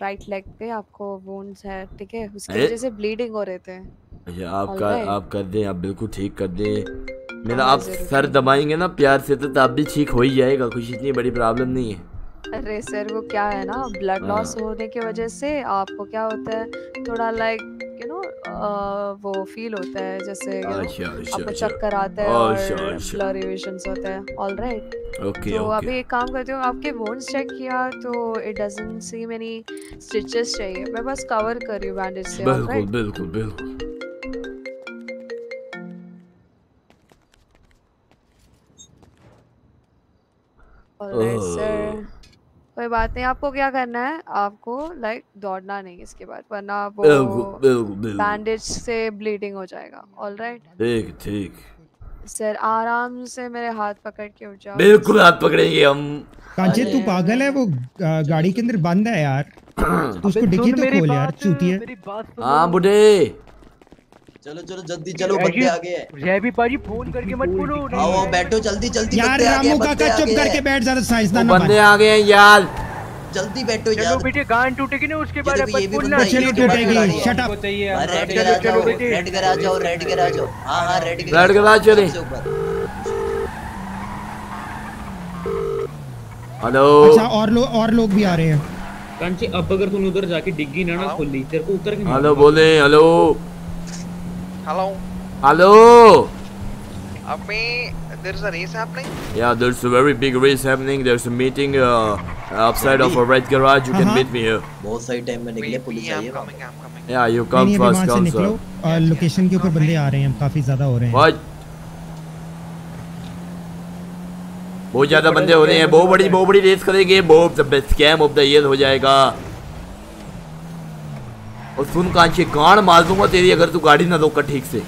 राइट लेग पे आपको वुंड्स है ठीक है? उसकी वजह से ब्लीडिंग हो रहे थे।
अच्छा आपका आप कर दें आप बिल्कुल ठीक कर दें। मेरा
हाँ,
आप सर दबाएँगे ना प्यार से तो तब भी ठीक हो ही जाएगा कुछ इतनी बड़ी प्रॉब्लम नहीं है।
अरे सर वो क्या है ना ब्लड
हाँ।
लॉस होने की वजह से आपको क्या होता है थोड़ा लाइक यू नो वो फील होता है जैसे
अच्छा, अच्छा,
आपको
अच्छा।
चक्कर आता है और विजन्स होता है। ऑल राइट
ओके
तो अभी एक काम करती हूँ आपके बोन्स चेक किया तो it doesn't seem any stitches चाहिए। मैं बस कवर कर रही हूँ बैंडेज से
बिल्कुल बिल्कुल बिल्कुल।
ऑलराइट
ओह।
सर कोई बात नहीं आपको क्या करना है? आपको लाइक दौड़ना नहीं इसके बाद वरना वो बैंडेज से ब्लीडिंग हो जाएगा ऑलराइट
ठीक ठीक।
सर आराम से मेरे हाथ पकड़ के उठ जाओ।
बिल्कुल हाथ पकड़ेंगे हम।
कांचे तू पागल है? वो गाड़ी के अंदर बंद है यार। उसको डिक्की तो खोल यार चूतिया।
हाँ बुढ़े।
चलो चलो जल्दी चलो बंदे आ गए हैं।
रैबी पाजी फ़ोन करके मत बोलो
आओ आओ बैठो जल्दी जल्दी
यार
बंदे आ गए
रामू
हैं,
काका चुप करके बैठ ज़्यादा साइंसदान ना
बंदे आ गए हैं यार।
जल्दी बैठो यार।
चलो बेटे गांड टूटेगी ना उसके बाद अपन बोलना।
चलो टूटेगी,
है।
up।
हाँ, रेड करा जाओ। रेड करा जाओ रेड करा जाओ। हाँ हाँ रेड
रेड करा चले। हेलो।
अच्छा और लोग और लोग भी आ रहे हैं।
कांची अब अगर तूने उधर जाके डिग्गी ना ना खोली तेरे को उतर के
हेलो बोले hello.
Hello.
Hello
Abhi, there's a race happening.
Yeah, there's a very big race happening. There's a meeting uh, outside of a red garage. You can
हाँ,
meet me here.
बहुत सही टाइम में निकले police आई है वहाँ पे।
Yeah, you come first, come sir.
और location के ऊपर बंदे आ रहे हैं काफ़ी ज़्यादा हो रहे हैं
What? बहुत ज़्यादा बंदे हो रहे हैं बहुत बड़ी बहुत बड़ी रेस करेंगे बहुत the scam of the year हो जाएगा और सुन कांची गांड मार दूँगा तेरी अगर तू गाड़ी ना रोका ठीक से।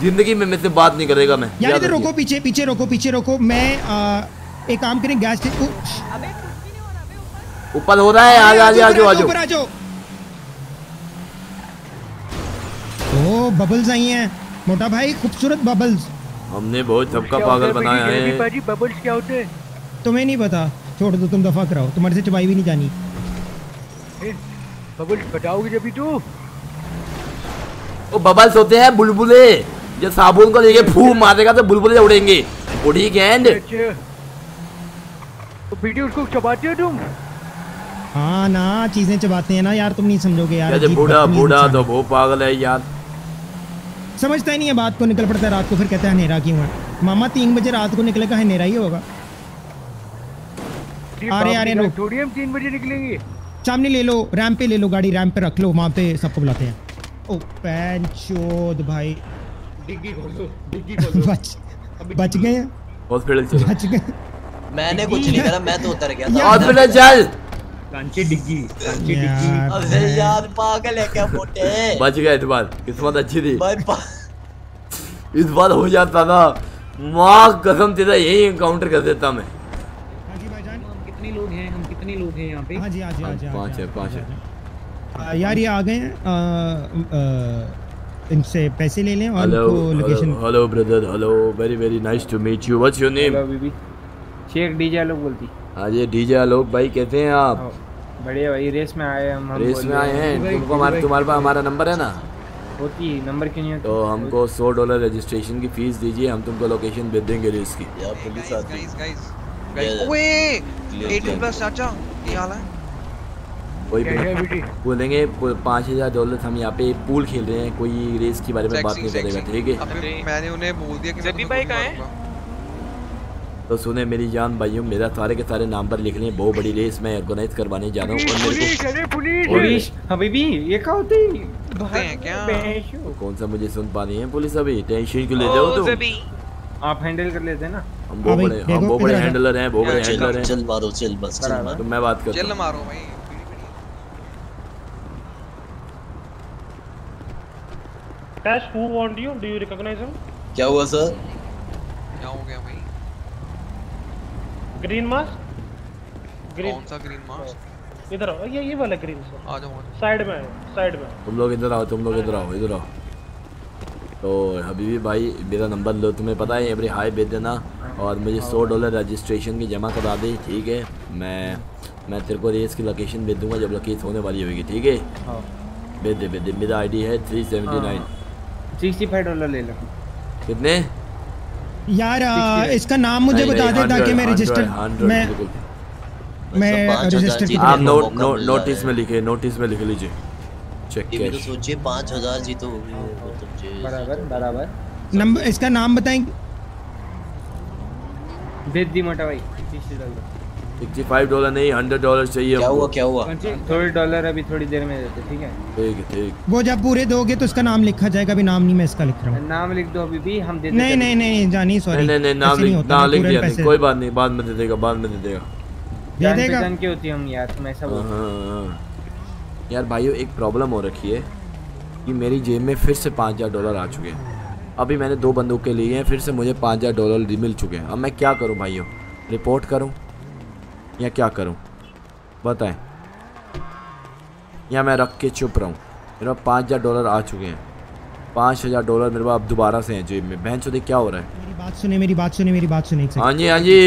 ज़िंदगी में मेरे से बात नहीं करेगा मैं।
यार इधर रोको पीछे पीछे रोको पीछे रोको। मैं आ, एक काम करें गैस
ऊपर। हो रहा है आ जा आ जा आ जाओ आ
ऊपर
जाओ
आ जाओ। ओ बबल्स आई हैं। मोटा भाई खूबसूरत बबल्स
हमने बहुत सबका पागल बनाया है।
बबल्स क्या होते हैं?
तुम्हें नहीं पता। छोड़ दो तुम दफ़ा कराओ। तुम्हारे से चबाई भी नहीं जानी।
ए, बबल्स बताओगे जब तू।
वो बबल्स होते हैं बुलबुले। जो साबुन को लेके फू मारेगा तो बुलबुले उड़ेंगे। उड़ी गेंद
अच्छा। तो बेटी उसको चबाते हो तुम?
हाँ ना चीज़ें चबाते हैं ना यार तुम नहीं समझोगे यार
बूढ़ा बूढ़ा तो वो पागल है यार।
समझता ही नहीं है बात को निकल पड़ता है रात को फिर कहता है अंधेरा क्यों है? मामा तीन बजे रात को निकलेगा अंधेरा ही होगा। रहे आ
थोड़ी हम तीन बजे निकलेंगे।
सामने ले लो रैम पे ले लो गाड़ी रैम पे रख लो वहाँ पे सबको बुलाते हैं। ओ पैन चोद भाई।
डिग्गी खोल दो डिग्गी खोल दो।
बच बच गए हैं?
हॉस्पिटल चलो।
बच गए
मैंने कुछ नहीं करा मैं तो उतर गया था।
हॉस्पिटल चल
कांची डिग्गी कांची डिग्गी।
अबे यार पागल है क्या मोटे?
बच गया इस बार किस्मत अच्छी थी।
भाई
इस बार हो जाता ना। माँ कसम तेरा यही एनकाउंटर कर देता मैं।
हैं यहाँ पे?
हाँ जी हाँ जी हाँ जी हाँ
पाँच है पाँच है।
यार ये आ गए हैं आ, आ, इनसे पैसे ले लें और hello
location hello brother hello very very nice to meet you what's your
name Sheikh DJ लोग बोलती।
हाँ जी डीजे आलोक भाई कैसे हैं आप?
बढ़िया भाई रेस में आए हम
रेस में आए हैं तुमको हमारे तुम्हारे पास हमारा नंबर है ना?
होती है नंबर क्यों नहीं होती?
तो हमको सौ डॉलर रजिस्ट्रेशन की फ़ीस दीजिए हम तुमको लोकेशन भेज देंगे रेस की।
यार पुलिस आती.
ओए, 18 प्लस चाचा, हाल है?
कोई बोलेंगे पाँच हज़ार डॉलर हम यहाँ पे पूल खेल रहे हैं कोई रेस के बारे में बात नहीं करेगा ठीक है?
मैंने उन्हें बोल दिया कि
भाई कहाँ है?
तो सुने मेरी जान भाइयों मेरा सारे के सारे नाम पर लिख लें बहुत बड़ी रेस मैं ऑर्गेनाइज करवाने जा रहा हूँ और मेरे
पुलिस पुलिस!
हबीबी ये क्या होती?
हैं क्या?
कौन सा मुझे सुन पा रही है पुलिस अभी? टेंशन क्यों ले जाओ तुम?
आप हैंडल कर लेते हैं ना।
हम बहुत
हाँ
बड़े हम बहुत बड़े। हैंडलर हैं बहुत बड़े हैंडलर हैं।
चल मारो चल बस चल मारो।
तो मैं बात करता
चिल
हूँ।
मारो भाई
Tash, who warned you? Do you recognize him?
क्या हुआ सर
क्या हो गया भाई?
Green mask? Green.
कौन सा ग्रीन मार्क्स
इधर आओ ये ये वाला ग्रीन सर
आ जाओ
साइड में साइड में
तुम लोग इधर आओ तुम लोग इधर आओ इधर आओ। तो हबीबी भाई मेरा नंबर लो तुम्हें पता है एवरी हाई भेज देना और मुझे सौ डॉलर रजिस्ट्रेशन की जमा करा दे ठीक है? मैं मैं तेरे को रेस की लोकेशन भेज दूँगा जब लोकेशन होने वाली होगी ठीक है?
हाँ।
भेज दे भेज दे। मेरा आईडी है three seventy nine
sixty five dollar ले लो।
कितने?
यार आ, इसका नाम मुझे बता दे ताकि मैं रजिस्टर मैं मैं रजिस्टर
आप
मिल रहा
नोटिस में लिखे नोटिस में लिख लीजिए। चेक
ये भी तो सोचिए पाँच हज़ार जीतो वो तो जे-
बराबर बराबर।
नंबर इसका नाम बताएँगे
दे दी मोटा भाई तीस डॉलर।
सिक्सटी फाइव डॉलर नहीं हंड्रेड डॉलर चाहिए
क्या हुआ क्या हुआ?
थोड़े डॉलर अभी थोड़ी देर में देते ठीक है?
ठीक है ठीक।
वो जब पूरे दोगे तो उसका नाम लिखा जाएगा अभी नाम नहीं मैं इसका लिख रहा हूँ।
नाम लिख दो अभी भी हम देते
नहीं नहीं नहीं जानी सॉरी
नहीं नहीं नहीं नाम लिख नाम लिख दिया नहीं कोई बात नहीं बाद में दे देगा बाद में दे देगा।
जान
देगा?
होती हम यार तुम ऐसा बोल।
यार भाइयों, एक प्रॉब्लम हो रखी है कि मेरी जेब में फिर से पाँच हज़ार डॉलर आ चुके हैं। अभी मैंने दो बंदूकें लिए हैं, फिर से मुझे पाँच हज़ार डॉलर मिल चुके हैं। अब मैं क्या करूँ भाइयों? रिपोर्ट करूँ? या क्या करूँ? बताएँ। या मैं रख के चुप रहूँ? मेरे पाँच हज़ार डॉलर आ चुके हैं। पाँच हज़ार डॉलर मेरे पास दोबारा से हैं जेब में बहन चौधरी क्या हो रहा है?
मेरी बात सुने मेरी बात सुने मेरी बात सुने
हाँ जी हाँ जी।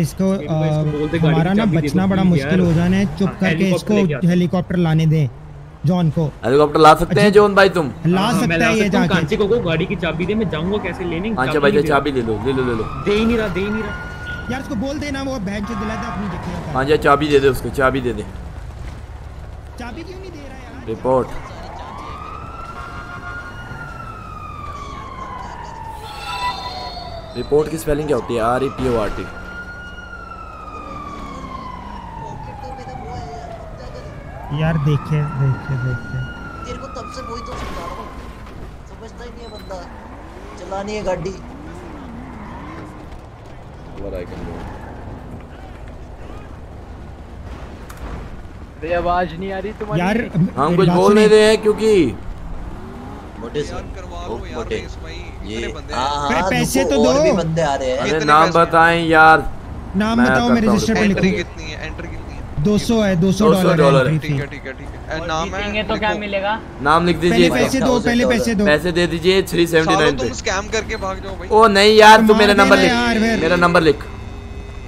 इसको हमारा ना बचना बड़ा मुश्किल हो जाना है। चुप
हाँ,
करके इसको हेलीकॉप्टर लाने दे जॉन को।
हेलीकॉप्टर ला सकते हैं जोन भाई तुम?
ला सकते है ये
सकता हूँ,
जाके।
कांची को को गाड़ी की चाबी दे मैं जाऊँगा कैसे लेने?
अच्छा भाई चाबी ले लो ले लो ले लो।
दे ही नहीं रहा दे ही नहीं रहा।
यार उसको बोल देना वो बहन जो दिला दे अपनी जगह
हाँ जी चाबी दे दे उसको चाबी दे दे।
चाबी क्यों नहीं दे रहा यार?
रिपोर्ट रिपोर्ट की स्पेलिंग क्या होती है? R E P O R T
यार देखे देखे देखे।
तेरे को तब से वही तो समझा रहा हूँ। समझता ही नहीं है बंदा। चलानी है गाड़ी।
अरे आवाज़ नहीं आ रही तुम्हारी।
यार
हम कुछ बोल नहीं रहे हैं क्योंकि
मोटे से ओ, मोटे। ये
अरे
हाँ हाँ।
पैसे तो दो।
भी बंदे आ रहे हैं।
अरे नाम बताएँ यार।
नाम बताओ मैं
करता हूँ
रजिस्टर पे
report।
लिखूँगा दो सौ है दो सौ
200
डॉलर
डॉलर
है।
है।
ठीक है ठीक है। नाम है
तो क्या मिलेगा?
नाम लिख दीजिए।
पहले पैसे दो पहले पैसे दो।
पैसे दे दीजिए थ्री सेवेंटी नाइन
तुम
पे
स्कैम करके भाग जाओ भाई।
ओ नहीं यार तू
मेरा
नंबर लिख। मेरा नंबर लिख।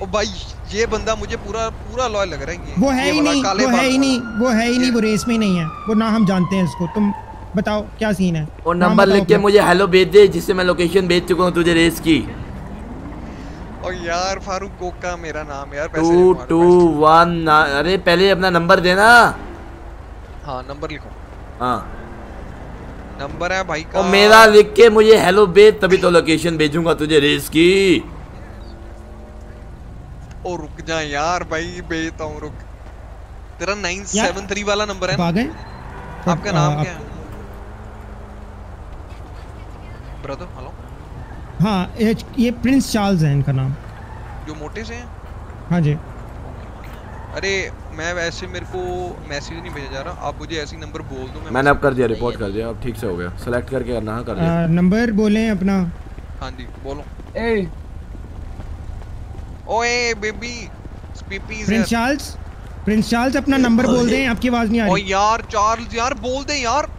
ओ भाई ये बंदा मुझे पूरा पूरा लॉयल लग रहा है
वो है ही नहीं वो है ही नहीं वो है ही नहीं वो रेस में ही नहीं है। वो ना हम जानते हैं इसको तुम बताओ क्या सीन है?
और नंबर लिख के मुझे हेलो भेज दे जिससे मैं लोकेशन भेज चुका हूँ तुझे रेस की।
और यार फारूक कोका मेरा नाम यार पैसे
टू टू वन अरे पहले अपना नंबर देना।
हाँ नंबर लिखो।
हाँ।
नंबर है भाई का
और मेरा लिख के मुझे हेलो भेज तभी तो लोकेशन भेजूँगा तुझे रेस की।
ओ रुक जा यार भाई भेजता हूँ रुक। तेरा नाइन सेवन थ्री वाला नंबर है
आ गए
आपका नाम क्या है? ब्रदर हेलो
हाँ ये, ये प्रिंस चार्ल्स है इनका नाम।
जो मोटे से हैं?
हाँ जी।
अरे मैं वैसे मेरे को मैसेज नहीं भेजा जा रहा। आप मुझे ऐसे ही नंबर बोल दो मैं
मैंने अब कर दिया रिपोर्ट कर दिया। अब ठीक से हो गया। सेलेक्ट करके करना हाँ कर दिया।
नंबर बोले अपना।
हाँ जी बोलो।
ए
ओए बेबी स्पीपी
प्रिंस चार्ल्स प्रिंस चार्ल्स अपना नंबर बोल दें आपकी आवाज़ नहीं आ
ओ
रही
यार चार्ल्स यार बोल दे यार।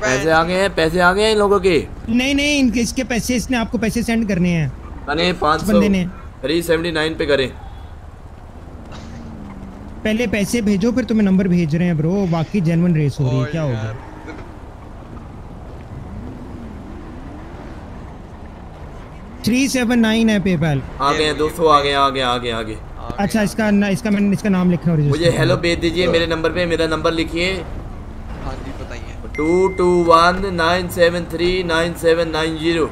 पैसे आ गए हैं पैसे आ गए हैं इन लोगों के।
नहीं नहीं इनके इसके पैसे इसने आपको पैसे सेंड करने हैं।
मैंने पाँच सौ
बंदे ने।
थ्री सेवेंटी नाइन पे करें।
पहले पैसे भेजो फिर तुम्हें नंबर भेज रहे हैं ब्रो बाकी जेनवन रेस हो रही है क्या हो गया थ्री सेवन नाइन है पेपैल
आ गए हैं दो सौ आ गए आ गए आ गए आ गए।
अच्छा इसका न, इसका मैंने इसका नाम लिखा है
मुझे हेलो भेज दीजिए मेरे नंबर पे मेरा नंबर लिखिए। Two two one nine seven three nine seven nine
zero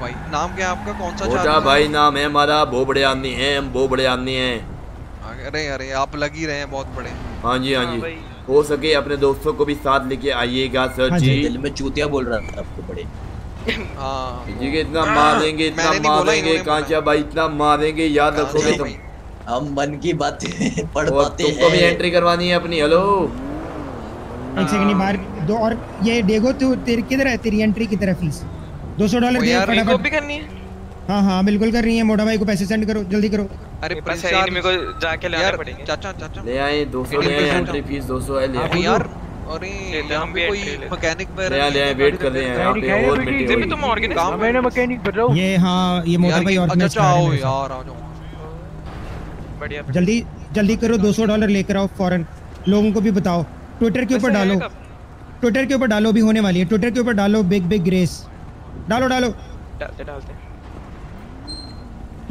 भाई नाम क्या आपका? कौन सा
छोटा
चार्ल्स
भाई नाम है हमारा बहुत बड़े आदमी हैं हम बहुत बड़े आदमी हैं।
अरे अरे आप लग ही रहे हैं बहुत बड़े।
हाँ जी हाँ जी। हो सके अपने दोस्तों को भी साथ लेके आइएगा सर हाँ जी।
दिल में चूतिया बोल रहा था आपको बड़े।
हाँ।
जी के इतना मारेंगे इतना मारेंगे कांचा भाई इतना मारेंगे याद रखोगे तुम।
हम मन की बातें पढ़ पाते
तुमको भी एंट्री करवानी है अपनी हेलो
एक सेकंड बाहर दो और ये डेगो तू तेरी किधर है? तेरी एंट्री की तरह फ़ीस दो सौ डॉलर दे फटाफट।
भी करनी है?
हाँ हाँ बिल्कुल कर रही है मोटा भाई को पैसे सेंड करो जल्दी करो।
अरे
है ही नहीं, मेरे को जाके लाने पड़ेंगे।
चाचा चाचा।
ले आए दो सौ ले आए एंट्री फ़ीस दो सौ है ले आए।
यार अरे
लेते
यहाँ
हम भी
कोई। मैकेनिक
ले ले आए वेट कर रहे हैं यहाँ पे और मीटिंग
भी तुम ऑर्गेनाइज
काम
मैंने मैकेनिक बन रहा हूँ?
ये हाँ ये मोटा भाई
ये-
ऑर्गेनाइज
अच्छा आओ यार आ जाओ।
बढ़िया
जल्दी जल्दी करो 200 डॉलर लेकर आओ फ़ौरन लोगों को भी बताओ। ट्विटर के ऊपर डालो। ट्विटर के ऊपर डालो भी होने वाली है। ट्विटर के ऊपर डालो बिग बिग रेस डालो डालो।
डालते डालते।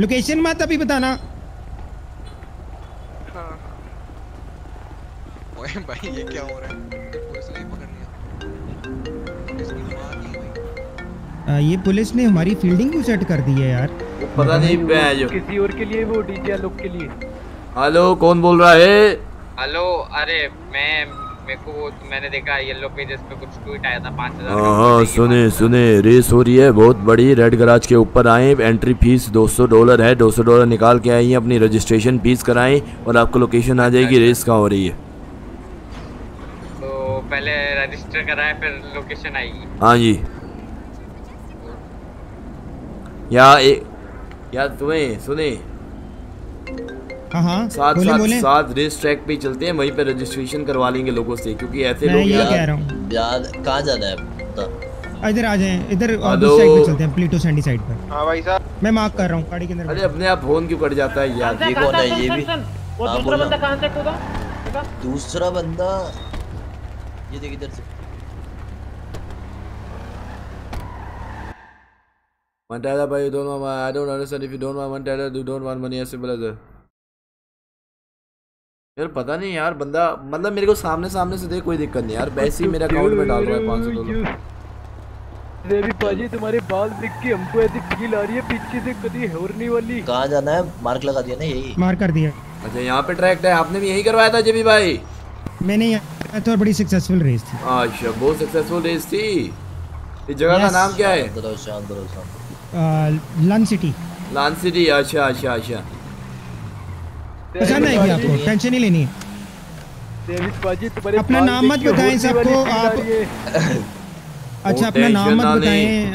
लोकेशन मत अभी बताना।
ओए भाई ये क्या हो रहा है? पुलिस ने पकड़ लिया। पुलिस की नहीं भाई।
आ, ये पुलिस ने हमारी फील्डिंग क्यों सेट कर दी है यार।
पता नहीं बैज
किसी और के लिए वो डीजे लोग के लिए।
हेलो कौन बोल रहा है?
हेलो अरे मैं मेरे को वो मैंने देखा येलो पेजेस पे कुछ ट्वीट आया था पाँच हज़ार
हाँ हाँ सुने सुने रेस हो रही है बहुत बड़ी रेड गराज के ऊपर आए एंट्री फ़ीस 200 डॉलर है 200 डॉलर निकाल के आइए अपनी रजिस्ट्रेशन फ़ीस कराएँ और आपको लोकेशन आ जाएगी रेस कहाँ हो रही है?
तो पहले रजिस्टर कराया फिर लोकेशन आएगी।
हाँ जी। या ए, या तुम्हें सुने। साथ
बोले
साथ साथ रेस ट्रैक पे चलते हैं वहीं पे रजिस्ट्रेशन करवा लेंगे लोगों से क्योंकि ऐसे लोग यार-
कह रहा हूँ।
यार कहाँ जाना है
इधर आ जाएँ इधर साइड पे चलते हैं प्लीटो सैंडी साइड पर
हाँ भाई साहब।
मैं मार्क कर रहा हूँ गाड़ी के अंदर
अरे अपने आप फ़ोन क्यों कट जाता है यार?
ये कौन है? ये भी हाँ,
दूसरा। बंदा कहाँ से देखा?
दूसरा बंदा ये देख इधर से।
Montana, but you don't want I don't understand. If you don't want Montana, you don't want money. as simple as that. यार पता नहीं यार बंदा मतलब मेरे को सामने सामने से देख कोई दिक्कत नहीं यार। वैसे ही मेरे अकाउंट में डाल रहा है पाँच सौ डॉलर
देवी पाजी तुम्हारे बाल देख के हमको ऐसी फील आ रही है पीछे से कभी होरने वाली।
कहाँ जाना है? मार्क लगा दिया ना यही।
मार कर दिया।
अच्छा यहाँ पे ट्रैक है। आपने भी यही करवाया था जेबी भाई?
मैंने यहाँ तो बड़ी सक्सेसफुल रेस थी।
अच्छा बहुत सक्सेसफुल रेस थी। इस जगह का नाम क्या है?
शांत
सिटी।
लान सिटी अच्छा अच्छा अच्छा।
जाना है आपको टेंशन नहीं लेनी है।
पाजी तुम्हारे
अपना नाम मत बताएँ सबको आप अच्छा अपना नाम मत बताएँ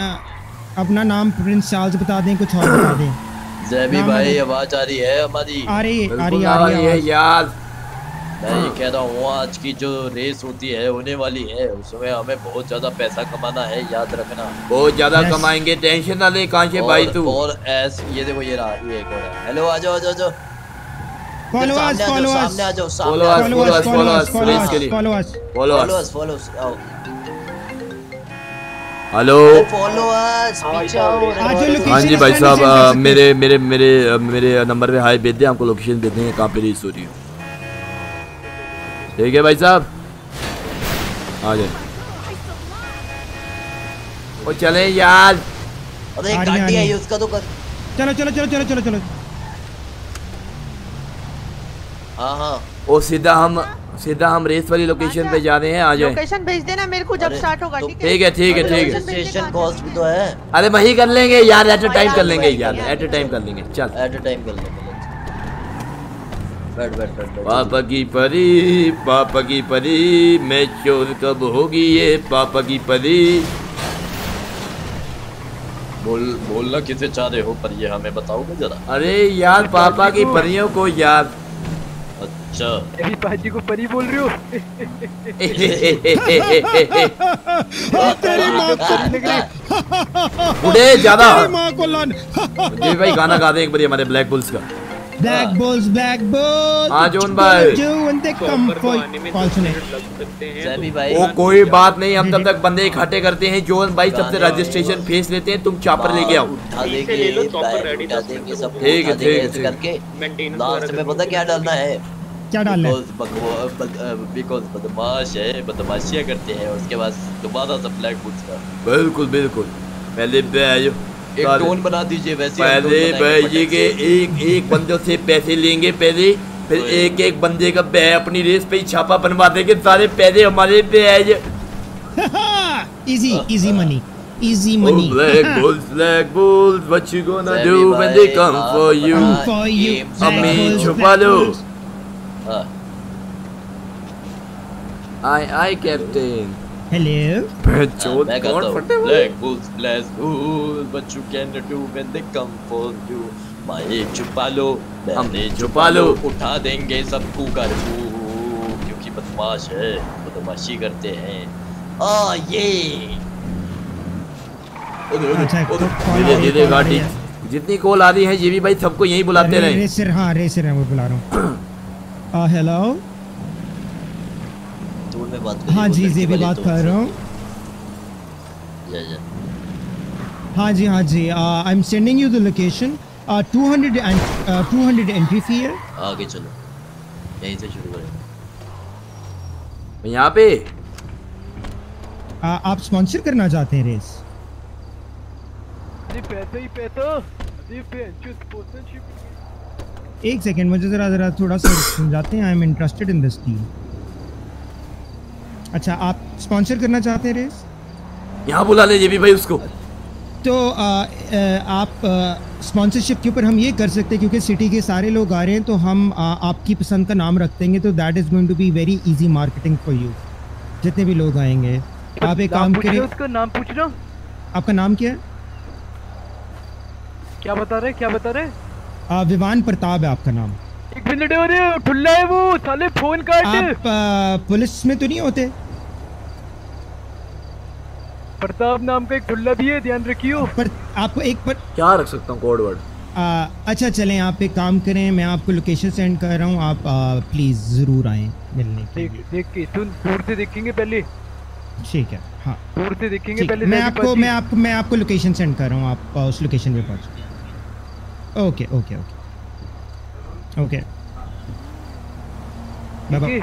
अपना नाम प्रिंस चार्ल्स बता दें कुछ और बता दें।
जैबी भाई आवाज़ आ रही है हमारी।
आ रही है आ रही है आ रही है
है यार।
मैं ये कह रहा हूँ आज की जो रेस होती है होने वाली है उसमें हमें बहुत ज़्यादा पैसा कमाना है याद रखना।
बहुत ज़्यादा. कमाएँगे टेंशन ना ले कहाँ भाई तू।
और ऐस ये देखो ये रहा ये एक और है। हेलो आ जाओ आ जाओ।
Follow us, us,
follow race
के लिए।
follow us. Follow
follow
us
us
follow us
आओ
हेलो हाँ जी भाई साहब मेरे मेरे मेरे मेरे नंबर पे हाई भेज दें आपको लोकेशन भेज देंगे कहाँ पे रेस हो रही है। ठीक है भाई साहब? आ जाए। ओ चले यार।
अरे गाड़ी आई उसका तो कर
चलो चलो चलो चलो चलो चलो।
हाँ हाँ।
ओ सीधा हम सीधा हम रेस वाली लोकेशन पे जा रहे हैं आ जाए।
लोकेशन भेज देना मेरे को जब स्टार्ट होगा
तो-
ठीक है?
ठीक है ठीक है ठीक है।
रजिस्ट्रेशन कॉस्ट भी तो है।
अरे वही कर लेंगे यार एट अ टाइम कर लेंगे यार एट अ टाइम कर लेंगे चल।
एट अ टाइम कर लेंगे बैठ बैठ बैठ बैठ।
पापा की परी पापा की परी मैं चोर कब होगी ये पापा की परी?
बोल बोलना किसे चाह रहे हो पर ये हमें बताओगे जरा।
अरे यार पापा की परियों को यार।
अच्छा
देवी पाजी को परी बोल रही हो?
तेरी माँ को
उड़े ज़्यादा।
तेरी माँ को लन।
जी भाई गाना गा दे एक बार हमारे ब्लैक बुल्स का।
ब्लैक बॉल्स ब्लैक बॉल्स
हाँ, जोन भाई।
जो उनके कम कॉल सुने
जैबी भाई।
वो कोई बात नहीं हम तब तक बंदे इकट्ठे करते हैं। जोन भाई सबसे रजिस्ट्रेशन फ़ीस लेते हैं तुम चापर लेके आओ।
देंगे सब
ठीक है, ठीक है,
करके। लास्ट में पता क्या डालना है?
क्या डालना है?
बिकॉज़ बदमाश है बदमाशियाँ करते हैं उसके बाद दोबारा सब ब्लैक बुक्स का।
बिल्कुल बिल्कुल। पहले बैज
एक टोन बना दीजिए वैसे
पहले बैजी के एक एक बंदों से पैसे लेंगे पहले फिर एक एक बंदे का बै अपनी रेस पे ही छापा बनवा देंगे सारे पैसे हमारे Baij
easy easy money easy
Oh,
money
black bulls, black bulls, what you gonna
Very
do when they
bye,
come
bye,
for you?
bye.
for you
छुपा लो
bulls.
हाँ
आई आई कैप्टन
हेलो
बहनचोद
मैं
कौन
कहता हूँ
फटे हुए?
Black bulls black bulls what you can do when they come for you. माए छुपा लो बहने
छुपा लो।
उठा देंगे सबको कर क्योंकि बदमाश है बदमाशी करते हैं। आ ये।
अच्छा तो
धीरे धीरे गाड़ी। जितनी कॉल आ रही है ये भी भाई सबको यही बुलाते रहे।
रेसर हाँ रेसर है वो बुला रहा हूँ। आ, हेलो
दूर में बात
हाँ जी जी भी बात कर रहा हूँ।
या या।
हाँ जी हाँ जी I am sending you the location two hundred two hundred entry fee है।
आगे चलो यहीं से शुरू करें।
यहाँ पे।
आ, आप स्पॉन्सर करना चाहते हैं रेस
पैसा ही पैसा स्पॉन्सरशिप
एक सेकेंड मुझे जरा जरा थोड़ा सा समझाते हैं I am interested in this team अच्छा आप स्पॉन्सर करना चाहते हैं रेस
यहाँ बुला ले जेबी भाई उसको।
तो आ, आ, आप स्पॉन्सरशिप के ऊपर हम ये कर सकते हैं क्योंकि सिटी के सारे लोग आ रहे हैं तो हम आ, आपकी पसंद का नाम रख देंगे तो that is going to be very easy marketing for you जितने भी लोग आएँगे आप एक काम करिए।
उसका नाम पूछ रहा
आपका नाम क्या है?
क्या बता रहे क्या बता रहे?
आ, विवान प्रताप है आपका नाम।
एक मिनट अरे ठुल्ला है वो साले फ़ोन काट।
आप आ, पुलिस में तो नहीं होते?
प्रताप नाम का एक ठुल्ला भी है ध्यान रखियो।
पर आपको एक पर
क्या रख सकता हूँ कोड वर्ड?
आ, अच्छा चलें आप एक काम करें मैं आपको लोकेशन सेंड कर रहा हूँ आप आ, प्लीज़ ज़रूर आए मिलने के
देख देख के सुन दूर से देखेंगे पहले।
ठीक है हाँ।
दूर से देखेंगे पहले
मैं आपको मैं आपको मैं आपको लोकेशन सेंड कर रहा हूँ आप उस लोकेशन पे पहुँच। Okay okay okay okay bye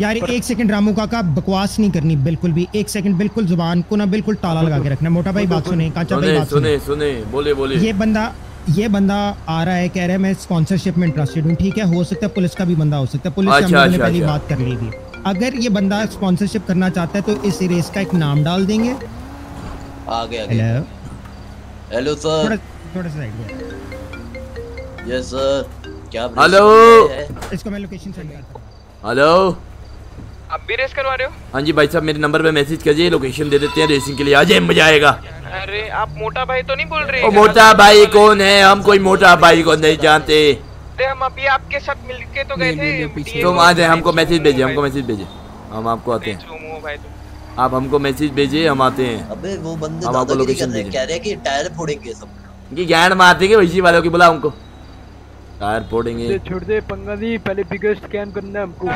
यार एक सेकंड रामू काका बकवास नहीं करनी बिल्कुल भी। एक सेकंड बिल्कुल ज़ुबान को ना बिल्कुल ताला लगा के रखना। मोटा भाई बात सुने काचा भाई बात सुने
सुने। सुने बोले बोले।
ये बंदा ये बंदा आ रहा है कह रहा है मैं स्पॉन्सरशिप में इंटरेस्टेड हूँ। ठीक है हो सकता है पुलिस का भी बंदा हो सकता है पुलिस से
अच्छा,
लोगों
अच्छा,
पहली
अच्छा।
बात कर ली थी अगर ये बंदा स्पॉन्सरशिप करना चाहता है तो इस रेस का एक नाम डाल देंगे।
आगे आगे
हेलो
हेलो सर
थोड़ा सा साइड
यस सर क्या
हेलो।
इसको मैं लोकेशन सेंड करता हूँ।
हेलो
आप भी रेस करवा रहे हो?
हाँ जी भाई साहब मेरे नंबर पे मैसेज कीजिए लोकेशन दे देते हैं रेसिंग के लिए। आ जाए मज़ा आएगा।
अरे आप मोटा भाई तो नहीं बोल रहे
ओ मोटा भाई कौन है? हम कोई मोटा भाई को नहीं जानते।
हम अभी आपके साथ मिलके तो गए थे।
तुम आ जाए हमको मैसेज भेजिए हमको मैसेज भेजिए। हम आपको आते हैं।
चूमू भाई तुम।
आप हमको मैसेज भेजिए हम आते हैं।
अबे वो बंदे
हम आपको
दादागिरी कर
लोकेशन
रहे हैं कह रहे हैं कि टायर फोड़ेंगे सब।
कि ज्ञान मार देंगे वैसी वालों की बुला उनको। टायर फोड़ेंगे।
दे छोड़ दे पंगा नहीं पहले बिगेस्ट स्कैम करना है हमको।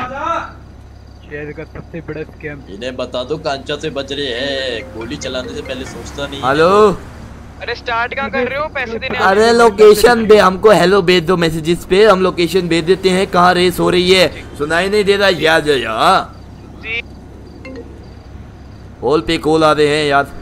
शहर का सबसे बड़ा स्कैम
इन्हें बता दो कांचा से बच रहे हैं। गोली चलाने से पहले सोचता नहीं।
हेलो।
अरे स्टार्ट कहाँ कर रहे हो? पैसे देने
अरे लोकेशन पे हमको हेलो भेज दो मैसेजेस पे। हम लोकेशन भेज देते हैं कहाँ रेस हो रही है। सुनाई नहीं दे रहा याद है यार। कॉल पे कॉल आ रहे हैं यार।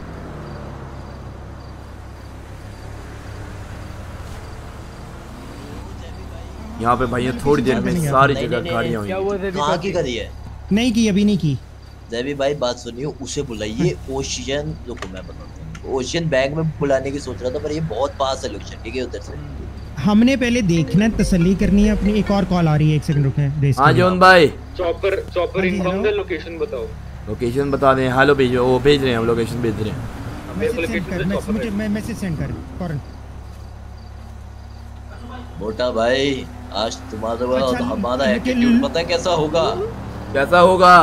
यहाँ पे भैया थोड़ी देर में सारी
नहीं,
जगह गाड़ियाँ हुई।
कहाँ की करी है?
नहीं की अभी नहीं की।
जैवी भाई बात सुनियो उसे बुलाइए ओशियन रुको मैं बताता हूँ। ओशियन बैंक में बुलाने की सोच रहा था पर ये बहुत पास है लोकेशन ठीक है उधर से।
हमने पहले देखना है तसल्ली करनी है अपनी। एक और कॉल आ रही है एक सेकंड रुके
हाँ जोन भाई।
चॉपर चॉपर
हाँ हेलो।
है लोकेशन बताओ।
लोकेशन बता दें हेलो भेजो वो भेज रहे हैं हम लोकेशन भेज रहे हैं।
मैसेज सेंड कर मुझे मैसेज सेंड कर फ़ौरन
मोटा भाई आज तुम्हारा
अच्छा,
हमारा एटीट्यूड पता है कैसा होगा?
कैसा होगा?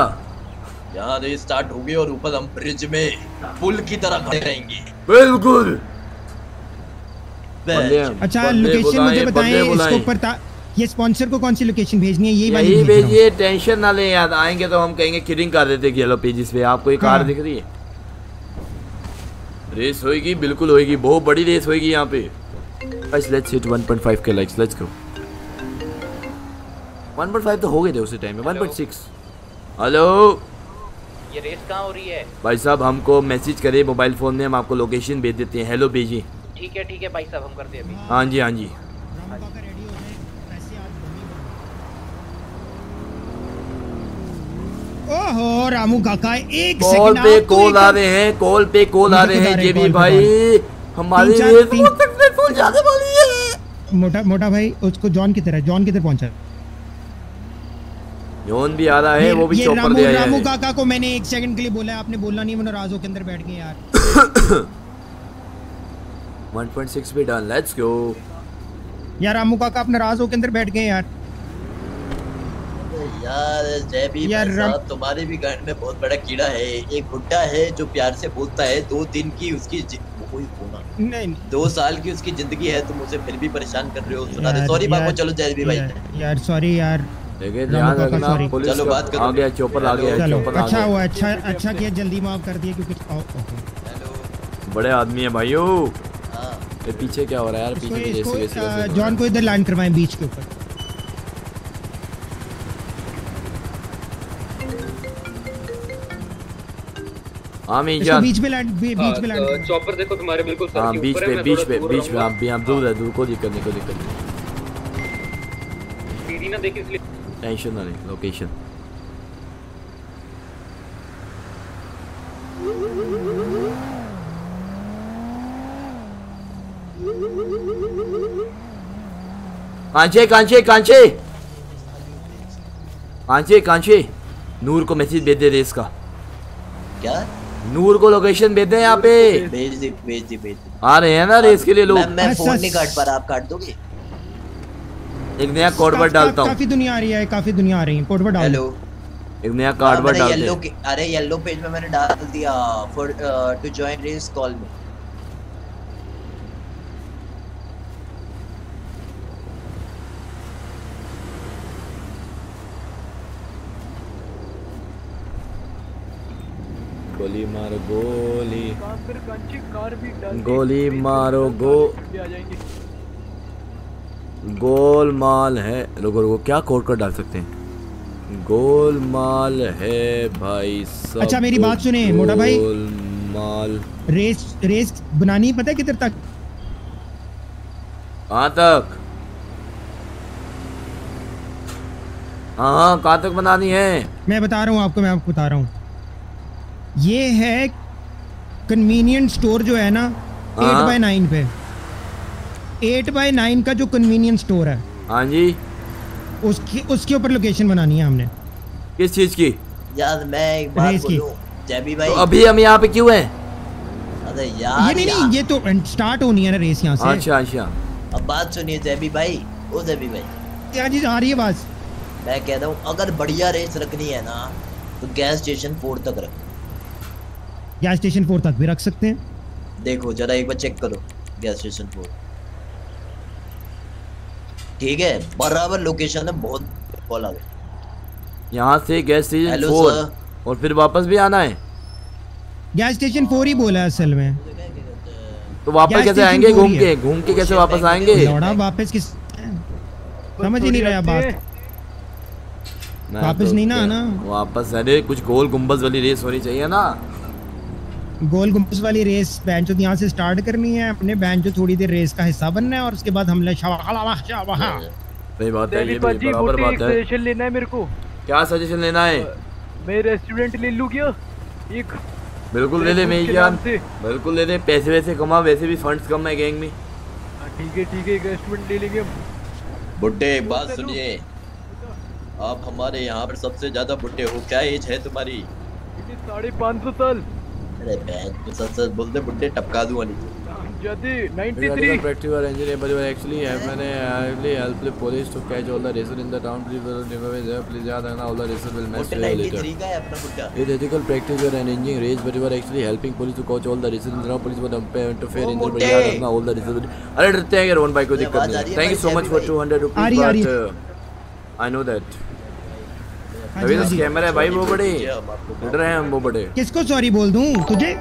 यहाँ रेस स्टार्ट होगी और ऊपर हम ब्रिज में पुल की तरह खड़े रहेंगे।
बिल्कुल।
अच्छा लोकेशन मुझे बताएँ इसको। पता ये स्पॉन्सर को कौन सी लोकेशन भेजनी है? यही वाली
यही
हूँ।
भेजिए टेंशन ना ले यार। आएँगे तो हम कहेंगे किरिंग कर देते येलो पेजेस पे। आपको ये कार
हाँ।
दिख रही है? रेस होएगी बिल्कुल होएगी। बहुत बड़ी रेस होएगी यहाँ पे। गाइस लेट्स हिट 1.5 के लाइक्स लेट्स गो 1.5 तो हो गए थे उसी टाइम में 1.6 हेलो
ये रेस कहाँ हो रही है?
भाई साहब हमको मैसेज करिए मोबाइल फ़ोन में हम आपको लोकेशन भेज देते हैं। हेलो भेजिए
ठीक है ठीक है भाई साहब हम करते हैं अभी।
हाँ जी हाँ जी।
ओहो रामू काका एक
कॉल पे कॉल आ रहे हैं कॉल पे कॉल आ रहे हैं
रहे
जेबी भाई हमारी वाली है।
मोटा मोटा भाई उसको जॉन की तरह जॉन की तरह पहुँचा।
जोन भी आ रहा है वो भी
ये
चौपर
रामू
दे आया
रामू काका को मैंने एक सेकंड के लिए बोला है आपने बोलना नहीं मैंने राजो के अंदर बैठ गए यार।
1.6 पे डन लेट्स गो
यार रामू काका अपने राजो के अंदर बैठ गए यार।
यार जय भी
यार,
साहब तुम्हारे भी घर में बहुत बड़ा कीड़ा है। एक गुड्डा है जो प्यार से बोलता है दो दिन की उसकी कोई होना
नहीं।
दो साल की उसकी ज़िंदगी है तुम उसे फिर भी परेशान कर रहे हो सुना
यार-
सॉरी बाबू चलो जय भी भाई।
यार सॉरी यार।
देखिए
रामू
ध्यान रखना। पुलिस
चलो,
का-
बात करो।
आ गया चौपर आ गया चौपर आ
अच्छा हुआ अच्छा अच्छा किया जल्दी माफ़ कर दिया क्योंकि।
बड़े आदमी है भाइयों। ये पीछे क्या हो रहा है यार?
इसको
पीछे
इसको
जैसे
अ, जॉन को इधर लैंड करवाएँ बीच के ऊपर।
हाँ मैं
इसको
जान।
बीच में लैंड बी- बीच में लैंड
चॉपर देखो तुम्हारे बिल्कुल सर
हाँ
के
बीच
ऊपर है,
पे बीच पे बीच पे। हाँ भी- हाँ दूर है दूर कोई दिक्कत नहीं कोई दिक्कत नहीं।
सीढ़ी ना देखी इसलिए।
टेंशन ना नहीं लोकेशन कांचे कांचे कांचे कांचे कांचे नूर को मैसेज भेज दे रेस का
क्या
नूर को लोकेशन भेज दे यहाँ पे
भेज दे भेज दे भेज दे
आ रहे हैं ना रेस के लिए लोग
मैं मैं फ़ोन नहीं काट पा रहा आप काट दोगे
एक नया कोड वर्ड डालता हूँ।
काफ़ी दुनिया आ रही है काफ़ी दुनिया आ रही है। पर डाल।
हेलो
एक नया कार्ड वर्ड डालते
येलो अरे येलो पेज में मैंने डाल दिया for to join race call में।
गोली मारो गोली।
डाल
गोली मारो गो
आ जाएँगे।
गोलमाल है। रुको रुको क्या कोड कर डाल सकते हैं? गोलमाल है भाई सब
अच्छा, मेरी बात सुनिए, मोटा भाई।
गोलमाल।
रेस रेस बनानी पता है किधर तक?
कहाँ तक? हाँ हाँ कहाँ तक बनानी है?
मैं बता रहा हूँ आपको मैं आपको बता रहा हूँ। ये है कन्वीनियंट स्टोर जो है ना एट। बाय नाइन पे। एट बाई नाइन का जो कन्वीनियंस स्टोर है।
हाँ जी।
उसकी उसके ऊपर लोकेशन बनानी है हमने।
किस चीज़ की?
यार मैं एक बात बोलूँ जैबी भाई।
तो अभी हम यहाँ पे क्यों हैं?
अरे यार ये
नहीं
यार।
नहीं ये तो स्टार्ट होनी है ना रेस यहाँ से।
अच्छा अच्छा।
अब बात सुनिए जैबी भाई ओ जैबी भाई।
क्या चीज़ आ रही है बात
मैं कह रहा हूँ अगर बढ़िया रेस रखनी है ना तो गैस स्टेशन फोर तक रख।
गैस स्टेशन फोर तक भी रख सकते हैं।
देखो जरा एक बार चेक करो गैस स्टेशन फोर ठीक है बराबर लोकेशन है बहुत कॉल
यहाँ से गैस स्टेशन फोर और फिर वापस भी आना है?
गैस स्टेशन फोर ही बोला है असल में।
तो वापस कैसे आएँगे घूम के? घूम के कैसे वापस आएँगे?
वापस किस समझ ही नहीं रहा बात। वापस
तो
नहीं ना आना।
वापस अरे कुछ गोल गुम्बज वाली रेस होनी चाहिए ना।
गोल गुम्बस वाली रेस बैंच यहाँ से स्टार्ट करनी है अपने बैंच थोड़ी देर रेस का हिस्सा बनना है और उसके बाद हमला शाबाहा शाबाहा
सही बात है ये
देवी
भी
जी
बराबर बात है।
सजेशन लेना है मेरे को।
क्या सजेशन लेना है?
मैं रेस्टोरेंट ले लूँ क्या? एक
बिल्कुल ले ले बिल्कुल ले ले पैसे वैसे कमा वैसे भी फंड्स कम है गैंग में।
हाँ, ठीक है ठीक है एक रेस्टोरेंट ले लेंगे
बुड्ढे एक बात सुनिए। आप हमारे यहाँ पर सबसे ज़्यादा बुड्ढे हो क्या एज है तुम्हारी?
साढ़े पाँच सौ साल।
अरे तो बोलते बुड्ढे टपका दूँगा नीचे
जाते
Regarding
93
the practical engineer, but you actually have many actively help the police to catch all the racers in the town. Please will never be there. Please याद रखना all the racers will mess
बुड्ढे
with you later.
93 का है अपना बुड्ढा
ethical are arranging race, but you are actually helping police to catch all the racers in the town. Police will interfere interfere in the but याद रखना all the racers. will- अरे डरते हैं यार वन बाइक को दिक्कत नहीं
रही है
Thank you
भाई,
so much
जैवी
for 200
uh
rupees,
रही है, आ रही
but
है।
uh, I know that.
हाँ
अभी तो
हाँ
स्कैमर है भाई वो बड़े। डर रहे हैं हम वो बड़े।
किसको सॉरी बोल दूँ? तुझे?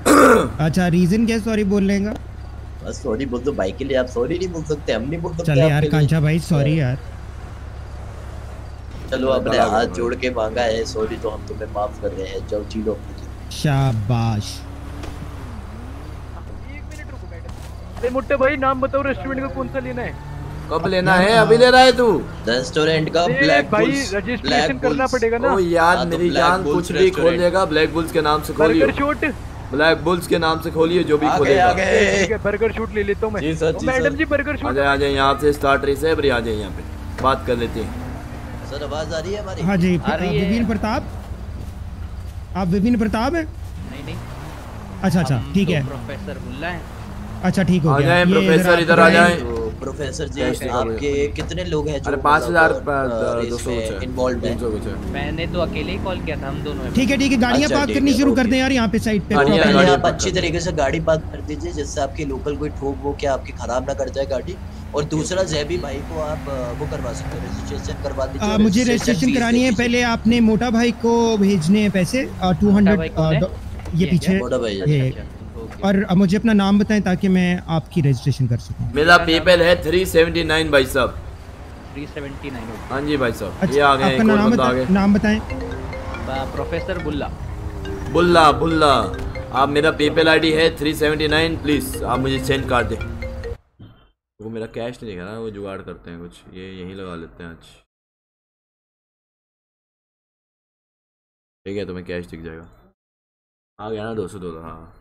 अच्छा रीजन क्या सॉरी बोलने का?
बस सॉरी बोल दो भाई के लिए आप सॉरी नहीं बोल सकते हम नहीं बोल सकते
चल यार कांचा भाई सॉरी यार।
चलो अपने हाथ जोड़ के मांगा है सॉरी तो हम तुम्हें माफ़ कर रहे हैं जाओ जी लो अपनी ज़िंदगी।
शाबाश।
अरे मुट्टे भाई नाम बताओ रेस्टोरेंट का कौन सा लेना है?
कब लेना है? अभी ले रहा है तू।
रेस्टोरेंट का ब्लैक
भाई,
बुल्स
registration करना पड़ेगा ना।
ओ यार
हाँ, तो
मेरी जान कुछ भी खोल देगा ब्लैक बुल्स के नाम से
शूट
ब्लैक बुल्स के नाम से खोलिए जो भी खोलेगा।
ठीक है बर्गर शूट ले लेता हूँ मैं।
जी सर, जी
मैडम जी बर्गर
आ
शूट
जाए आ जाए यहाँ से स्टार्ट रेस है आ जाए यहाँ पे। बात कर लेते हैं।
सर आवाज़ आ रही है हमारी?
हाँ जी विपिन प्रताप। आप विपिन प्रताप हैं?
नहीं नहीं।
अच्छा अच्छा ठीक है।
प्रोफेसर मुल्ला है।
अच्छा ठीक हो गया।
जाए प्रोफेसर इधर आ जाए।
तो प्रोफेसर जी आपके कितने लोग हैं
अरे पाँच हज़ार
इन्वॉल्व है।
मैंने तो अकेले ही कॉल किया था हम दोनों
ठीक है ठीक है गाड़ियाँ
अच्छा,
पार्क करनी शुरू कर। दें यार यहाँ पे साइड पे।
आप अच्छी तरीके से गाड़ी पार्क कर दीजिए जिससे आपकी लोकल कोई ठोक वो क्या आपकी खराब ना कर जाए गाड़ी। और दूसरा जैबी भाई को आप वो करवा सकते हो रजिस्ट्रेशन करवा दीजिए।
मुझे रजिस्ट्रेशन करानी है। पहले आपने मोटा भाई को भेजने हैं पैसे टू हंड्रेड
भाई
ये पीछे।
मोटा भाई
अच्छा।
और मुझे अपना नाम बताएँ ताकि मैं आपकी रजिस्ट्रेशन कर सकूँ।
मेरा पेपल है थ्री सेवेंटी नाइन भाई साहब।
379
हाँ जी भाई साहब
अच्छा
ये आ गए
आपका नाम
बंदा आ
बताएँ नाम बताएँ।
प्रोफेसर बुल्ला।
बुल्ला बुल्ला आप मेरा पेपल आईडी है थ्री सेवेंटी नाइन प्लीज़ आप मुझे सेंड कर दें। वो मेरा कैश नहीं दिखा रहा वो जुगाड़ करते हैं कुछ ये यहीं लगा लेते हैं आज। ठीक है तुम्हें कैश दिख जाएगा। आ गया ना दो सौ डॉलर हाँ।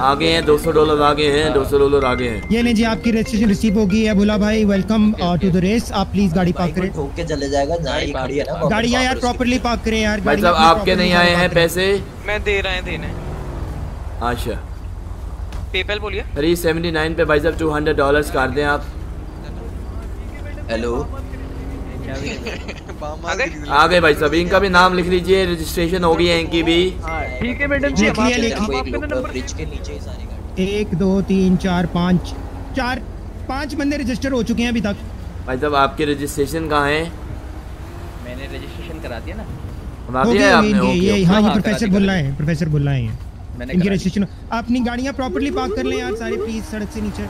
आगे हैं दो सौ डॉलर आगे हैं दो सौ डॉलर आगे हैं।
ये लीजिए आपकी रजिस्ट्रेशन रिसीव होगी। है भोला भाई वेलकम टू द रेस आप प्लीज़ गाड़ी पार्क करें।
ठोक के चले जाएगा जहाँ ये खड़ी है ना
गाड़ियाँ यार प्रॉपर्ली पार्क करें यार
भाई साहब आपके नहीं आए हैं पैसे?
मैं दे रहे हैं देने।
अच्छा।
पेपल बोलिए।
थ्री सेवेंटी नाइन पे भाई साहब टू हंड्रेड डॉलर कर दें आप।
हेलो
आ गए भाई साहब इनका भी नाम लिख लीजिए रजिस्ट्रेशन हो गई है इनकी भी।
ठीक है मैडम जी आपके-
ब्रिज के नीचे ही सारी
एक दो तीन चार पाँच चार पाँच बंदे रजिस्टर हो चुके हैं अभी तक।
भाई साहब आपके रजिस्ट्रेशन कहाँ है?
मैंने रजिस्ट्रेशन करा दिया ना।
हो
दिया है आपने
ये। हाँ
हाँ,
प्रोफेसर
करा
बुल्ला है प्रोफेसर बुल्ला है। ये। इनकी रजिस्ट्रेशन अपनी गाड़ियाँ प्रॉपर्ली पार्क कर लें यार सारे प्लीज़ सड़क से नीचे।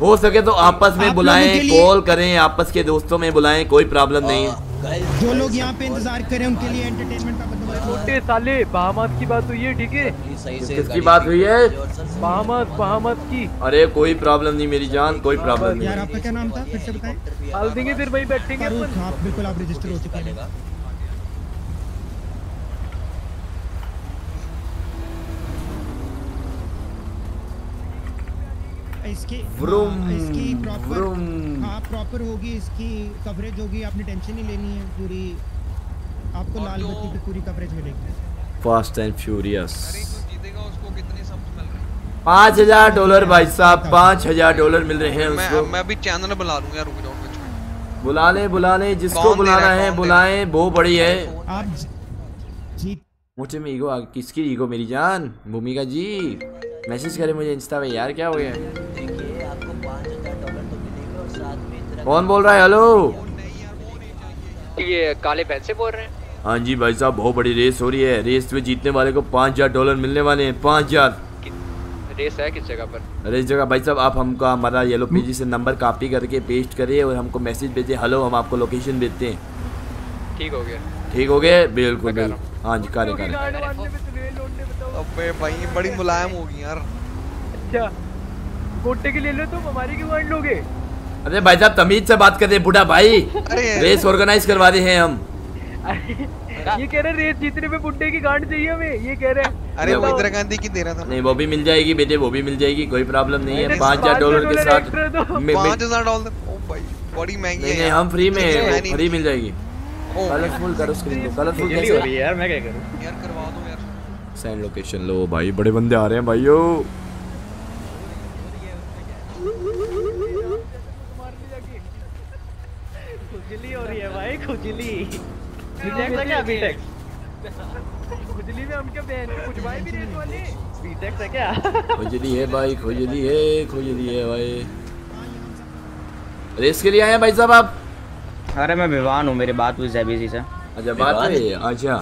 हो सके तो आपस में
आप
बुलाएँ कॉल करें आपस के दोस्तों में बुलाएँ कोई प्रॉब्लम नहीं है।
जो लोग यहाँ पे इंतज़ार करें उनके लिए एंटरटेनमेंट का
छोटे साले बहामत की बात हुई है ठीक है?
किसकी बात हुई है?
बहामत बहामत की।
अरे कोई प्रॉब्लम नहीं मेरी जान कोई प्रॉब्लम नहीं।
यार आपका क्या नाम था? फिर से बताएँ।
डाल देंगे फिर वहीं बैठेंगे
हाँ बिल्कुल आप रजिस्टर हो चुके हैं। इसकी
व्रुम,
हाँ, इसकी प्रॉपर। हाँ प्रॉपर होगी इसकी कवरेज होगी आपने टेंशन नहीं लेनी है पूरी आपको लाल बत्ती पे पूरी कवरेज मिलेगी।
फास्ट एंड फ्यूरियस पाँच हज़ार डॉलर भाई साहब पाँच हज़ार डॉलर मिल रहे हैं
मैं
उसको।
मैं अभी चैनल बुला लूँगा रुक जाओ
बुला लें बुला लें जिसको बुलाना
है,
बुलाएँ वो बड़ी है।
आप जी
मुझे में ईगो किसकी ईगो मेरी जान? भूमिका जी। मैसेज करे मुझे इंस्टा पे यार क्या हो गया?
तो
कौन बोल रहा है? हेलो
ये काले पैन से बोल रहे हैं।
हाँ जी भाई साहब बहुत बड़ी रेस हो रही है। रेस में जीतने वाले को पाँच हज़ार डॉलर मिलने वाले हैं पाँच हज़ार।
रेस है किस जगह पर?
अरे इस जगह भाई साहब आप हमको हमारा येलो पेजी से नंबर कॉपी करके पेस्ट करिए और हमको मैसेज भेजिए। हेलो हम आपको लोकेशन भेजते हैं।
ठीक हो गया।
ठीक हो गए बिल्कुल बिल्कुल। हाँ। जी कार्य करे।
अबे भाई बड़ी मुलायम होगी यार।
अच्छा गोटे के ले लो तुम हमारी क्यों गांड लोगे?
अरे भाई साहब तमीज से बात कर रहे बूढ़ा भाई। रेस ऑर्गेनाइज करवा रहे हैं हम।
ये कह रहे रेस जीतने में बुड्ढे की गांड चाहिए हमें ये कह रहे
अरे वो इंदिरा गांधी की दे रहा था।
नहीं वो भी मिल जाएगी बेटे वो भी मिल जाएगी कोई प्रॉब्लम नहीं है।
नहीं,
पाँच हज़ार डॉलर के साथ
पाँच हज़ार डॉलर? बड़ी महँगी
नहीं नहीं हम फ्री में फ्री मिल जाएगी। कलरफुल करो स्क्रीन को कलरफुल कैसे
हो? रही है यार मैं क्या करूँ?
यार करवा दो।
सेंड लोकेशन लो भाई बड़े बंदे आ रहे हैं भाइयों
खुजली हो रही है भाई खुजली। बीटेक्स है क्या बीटेक्स खुजली में हम क्या बहन कुछ भाई भी रेस वाले। बीटेक्स है क्या?
खुजली है भाई खुजली है खुजली है भाई। रेस के लिए आए हैं भाई साहब आप?
अरे मैं विवान हूँ मेरी बात हुई जैबी से।
अच्छा बात? हुई अच्छा।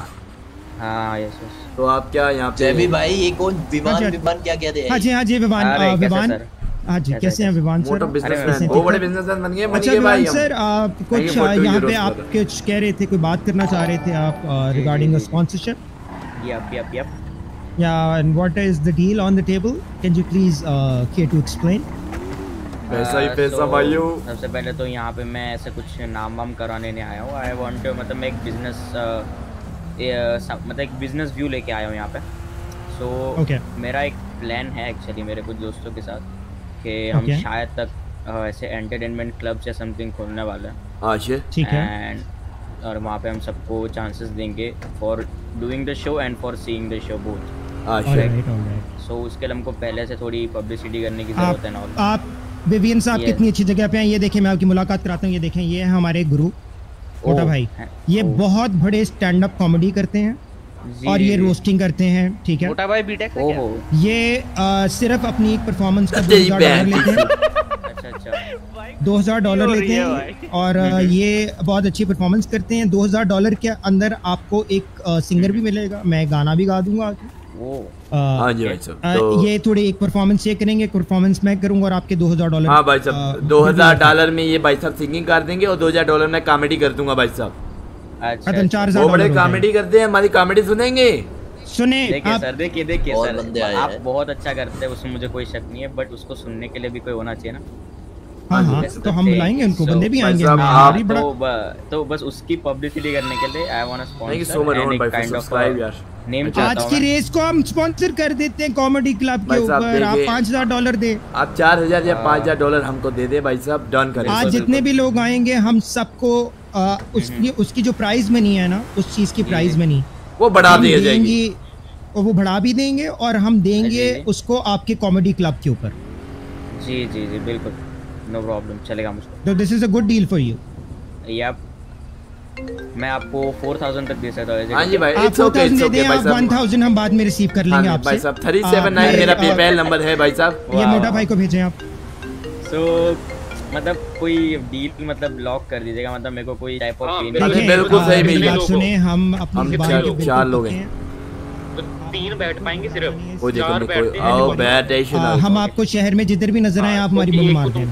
हाँ यस यस।
तो आप क्या यहाँ पे
जैबी भाई ये कौन? विमान
अच्छा।
विमान क्या कहते हैं
हाँ जी हाँ जी विवान
सर?
हाँ जी
कैसे,
हैं विवान
मोटो
सर?
वो बड़े बिजनेसमैन बन गए
अच्छा
भाई
सर आप कुछ यहाँ पे आप कुछ कह रहे थे कोई बात करना चाह रहे थे आप regarding sponsorship
yup yup yup
Yeah, and what is the deal on the table? Can you please uh, care to explain?
पैसा ही
Uh,
पैसा भाइयों।
सबसे पहले तो यहाँ पे मैं ऐसे कुछ नाम वाम कराने नहीं आया हूँ। आई वांट मतलब मैं एक बिज़नेस मतलब एक बिज़नेस व्यू लेके आया हूँ यहाँ पे सो so,
Okay.
मेरा एक प्लान है एक्चुअली मेरे कुछ दोस्तों के साथ कि हम
Okay.
शायद तक ऐसे एंटरटेनमेंट क्लब या समथिंग खोलने वाले हैं
अच्छा
ठीक है।
एंड और वहाँ पे हम सबको चांसेस देंगे for doing the show and for seeing the show both
अच्छा.
सो उसके लिए हमको पहले से थोड़ी पब्लिसिटी करने की ज़रूरत है ना और
आप विवियन साहब
Yes.
कितनी अच्छी जगह पे हैं ये देखें मैं आपकी मुलाकात कराता हूँ ये देखें ये है हमारे गुरु मोटा
ओह,
भाई ये। बहुत बड़े स्टैंड अप कॉमेडी करते हैं और ये रोस्टिंग करते हैं ठीक है?
मोटा भाई बीटेक्स है क्या?
ये आ, सिर्फ़ अपनी एक परफॉर्मेंस का दो हज़ार डॉलर लेते हैं।
अच्छा अच्छा।
दो हज़ार डॉलर लेते
हैं
और ये बहुत अच्छी परफॉर्मेंस करते हैं। दो हज़ार डॉलर के अंदर आपको एक सिंगर भी मिलेगा। मैं गाना भी गा दूँगा
हाँ जी भाई साहब। तो
ये थोड़ी एक परफॉर्मेंस चेक करेंगे परफॉर्मेंस मैं करूँगा और आपके दो हज़ार डॉलर
हाँ भाई साहब दो हज़ार डॉलर में। ये भाई साहब सिंगिंग कर देंगे और दो हज़ार डॉलर में कॉमेडी कर दूँगा भाई साहब।
अच्छा
चार हज़ार
वो बड़े कॉमेडी करते हैं हमारी कॉमेडी सुनेंगे।
सुने
देखिए
आप
सर देखिए देखिए सर आप बहुत अच्छा करते हैं उसमें मुझे कोई शक नहीं है बट उसको सुनने के लिए भी कोई होना चाहिए ना।
हाँ हाँ तो हम बुलाएँगे उनको बंदे भी आएँगे। हमारे बड़ा
तो तो बस उसकी पब्लिसिटी करने के लिए
I want much, sponsor
and
भाई,
एक काइंड ऑफ़
यार।
नेम
आज की रेस को हम स्पॉन्सर कर देते हैं कॉमेडी क्लब के ऊपर। आप पाँच हज़ार डॉलर दे।
आप चार हज़ार या पाँच हज़ार डॉलर हमको दे दे भाई साहब डन करें।
आज जितने भी लोग आएँगे हम सबको उसकी उसकी जो प्राइज मनी है ना उस चीज़ की प्राइज मनी
वो बढ़ा दी जाएगी।
देंगी, और वो बढ़ा भी देंगे और हम देंगे। उसको आपके कॉमेडी क्लब के ऊपर।
जी जी जी बिल्कुल। नो प्रॉब्लम चलेगा मुझको।
तो this is a good deal for you
या मैं आपको 4000 तक दे सकता हूँ
हाँ जी भाई इट्स ओके इट्स ओके भाई साहब।
1000 हम बाद में रिसीव कर
हाँ
लेंगे आपसे।
भाई साहब थ्री सेवन नाइन
आप
मेरा पेपैल नंबर है भाई साहब।
ये मोटा भाई को भेजें आप।
सो मतलब कोई डील मतलब लॉक कर दीजिएगा मतलब मेरे को कोई टाइप ऑफ़ पेन
अरे बिल्कुल सही भैया
सुने हम अपनी
चार-
के
चार लोग हैं।
तो तीन बैठ पाएँगे सिर्फ़? चार
नहीं
हैं
आओ बैठ
हम आपको शहर में जिधर भी नज़र आए आप हमारी बम मार दें।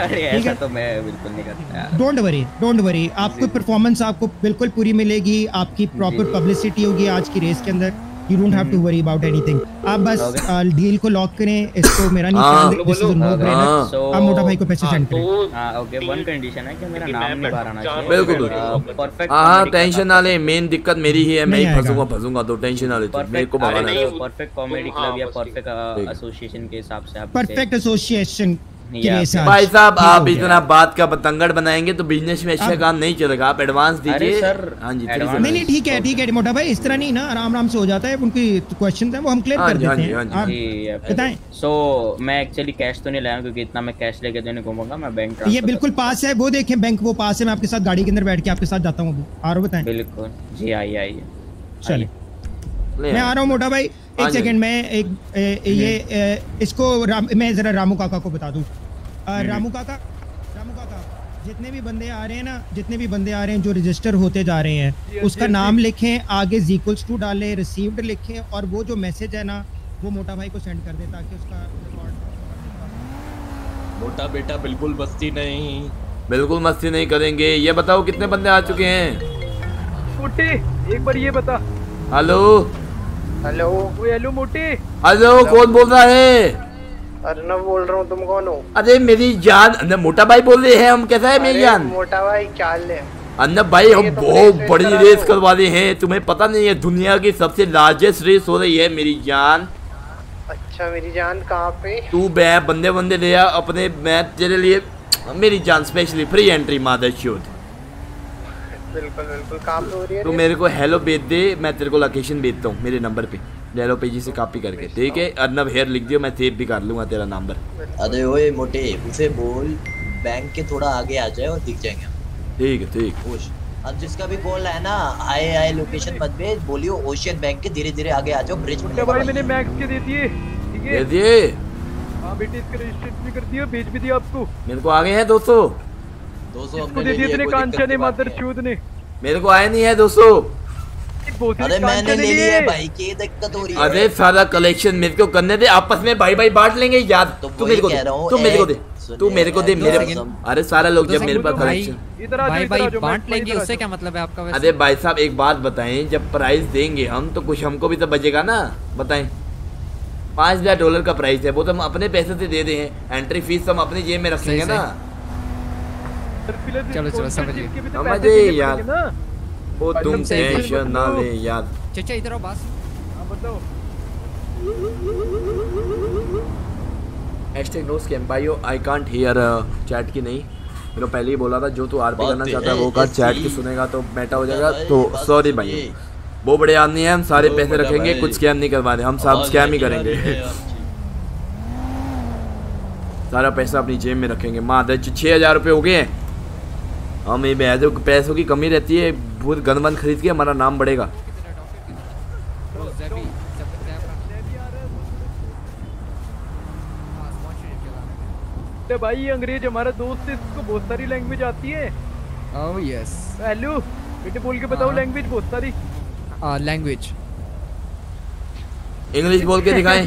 अरे ऐसा तो मैं बिल्कुल नहीं करता
डोंट वरी डोंट वरी आपको परफॉर्मेंस आपको बिल्कुल पूरी मिलेगी आपकी प्रॉपर पब्लिसिटी होगी आज की रेस के अंदर। You don't have to worry about anything आप बस डील को लॉक करें इसको मेरा नहीं
हाँ,
दिस इज़ नो
हाँ,
ब्रेनर
So-
आप मोटा भाई को पैसे सेंड करें।
हाँ ओके वन कंडीशन है कि मेरा नाम नहीं बाहर आना चाहिए।
बिल्कुल। बिल्कुल
परफेक्ट
हाँ टेंशन ना ले। मेन दिक्कत मेरी ही है मैं ही फंसूँगा फंसूँगा तो टेंशन ना ले। तू मेरे को भगाना।
परफेक्ट कॉमेडी क्लब या परफेक्ट एसोसिएशन के हिसाब से आप
परफेक्ट एसोसिएशन
भाई साहब आप इतना बात का पतंगड़ बनाएँगे तो बिज़नेस में अच्छा काम नहीं चलेगा। आप एडवांस दीजिए।
सर,
हाँ जी
नहीं नहीं ठीक है ठीक है मोटा भाई इस तरह नहीं ना आराम आराम से हो जाता है उनकी क्वेश्चन है वो हम क्लियर
हाँ
कर
हाँ
देते हैं।
हाँ
आप बताएँ।
सो मैं एक्चुअली कैश तो नहीं लाया क्योंकि इतना मैं कैश लेके तो नहीं घूमूँगा मैं बैंक
ये बिल्कुल पास है वो देखें बैंक वो पास है मैं आपके साथ गाड़ी के अंदर बैठ के आपके साथ जाता हूँ अभी। आ रहा बताएँ।
बिल्कुल। जी आइए आइए
चलिए। मैं आ रहा हूँ मोटा भाई
हाँ
एक। सेकंड मैं एक ए, ये ए, इसको राम, मैं जरा रामू काका को बता दूँ। रामू काका रामू काका जितने भी बंदे आ रहे हैं ना जितने भी बंदे आ रहे हैं जो रजिस्टर होते जा रहे हैं उसका नाम लिखें आगे जीक्वल्स टू डालें रिसीव्ड लिखें और वो जो मैसेज है ना वो मोटा भाई को सेंड कर दें ताकि उसका
मोटा बेटा बिल्कुल बस्ती नहीं।
बिल्कुल मस्ती नहीं करेंगे। ये बताओ कितने बंदे आ चुके हैं?
मोटे एक बार ये बता।
हेलो?
हेलो?
हेलो मोटे?
हेलो कौन बोल रहा है?
अर्नव बोल रहा हूँ तुम कौन हो?
अरे मेरी जान अन्ना मोटा भाई बोल रहे हैं हम कैसा है मेरी जान?
मोटा भाई क्या हाल है?
अन्ना भाई हम
तो
बहुत बड़ी रेस करवा रहे हैं तुम्हें पता नहीं है दुनिया की सबसे लार्जेस्ट रेस हो रही है मेरी जान।
अच्छा मेरी जान कहाँ पे?
तू मैं बंदे बंदे ले आ अपने मैं तेरे लिए मेरी जान स्पेशली फ्री एंट्री मादर शोध।
बिल्कुल बिल्कुल कहाँ पे हो रही है
तू मेरे को हेलो भेज दे मैं तेरे को लोकेशन भेजता हूँ मेरे नंबर पे। हेलो पेजी से कॉपी करके। ठीक है? अर्नब हेयर लिख दियो मैं सेव भी कर लूँगा तेरा नंबर
अरे ओए मोटे उसे बोल बैंक के थोड़ा आगे आ जाए और दिख जाएँगे
ठीक है ठीक।
खुश अब जिसका भी कॉल है ना हाय हाय लोकेशन मत भेज बोलियो ओशियन बैंक के धीरे धीरे आगे आ जाओ ब्रिज में
भाई मैंने मैक्स के दे दिए ठीक है?
दे दिए?
हाँ बेटे इसका रजिस्ट्रेशन भी कर दिया भेज भी दिया आपको।
मेरे को आगे हैं दोस्तों?
दो सौ
इसको दे दिए तेरे कांचा ने मादर चूत ने।
मेरे को आए नहीं है दोस्तों।
अरे मैंने ले लिया भाई की दिक्कत हो रही है?
अरे सारा कलेक्शन मेरे को करने दे आपस में भाई भाई बांट लेंगे याद। तू मेरे को दे तू मेरे को दे तू मेरे को दे मेरे अरे सारा लोग जब मेरे पास
तो भाई-
कलेक्शन
भाई भाई बांट लेंगे उससे क्या मतलब है आपका
अरे भाई साहब एक बात बताएँ जब प्राइस देंगे हम तो कुछ हमको भी तो बचेगा ना? बताएँ। पाँच हज़ार डॉलर का प्राइस है वो तो हम अपने पैसे से दे दे हैं एंट्री फ़ीस तो हम अपने जेब में रखेंगे ना?
चलो चलो समझ गए
इसके भी तो
समझ
पैसे
गए
देने
यार। वो तुम
है।
टेंशन ना ले यार।
चाचा इधर आओ बस
हाँ बताओ।
हैशटैग नो स्कैम भाइयों आई कांट हियर चैट की नहीं। मेरे को पहले ही बोला था जो तू आरपी करना चाहता है वो कर। चैट की सुनेगा तो बेटा हो जाएगा। तो सॉरी भाई वो बड़े आदमी हैं हम सारे पैसे रखेंगे कुछ स्कैम नहीं करवा रहे। हम सब स्कैम ही करेंगे। सारा पैसा अपनी जेब में रखेंगे। माँ छः हज़ार रुपये हो गए हैं। हम पैसों की कमी रहती है। बहुत गन वन खरीद के हमारा नाम बढ़ेगा।
भाई अंग्रेज़ हमारा दोस्त है इसको बहुत सारी लैंग्वेज आती है।
ओह यस
हेलो बेटे बोल के बताओ
हाँ।
लैंग्वेज बहुत सारी।
लैंग्वेज
इंग्लिश बोल के दिखाएँ।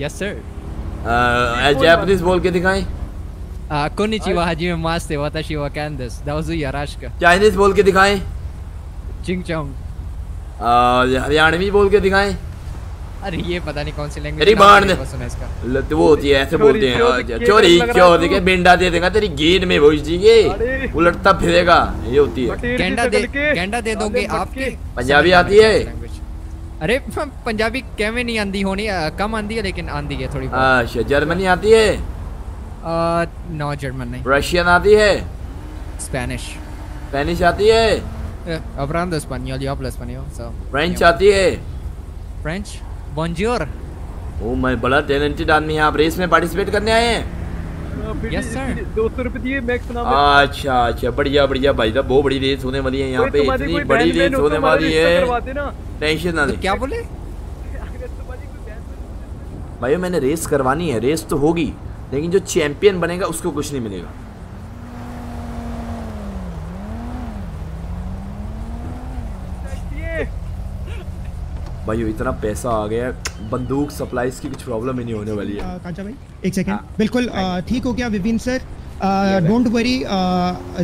यस सर
जापानीज बोल के दिखाएँ।
कोनिचिवा हाजिमे मास्ते वाताशी वा कैंडस दावजु याराशका
चाइनीज़ बोल के दिखाएँ
चिंग चोंग
हरियाणवी बोल के दिखाएँ
अरे ये पता नहीं कौन सी लैंग्वेज
तेरी बाण ने
सुना इसका
ल- तो वो होती है ऐसे बोलते हैं
चोरी- है
बिंडा दे देगा तेरी गेंद में भोज उलटता फिरेगा ये होती है
गेंडा दे गेंडा दे दोगे आपके
पंजाबी आती है
अरे पंजाबी क्या में नहीं आंदी होनी कम आंदी है लेकिन आंदी है थोड़ी
अच्छा जर्मनी आती है
नो जर्मन नहीं।
रशियन आती है?
स्पेनिश
स्पेनिश आती है?
hablando español yo hablo español so
French आती है?
फ्रेंच bonjour
ओ मैं बड़ा टैलेंटेड आदमी है आप रेस में पार्टिसिपेट करने आए हैं?
यस सर दो सौ रुपए दिए मैक्स नाम
अच्छा अच्छा बढ़िया बढ़िया भाई साहब बहुत बड़ी रेस होने वाली है यहाँ पे इतनी बड़ी रेस
हो
होने वाली है। टेंशन ना। ले।
क्या बोले?
भाई मैंने रेस करवानी है रेस तो होगी। लेकिन जो चैंपियन बनेगा उसको कुछ नहीं मिलेगा। भाई इतना पैसा आ गया बंदूक सप्लाईज की कुछ प्रॉब्लम ही नहीं होने वाली है।
कांचा भाई एक सेकंड बिल्कुल ठीक हो गया Vipin sir. Don't worry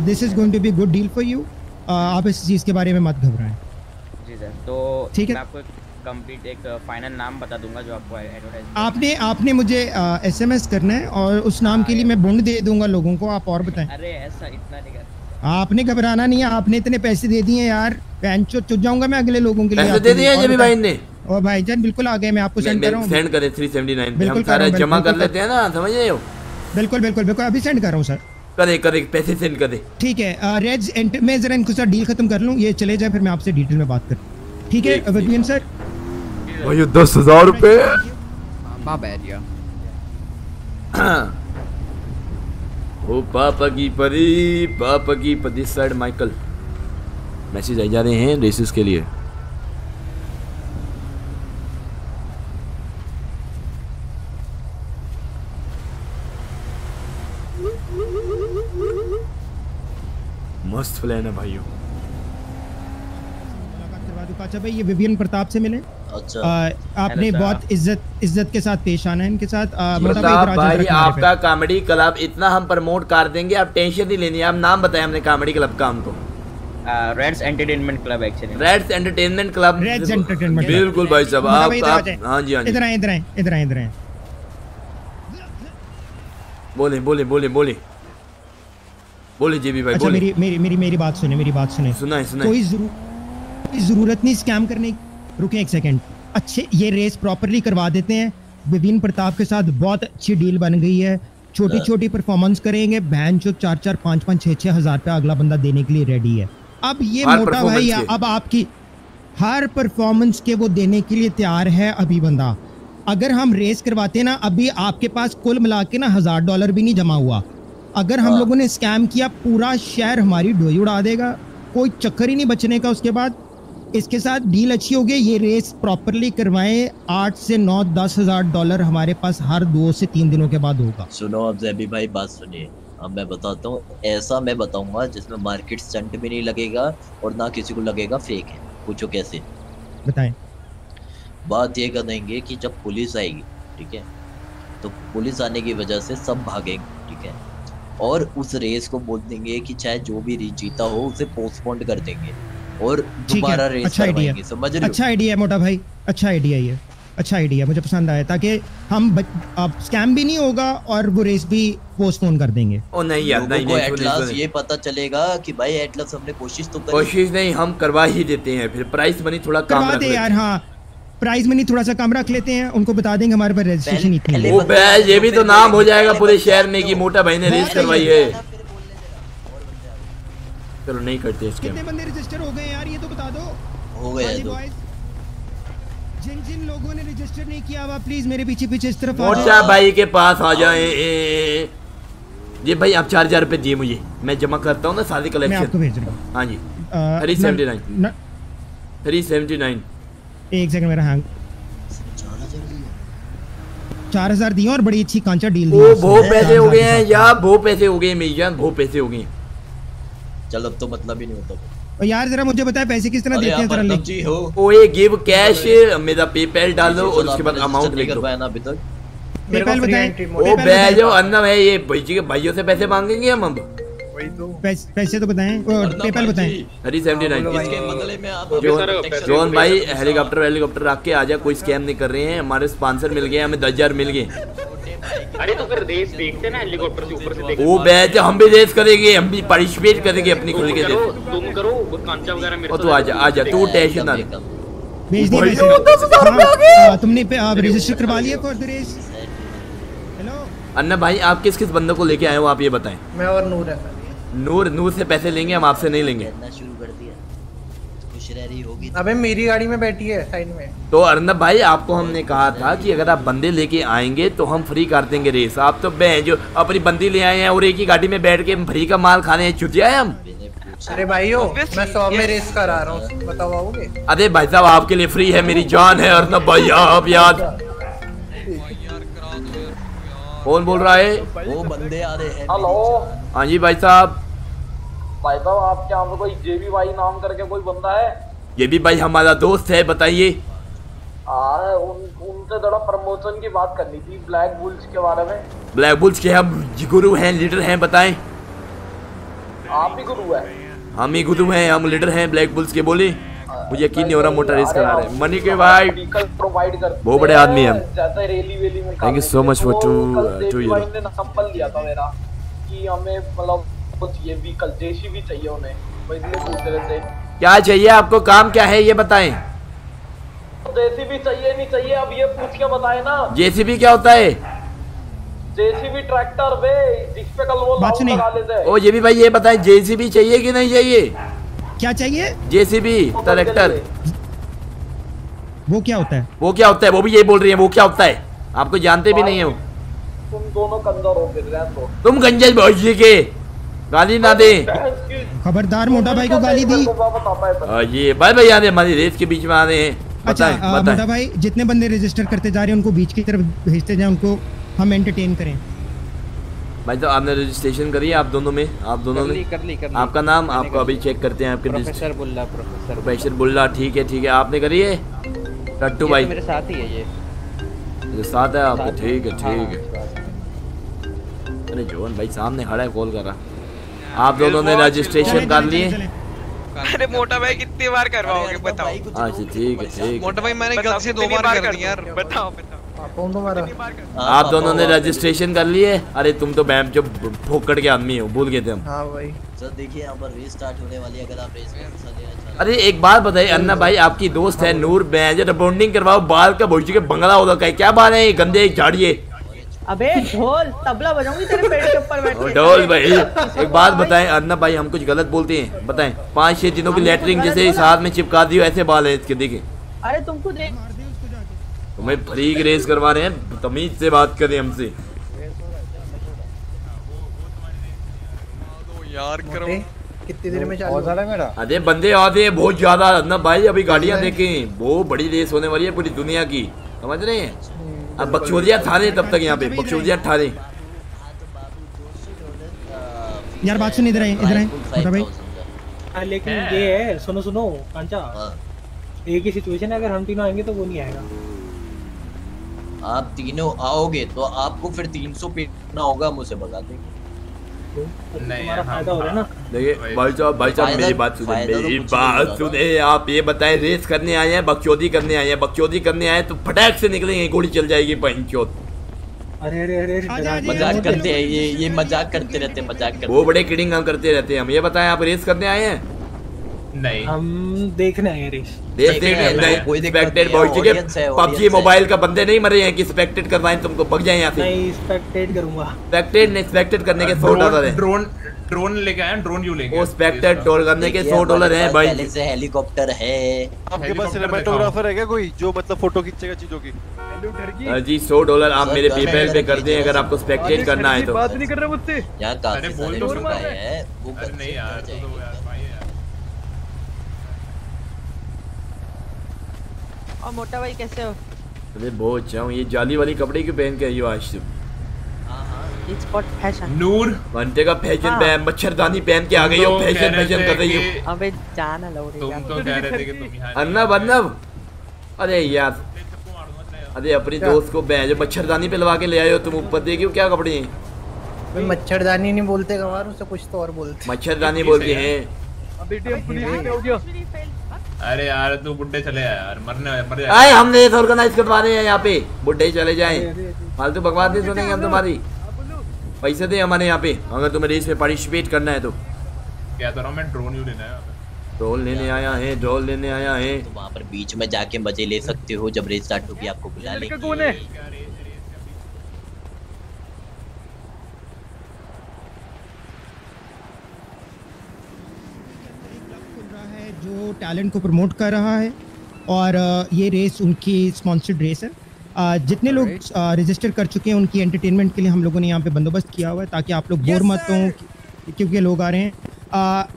this is going to be good deal for you आप इस चीज़ के बारे में मत घबराएँ।
जी सर तो
ठीक है।
मैं आपको कंप्लीट एक फाइनल नाम बता दूँगा जो आपको एडवर्टाइज
आपने आपने मुझे एसएमएस करना है और उस नाम के लिए मैं बुंड दे दूँगा लोगों को आप और बताएँ।
अरे ऐसा इतना नहीं कर
आपने घबराना नहीं है आपने इतने पैसे दे दिए यार। पैंच चो चुप जाऊँगा मैं अगले लोगों के लिए
पैसे दे दिए
और
जे भाई ने
और भाईजान बिल्कुल आ गए मैं आपको सेंड कर रहा हूँ।
सेंड करें 379 पे। हम सारा जमा कर लेते हैं ना समझ रहे हो?
बिल्कुल बिल्कुल बिल्कुल अभी सेंड कर रहा हूँ सर
करे करे पैसे सेंड कर दे
ठीक है रेड्स एंड मैं जरा इनको सर डील खत्म कर लूँ ये चले जाए फिर मैं आपसे डिटेल में बात कर ठीक है सर
भाई ये दस हज़ार रुपए
my bad yeah
ओ पापा की परी पापा की परी साइड माइकल मैसेज आई जा रहे हैं रेसेस के लिए मस्त प्लान है भाइयों।
करवा दूँ काचा भाई ये विपिन प्रताप से मिले।
अच्छा।
आ, आपने बहुत इज़्ज़त इज़्ज़त के साथ पेश आना है इनके साथ। आ जाओ
भाई। आपका कॉमेडी क्लब इतना हम प्रमोट कर देंगे आप टेंशन नहीं लेनी आप नाम बताएँ हमने कॉमेडी क्लब का हमको।
Reds
entertainment club actually
Reds entertainment club
बिल्कुल भाई साहब आप
भाई इधर आ
आप। हाँ जी हाँ
इधर आए इधर आए इधर आए इधर आए।
बोले बोले बोले बोले। बोले जी भी भाई
अच्छा
बोले।
मेरी मेरी मेरी मेरी बात सुने मेरी बात सुने।
सुना है सुना
कोई ज़रूर कोई ज़रूरत नहीं स्कैम करने की। रुके एक सेकेंड अच्छे ये रेस प्रॉपरली करवा देते हैं। विपिन प्रताप के साथ बहुत अच्छी डील बन गई है। छोटी छोटी परफॉर्मेंस करेंगे। बैन जो चार चार पाँच पाँच छः छः हज़ार रुपया अगला बंदा देने के लिए रेडी है। अब ये मोटा भाई अब आपकी हर परफॉर्मेंस के वो देने के लिए तैयार है अभी बंदा। अगर हम रेस करवाते ना अभी आपके पास कुल मिला के ना हज़ार डॉलर भी नहीं जमा हुआ। अगर हम लोगों ने स्कैम किया पूरा शहर हमारी डोई उड़ा देगा। कोई चक्कर ही नहीं बचने का उसके बाद। इसके साथ डील अच्छी होगी ये रेस प्रॉपरली करवाएँ। आठ से नौ दस हज़ार डॉलर हमारे पास हर दो से तीन दिनों के बाद होगा।
सुनो अब जैबी भाई बात सुनिए। अब मैं बताता हूँ ऐसा मैं बताऊँगा जिसमें मार्केट स्टंट भी नहीं लगेगा और ना किसी को लगेगा फेक है। पूछो कैसे?
बताएँ।
बात ये कर देंगे कि जब पुलिस आएगी ठीक है? तो पुलिस आने की वजह से सब भागेंगे ठीक है? और उस रेस को बोल देंगे कि चाहे जो भी रेस जीता हो उसे पोस्टपोन कर देंगे। और दोबारा रेस
अच्छा आइडिया
करवाएँगे समझ रहे हो?
अच्छा आइडिया है मोटा भाई अच्छा आइडिया ये। अच्छा आइडिया मुझे पसंद आया ताकि हम अब स्कैम भी नहीं होगा और वो रेस भी पोस्टपोन कर देंगे।
ओ नहीं यार नहीं नहीं
एट लास्ट ये पता चलेगा कि भाई एट लास्ट हमने कोशिश तो करी।
कोशिश नहीं हम करवा ही देते हैं फिर प्राइस मनी थोड़ा कम
करवा
रख
दे यार
हैं।
प्राइस मनी थोड़ा सा कम रख लेते हैं उनको बता देंगे हमारे पास रजिस्ट्रेशन इतनी है।
वो बैल ये भी तो नाम हो जाएगा पूरे शहर में कि मोटा भाई ने रेस करवाई है। चलो नहीं करते इसके
कितने बंदे रजिस्टर हो गए यार ये तो बता दो।
हो गए
हाँ
दो
जिन जिन लोगों ने रजिस्टर नहीं किया हुआ प्लीज़ मेरे पीछे पीछे इस तरफ़ आ
मोटा भाई के पास आ जाए। ये भाई आप चार हज़ार रुपए दिए मुझे। मैं जमा करता हूँ ना सारे
मैं आपको भेज रहा हूँ।
हाँ जी। Three seventy
nine
three seventy nine
एक सेकंड मेरा हैंग चार हज़ार दिए और बड़ी अच्छी कांचा डील दी।
वो बहुत पैसे हो गए हैं यार। बहुत पैसे हो गए हैं मेरी जान बहुत पैसे हो गए हैं।
चल अब तो मतलब ही नहीं होता।
और यार जरा मुझे बताए पैसे किस तरह देते हैं जरा लिख
जी हो।
ओए गिव कैश मेरा पेपैल डाल दो और उसके बाद अमाउंट लिख दो
करवाया ना अभी तक।
पेपैल बताएँ?
ओ
बताएँ।
बैजो अन्नम है ये भाई जी के भाइयों से पैसे मांगेंगे हम अब?
पैस- पैसे तो बताएँ और पेपैल बताएँ।
थर्टी सेवेंटी नाइन
इसके बदले में आप
जॉन जॉन भाई हेलीकॉप्टर हेलीकॉप्टर रख के आजा कोई स्कैम नहीं कर रहे हैं। हमारे स्पॉन्सर मिल गए हमें दस हज़ार मिल गए।
अरे तो फिर रेस देखते ना हेलीकॉप्टर से ऊपर से देखते।
वो बैच हम भी रेस करेंगे हम भी पार्टिसिपेट करेंगे अपनी खुद के रेस
तुम करो कांचा वगैरह मेरे
तू आजा आजा तू टेंशन ना ले।
भेज
गए।
हाँ, हाँ, तुमने पे- आप रजिस्टर करवा लिया फॉर द रेस
अन्ना भाई आप किस किस बंदों को लेके आए हो आप ये बताएँ।
मैं और नूर है।
नूर नूर से पैसे लेंगे हम आपसे नहीं लेंगे।
शुरू कर दिया। रह रही होगी।
अबे मेरी गाड़ी में बैठी है साइड में।
तो अर्नब भाई आपको हमने कहा था कि अगर आप बंदे लेके आएँगे तो हम फ्री कर देंगे रेस आप तो बहन जो अपनी बंदी ले आए हैं और एक ही गाड़ी में बैठ के फ्री का माल खाने हैं। चुतिया है हम?
अरे भाइयों मैं सौ में रेस करा रहा हूँ बताओ आओगे
अरे भाई साहब आपके लिए फ्री है मेरी जान है अर्नब भाई आप याद कौन बोल रहा है?
वो बंदे आ रहे हैं
हेलो
हाँ जी भाई साहब।
भाई साहब आपके यहाँ पे कोई जेबी भाई नाम करके कोई बंदा है?
ये भी भाई हमारा दोस्त है बताइए।
अरे उन उनसे थोड़ा प्रमोशन की बात करनी थी ब्लैक बुल्स के बारे में।
ब्लैक बुल्स के हम गुरु हैं लीडर हैं बताएँ।
आप ही गुरु है।
हम ही गुरु हैं हम लीडर हैं ब्लैक बुल्स के बोले। मुझे यकीन नहीं हो रहा मोटर रेस करा रहे हैं। मनी के भाई।
प्रोवाइड कर
बहुत बड़े आदमी हैं हम।
जैसे रैली वेली में
thank you so much for
two two
year
ने नंबर लिया था मेरा कि हमें मतलब वो चाहिए व्हीकल जेसीबी चाहिए उन्हें। वो इसलिए पूछ रहे थे
क्या चाहिए आपको? काम क्या है? ये बताएँ।
जेसीबी चाहिए नहीं चाहिए अब ये पूछ के बताए ना।
जेसीबी क्या होता है?
जेसीबी ट्रैक्टर बे जिस पे कल वो लगा लेते
ओ ये भी भाई ये बताएँ जेसीबी चाहिए कि नहीं चाहिए?
क्या चाहिए?
JCB tractor.
वो क्या होता है?
वो क्या होता है? वो भी यही बोल रही है वो क्या होता है? आपको जानते भी नहीं है। वो
तुम दोनों कंजर हो फिर रहने दो
तुम गंजल भौजी के। गाली ना दे।
खबरदार मोटा भाई को गाली दी।
आ, ये भाई भाई आ रहे हमारी रेस के बीच में आ रहे हैं।
अच्छा आ, मोटा भाई जितने बंदे रजिस्टर करते जा रहे हैं उनको बीच की तरफ़ भेजते जाए उनको हम एंटरटेन करें।
भाई तो आपने रजिस्ट्रेशन करी है आप दोनों में? आप दोनों ने
कर ली, कर ली।
आपका नाम? आपको अभी चेक करते हैं आपके
professor Bulla professor
professor Bulla ठीक है ठीक है। आपने करी है? टट्टू भाई
तो मेरे साथ ही है ये।
ये साथ है आपके ठीक है
हाँ,
ठीक है। अरे जोन भाई सामने खड़ा है कॉल कर रहा। आप दोनों ने रजिस्ट्रेशन कर लिए
अरे मोटा भाई कितनी बार करवाओगे बताओ।
अच्छा ठीक है ठीक
मोटा भाई मैंने गलती से दो बार कर
कर
दी यार।
बताओ बताओ।
कौन तुम्हारा
आप दोनों ने रजिस्ट्रेशन कर लिए अरे तुम तो बैम जो फोकड़ के आदमी हो भूल गए थे हम।
हाँ भाई
सर देखिए यहाँ पर रेस स्टार्ट होने वाली है अगर आप रेस में हिस्सा
अरे एक बात बताइए अन्ना भाई आपकी दोस्त है नूर बैज बॉन्डिंग करवाओ बाल का भोजी के बंगला हो रखा है। क्या बात है ये गंदे झाड़िए।
अबे ढोल तबला बजाऊँगी तेरे पेट के ऊपर बैठ के।
डोल भाई एक बात बताएँ अन्ना भाई हम कुछ गलत बोलते हैं? बताएँ पाँच छह दिनों की लेटरिंग जैसे इस हाथ में चिपका दियो ऐसे बाल है इसके देखे।
अरे तुमको देख
तुम्हें फ्री रेस करवा रहे हैं तमीज से बात करें हमसे।
यार करो।
कितनी देर में चालू है मेरा।
अरे बंदे आते हैं बहुत ज़्यादा। अन्ना भाई अभी गाड़ियाँ देखें बहुत बड़ी रेस होने वाली है पूरी दुनिया की। समझ रहे हैं? अब बक्सोदिया थाने तब तक यहाँ पे बक्सोदिया थाने
यार बात सुन इधर आए इधर आए भाई
हाँ, लेकिन ये है सुनो सुनो कांचा। एक ही सिचुएशन है अगर हम तीनों आएँगे तो वो नहीं आएगा।
आप तीनों आओगे तो आपको फिर 300 पे ना होगा मुझे बता देंगे
देखिए भाई साहब भाई साहब मेरी बात सुने
तो
मेरी बात सुने आप ये बताएँ रेस करने आए हैं बकचोदी करने आए हैं बकचोदी करने आए तो फटाक से निकलेंगे गोली चल जाएगी पंचोत
अरे अरे अरे
मज़ाक करते हैं ये ये मज़ाक करते रहते हैं। मज़ाक करते
वो बड़े किडिंग हम करते रहते हैं हम ये बताएँ आप रेस करने आए हैं?
नहीं।
हम देखने आए
हैं, कोई दिक्कत
स्पेक्टेड
है,
बॉय
है,
पबजी मोबाइल का बंदे नहीं मरे हैं कि स्पेक्टेड करवाएँ तुमको भग जाए यहाँ से।
नहीं स्पेक्टेट करूँगा।
स्पेक्टेड नहीं स्पेक्टेड करने के सौ डॉलर है।
ड्रोन ड्रोन लेके आए ड्रोन यू लेंगे
वो स्पेक्टेड करने के सौ डॉलर है भाई।
पहले से हेलीकॉप्टर है।
आपके पास सिनेमेटोग्राफर है क्या कोई जो मतलब फ़ोटो खींचेगा चीज़ों की?
जी सौ डॉलर आप मेरे पेपैल पे कर दें अगर आपको स्पेक्टेड करना है तो।
बात नहीं कर रहे मुझसे।
यहाँ काफ़ी सारे लोग आए हैं वो
नहीं यार यार यार।
और मोटा भाई कैसे हो?
अरे बहुत अच्छा हूँ ये जाली वाली कपड़े क्यों पहन के आई हो आज तुम
इट्स कॉल्ड फ़ैशन
नूर। बनते का फ़ैशन
हाँ।
पहन मच्छरदानी पहन के आ गई हो
तो
फ़ैशन फ़ैशन कर रही हो।
अबे जाना लो रे
तुम तो कह रहे थे कि तुम यहाँ
अन्नब अन्नब अरे यार। अरे अपनी दोस्त को बैज मच्छरदानी पे लगा के ले आए हो तुम ऊपर देखियो क्या कपड़े हैं।
मच्छरदानी नहीं बोलते गवार उसे कुछ तो और बोलते।
मच्छरदानी बोलते हैं।
अभी टीम पुलिस हो गया।
अरे यार तू बुड्ढे चले यार मरने मर
आए
जाएगा
हम रेस ऑर्गेनाइज करवा रहे हैं यहाँ पे। बुढ़े चले जाए। फालतू बकवास नहीं सुनेंगे हम तुम्हारी। पैसे दे हमारे यहाँ पे अगर तुम्हें रेस में पार्टिसिपेट करना है तो।
क्या तो रहा मैं ड्रोन यू लेना है।
ढोल लेने आया है ढोल लेने आया है।
तो वहाँ पर बीच में जाके मज़े ले सकते हो जब रेस स्टार्ट होगी आपको बुला लेंगे।
जो टैलेंट को प्रमोट कर रहा है और ये रेस उनकी स्पॉन्सर्ड रेस है। जितने लोग रजिस्टर कर चुके हैं उनकी एंटरटेनमेंट के लिए हम लोगों ने यहाँ पे बंदोबस्त किया हुआ है ताकि आप लोग बोर मत हों क्योंकि लोग आ रहे हैं।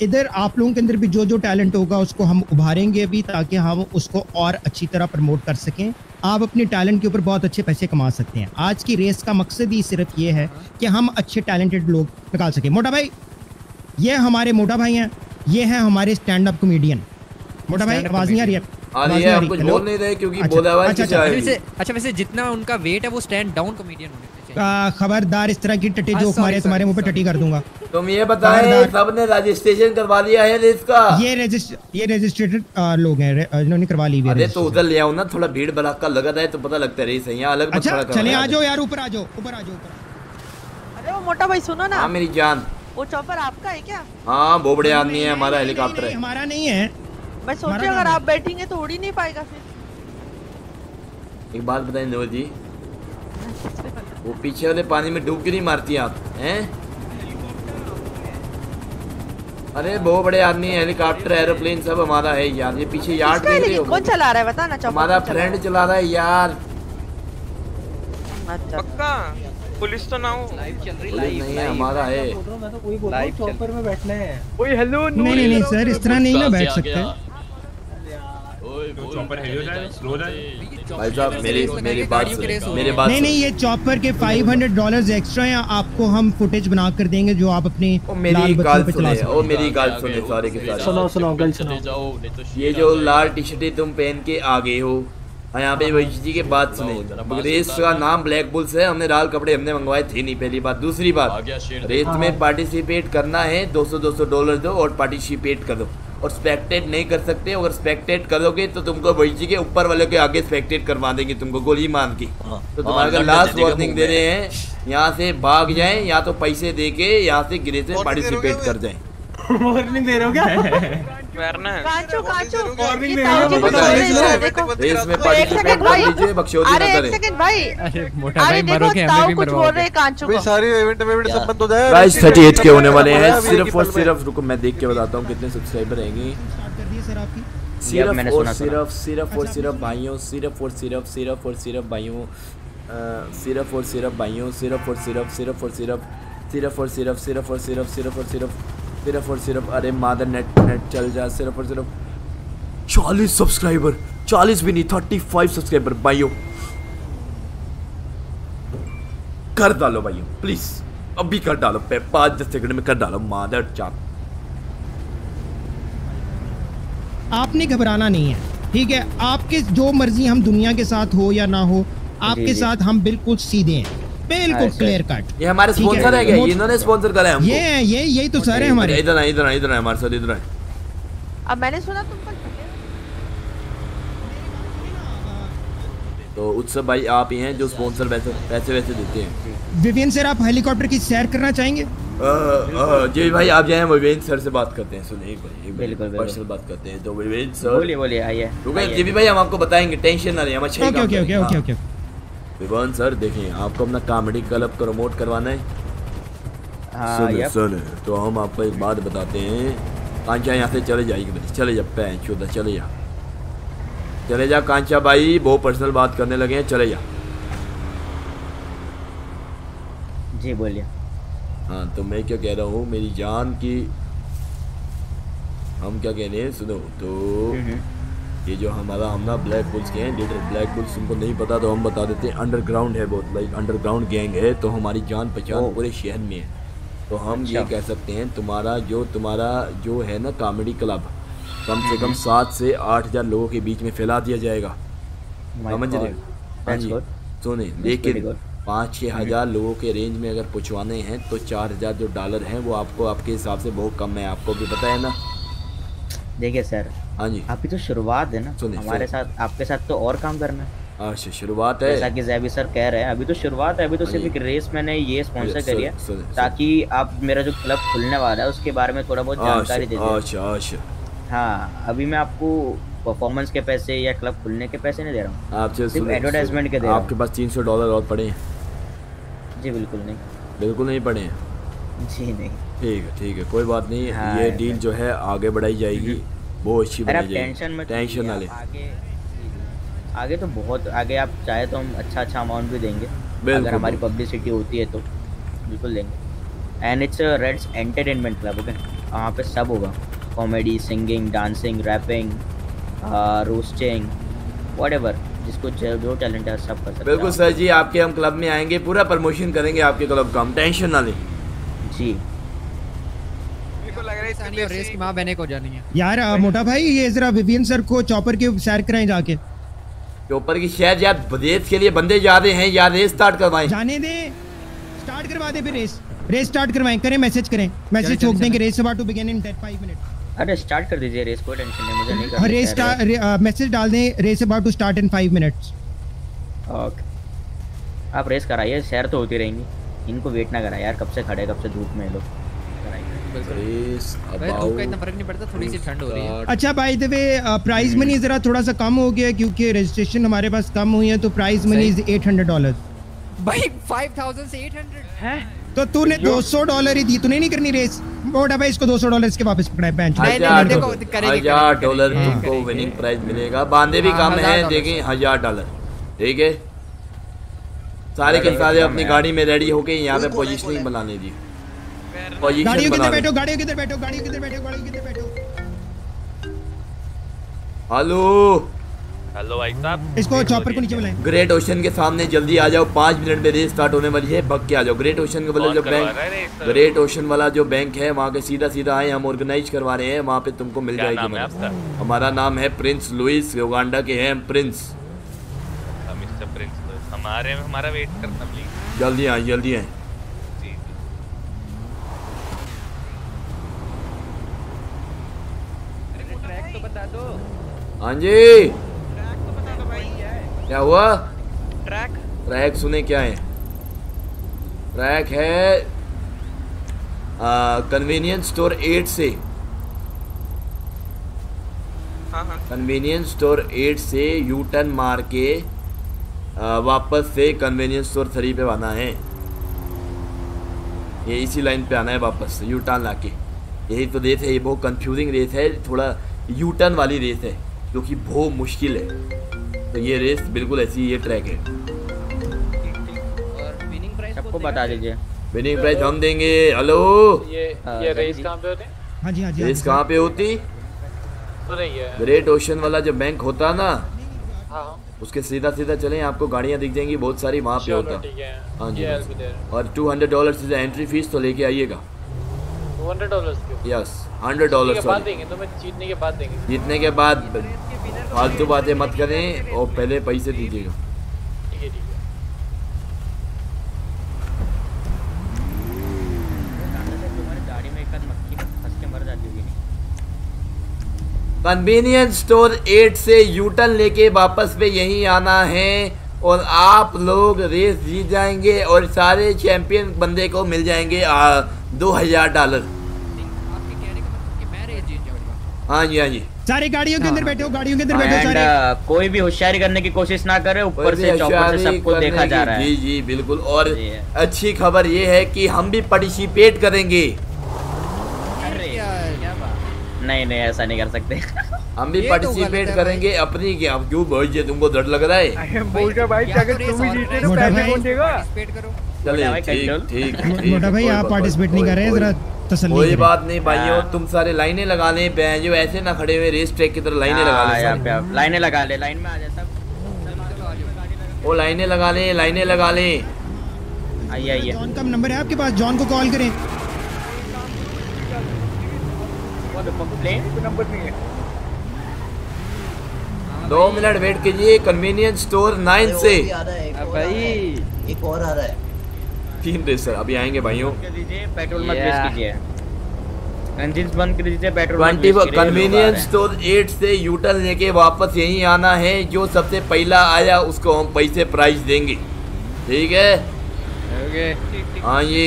इधर आप लोगों के अंदर भी जो जो टैलेंट होगा उसको हम उभारेंगे अभी ताकि हम उसको और अच्छी तरह प्रमोट कर सकें। आप अपने टैलेंट के ऊपर बहुत अच्छे पैसे कमा सकते हैं। आज की रेस का मकसद ही सिर्फ़ ये है कि हम अच्छे टैलेंटेड लोग निकाल सकें। मोटा भाई ये हमारे मोटा भाई हैं। ये है हमारे स्टैंड अप कॉमेडियन मोटा भाई आवाज़ नहीं आ रही है?
आ रही। है कुछ बोल नहीं रहे क्योंकि
अच्छा,
बोला हुआ है
अच्छा, अच्छा,
वैसे अच्छा वैसे जितना उनका वेट है वो स्टैंड डाउन कॉमेडियन होने चाहिए।
खबरदार इस तरह की टट्टी
हाँ,
जोक
sorry,
मारे तुम्हारे मुँह पे टट्टी कर दूँगा।
तुम ये बताएँ
खबरदार।
सबने रजिस्ट्रेशन करवा लिया है रेस का?
ये रजिस्टर ये रजिस्ट्रेटेड लोग हैं जिन्होंने करवा ली है
अरे तो उधर ले आओ ना थोड़ा भीड़ भड़ाका लगा रहा है तो पता लगता है रेस है अलग मत
अच्छा चले आ जाओ यार ऊपर आ जाओ ऊपर आ जाओ ऊपर
अरे वो मोटा भाई सुनो ना।
हाँ मेरी जान।
वो चॉपर आपका है क्या?
हाँ बहुत बड़े आदमी है हमारा हेलीकॉप्टर है।
हमारा नहीं है।
मैं सोची
हमारा
अगर आप बैठेंगे तो उड़ ही नहीं पाएगा फिर।
एक बात बताएँ नोर जी। वो पीछे वाले पानी में डूब के नहीं मारती आप हैं? अरे बहुत बड़े आदमी हेलीकॉप्टर एरोप्लेन सब हमारा है यार ये पीछे यार्ड
है
देख। रहे हो
कौन चला रहा है बता ना
हमारा फ्रेंड चला रहा है यार।
पक्का? पुलिस तो ना हो।
पुलिस नहीं है हमारा है।
मैं तो वही बोल रहा हूँ चॉपर में बैठना है।
ओए हेलो
नहीं नहीं नहीं सर इस तरह नहीं ना बैठ सकते।
चॉपर हेली हो जाए स्लो जाए।
भाई साहब मेरी मेरी बात मेरी बात
नहीं नहीं ये चॉपर के 500 डॉलर्स एक्स्ट्रा हैं आपको हम फुटेज बना कर देंगे जो आप अपने
मेरी
लाल
गाल
पे
सुने
चला
ओ
सकते
मेरी गाल सुने सारे के सारे।
सुनो सुनो गल सुनो
ये जो लाल टी शर्टें तुम पहन के आ गए हो और यहाँ पे वही जी के बात सुने। रेस का नाम ब्लैक बुल्स है हमने लाल कपड़े हमने मंगवाए थे नहीं पहली बात। दूसरी बात रेस में पार्टिसिपेट करना है 200 200 डॉलर दो और पार्टिसिपेट करो और स्पेक्टेट नहीं कर सकते अगर स्पेक्टेट करोगे तो तुमको वही जी के ऊपर वाले के आगे स्पेक्टेट करवा देंगे तुमको गोली मार के। तो तुम्हारा
हाँ,
लास्ट वार्निंग दे रहे हैं यहाँ से भाग जाए या तो पैसे दे के यहाँ से गिरे से पार्टिसिपेट कर जाएँ।
वार्निंग दे रहे हो क्या
कांचो कांचो
Warning दे
रहे हो,
कुछ
बता
बोल
रहे
रहे
हो।
हैं, देखो
रेस में पार्टिसिपेट
सेकंड
कर
भाई
लीजिए बख्शौदी
अरे एक सेकंड भाई
मोटा भाई
देखो
मरोगे हमें भी
कुछ रहे कांचो को
सारी इवेंट में इवेंट सब हो जाए
गाइस 38 के होने वाले हैं सिर्फ़ और सिर्फ़ रुको मैं देख के बताता हूँ कितने सब्सक्राइबर रहेंगे
कर दिए सर आपकी
सिर्फ़ और। सिर्फ़ सिर्फ़ और सिर्फ़ भाइयों सिर्फ़ और सिर्फ़ सिर्फ़ और सिर्फ़ भाइयों अ, सिर्फ़ और सिर्फ़ भाइयों सिर्फ़ और सिर्फ़ सिर्फ़ और सिर्फ़ सिर्फ़ और सिर्फ़ सिर्फ़ और सिर्फ़ सिर्फ़ और सिर्फ़ सिर्फ़ और सिर्फ़ अरे मादर नेट नेट चल जा सिर्फ़ और सिर्फ़। चालीस सब्सक्राइबर चालीस भी नहीं थर्टी फाइव सब्सक्राइबर भाइयों। कर डालो भाइयों प्लीज़ अभी कर डालो पे पाँच दस सेकंड में कर डालो मादर चाप
आपने घबराना नहीं है ठीक है? आपके जो मर्ज़ी हम दुनिया के साथ हो या ना हो आपके। साथ हम बिल्कुल सीधे हैं। बिल्कुल। क्लियर कट
ये हमारे स्पॉन्सर है क्या? इन्होंने स्पॉन्सर करा है हमको।
ये ये यही तो सर है हमारे।
इधर आए इधर आए इधर आए हमारे साथ इधर आए
अब मैंने सुना तुम कल
तो उत्सव भाई आप ही हैं जो स्पॉन्सर वैसे पैसे वैसे देते हैं।
विवियन सर आप हेलीकॉप्टर की सैर करना चाहेंगे?
जी भाई आप जाए विवेक सर से बात करते हैं। सुनिए बार
बिल्कुल, बिल्कुल।
पर्सनल बात करते हैं। तो विवेक सर
बोलिए बोलिए आइए।
रुको। जीवी भाई हम आपको बताएँगे टेंशन ना लें हम अच्छा ही
ओके ओके ओके ओके
हाँ।
ओके।
विवान सर देखिए आपको अपना कॉमेडी क्लब प्रमोट करवाना है?
हाँ,
सुने सुने तो हम आपको एक बात बताते हैं। कांचा यहाँ से चले जाएगी बेटी चले जा पैं चौदह चले जा। चले जा कांचा भाई बहुत पर्सनल बात करने लगे हैं चले जा।
जी बोलिए।
हाँ तो मैं क्या कह रहा हूँ मेरी जान की हम क्या कह रहे हैं सुनो तो ये जो हमारा हम ना ब्लैक बुल्स के हैं लीडर ब्लैक बुल्स तुमको नहीं पता तो हम बता देते हैं अंडरग्राउंड है बहुत लाइक अंडरग्राउंड गैंग है तो हमारी जान पहचान पूरे शहर में है। तो हम ये
अच्छा।
कह सकते हैं तुम्हारा जो तुम्हारा जो है ना कॉमेडी क्लब कम से कम सात से आठ हज़ार लोगों के बीच में फैला दिया जाएगा। समझ रहे हाँ? जी। सुने लेकिन. पाँच छः हज़ार लोगों के रेंज में अगर पहुँचवाने हैं तो चार हज़ार जो डॉलर हैं वो आपको आपके हिसाब से बहुत कम है आपको भी पता है ना?
देखिए सर
हाँ जी।
अभी तो शुरुआत है ना। हमारे। साथ आपके साथ तो और काम करना है।
अच्छा शुरुआत
जैसा
है
कि जैबी सर कह रहे हैं अभी तो शुरुआत है अभी तो
हाँ
सिर्फ़ एक रेस मैंने ये स्पॉन्सर करी है। ताकि आप मेरा जो क्लब खुलने वाला है उसके बारे में थोड़ा बहुत जानकारी दे
अच्छा
दें
अच्छा अच्छा
हाँ अभी मैं आपको परफॉर्मेंस के पैसे या क्लब खुलने के पैसे नहीं दे रहा हूँ। सिर्फ़ एडवर्टाइजमेंट के दे
आपके पास तीन सौ डॉलर और पड़े हैं।
जी बिल्कुल नहीं।
बिल्कुल नहीं पड़े हैं।
जी नहीं।
ठीक है ठीक है कोई बात नहीं।
हाँ,
ये डील जो है आगे बढ़ाई जाएगी। बहुत अच्छी बनाई जाएगी।
टेंशन मत
टेंशन ना ले।
आगे आगे तो बहुत आगे आप चाहे तो हम अच्छा अच्छा अमाउंट भी देंगे। अगर हमारी पब्लिसिटी होती है तो बिल्कुल देंगे। And it's Reds entertainment club okay वहाँ पे सब होगा। Comedy singing dancing rapping roasting what जिसको जो जो टैलेंट है सब कर सकते
बिल्कुल सर जी आपके हम क्लब में आएँगे पूरा प्रमोशन करेंगे आपके क्लब का। हम टेंशन ना लें।
जी।
और रेस की माँ बहने को जानी है।
यार मोटा भाई ये जरा विवियन सर को चॉपर के सैर कराएँ जाके।
के ऊपर की शहर यार रेस के लिए बंदे जा रहे हैं यार रेस स्टार्ट करवाएँ।
जाने दे। स्टार्ट करवा दे फिर रेस रेस स्टार्ट करवाएँ करें मैसेज करें। मैसेज ठोक देंगे race about to begin in 5 minute
अरे स्टार्ट कर दीजिए रेस कोई टेंशन नहीं मुझे नहीं करनी।
रेस
है
मैसेज डाल दें race about to start in 5 minutes
okay आप रेस कराइए शहर तो होती रहेंगी। इनको वेट ना कराए यार कब से खड़े कब से धूप में लोग।
रेस
भाई धूप का इतना फ़र्क नहीं पड़ता थोड़ी सी ठंड हो रही है।
अच्छा by the way price money जरा थोड़ा सा कम हो गया क्योंकि रजिस्ट्रेशन हमारे पास कम हुई है तो प्राइस मनी इज़ 800 डॉलर
भाई 5000 से 800
है?
तो तूने 200 डॉलर ही दी तूने नहीं करनी रेस मोटा भाई इसको 200 डॉलर इसके वापस पकड़ाए बेंच
हज़ार डॉलर। हज़ार डॉलर तुमको विनिंग प्राइज मिलेगा। बांधे भी
हाँ,
कम है
डॉलर।
देखें हज़ार डॉलर। ठीक है? सारे के सारे अपनी गाड़ी में रेडी होके यहाँ पे पोजीशनिंग बनाने दी
गाड़ियों के
बना
अंदर
दी
बैठो गाड़ियों के अंदर बैठो गाड़ियों के अंदर बैठो गाड़ियों के अंदर बैठो?
हेलो।
हेलो भाई साहब।
इसको चॉपर को नीचे बुलाएँ।
ग्रेट ओशन के सामने जल्दी आ जाओ पाँच मिनट में रेस स्टार्ट होने वाली है भग के आ जाओ। ग्रेट ओशन के वाला जो बैंक? ग्रेट ओशन वाला जो बैंक है वहाँ के सीधा सीधा आए हम ऑर्गेनाइज करवा रहे हैं वहाँ पे तुमको मिल जाएगी
नाम है
मदद।
आपका?
हमारा नाम है प्रिंस लुइस युगांडा के हैं प्रिंस
मिस्टर प्रिंस हमारे हमारा वेट करना प्लीज़
जल्दी आए जल्दी आए
ट्रैक तो बता दो
हाँ जी। क्या हुआ?
ट्रैक।
ट्रैक सुने क्या है? ट्रैक है कन्वीनियंस स्टोर एट से। कन्वीनियंस स्टोर एट से यू टर्न मार के आ, वापस से कन्वीनियंस स्टोर थ्री पे आना है। ये इसी लाइन पे आना है वापस यू टर्न लाके। यही तो रेस है ये बहुत कंफ्यूजिंग रेस है थोड़ा यू टर्न वाली रेस है जो कि बहुत मुश्किल है। तो ये रेस बिल्कुल ऐसी ये ट्रैक है।
सबको बता दीजिए।
विनिंग प्राइज हम देंगे हेलो
ये
हाँ,
ये रेस कहाँ पे होते? हैं
हाँ जी हाँ जी
रेस कहाँ पे होती?
तो
ग्रेट ओशन वाला जो बैंक होता ना
हाँ। हाँ
उसके सीधा सीधा चलें आपको गाड़ियाँ दिख जाएँगी बहुत सारी वहाँ पे होता।
हाँ।
जी। और टू हंड्रेड डॉलर से एंट्री फ़ीस तो लेके आइएगा।
Two hundred
dollar
yes hundred dollar जीतने के बाद देंगे
जीतने के बाद फालतू बातें मत करें और पहले पैसे दीजिएगा। कन्वीनियंस स्टोर एट से यूटर्न लेके वापस पे यहीं आना है और आप लोग रेस जीत जाएँगे और सारे चैंपियन बंदे को मिल जाएँगे दो हज़ार डॉलर हाँ जी हाँ जी।
सारे गाड़ियों के अंदर बैठो गाड़ियों के अंदर बैठो
एंड
सारे।
कोई भी होशियारी करने की कोशिश ना करे ऊपर से चौपर से सबको देखा जा रहा है।
जी जी बिल्कुल। और अच्छी खबर ये है कि हम भी पार्टिसिपेट करेंगे।
नहीं नहीं ऐसा नहीं कर सकते।
हम भी
ये तो
पार्टिसिपेट करेंगे अपनी क्या क्यों भाई ये तुमको डर लग रहा है।
बोल भाई अगर तुम ही जीते तो पैसे कौन देगा?
चले ठीक ठीक ठीक
मोटा भाई आप पार्टिसिपेट नहीं कर रहे हैं जरा
कोई बात नहीं भाइयों तुम सारे लाइनें लगा लें जो ऐसे ना खड़े हुए रेस ट्रैक की तरह लाइनें लगा
हाँ,
लें
यहाँ
सारे।
पे आप लाइनें लगा ले लाइन में आ जा सब।
वो लाइनें लगा लें लाइनें लगा लें।
आइए आइए।
जॉन का नंबर है आपके पास? जॉन को कॉल करें।
नंबर नहीं है।
दो मिनट वेट कीजिए कन्वीनियंस स्टोर नाइन से।
और भी आ रहा है, एक और आ रहा है, एक और आ रहा है।
तीन रेसर अभी आएँगे भाइयों।
पेट्रोल मत वेस्ट कीजिए। इंजन बंद कर दीजिए पेट्रोल
ट्वेंटी कन्वीनियंस
तो
स्टोर एट से यूटर्न लेके वापस यहीं आना है जो सबसे पहला आया उसको हम पैसे प्राइस देंगे। ठीक है?
ओके
हाँ ये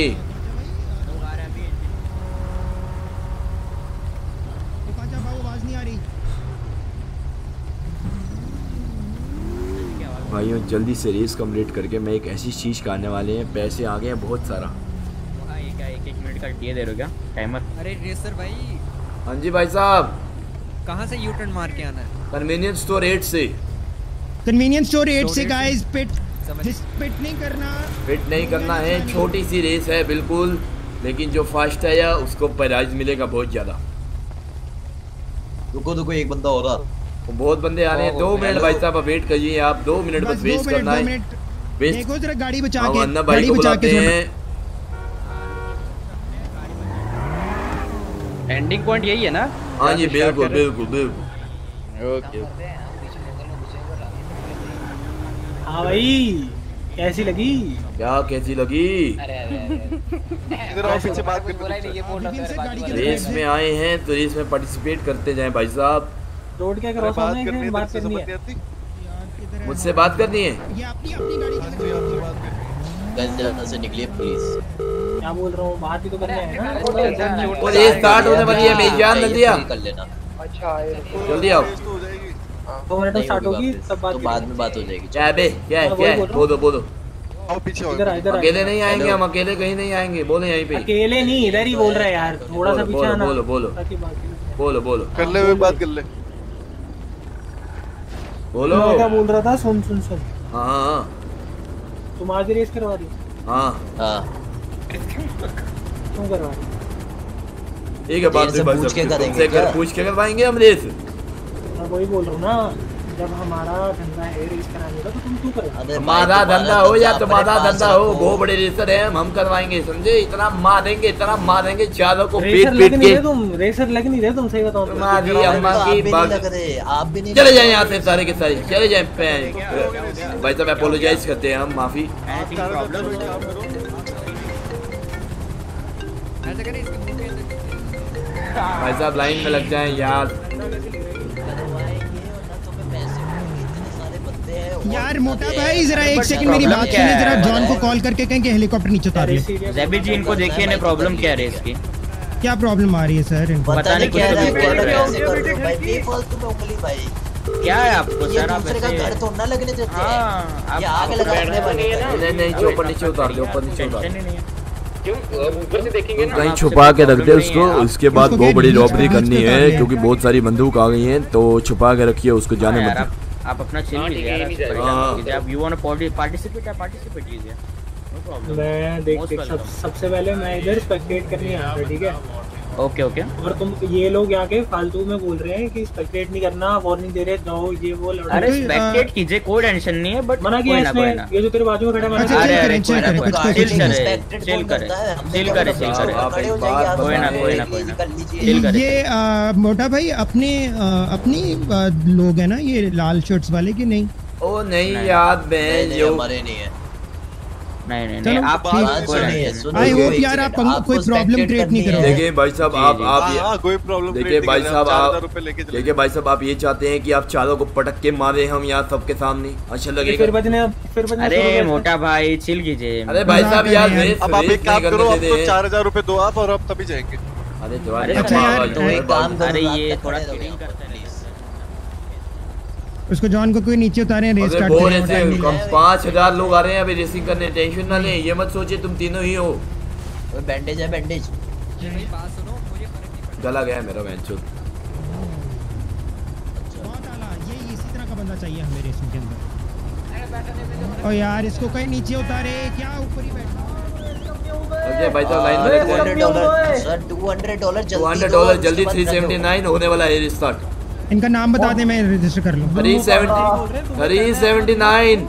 आवाज़ नहीं आ रही
भाइयों जल्दी से रेस कंप्लीट करके मैं एक ऐसी चीज़ करने वाले हैं। पैसे आ गए हैं बहुत सारा।
हाँ, ये एक एक मिनट का ये दे रहे हो क्या? टाइमर
अरे रेसर भाई।
हाँ जी भाई साहब।
कहाँ से यू टर्न मार के आना है?
कन्वीनियंस स्टोर एट से।
कन्वीनियंस स्टोर एट से गाइस पिट पिट नहीं करना।
फिट नहीं करना है छोटी सी रेस है बिल्कुल। लेकिन जो फास्ट आया उसको प्राइज मिलेगा बहुत ज़्यादा।
रुको रुको एक बंदा हो रहा
बहुत बंदे आ रहे हैं। दो मिनट भाई साहब वेट करिए आप। दो मिनट बस वेस्ट करना है।
देखो जरा गाड़ी बचा के
अन्ना भाई को
बचा
बुलाते
के
हैं।
एंडिंग पॉइंट यही है ना?
हाँ जी बिल्कुल
हैं?
बिल्कुल बिल्कुल।
ओके
हाँ भाई कैसी लगी?
क्या कैसी लगी? रेस में आए हैं तो रेस में पार्टिसिपेट करते जाएँ भाई साहब।
रोड क्या करो सामने कि बात करनी है।
मुझसे बात करनी है?
गंजा से निकलिए प्लीज़
क्या बोल रहा हूँ? बात ही तो करनी है ना?
वो रेस स्टार्ट होने वाली है मेरी जान नदिया
कर लेना।
अच्छा
जल्दी आओ।
दो मिनट में स्टार्ट
होगी
होगी सब बात
तो बाद में बात हो जाएगी।
क्या है बे? क्या है
हाँ,
क्या है?
बोल
बोलो बोलो।
पीछे इधर आ, इधर आ।
अकेले नहीं आएँगे हम अकेले कहीं नहीं आएँगे। बोले यहीं पे।
अकेले नहीं इधर ही बोल रहा है यार। थोड़ा सा
बोलो,
पीछे आना।
बोलो, बोलो। बोलो बोलो।
कर ले बात कर ले।
बोलो।
मैं क्या बोल रहा था? सुन सुन सुन।
हाँ हाँ।
तुम आज रेस करवा दी
हाँ।
हाँ।
क्यों करवा रही
ठीक है बात
से पूछ के करेंगे
कर पूछ के करवाएँगे हम रेस
मैं वही बोल रहा हूँ ना। जब हमारा धंधा है रेस कराने का तो तुम क्यों करवा
हमारा धंधा हो या तुम्हारा धंधा हो वो बड़े रेसर है हम करवाएँगे समझे? इतना मारेंगे इतना मारेंगे चारों को पीट पीट के।
तुम रेसर लग नहीं रहे तुम सही बताओ तो।
तुम्हारी अम्मा की
आप भी नहीं
चले जाए यहाँ से सारे के सारे चले जाए भाई साहब अपोलोजाइज करते हैं हम माफ़ी।
ऐसा करें इसके मुँह के अंदर
भाई साहब लाइन में लग जाए यार।
यार मोटा भाई जरा एक सेकंड मेरी बात सुनिए जरा जॉन को कॉल करके कहें कि हेलीकॉप्टर नीचे उतार लो
जेबी जी इनको देखिए ना प्रॉब्लम क्या है रेस की
क्या प्रॉब्लम आ रही है सर इनको?
पता नहीं कुछ तो हैं।
भाई
क्या है आपको
ये
सर आप
दूसरे का
ऐसे
घर तो ना लगने देते
हाँ,
हैं
आप-
ये आग
आपको
लगा
बैठना नहीं
बने
ना?
नहीं नहीं ऊपर नीचे उतार दो ऊपर नीचे उतार
क्यों
कहीं छुपा के रख दे उसको उसके बाद बहुत बड़ी रॉबरी करनी है क्योंकि बहुत सारी बंदूक आ गई हैं तो छुपा के रखिए उसको जाने
हाँ
मत।
आप अपना चिल
हाँ,
कीजिए यार
नहीं
परेशान
हाँ।
कीजिए आप यू वांट टू पार्टिसिपेट आप पार्टिसिपेट कीजिए। नो प्रॉब्लम
मैं देख देख सबसे पहले मैं इधर स्पेक्टेट करने आया था ठीक है?
ओके ओके
और तुम ये लोग आके फालतू में बोल रहे हैं कि स्पेक्टेट नहीं करना वार्निंग दे रहे जाओ ये वो लड़ो
अरे स्पेक्टेट कीजिए कोई टेंशन नहीं है बट
मना किया इसने ये जो तेरे बाजू में खड़ा है मना
अच्छा,
किया।
अरे, अरे,
चिल करें,
चिल करे चिल करे चिल करे कोई ना, कोई ना, कोई ना।
ये मोटा भाई अपने अपनी लोग है ना ये लाल शर्ट्स वाले कि नहीं?
ओ नहीं यार बहन जो
हमारे नहीं है।
नहीं नहीं आप
सुनिए, एक
यार आप कोई प्रॉब्लम क्रिएट नहीं करो
देखिए भाई साहब आप आप
हाँ।
ये
कोई प्रॉब्लम
देखिए भाई साहब आप
रुपए लेके चले
देखिए भाई साहब आप ये चाहते हैं कि आप चारों को पटक के मारे हम यहाँ सबके सामने। अच्छा लगेगा।
फिर बजने फिर बजने
अरे मोटा भाई चिल कीजिए।
अरे भाई साहब यार।
अब आप एक काम करो तो चार हज़ार रूपए दो आप और अब तभी जाएँगे।
अरे
अच्छा यार,
तो एक काम करो
अरे ये थोड़ा करते हैं।
उसको जॉन को कोई नीचे उतारे रेस स्टार्ट करें।
ऐसे कम पाँच हज़ार लोग आ रहे हैं अभी रेसिंग करने टेंशन ना लें ये मत सोचिए तुम तीनों ही हो।
बैंडेज है बैंडेज
मेरी बात सुनो मुझे फ़र्क नहीं
गला गया है मेरा वेंचर
बहुत आला ये इसी तरह का बंदा चाहिए हमें रेसिंग के अंदर। ओ यार इसको कहीं नीचे उतारे क्या ऊपर ही बैठा।
अजय भाई साहब लाइन में लग
डॉलर सर 200 डॉलर जल्दी
200 डॉलर जल्दी
बाद कर दो।
379 होने वाला है रिस्टार्ट
इनका नाम बता दे मैं रजिस्टर कर लूँ।
370 379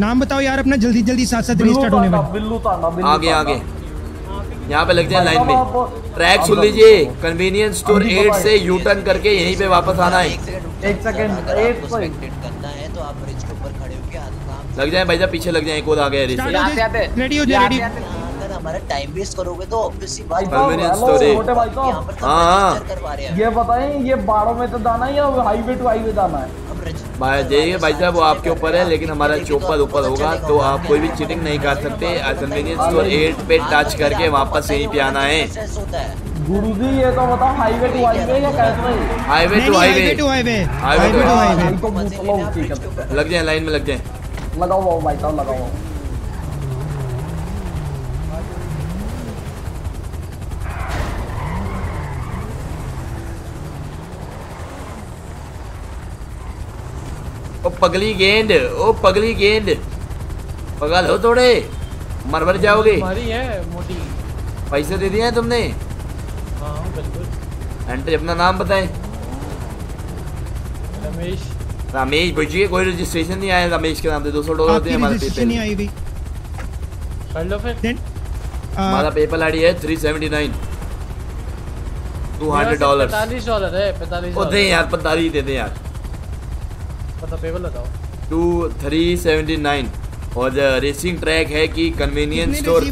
नाम बताओ यार अपना जल्दी जल्दी साथ साथ रिस्टार्ट होने वाला।
बिल्लू ताना
आगे आगे। यहाँ पे लग जाए लाइन में ट्रैक सुन लीजिए कन्वीनियंस स्टोर 8 से यू टर्न करके यहीं पे वापस आना है।
एक सेकंड एक
करना है तो आप ब्रिज के ऊपर खड़े होकर आराम
लग जाए भाई साहब पीछे लग जाए एक और आ गया
रेडी हो जाए। रेडी
हमारा टाइम वेस्ट करोगे तो ऑब्वियसली बात
हेलो,
store
छोटे भाई साहब।
पर
हाँ।
करवा रहे हैं।
ये बताएँ ये बाड़ों में तो जाना है या हाईवे टू हाईवे जाना है?
भाई देखिए भाई साहब वो आपके ऊपर है लेकिन हमारा चौपर ऊपर होगा तो आप कोई भी चीटिंग नहीं कर सकते। कन्वीनियंस स्टोर 8 पे टच करके वापस यहीं पे आना है।
गुरु जी ये तो बताओ हाईवे टू हाईवे या कैसे?
Highway
to
highway
highway to highway, highway to highway.
तो है।
लग जाए लाइन में लग जाए।
लगाओ भाई साहब लगाओ।
ओ पगली गेंद ओ पगली गेंद। पगल हो थोड़े मर मर जाओगे।
हमारी है मोटी।
पैसे दे दिए हैं तुमने।
हाँ
एंट्री अपना नाम बताएँ।
रमेश।
रमेश भुजिए कोई रजिस्ट्रेशन नहीं आया। रमेश के नाम से दो सौ डॉलर होते हैं हमारे
रजिस्ट्रेशन नहीं आई हुई।
कर लो फिर।
हमारा पेपर आईडी है three seventy nine two hundred dollar
पैतालीस डॉलर है पैतालीस
ओ दे यार पैंतालीस दे दे यार।
पता पेपर बताओ
टू थ्री सेवेंटी नाइन। और रेसिंग ट्रैक है कि
convenience store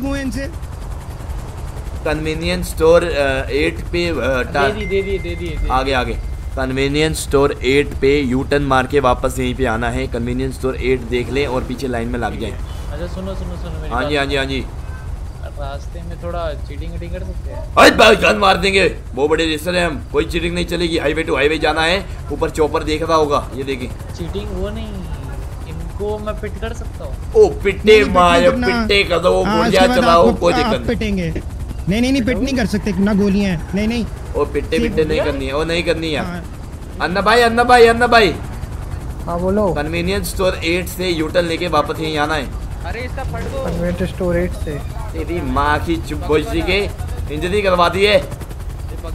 convenience store eight पे अ,
दे दी दे दी दे दी
आगे आगे। कन्वीनियंस स्टोर 8 पे यू टर्न मार के वापस यहीं पे आना है। कन्वीनियंस स्टोर एट देख लें और पीछे लाइन में लग जाए।
अच्छा सुनो सुनो सुनो
हाँ जी हाँ जी हाँ जी।
रास्ते में थोड़ा चीटिंग कर सकते हैं।
अरे भाई गन मार देंगे। वो बड़े रेसर हैं हम। कोई चीटिंग नहीं चलेगी। हाईवे टू हाईवे जाना है। ऊपर चौपर देख रहा होगा। ये देखिए
चीटिंग वो नहीं। इनको मैं पिट कर सकता हूँ।
ओ पिट्टे
नहीं, पिट
मार
नहीं
कर दो
हाँ,
गोलियाँ चलाओ कोई दिक्कत नहीं।
पिटेंगे। नहीं नहीं नहीं पिट नहीं कर सकते। ना गोलियाँ नहीं नहीं।
ओ पिट्टे पिट्टे नहीं करनी है। वो नहीं करनी है। अन्ना भाई अन्ना भाई अन्ना भाई
हाँ बोलो।
कन्वीनियंस स्टोर 8 से यू टर्न लेके वापस यहीं आना है।
अरे इसका फट दो।
स्टोरेज से।
तेरी माँ की चुप के इंजरी करवा दी है।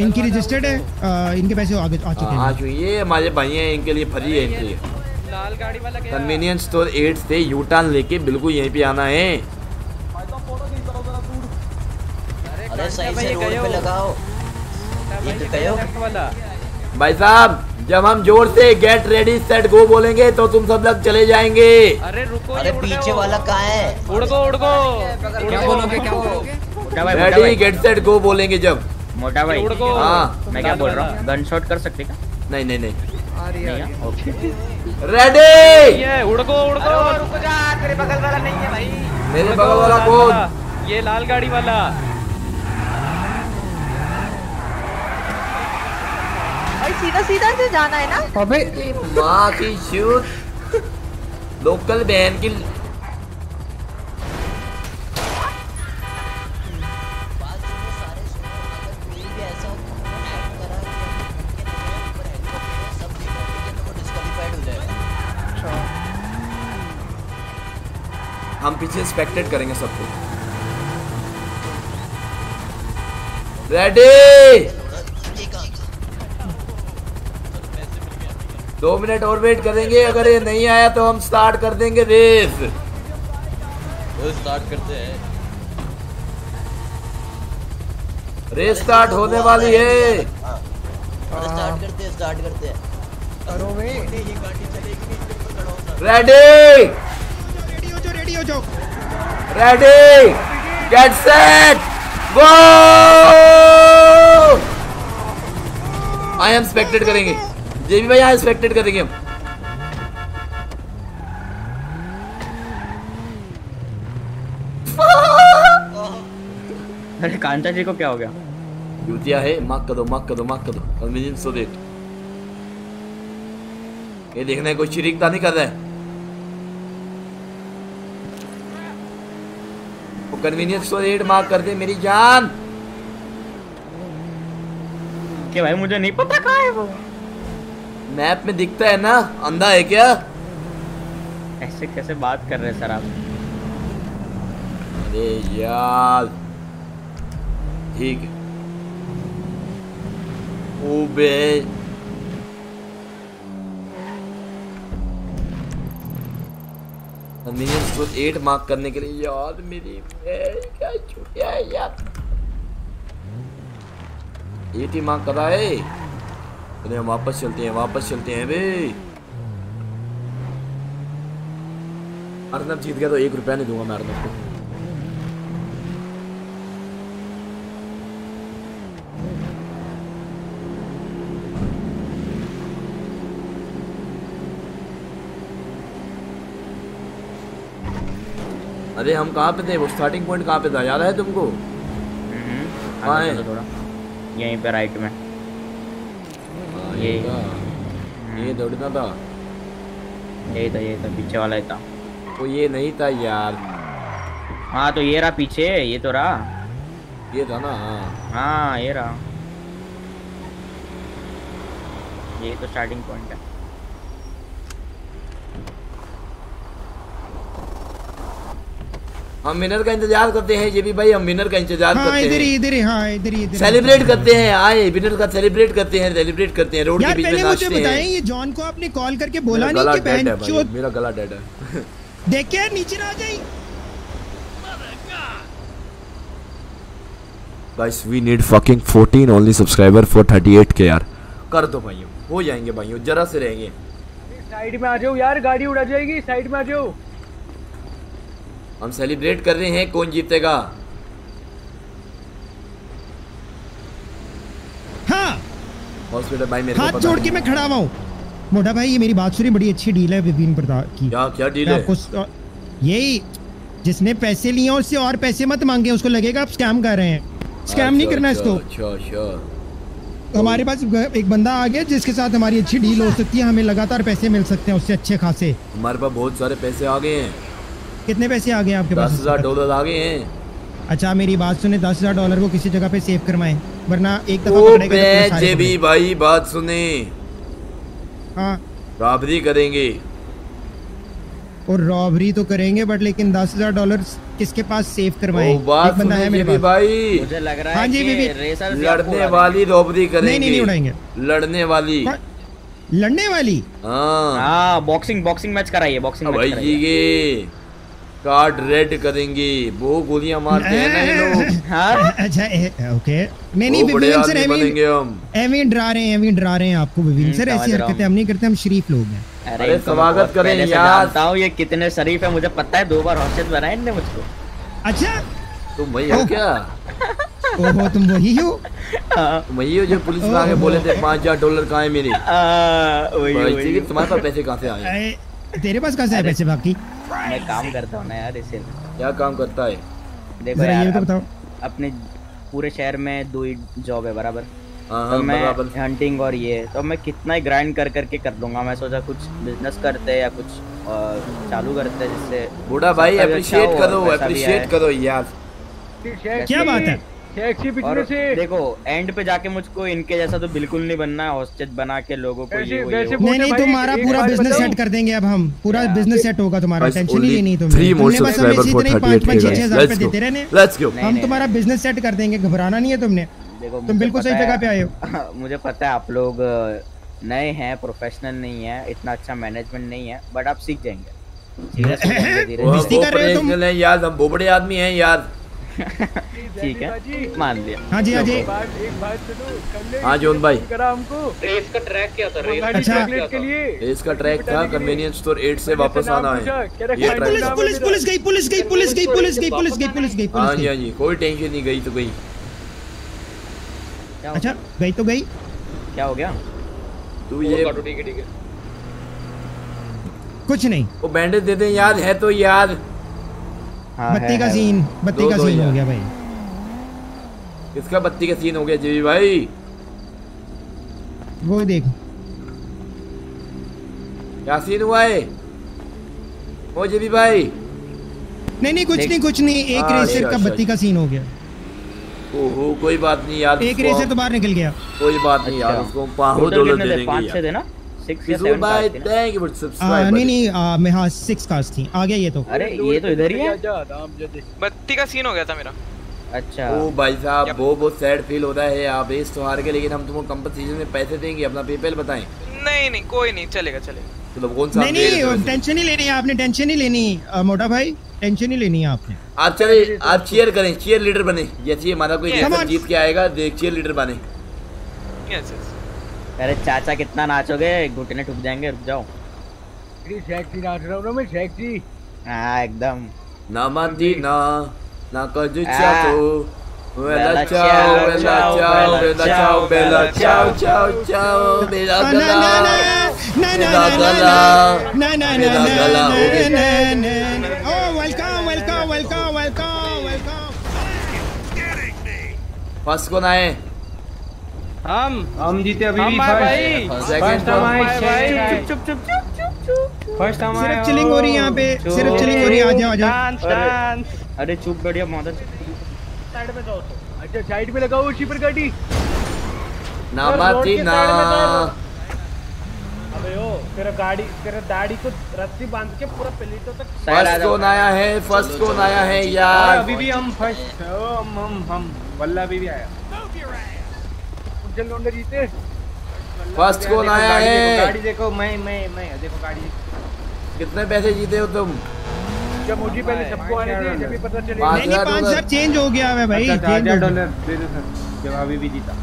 इनकी रजिस्टर्ड है आ, इनके पैसे आगे आ चुके
हाँ। जो ये हमारे भाई हैं इनके लिए फ्री है इनके। लिए
लाल गाड़ी वाला गया।
कन्वीनियंस स्टोर 8 से यू टर्न लेके बिल्कुल यहीं पे आना है।
अरे सही से रोड पे लगाओ। ये तो कहो
वाला?
भाई साहब जब हम ज़ोर से गेट रेडी सेट गो बोलेंगे तो तुम सब लोग चले जाएँगे।
अरे रुको
अरे पीछे वाला कहाँ है?
उड़ गो उड़ गो
क्या बोलोगे क्या बोलोगे?
रेडी गेट सेट गो बोलेंगे जब।
मोटा भाई।
उड़ गो।
हाँ।
मैं क्या बोल रहा हूँ? गन शॉट कर सकते क्या?
नहीं नहीं नहीं।
ओके
रेडी
ये उड़ गो उड़ गो रुको जा तेरे बगल वाला नहीं है भाई।
मेरे बगल वाला कौन?
ये लाल गाड़ी वाला।
और सीधा सीधा से जाना है ना?
अबे।
माँ की शूट लोकल बहन की हम पीछे स्पेक्टेट करेंगे सबको। रेडी दो मिनट और वेट करेंगे अगर ये नहीं आया तो हम स्टार्ट कर देंगे रेस
स्टार्ट करते हैं।
रेस स्टार्ट होने वाली है।
स्टार्ट करते हैं स्टार्ट करते हैं।
करो वे
ये गाड़ी चलेगी नहीं इस पे खड़ा हो
रेडी
रेडी हो जाओ रेडी हो जाओ।
Ready get set go I am expected करेंगे। जेबी भाई यहाँ स्पेक्टेड करेंगे हम।
अरे कांता जी को क्या हो गया?
यूतिया है मार्क कर दो मार्क कर दो मार्क कर दो। कन्वीनियंस तो देख। ये देखना है कोई चिरिकता नहीं कर रहा है। वो कन्वीनियंस तो रेट मार्क कर दे मेरी जान।
कि भाई मुझे नहीं पता कहाँ है वो।
मैप में दिखता है ना? अंधा है क्या?
ऐसे कैसे बात कर रहे सर आप?
अरे यार। ठीक ओबे। को एट मार्क करने के लिए यार मेरी क्या छूटा है यार एट ही मार्क करा है। अरे हम वापस चलते हैं वापस चलते हैं बे। अर्नब जीत गया तो एक रुपया नहीं दूँगा मैं अर्नब को। अरे हम कहाँ पे थे? वो स्टार्टिंग पॉइंट कहाँ पे था? याद है तुमको? कहाँ है?
थोड़ा। यहीं पे राइट में। ये
ये दौड़ना था
यही था यही था पीछे वाला ही था
वो ये नहीं था यार
हाँ तो ये रहा पीछे ये तो रहा
ये था ना हाँ
हाँ ये रहा ये तो स्टार्टिंग पॉइंट है
हम विनर का इंतज़ार करते हैं ये भी भाई हम विनर का इंतज़ार
हाँ
करते
इधर ही
हैं
इधर ही हाँ इधर ही इधर
सेलिब्रेट करते हैं आए विनर का सेलिब्रेट करते हैं सेलिब्रेट करते हैं रोड के बीच में
पहले मुझे बताएँ ये जॉन को आपने कॉल करके बोला नहीं कि बहन चोद
मेरा गला डेड है।
देख के यार नीचे ना आ जाए।
Guys we need fucking 14 only subscriber for 38 K यार। कर दो भाइयों हो जाएँगे भाइयों जरा से रहेंगे।
साइड में आ जाओ यार गाड़ी उड़ा जाएगी साइड में आ जाओ।
हम सेलिब्रेट कर रहे हैं कौन जीतेगा?
हाँ।
हॉस्पिटल भाई मेरे
हाथ जोड़ के मैं खड़ा हुआ हूँ। मोटा भाई ये मेरी बात सुनिए बड़ी अच्छी डील है विपिन प्रताप की।
क्या क्या डील है?
आपको यही जिसने पैसे लिए हैं उससे और पैसे मत मांगे उसको लगेगा आप स्कैम कर रहे हैं। स्कैम नहीं
अच्छा,
करना
अच्छा,
इसको।
अच्छा
हमारे पास एक बंदा आ गया जिसके साथ हमारी अच्छी डील हो सकती है हमें लगातार पैसे मिल सकते हैं उससे अच्छे खासे।
हमारे पास बहुत सारे पैसे आ गए हैं।
कितने पैसे आ गए आपके
दस
पास
हज़ार डॉलर आ गए हैं।
अच्छा मेरी बात सुने दस हज़ार डॉलर को किसी जगह पे सेव करवाएँ वरना एक दफ़ा
ओ
तो
भी भाई बात सुने।
हाँ।
राबरी करेंगे।
और रॉबरी तो करेंगे बट लेकिन दस हज़ार डॉलर किसके पास सेव करवाए?
बात
बंदा है मेरे
भाई।
मुझे लग रहा
हाँ जी, बीबी।
भी
लड़ने वाली रॉबरी करेंगे
नहीं, नहीं उड़ाएँगे।
लड़ने वाली।
लड़ने वाली?
हाँ।
हाँ बॉक्सिंग बॉक्सिंग मैच कराइए बॉक्सिंग मैच
भाई जी
कराइए।
कार्ड रेड करेंगे। वो गोलियाँ मारते हैं ना ये लोग।
हाँ।
अच्छा ओके नहीं नहीं
वो बड़े
विपिन सर
बनेंगे हम।
एवी डरा रहे हैं एवी डरा रहे हैं आपको विपिन
हम्म,
सर ऐसी हरकतें हम नहीं करते हम शरीफ लोग हैं।
अरे स्वागत करें यार।
हूँ ये कितने शरीफ है मुझे पता है दो बार हॉस्टल बनाए इनने मुझको।
अच्छा।
तुम वही हो क्या?
ओहो तुम वही हो?
तुम वही हो जो पुलिस में आके बोले थे पाँच हज़ार डॉलर कहाँ है मेरे?
वही वही।
तुम्हारे पास पैसे कहाँ से आए?
तेरे पास कहाँ से है पैसे बाकी?
मैं काम करता हूँ ना यार इसे।
क्या काम करता है?
देखो यार
ये तो बताओ।
अपने पूरे शहर में दो ही जॉब है बराबर।
हाँ,
तो
हाँ,
मैं हंटिंग और ये तो मैं कितना ही ग्राइंड कर करके कर लूँगा मैं सोचा कुछ बिज़नेस करते या कुछ चालू करते जिससे
बूढ़ा भाई
सबका अच्छा
अप्रिशिएट करो अप्रिशिएट करो यार।
क्या बात है?
और
है
देखो एंड पे जाके मुझको इनके जैसा तो बिल्कुल नहीं बनना है हॉस्टेज बना के लोगों को ये
नहीं नहीं तुम्हारा पूरा बिज़नेस सेट कर देंगे अब हम। पूरा बिज़नेस सेट होगा तुम्हारा। टेंशन नहीं लेनी तुम्हें। तुमने बस हमें इसी तरह पाँच पाँच छह हज़ार रुपए देते रहने। हम तुम्हारा बिज़नेस सेट कर देंगे घबराना नहीं है तुमने।
देखो
तुम
मुझे
बिल्कुल सही
पता
जगह
है-
पे आए हो।
मुझे पता है आप लोग नए हैं प्रोफेशनल नहीं है इतना अच्छा मैनेजमेंट नहीं है बट आप सीख जाएँगे। हो
हैं यार हम वो बड़े आदमी हैं यार।
ठीक है मान लिया।
हाँ जी हाँ जी।
हाँ जोन भाई।
करा
रेस का ट्रैक क्या था? रेस
अच्छा।
के लिए
इसका ट्रैक था कन्वीनियंस स्टोर 8 से वापस आना है। ये ट्रैक
पुलिस पुलिस पुलिस गई पुलिस गई पुलिस गई पुलिस गई पुलिस गई पुलिस गई
हाँ जी
गई।
हाँ जी कोई टेंशन नहीं गई तो गई।
अच्छा गई तो गई।
क्या हो गया?
तू ये
ठीक है ठीक है।
कुछ नहीं।
वो बैंडेज दे दे याद है तो याद।
हाँ,
बत्ती का सीन बत्ती का सीन हो गया भाई।
किसका बत्ती का सीन हो गया जीवी भाई?
वो देख।
क्या सीन हुआ है? ओ जीवी भाई?
नहीं नहीं कुछ नहीं कुछ नहीं एक
हाँ,
रेसर
अच्छा,
का
अच्छा,
बत्ती का सीन हो गया।
ओहो कोई बात नहीं यार
एक रेसर तो बाहर निकल गया।
कोई बात नहीं यार
अच्छा।
उसको पाँच दे
थे? सिक्स या सेवन
भाई
कार्स थी
थैंक यू फॉर
आ,
सब्सक्राइब
नहीं नहीं आ, मैं हाँ सिक्स कार्स थी। आ गया ये तो।
अरे ये तो इधर ही है।
बत्ती का सीन हो गया था मेरा।
अच्छा।
ओ भाई साहब वो बहुत सैड फील होता है आप रेस तो हार गए लेकिन हम तुमको कंपटीशन में पैसे देंगे अपना पेपैल बताएँ।
नहीं नहीं कोई नहीं चलेगा चलेगा।
चलो कौन सा
नहीं नहीं टेंशन नहीं लेनी है आपने टेंशन नहीं लेनी मोटा भाई। टेंशन नहीं लेनी है आपने।
आप चले आप चीयर करें चीयर लीडर बने। जैसे हमारा कोई. जीत के आएगा देख चीयर लीडर बने।
यस यस
अरे चाचा कितना नाचोगे? घुटने ठुक जाएँगे रुक जाओ।
सेक्सी नाच रहा हूँ ना मैं सेक्सी
हाँ एकदम।
नमति ना ना कजु
हाँ।
चाहो
वेला
चाओ
वेला
चाओ
वेला
चाओ वेला
चाओ। चाओ चाओ वेला गला। वेला गला। वेला गला
फ़र्स्ट कौन आए?
हम
हम जीते अभी भी first।
भाई।
First हम आए,
भाई।
चुप,
चुप चुप चुप चुप चुप।
फ़र्स्ट हम आए
सिर्फ़ चिलिंग हो रही है यहाँ पे। सिर्फ़ चिलिंग हो रही है। आ जाओ आ जाओ।
डांस डांस
अरे चुप बढ़िया मदर।
साइड में जाओ तो। अच्छा साइड में लगाओ उसी पर गाड़ी।
ना
के
ना।
अबे ओ तेरा गाड़ी तेरा दाढ़ी को रस्सी बाँध के पूरा प्लेटों तक
फ़र्स्ट कौन आया है फ़र्स्ट कौन आया है यार।
अभी भी हम फ़र्स्ट हम हम हम वल्ला अभी भी आया। उज्जैन लोंडे जीते
फ़र्स्ट कौन आया
देखो,
है?
गाड़ी देखो मैं मैं मैं देखो गाड़ी।
कितने पैसे जीते हो तुम?
जब मुझे पहले सबको आने थे जब भी पता चले।
नहीं नहीं
हज़ार
पाँच
डॉलर।
हज़ार चेंज हो गया है भाई
अच्छा,
change
हज़ार
हो गया।
डॉलर दे दो सर जब अभी भी जीता।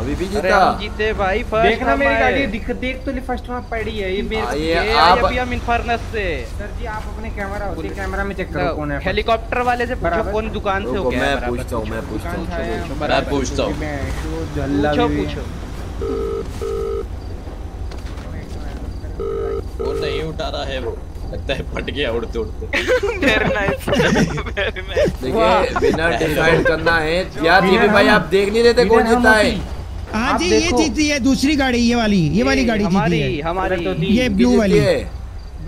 अभी भी जीता।
हम जीते भाई फ़र्स्ट
देखना मेरी गाड़ी दिख देख तो फ़र्स्ट वहाँ पड़ी है। ये मेरे
ये आप-
अभी हम इन्फर्नस से।
सर जी आप अपने कैमरा होती कैमरा में चेक करो कौन है।
हेलीकॉप्टर वाले से पूछो कौन दुकान से हो गया
मैं पूछता हूँ मैं पूछता हूँ चलो।
मैं पूछता हूँ।
पूछो पूछो।
वो नहीं उठा रहा है वो। लगता है फट गया उड़ते उड़ते
वेरी नाइस वेरी नाइस
देखिए विनर डिसाइड करना है। यार जीवी भाई आप देख नहीं थे कौन जीता है।
हाँ जी ये। जीती है दूसरी गाड़ी ये वाली ये वाली गाड़ी जीती है।
हमारी।
ये ब्लू वाली
है?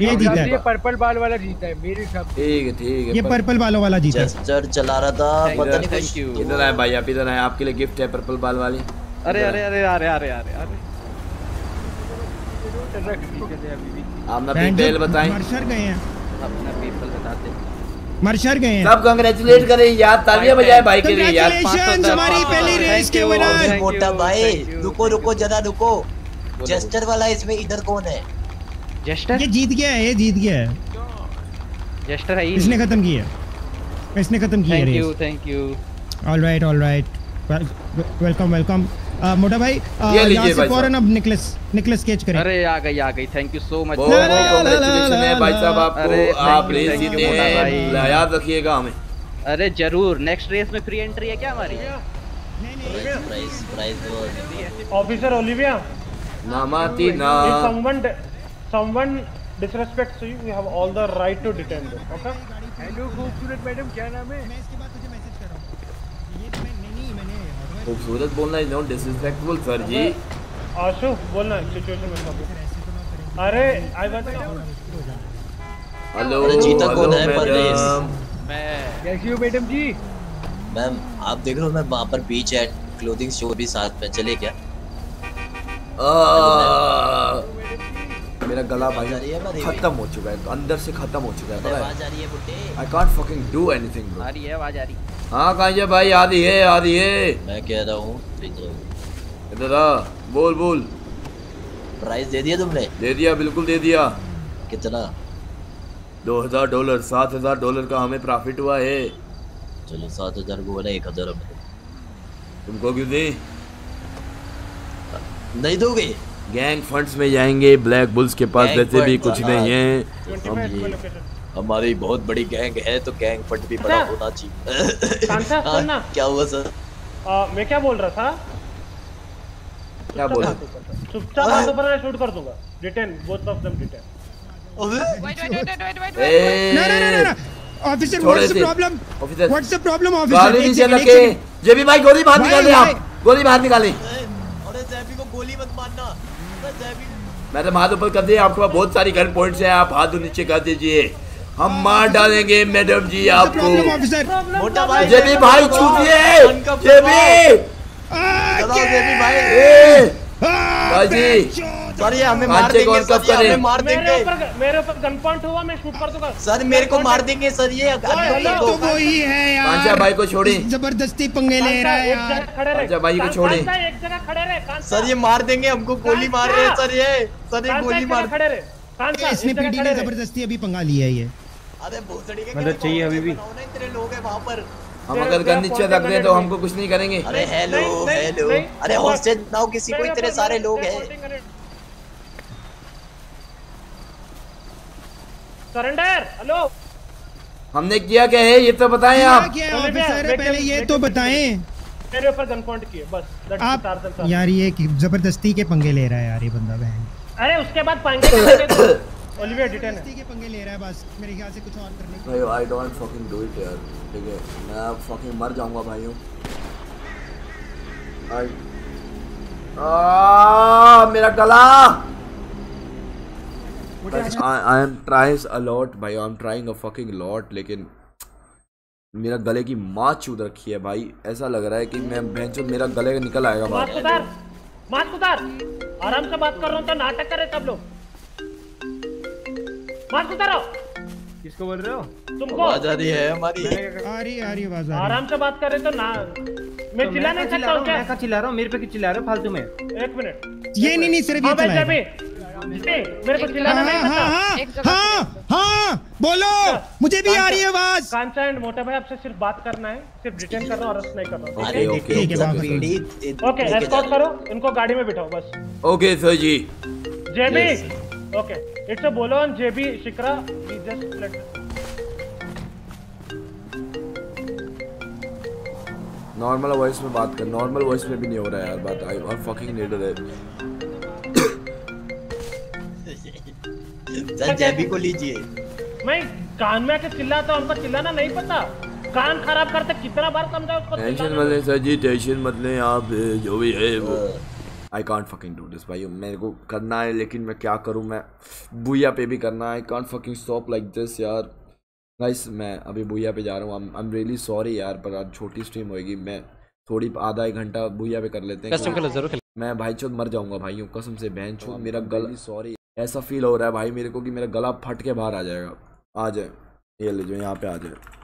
ये जीता है।
पर्पल बाल वाला जीता है मेरे हिसाब से
ठीक है ठीक है
ये पर्पल बालों वाला जीता है।
जेस्टर चला रहा था पता नहीं
थैंक
कुछ
यू
इधर आए भाई आप इधर आए आपके लिए गिफ्ट है पर्पल बाल वाली।
अरे अरे अरे अरे अरे अरे अरे।
आप ना पेल बताएँ।
मर्शर गए हैं।
अपना पेपर बताते
मर्शर गए हैं।
सब कंग्रेचुलेट करें यार तालियाँ बजाए भाई के लिए यार
हमारी पहली रेस के विनर
मोटा भाई रुको रुको जरा रुको। जेस्टर वाला इसमें इधर कौन है?
जेस्टर
ये जीत गया है ये जीत गया है।
जेस्टर है
इसने खत्म किया इसने खत्म किया
thank you thank
you all right all right welcome मोटा भाई
ये लीजिए
यहाँ से फ़ौरन अब निकलस निकलस स्केच करें।
अरे आ गई आ गई थैंक यू सो मच
बहुत बहुत congratulations है भाई साहब आपको। आप रेस जीते हैं। याद रखिएगा हमें।
अरे ज़रूर नेक्स्ट रेस में फ्री एंट्री है क्या हमारी?
प्राइस प्राइस
ऑफिसर ओलिविया
नामाती ना
someone someone disrespects you you have all the right to detain them okay? Hello खूबसूरत मैडम क्या नाम है?
खूबसूरत बोलना इज़ नॉट डिसरिस्पेक्टफुल सर जी।
आशु बोलना सिचुएशन में अरे आई बात
हेलो
जीता कौन है पर
मैं
कैसी हो मैडम जी?
मैम आप देख रहे हो मैं वहाँ पर बीच है क्लोथिंग स्टोर भी साथ में चले क्या?
आ, मेरा गला भाई
आवाज़ आ रही है मेरी?
खत्म हो चुका है अंदर से खत्म हो चुका है पता
आ रही बुड्ढे।
I can't fucking do anything
आ रही है आवाज़ आ रही।
हाँ कहाँ है भाई? आ रही है आ रही है।
मैं कह रहा हूँ इधर
इधर आ बोल बोल।
प्राइस दे दिया तुमने?
दे दिया बिल्कुल दे दिया।
कितना?
दो हज़ार डॉलर सात हज़ार डॉलर का हमें प्रॉफिट हुआ है।
चलो सात हज़ार को बोला एक हज़ार
तुमको क्यों दी?
नहीं दोगे?
गैंग फंड्स में जाएँगे ब्लैक बुल्स के पास वैसे भी कुछ
हाँ।
नहीं है
हम ये हमारी बहुत बड़ी गैंग है तो गैंग फंड भी बड़ा
अच्छा।
होना चाहिए। हाँ,
सुनना
क्या हुआ सर?
आ, मैं क्या बोल रहा था?
क्या बोल?
पर। चुपचाप हाथों पर शूट कर दूँगा। Detain both of them detain
ना ना ना ना officer
what's
the
problem
officer what's the
problem
officer
नहीं चल रखे। जे भी भाई गोली बाहर निकाले आप। गोली बाहर निकाले।
अरे जैबी को गोली मत मारना। जैबी
मैडम हाथ ऊपर कर दिए आपके पास बहुत सारी गन पॉइंट्स हैं आप हाथ नीचे कर दीजिए। हम मार डालेंगे मैडम जी आपको।
जेबी भाई
भाई छूटिए।
जेबी भाई।
ए, भाई जी
सर ये हमें मार देंगे सर ये
करे?
हमें मार
मेरे ऊपर मेरे ऊपर गन पॉइंट हुआ मैं शूट कर दूँगा।
सर मेरे को मार देंगे सर ये
तो वही है यार।
कांचा भाई को छोड़े।
ज़बरदस्ती पंगे ले रहा है यार।
कांचा भाई को छोड़े।
एक जगह खड़े रहे
सर ये मार देंगे हमको गोली मार रहे हैं सर ये। सर ये गोली
एक
मार
जगह खड़े रहे।
इसने पीडी ने ज़बरदस्ती अभी पंगा लिया है ये।
अरे भोसड़ी के
मदद चाहिए अभी भी।
इतने लोग हैं वहाँ पर।
हम अगर गन नीचे रख दें तो हमको कुछ नहीं करेंगे
अरे हेलो हेलो अरे हॉस्टेज नाउ किसी को इतने सारे लोग हैं
सरेंडर हेलो
हमने किया क्या है ये तो बताएँ आप
क्या ऑफिसर पहले ये तो बताएँ
मेरे ऊपर गन पॉइंट किए बस that's
आप. यार ये कि- ज़बरदस्ती के पंगे ले रहा है यार ये बंदा बहन
अरे उसके बाद पाएँगे ओलिविया डिटेन है।
के पंगे ले रहा है बस मेरे ख्याल से कुछ और करने की
भाई I don't fucking do it यार ठीक है। मैं अब फकिंग मर जाऊँगा भाइयों आई आ मेरा गला! I am trying a lot भाई I am trying a fucking lot लेकिन मेरा गले की माँ चूद रखी है भाई। ऐसा लग रहा है कि मैं भैंसो मेरा गले निकल आएगा बाहर।
उतार मास्क उतार आराम से बात कर रहा हूँ तो नाटक करे सब लोग। उतारो।
किसको बोल रहे हो?
तुमको
आवाज़ आ रही है हमारी।
आ रही आ रही आवाज़ आ रही
आराम से बात करे तो ना मैं
तो
चिल्ला नहीं सकता हूँ क्या?
मैं चिल्ला रहा हूँ? मेरे पे क्यों चिल्ला रहे हो फालतू में?
एक मिनट।
ये नहीं नहीं सिर्फ़ ये
हाँ। भाई
चलाएगा
मेरे को चिल्लाना नहीं
हाँ हाँ
पता
हाँ हाँ बोलो मुझे भी आ रही है आवाज़।
कांचा एंड मोटे भाई आपसे सिर्फ़ बात करना है सिर्फ़ डिटेन करना और अरेस्ट नहीं करना।
अरे ओके
है
पीड़ी
ओके। एस्कॉर्ट करो इनको गाड़ी में बिठाओ बस।
Okay sir ji.
JB okay. It's a बोलो ऑन जेबी शिकरा we just let
normal voice में बात कर नॉर्मल वॉइस में भी नहीं हो रहा है यार बात। I I fucking need it
sir JB को लीजिए।
मैं कान में आके चिल्लाता हूँ उनको चिल्लाना नहीं पता। कान खराब करते कितना बार समझा उसको
टेंशन मत लें सर जी टेंशन मत लें आप जो भी है वो। I can't fucking do this भाई। मेरे को करना है लेकिन मैं क्या करूँ? मैं भूया पे भी करना है। I can't fucking stop like this यार। गाइस मैं अभी भूया पे जा रहा हूँ। आई एम रियली सॉरी यार पर आज छोटी स्ट्रीम होएगी। मैं थोड़ी आधा एक घंटा भूया पे कर लेते हैं।
कस्टम खेलो, ज़रूर
मैं भाई चोद मर जाऊँगा भाइयों कसम से बहन चोद मेरा गला सॉरी ऐसा फील हो रहा है भाई मेरे को कि मेरा गला फट के बाहर आ जाएगा। आ जाए। ये ले जो यहाँ पे आ जाए।